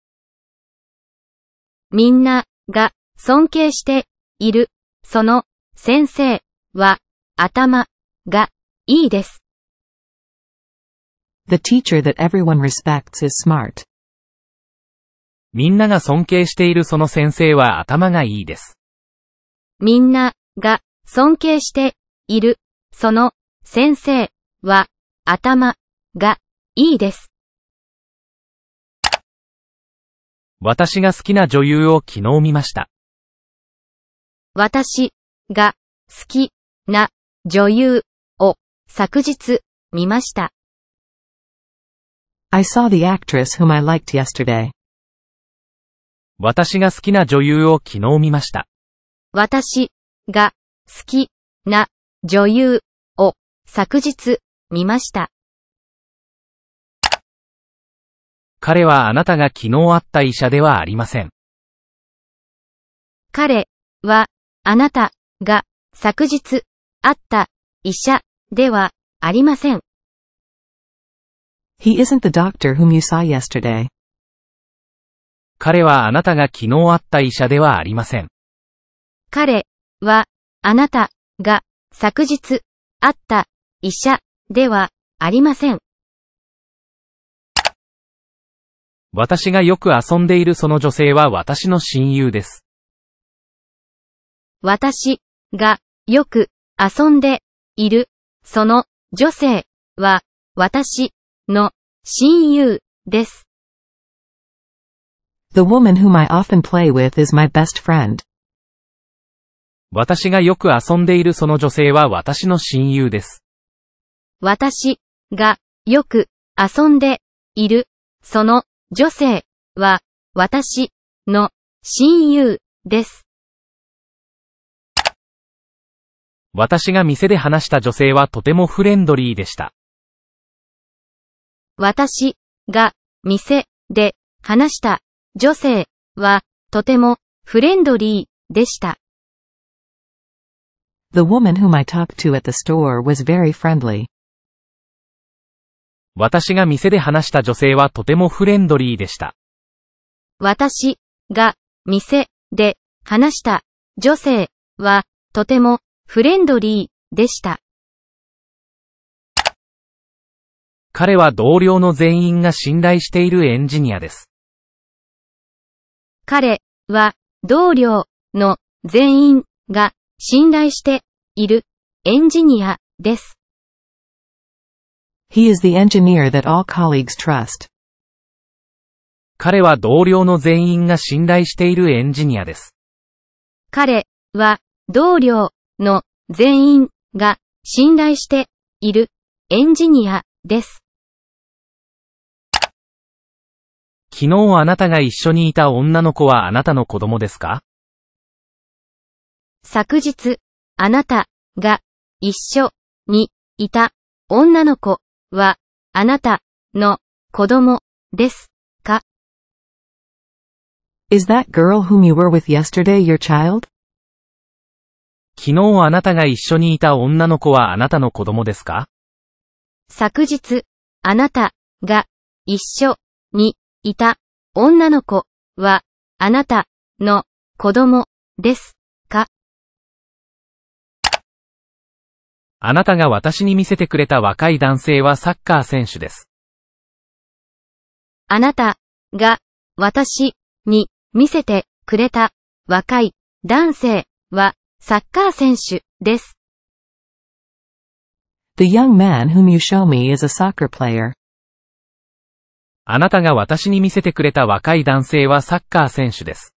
みんなが尊敬しているその先生は頭がいいです。The teacher that everyone respects is smart. みんなが尊敬しているその先生は頭がいいです。みんなが尊敬しているその先生は頭がいいです。私が好きな女優を昨日見ました。私が好きな女優を昨日見ました。I saw the actress whom I liked yesterday. 私が好きな女優を昨日見ました。私が好きな女優を昨日見ました。彼はあなたが昨日会った医者ではありません。彼はあなたが昨日会った医者ではありません。He isn't the doctor whom you saw yesterday. 彼はあなたが昨日会った医者ではありません。彼はあなたが昨日会った医者ではありません。私がよく遊んでいるその女性は私の親友です。私がよく遊んでいるその女性は私の親友です。The woman whom I often play with is my best friend. 私がよく遊んでいるその女性は私の親友です。私がよく遊んでいるその女性は私の親友です。私が店で話した女性はとてもフレンドリーでした。私が店で話した女性はとてもフレンドリーでした。The woman whom I talked to at the store was very friendly. 私が店で話した女性はとてもフレンドリーでした。私が店で話した女性はとてもフレンドリーでした。彼は同僚の全員が信頼しているエンジニアです。彼は同僚の全員が信頼しているエンジニアです。He is the engineer that all colleagues trust. 彼は同僚の全員が信頼しているエンジニアです。彼は同僚の全員が信頼しているエンジニアです。昨日あなたが一緒にいた女の子はあなたの子供ですか？昨日、あなたが一緒にいた女の子はあなたの子供ですか？Is that girl whom you were with yesterday your child? 昨日あなたが一緒にいた女の子はあなたの子供ですか？昨日、あなたが一緒にいた女の子はあなたの子供ですか？あなたが私に見せてくれた若い男性はサッカー選手です。あなたが私に見せてくれた若い男性はサッカー選手です。The young man whom you show me is a soccer player. あなたが私に見せてくれた若い男性はサッカー選手です。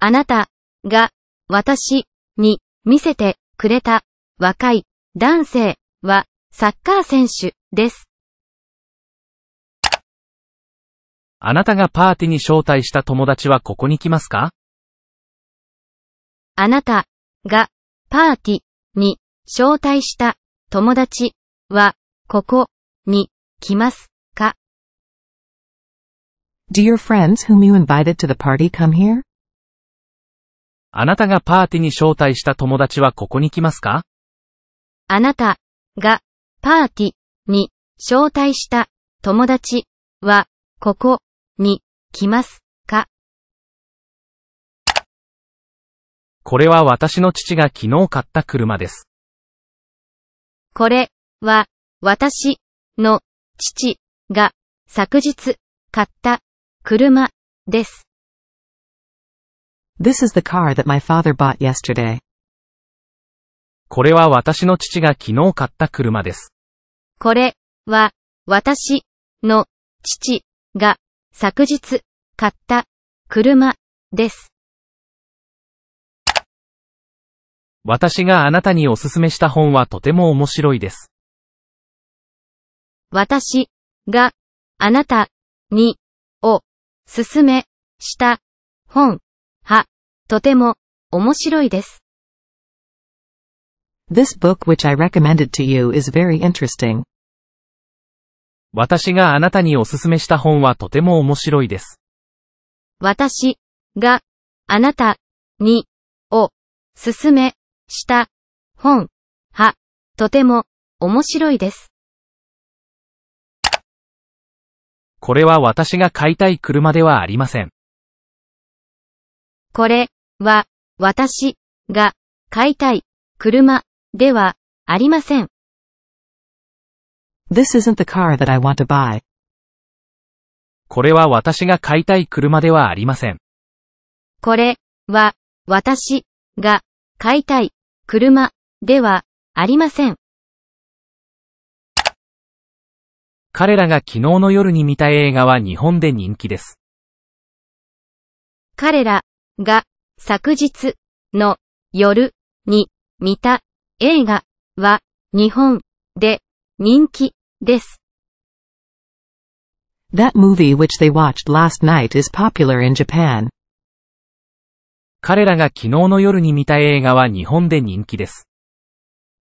あなたが私に見せてくれた若い男性はサッカー選手です。あなたがパーティーに招待した友達はここに来ますか？あなたがパーティーに招待した。友達はここに来ます。か。Do your friends whom you invited to the party come here? あなたがパーティーに招待した友達はここに来ますか？あなたがパーティーに招待した友達はここに来ますこれは私の父が昨日買った車です。これは私の父が昨日買った車です。This is the car that my father bought yesterday. これは私の父が昨日買った車です。これは私の父が昨日買った車です。私があなたにおすすめした本はとても面白いです。私があなたにおすすめした本はとても面白いです。This book which I recommended to you is very interesting. 私があなたにおすすめした本はとても面白いです。私があなたにおすすめした本はとても面白いです。これは私が買いたい車ではありません。これは私が買いたい車ではありません。This isn't the car that I want to buy. これは私が買いたい車ではありません。これは私が買いたい車ではありません。彼らが昨日の夜に見た映画は日本で人気です。彼らが昨日の夜に見た映画は日本で人気です。That movie which they watched last night is popular in Japan. 彼らが昨日の夜に見た映画は日本で人気です。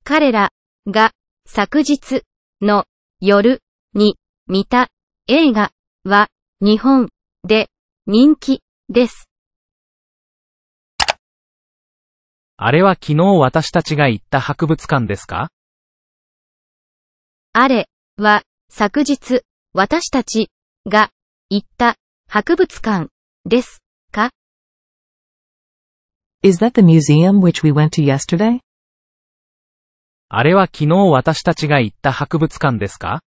彼らが昨日の夜に見た映画は日本で人気です。あれは昨日私たちが行った博物館ですか？あれは昨日私たちが行った博物館ですか Is that the museum which we went to yesterday? あれは昨日私たちが行った博物館ですか？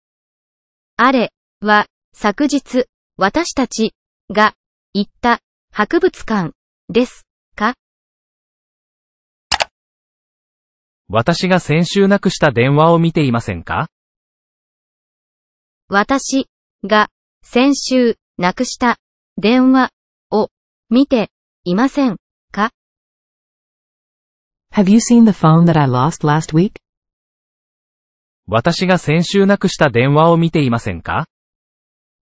あれは昨日私たちが行った博物館ですか？私が先週なくした電話を見ていませんか？私が先週なくした電話を見ていません。か Have you seen the phone that I lost last week? 私が先週なくした電話を見ていませんか？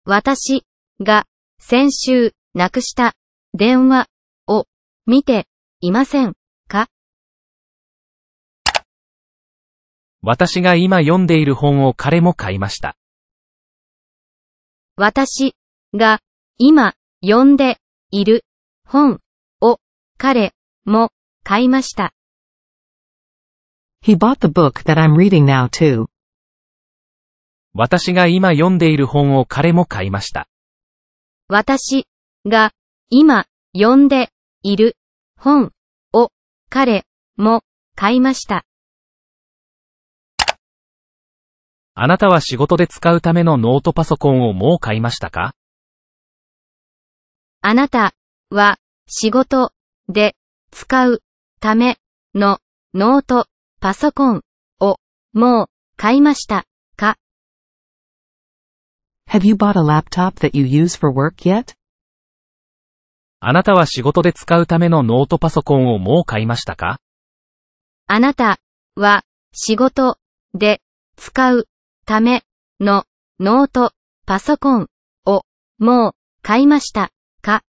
私が先週なくした電話を見ていませんか？私が今読んでいる本を彼も買いました。私が今読んでいる本を彼も買いました。He bought the book that I'm reading now too. 私が今読んでいる本を彼も買いました。私が今読んでいる本を彼も買いました。あなたは仕事で使うためのノートパソコンをもう買いましたか？あなたは仕事で使うためのノートパソコンをもう買いました。か。Have you bought a laptop that you use for work yet? あなたは仕事で使うためのノートパソコンをもう買いましたか？あなたは仕事で使うためのノートパソコンをもう買いました。か。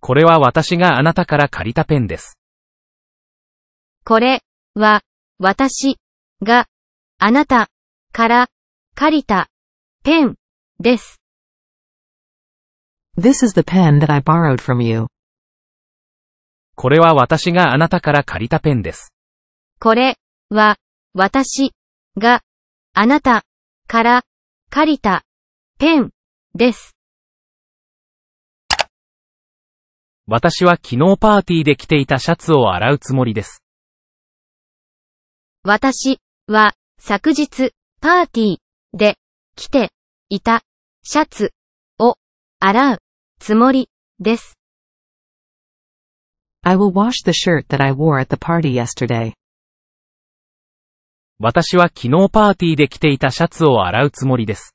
これは私があなたから借りたペンです。これは私があなたから借りたペンです。This is the pen that I borrowed from you. これは私があなたから借りたペンです。これは私があなたから借りたペンです。私は昨日パーティーで着ていたシャツを洗うつもりです。私は昨日、パーティーで着ていたシャツを洗うつもりです。I will wash the shirt that I wore at the party yesterday. 私は昨日パーティーで着ていたシャツを洗うつもりです。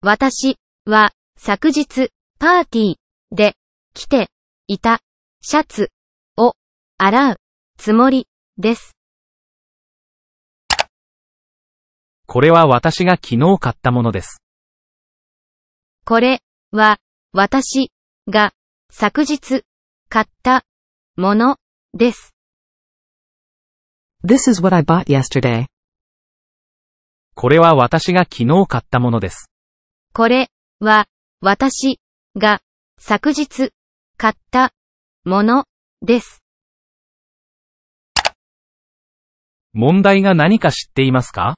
私は昨日パーティーで着ていたシャツを洗うつもりです。これは私が昨日買ったものです。これは私が昨日買ったものです。This is what I bought yesterday. これは私が昨日買ったものです。これは私が昨日買ったものです。問題が何か知っていますか？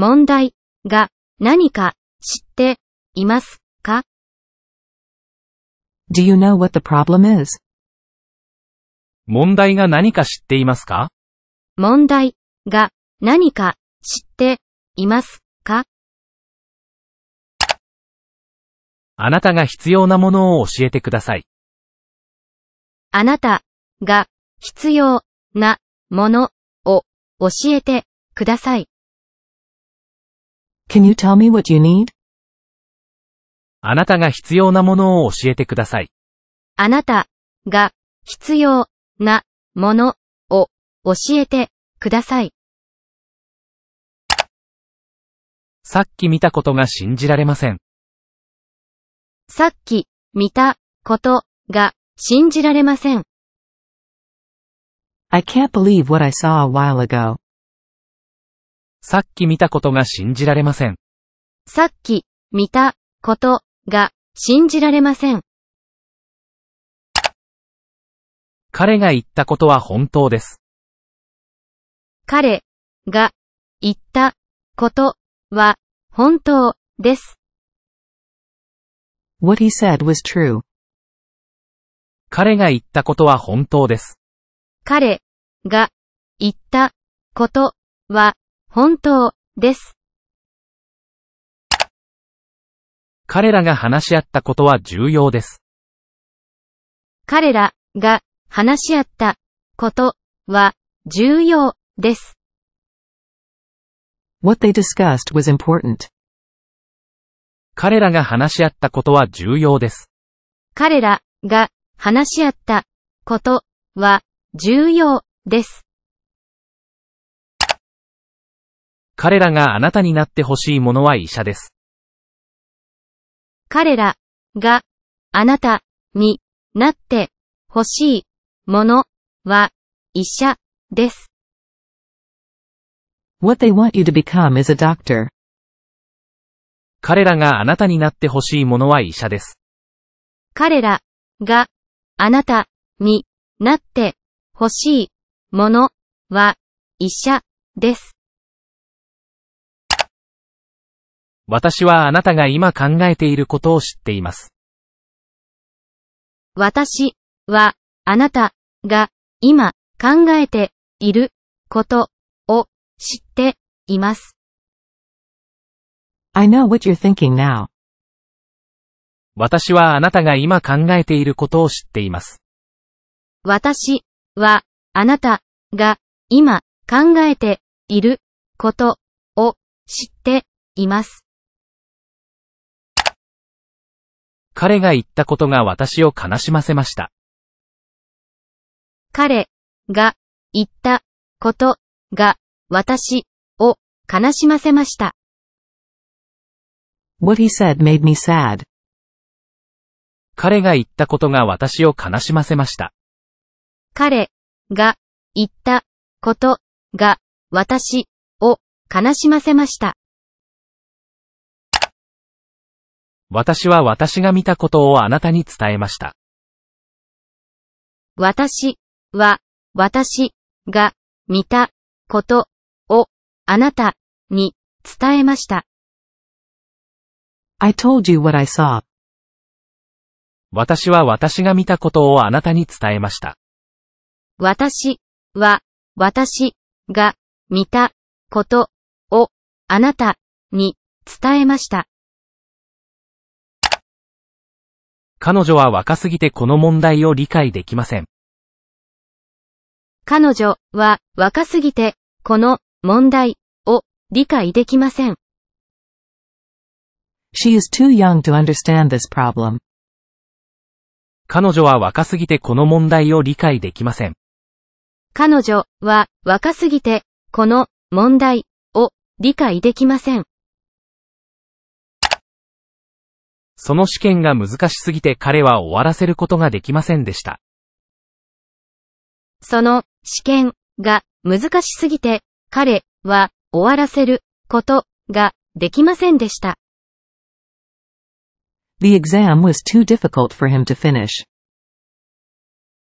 問題が何か知っていますか？Do you know what the problem is? 問題が何か知っていますか？問題が何か知っていますか？あなたが必要なものを教えてください。あなたが必要なものを教えてください。Can you tell me what you need? あなたが必要なものを教えてください。あなたが必要なものを教えてください。さっき見たことが信じられません。さっき見たことが信じられません。I can't believe what I saw a while ago. さっき見たことが信じられません。さっき見たことが信じられません。彼が言ったことは本当です。彼が言ったことは本当です。What he said was true. 彼が言ったことは本当です。彼が言ったことは本当です。彼らが話し合ったことは重要です。彼らが話し合ったことは重要です。What they discussed was important. 彼らが話し合ったことは重要です。彼らが話し合ったことは重要です。彼らがあなたになってほしいものは医者です。彼らがあなたになって欲しいものは医者です。What they want you to become is a doctor. 彼らがあなたになってほしいものは医者です。彼らがあなたになって欲しいものは医者です。私はあなたが今考えていることを知っています。私はあなたが今考えていることを知っています。I know what you're thinking now. 私はあなたが今考えていることを知っています。私はあなたが今考えていることを知っています。彼が言ったことが私を悲しませました。彼が言ったことが私を悲しませました。What he said made me sad. 彼が言ったことが私を悲しませました。彼が言ったことが私を悲しませました。私は私が見たことをあなたに伝えました。私は私が見たことをあなたに伝えました。I told you what I saw. 私は私が見たことをあなたに伝えました。私は私が見た、こと、を、あなた、に、伝えました。彼女は若すぎてこの問題を理解できません。彼女は若すぎて、この問題を理解できません。She is too young to understand this problem. 彼女は若すぎてこの問題を理解できません。彼女は若すぎて、この問題を理解できません。その試験が難しすぎて彼は終わらせることができませんでした。その試験が難しすぎて、彼は終わらせることができませんでした。The exam was too difficult for him to finish.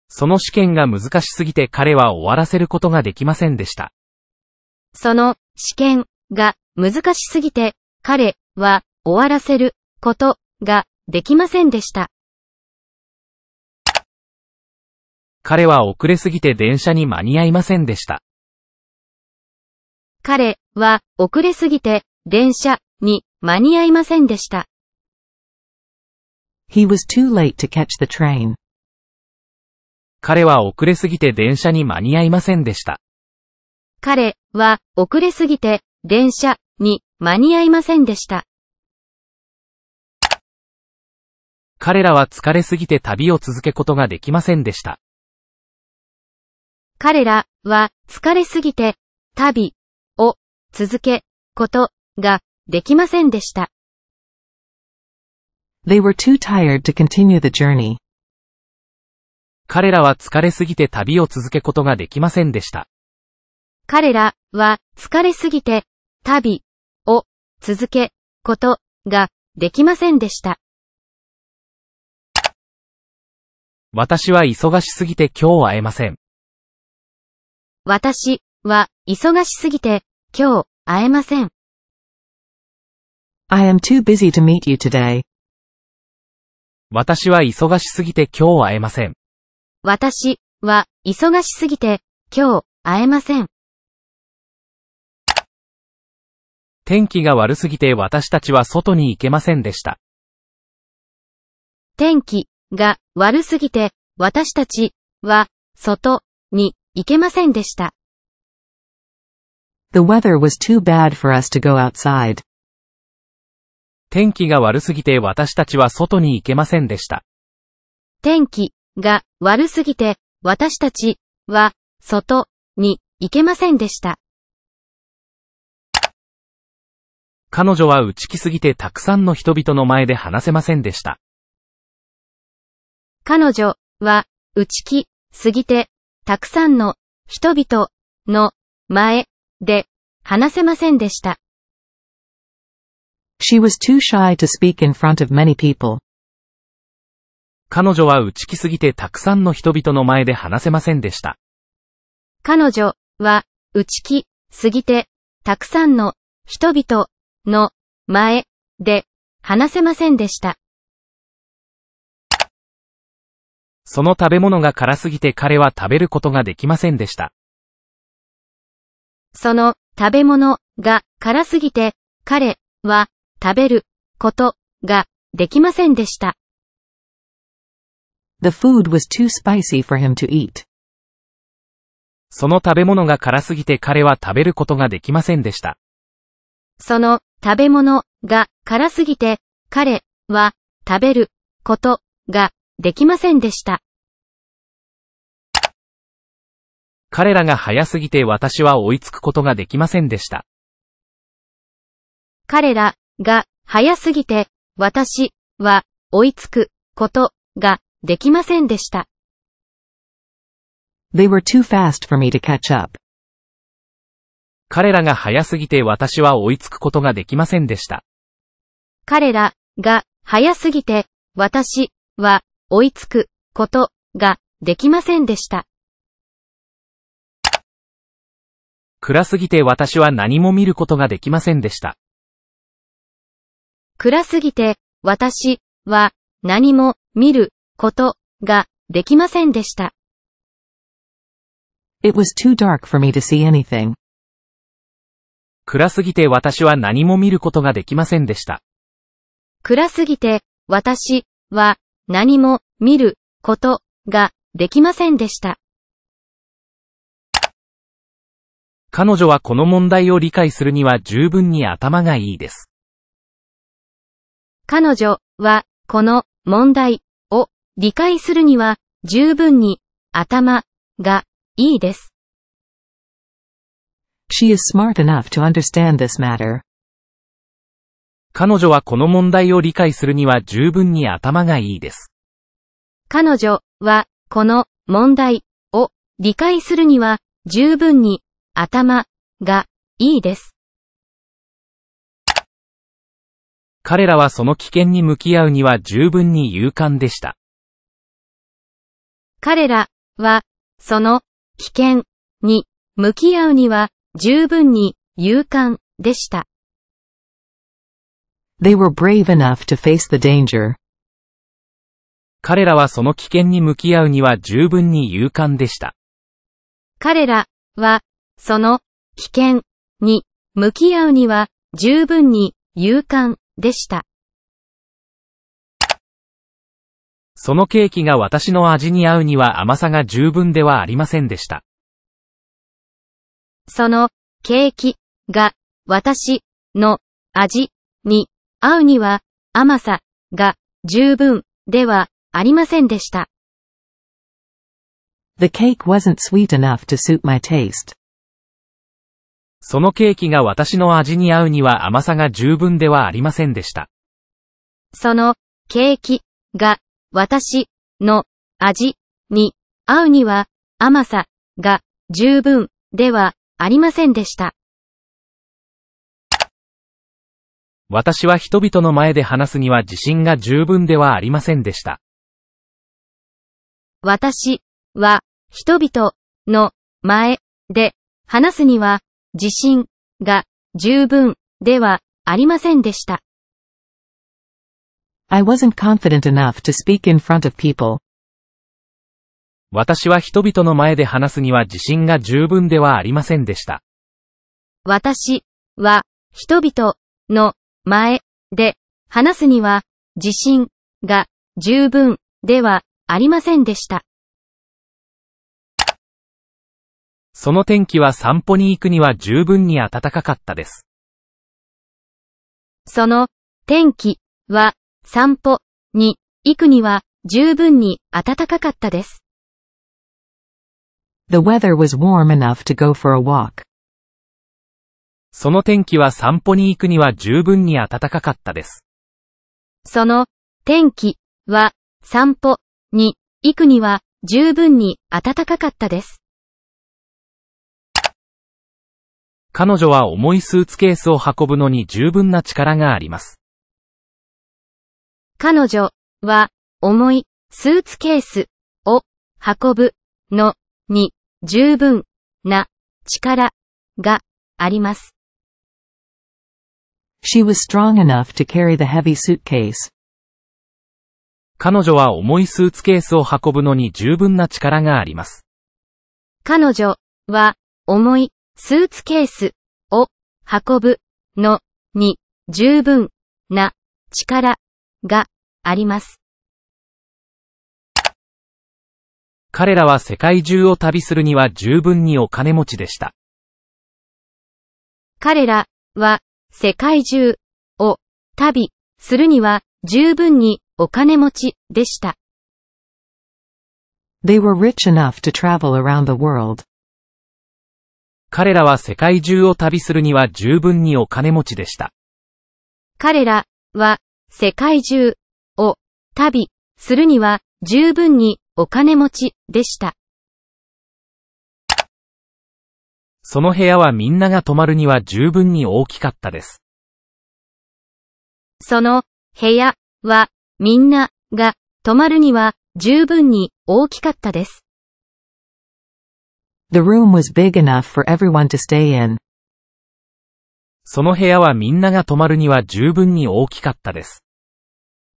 その試験が難しすぎて彼は終わらせることができませんでした。その試験が難しすぎて、彼は終わらせることができませんでした。彼は遅れすぎて電車に間に合いませんでした。彼は遅れすぎて電車に間に合いませんでした。He was too late to catch the train. 彼は遅れすぎて電車に間に合いませんでした。彼は遅れすぎて電車に間に合いませんでした。彼らは疲れすぎて旅を続けことができませんでした。彼らは疲れすぎて旅を続けことができませんでした。They were too tired to continue the journey. 彼らは疲れすぎて旅を続けことができませんでした。彼らは疲れすぎて旅を続けことができませんでした。私は忙しすぎて今日会えません。私は忙しすぎて今日会えません。I am too busy to meet you today. 私は忙しすぎて今日会えません。私は忙しすぎて今日会えません。天気が悪すぎて私たちは外に行けませんでした。天気が悪すぎて私たちは外に行けませんでした。The weather was too bad for us to go outside. 天気が悪すぎて私たちは外に行けませんでした。天気が悪すぎて私たちは外に行けませんでした。彼女は内気すぎてたくさんの人々の前で話せませんでした。彼女は内気すぎてたくさんの人々の前で話せませんでした。She was too shy to speak in front of many people. 彼女は内気すぎてたくさんの人々の前で話せませんでした。彼女は内気すぎてたくさんの人々の前で話せませんでした。その食べ物が辛すぎて彼は食べることができませんでした。その食べ物が辛すぎて彼は食べることができませんでした。The food was too spicy for him to eat. その食べ物が辛すぎて彼は食べることができませんでした。その食べ物が辛すぎて彼は食べることができませんでした。彼らが早すぎて私は追いつくことができませんでした。彼らが早すぎて私は追いつくことができませんでした。They were too fast for me to catch up. 彼らが早すぎて私は追いつくことができませんでした。彼らが早すぎて私は追いつくことができませんでした。暗すぎて私は何も見ることができませんでした。暗すぎて私は何も見ることができませんでした。It was too dark for me to see anything. 暗すぎて私は何も見ることができませんでした。暗すぎて、私は何も見ることができませんでした。彼女はこの問題を理解するには十分に頭がいいです。彼女はこの問題を理解するには十分に頭がいいです。She is smart enough to understand this matter. 彼女はこの問題を理解するには十分に頭がいいです。彼女はこの問題を理解するには十分に頭がいいです。彼らはその危険に向き合うには十分に勇敢でした。彼らはその危険に向き合うには十分に勇敢でした。They were brave enough to face the danger. 彼らはその危険に向き合うには十分に勇敢でした。彼らはその危険に向き合うには十分に勇敢でした。そのケーキが私の味に合うには甘さが十分ではありませんでした。そのケーキが私の味に合うには甘さが十分ではありませんでした。The cake wasn't sweet enough to suit my taste. そのケーキが私の味に合うには甘さが十分ではありませんでした。そのケーキが私の味に合うには甘さが十分ではありませんでした。私は人々の前で話すには自信が十分ではありませんでした。私は人々の前で話すには自信が十分ではありませんでした。I wasn't confident enough to speak in front of people. 私は人々の前で話すには自信が十分ではありませんでした。私は人々の前で話すには自信が十分ではありませんでした。その天気は散歩に行くには十分に暖かかったです。その天気は散歩に行くには十分に暖かかったです。The weather was warm enough to go for a walk. その天気は散歩に行くには十分に暖かかったです。その天気は散歩に行くには十分に暖かかったです。彼女は重いスーツケースを運ぶのに十分な力があります。彼女は重いスーツケースを運ぶのに十分な力があります。She was strong enough to carry the heavy suitcase. 彼女は重いスーツケースを運ぶのに十分な力があります。彼女は重いスーツケースを運ぶのに十分な力があります。彼らは世界中を旅するには十分にお金持ちでした。彼らは世界中を旅するには十分にお金持ちでした。They were rich enough to travel around the world. 彼らは世界中を旅するには十分にお金持ちでした。彼らは世界中を旅するには十分にお金持ちでした。その部屋はみんなが泊まるには十分に大きかったです。その部屋はみんなが泊まるには十分に大きかったです。The room was big enough for everyone to stay in. その部屋はみんなが泊まるには十分に大きかったです。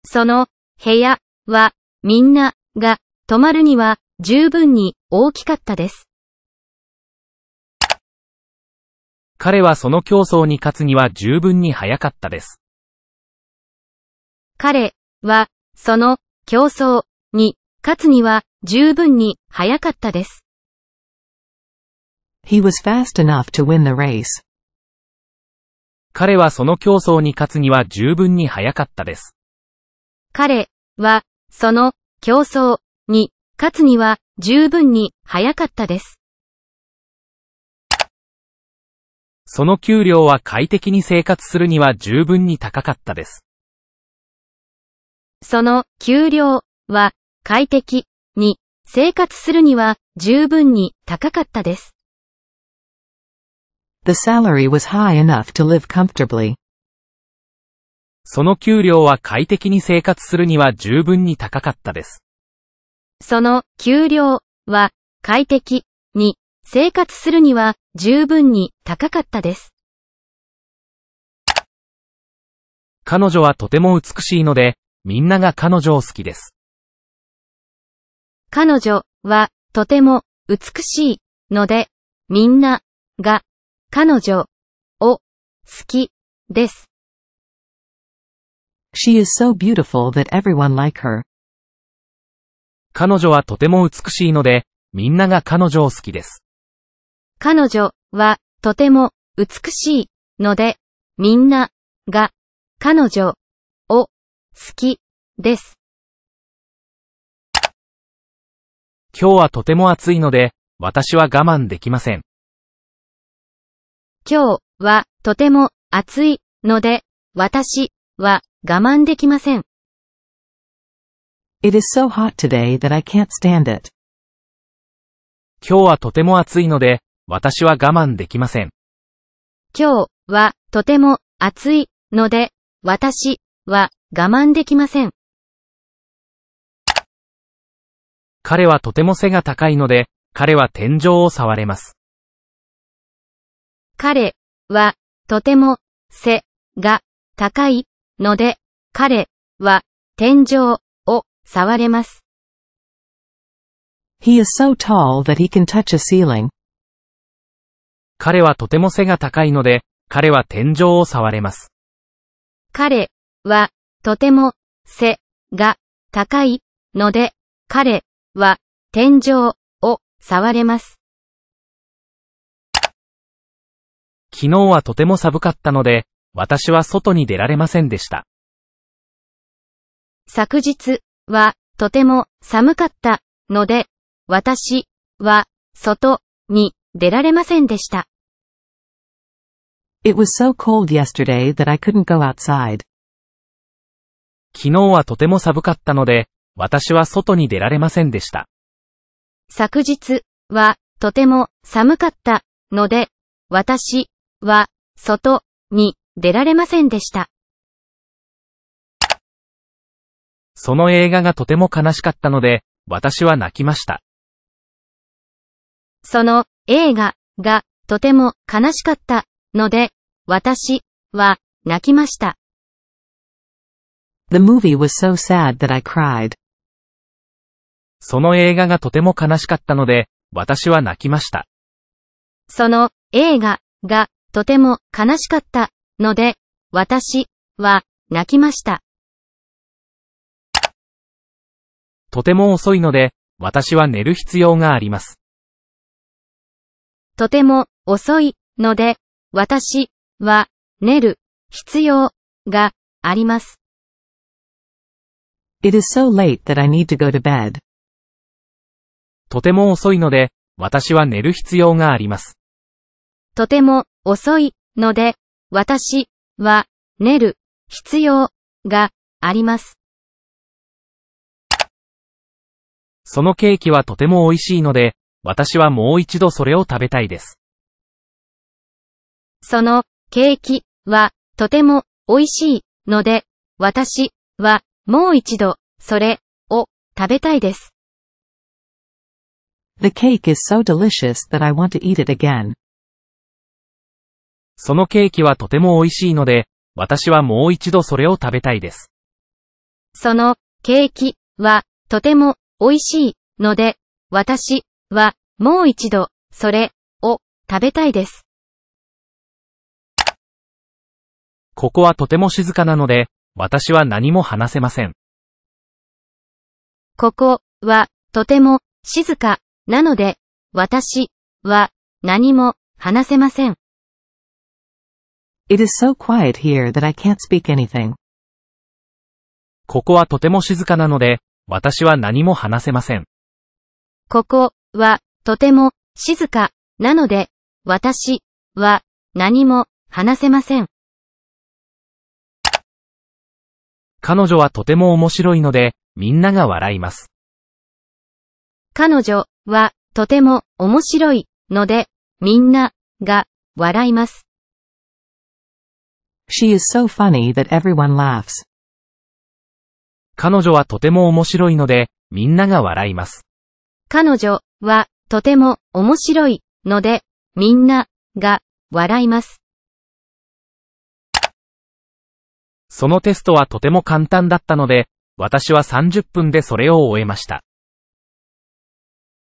その部屋はみんなが泊まるには十分に大きかったです。彼はその競争に勝つには十分に早かったです。彼は、その競争に勝つには十分に早かったです。He was fast enough to win the race. 彼はその競争に勝つには十分に早かったです。彼は、その競争に勝つには十分に早かったです。その給料は快適に生活するには十分に高かったです。その給料は快適に生活するには十分に高かったです。The salary was high enough to live comfortably. その給料は快適に生活するには十分に高かったです。その給料は快適に生活するには十分に高かったです。彼女はとても美しいので、みんなが彼女を好きです。彼女はとても美しいので、みんなが彼女を好きです。She is so beautiful that everyone like her. 彼女はとても美しいので、みんなが彼女を好きです。彼女はとても美しいので、みんなが彼女を好きです。今日はとても暑いので、私は我慢できません。今日はとても暑いので、私は我慢できません。It is so hot today that I can't stand it. 今日はとても暑いので、私は我慢できません。今日はとても暑いので、私は我慢できません。彼はとても背が高いので、彼は天井を触れます。彼はとても背が高いので、彼は天井を触れます。He is so tall that he can touch a ceiling. 彼はとても背が高いので、彼は天井を触れます。彼はとても背が高いので、彼は天井を触れます。昨日はとても寒かったので、私は外に出られませんでした。昨日はとても寒かったので、私は外に出られませんでした。It was so cold yesterday that I couldn't go outside. 昨日はとても寒かったので、私は外に出られませんでした。昨日はとても寒かったので、私は外に出られませんでした。その映画がとても悲しかったので、私は泣きました。その映画がとても悲しかったので、私は泣きました。The movie was so sad that I cried. その映画がとても悲しかったので、私は泣きました。その映画がとても悲しかったので、私は泣きました。とても遅いので、私は寝る必要があります。とても遅いので、私は寝る必要があります。It is so late that I need to go to bed. とても遅いので、私は寝る必要があります。とても遅いので、私は寝る必要があります。そのケーキはとても美味しいので、私はもう一度それを食べたいです。そのケーキはとても美味しいので、私はもう一度それを食べたいです。The cake is so delicious that I want to eat it again. そのケーキはとても美味しいので、私はもう一度それを食べたいです。そのケーキはとても美味しいので、私はもう一度それを食べたいです。ここはとても静かなので、私は何も話せません。ここはとても静かなので、私は何も話せません。It is so quiet here that I can't speak anything. ここはとても静かなので、私は何も話せません。ここはとても静かなので、私は何も話せません。彼女はとても面白いので、みんなが笑います。彼女はとても面白いので、みんなが笑います。She is so funny that everyone laughs. 彼女はとても面白いので、みんなが笑います。彼女はとても面白いので、みんなが笑います。そのテストはとても簡単だったので、私は30分でそれを終えました。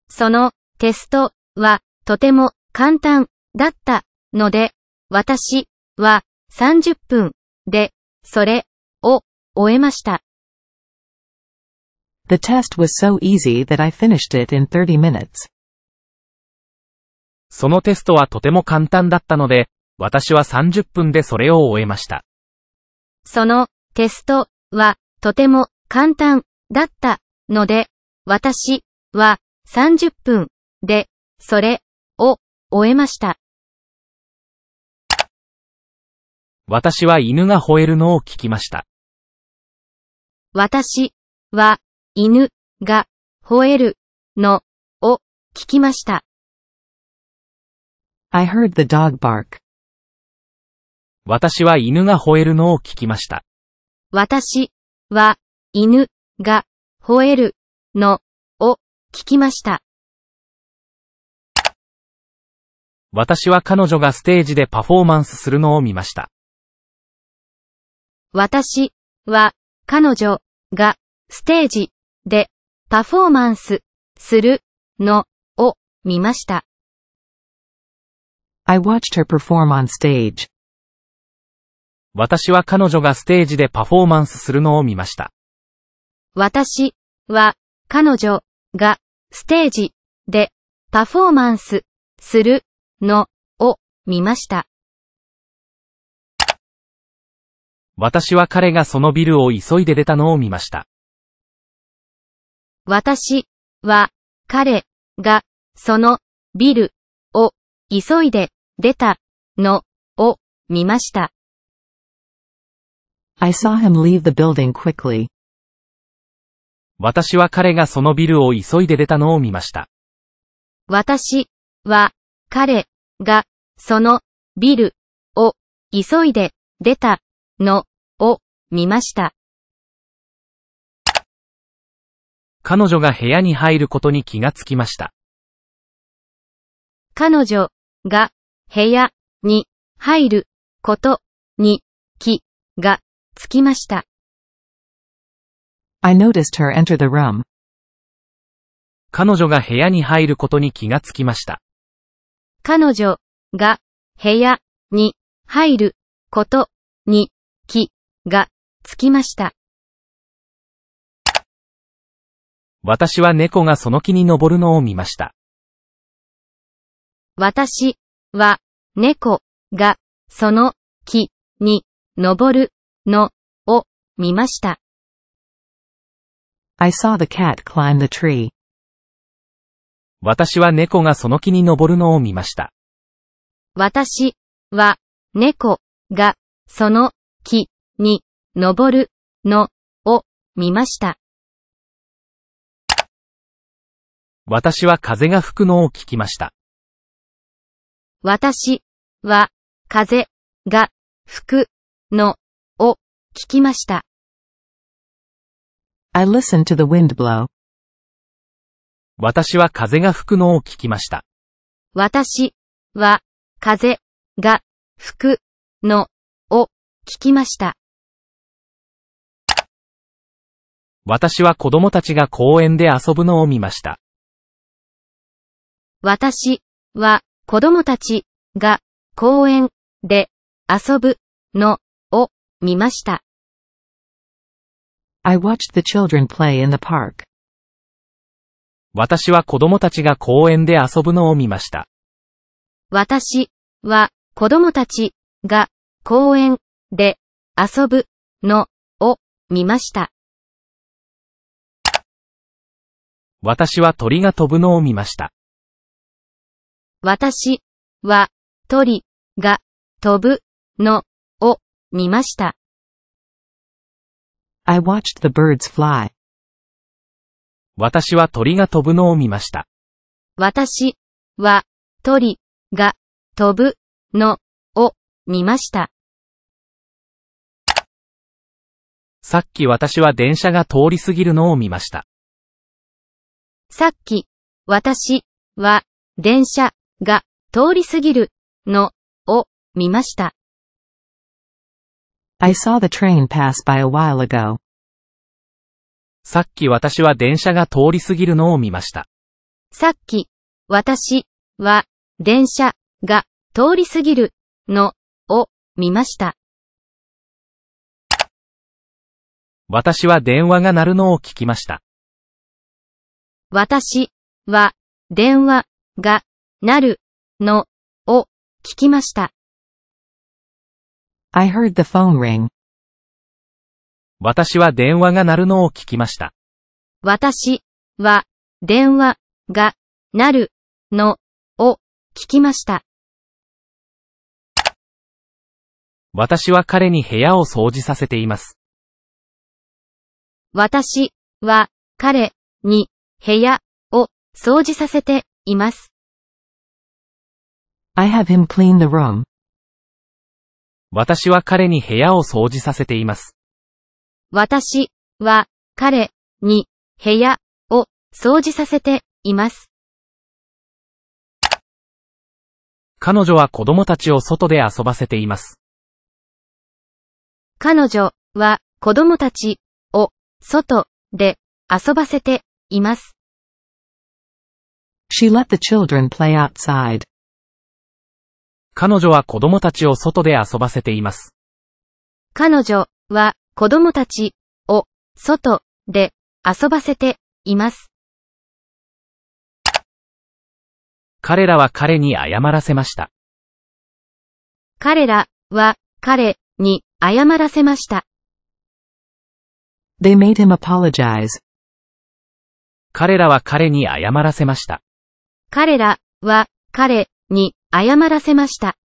そのテストはとても簡単だったので、私は30分でそれを終えました。The test was so easy that I finished it in 30 minutes. そのテストはとても簡単だったので、私は30分でそれを終えました。そのテストはとても簡単だったので、私は30分でそれを終えました。私は犬が吠えるのを聞きました。私は犬が吠えるのを聞きました。I heard the dog bark. 私は犬が吠えるのを聞きました。私は犬が吠えるのを聞きました。私は彼女がステージでパフォーマンスするのを見ました。私は彼女がステージでパフォーマンスするのを見ました。I watched her perform on stage. 私は彼女がステージでパフォーマンスするのを見ました。私は彼女がステージでパフォーマンスするのを見ました。私は彼がそのビルを急いで出たのを見ました。私は彼がそのビルを急いで出たのを見ました。I saw him leave the building quickly. 私は彼がそのビルを急いで出たのを見ました。私は彼がそのビルを急いで出たのを見ました。彼女が部屋に入ることに気がつきました。彼女が部屋に入ることに気がつきました。I noticed her enter the room. 彼女が部屋に入ることに気がつきました。彼女が部屋に入ることに気がつきました。私は猫がその木に登るのを見ました。私は猫がその木に登るのを見ました。I saw the cat climb the tree. 私は猫がその木に登るのを見ました。私は猫がその木に登るのを見ました。私は風が吹くのを聞きました。私は風が吹くのを聞きました。I listened to the wind blow. 私は風が吹くのを聞きました。私は風が吹くのを聞きました。私は子供たちが公園で遊ぶのを見ました。私は子供たちが公園で遊ぶのを見ました。I watched the children play in the park. 私は子供たちが公園で遊ぶのを見ました。私は子供たちが公園で遊ぶのを見ました。私は鳥が飛ぶのを見ました。私は鳥が飛ぶのを見ました。I watched the birds fly. 私は鳥が飛ぶのを見ました。私は鳥が飛ぶのを見ました。さっき私は電車が通り過ぎるのを見ました。さっき私は電車が通り過ぎるのを見ました。I saw the train pass by a while ago. さっき私は電車が通り過ぎるのを見ました。さっき私は電車が通り過ぎるのを見ました。私は電話が鳴るのを聞きました。私は電話が鳴るのを聞きました。I heard the phone ring. 私は電話が鳴るのを聞きました。私は電話が鳴るのを聞きました。私は彼に部屋を掃除させています。私は彼に部屋を掃除させています。I have him clean the room. 私は彼に部屋を掃除させています。私は彼に部屋を掃除させています。彼女は子供たちを外で遊ばせています。彼女は子供たちを外で遊ばせています。She let the children play outside. 彼女は子供たちを外で遊ばせています。彼女は子供たちを外で遊ばせています。彼らは彼に謝らせました。彼らは彼に謝らせました。They made him apologize. 彼らは彼に謝らせました。彼らは彼に謝らせました。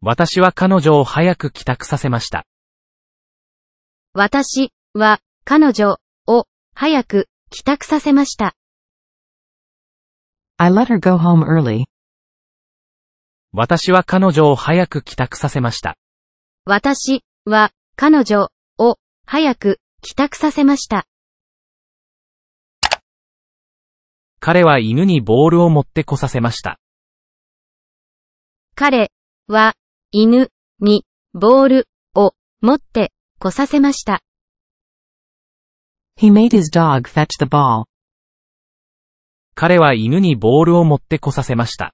私は彼女を早く帰宅させました。私は彼女を早く帰宅させました。I let her go home early. 私は彼女を早く帰宅させました。私は彼女を早く帰宅させました。彼は犬にボールを持ってこさせました。彼は犬にボールを持ってこさせました。He made his dog fetch the ball. 彼は犬にボールを持ってこさせました。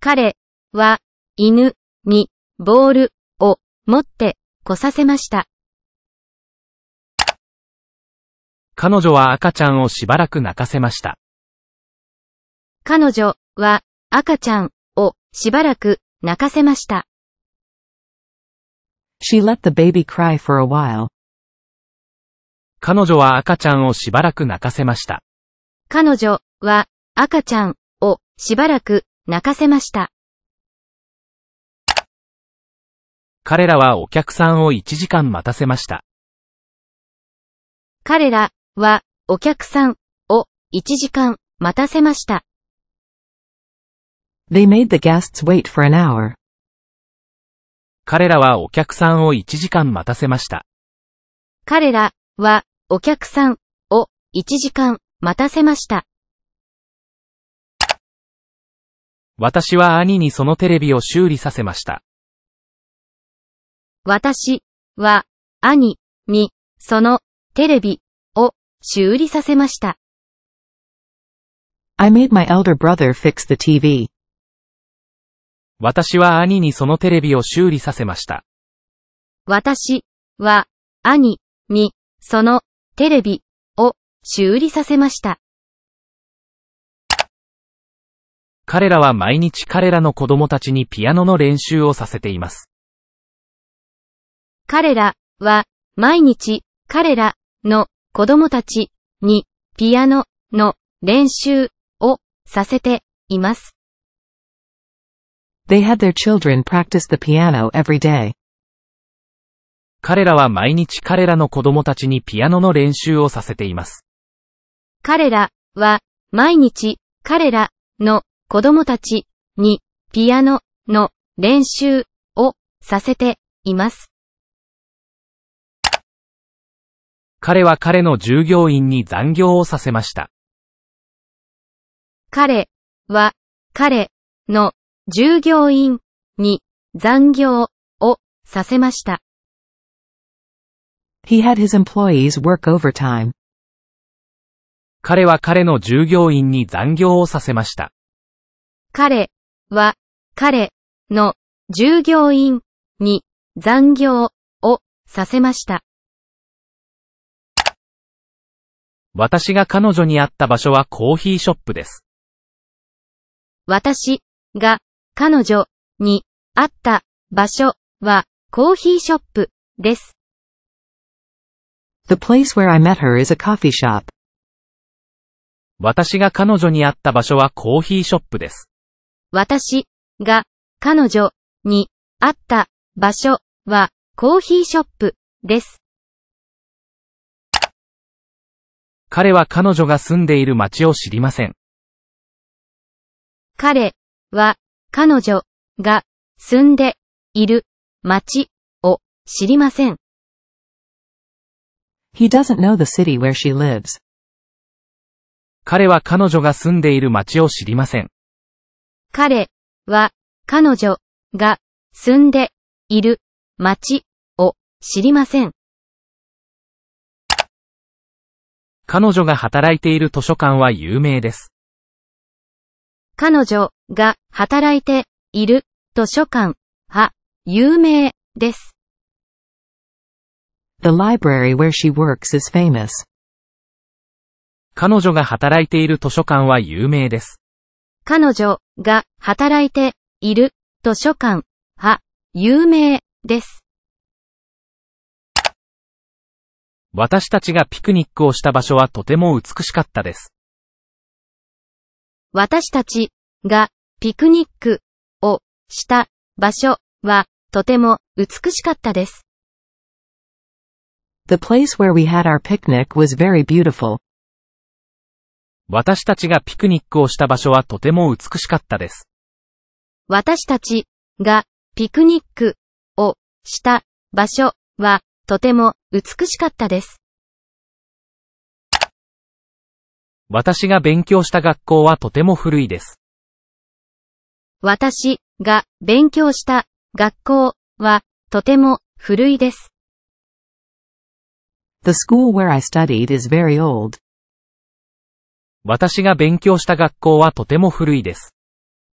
彼は犬にボールを持ってこさせました。彼女は赤ちゃんをしばらく泣かせました。彼女は赤ちゃんをしばらく泣かせました。She let the baby cry for a while. 彼女は赤ちゃんをしばらく泣かせました。彼女は赤ちゃんをしばらく泣かせました。彼らはお客さんを1時間待たせました。彼らはお客さんを1時間待たせました。They made the guests wait for an hour. 彼らはお客さんを1時間待たせました。彼らはお客さんを1時間待たせました。私は兄にそのテレビを修理させました。私は兄にそのテレビを修理させました。I made my elder brother fix the TV. 私は兄にそのテレビを修理させました。私は兄にそのテレビを修理させました。彼らは毎日彼らの子供たちにピアノの練習をさせています。彼らは毎日彼らの子供たちにピアノの練習をさせています。They had their children practice the piano every day. 彼らは毎日彼らの子供たちにピアノの練習をさせています。彼らは毎日彼らの子供たちにピアノの練習をさせています。彼は彼の従業員に残業をさせました。彼は彼の従業員に残業をさせました。He had his employees work overtime. 彼は彼の従業員に残業をさせました。彼は彼の従業員に残業をさせました。私が彼女に会った場所はコーヒーショップです。私が彼女に会った場所はコーヒーショップです。The place where I met her is a coffee shop. 私が彼女に会った場所はコーヒーショップです。私が彼女に会った場所はコーヒーショップです。彼は彼女が住んでいる町を知りません。彼は彼女が住んでいる町を知りません。He doesn't know the city where she lives. 彼は彼女が住んでいる町を知りません。彼は彼女が住んでいる町を知りません。彼女が働いている図書館は有名です。彼女が働いている図書館は有名です。The library where she works is famous. 彼女が働いている図書館は有名です。彼女が働いている図書館は有名です。私たちがピクニックをした場所はとても美しかったです。私たちがピクニックをした場所はとても美しかったです。The place where we had our picnic was very beautiful. 私たちがピクニックをした場所はとても美しかったです。私たちがピクニックをした場所はとても美しかったです。私が勉強した学校はとても古いです。私が勉強した学校はとても古いです。The school where I studied is very old. 私が勉強した学校はとても古いです。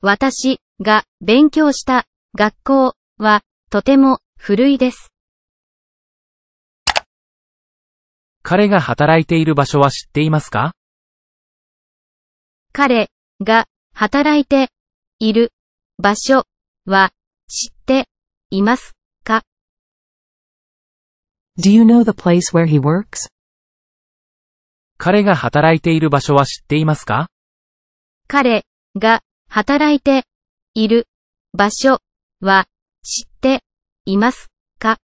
私が勉強した学校はとても古いです。彼が働いている場所は知っていますか？彼が働いている場所は知っていますか？Do you know the place where he works? 彼が働いている場所は知っていますか？彼が働いている場所は知っていますか？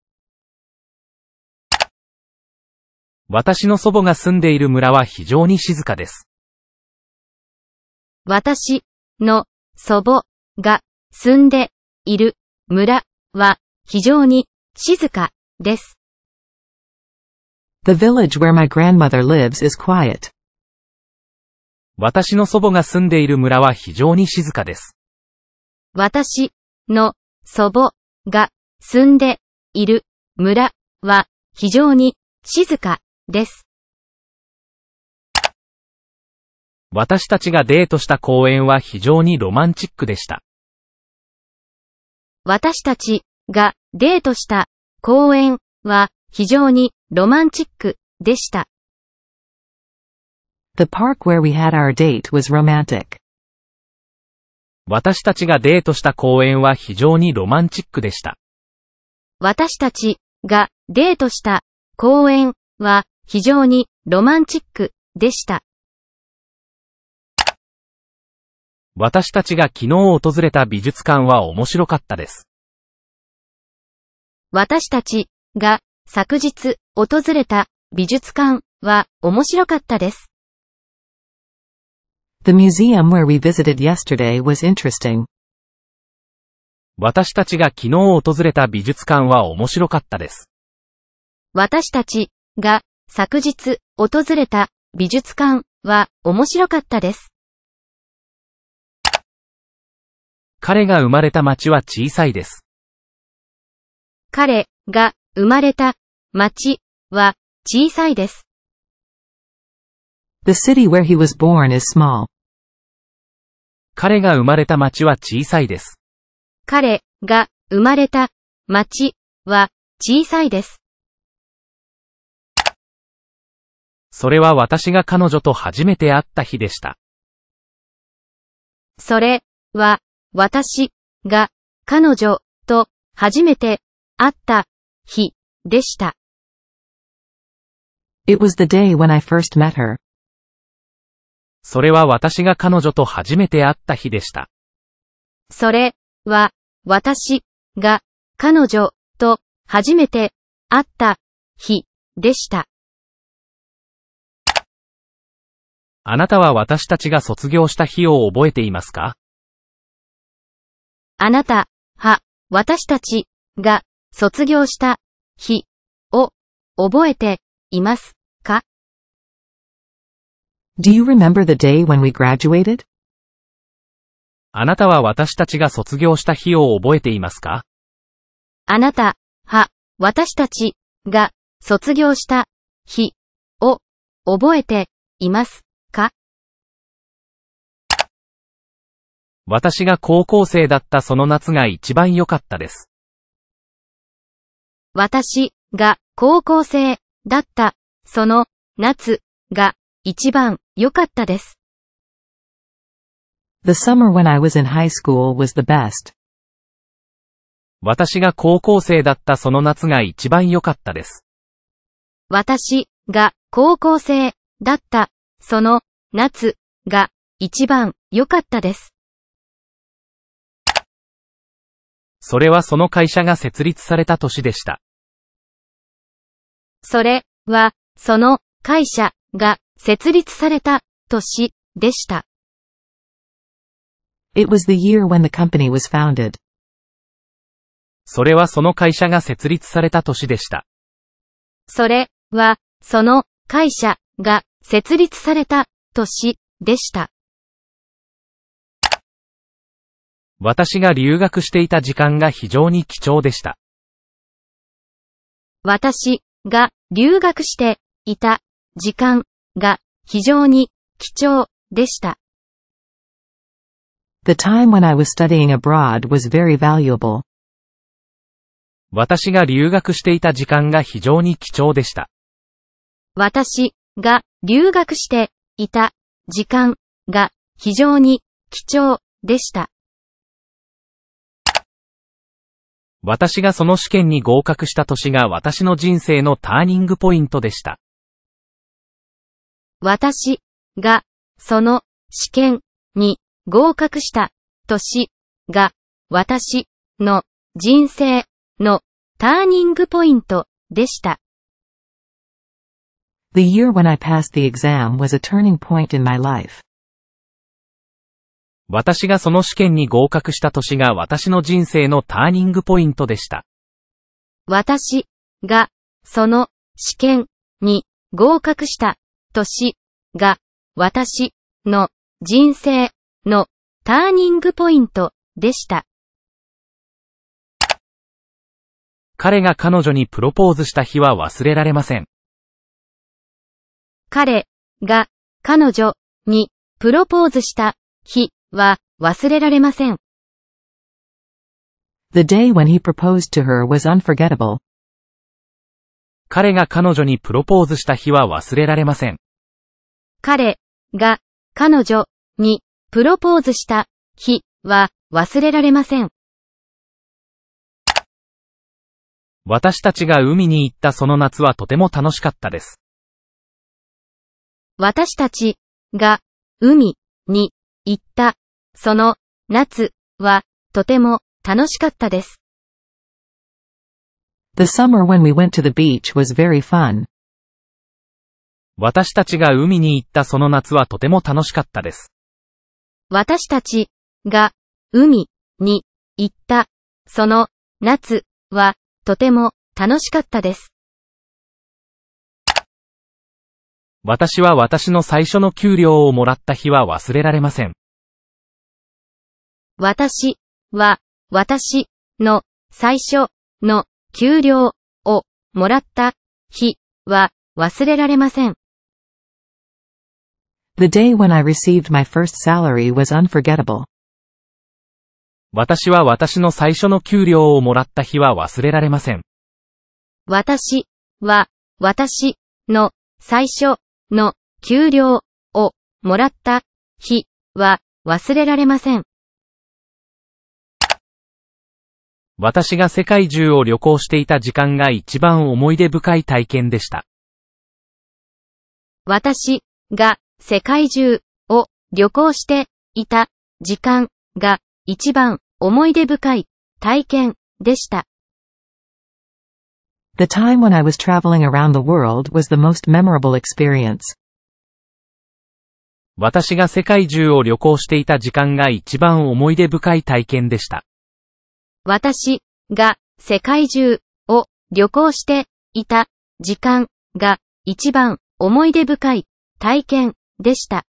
私の祖母が住んでいる村は非常に静かです。私の祖母が住んでいる村は非常に静かです。The village where my grandmother lives is quiet. 私の祖母が住んでいる村は非常に静かです。私の祖母が住んでいる村は非常に静かです。私たちがデートした公園は非常にロマンチックでした。私たちがデートした公園は非常にロマンチックでした。The park where we had our date was romantic. 私たちがデートした公園は非常にロマンチックでした。私たちがデートした公園は非常にロマンチックでした。私たちが昨日訪れた美術館は面白かったです。私たちが昨日訪れた美術館は面白かったです。The museum where we visited yesterday was interesting. 私たちが昨日訪れた美術館は面白かったです。私たちが昨日訪れた美術館は面白かったです。彼が生まれた町は小さいです。彼が生まれた町は小さいです。The city where he was born is small. 彼が生まれた町は小さいです。彼が生まれた町は小さいです。それは私が彼女と初めて会った日でした。それは私が彼女と初めて会った日でした。It was the day when I first met her. それは私が彼女と初めて会った日でした。それは私が彼女と初めて会った日でした。あなたは私たちが卒業した日を覚えていますか？あなたは私たちが卒業した日を覚えていますか？Do you remember the day when we graduated? あなたは私たちが卒業した日を覚えていますか？あなたは私たちが卒業した日を覚えていますか？私が高校生だったその夏が一番良かったです。私が高校生だったその夏が一番良かったです。The summer when I was in high school was the best. 私が高校生だったその夏が一番良かったです。私が高校生だったその夏が一番良かったです。それはその会社が設立された年でした。それはその会社が設立された年でした。It was the year when the company was founded. それはその会社が設立された年でした。それはその会社が設立された年でした。私が留学していた時間が非常に貴重でした。私が留学していた時間が非常に貴重でした。The time when I was studying abroad was very valuable. 私が留学していた時間が非常に貴重でした。私が留学していた時間が非常に貴重でした。私がその試験に合格した年が私の人生のターニングポイントでした。私がその試験に合格した年が私の人生のターニングポイントでした。The year when I passed the exam was a turning point in my life. 私がその試験に合格した年が私の人生のターニングポイントでした。私がその試験に合格した年が私の人生のターニングポイントでした。彼が彼女にプロポーズした日は忘れられません。彼が彼女にプロポーズした日は忘れられません。The day when he proposed to her was unforgettable. 彼が彼女にプロポーズした日は忘れられません。彼が彼女にプロポーズした日は忘れられません。私たちが海に行ったその夏はとても楽しかったです。私たちが海に行ったその夏はとても楽しかったです。The summer when we went to the beach was very fun. 私たちが海に行ったその夏はとても楽しかったです。私たちが海に行ったその夏はとても楽しかったです。私は私の最初の給料をもらった日は忘れられません。私は私の最初の給料をもらった日は忘れられません。The day when I received my first salary was unforgettable. 私は私の最初の給料をもらった日は忘れられません。私は私の最初の給料をもらった日は忘れられません。私が世界中を旅行していた時間が一番思い出深い体験でした。私が世界中を旅行していた時間が一番思い出深い体験でした。The time when I was traveling around the world was the most memorable experience. 私が世界中を旅行していた時間が一番思い出深い体験でした。私が世界中を旅行していた時間が一番思い出深い体験でした。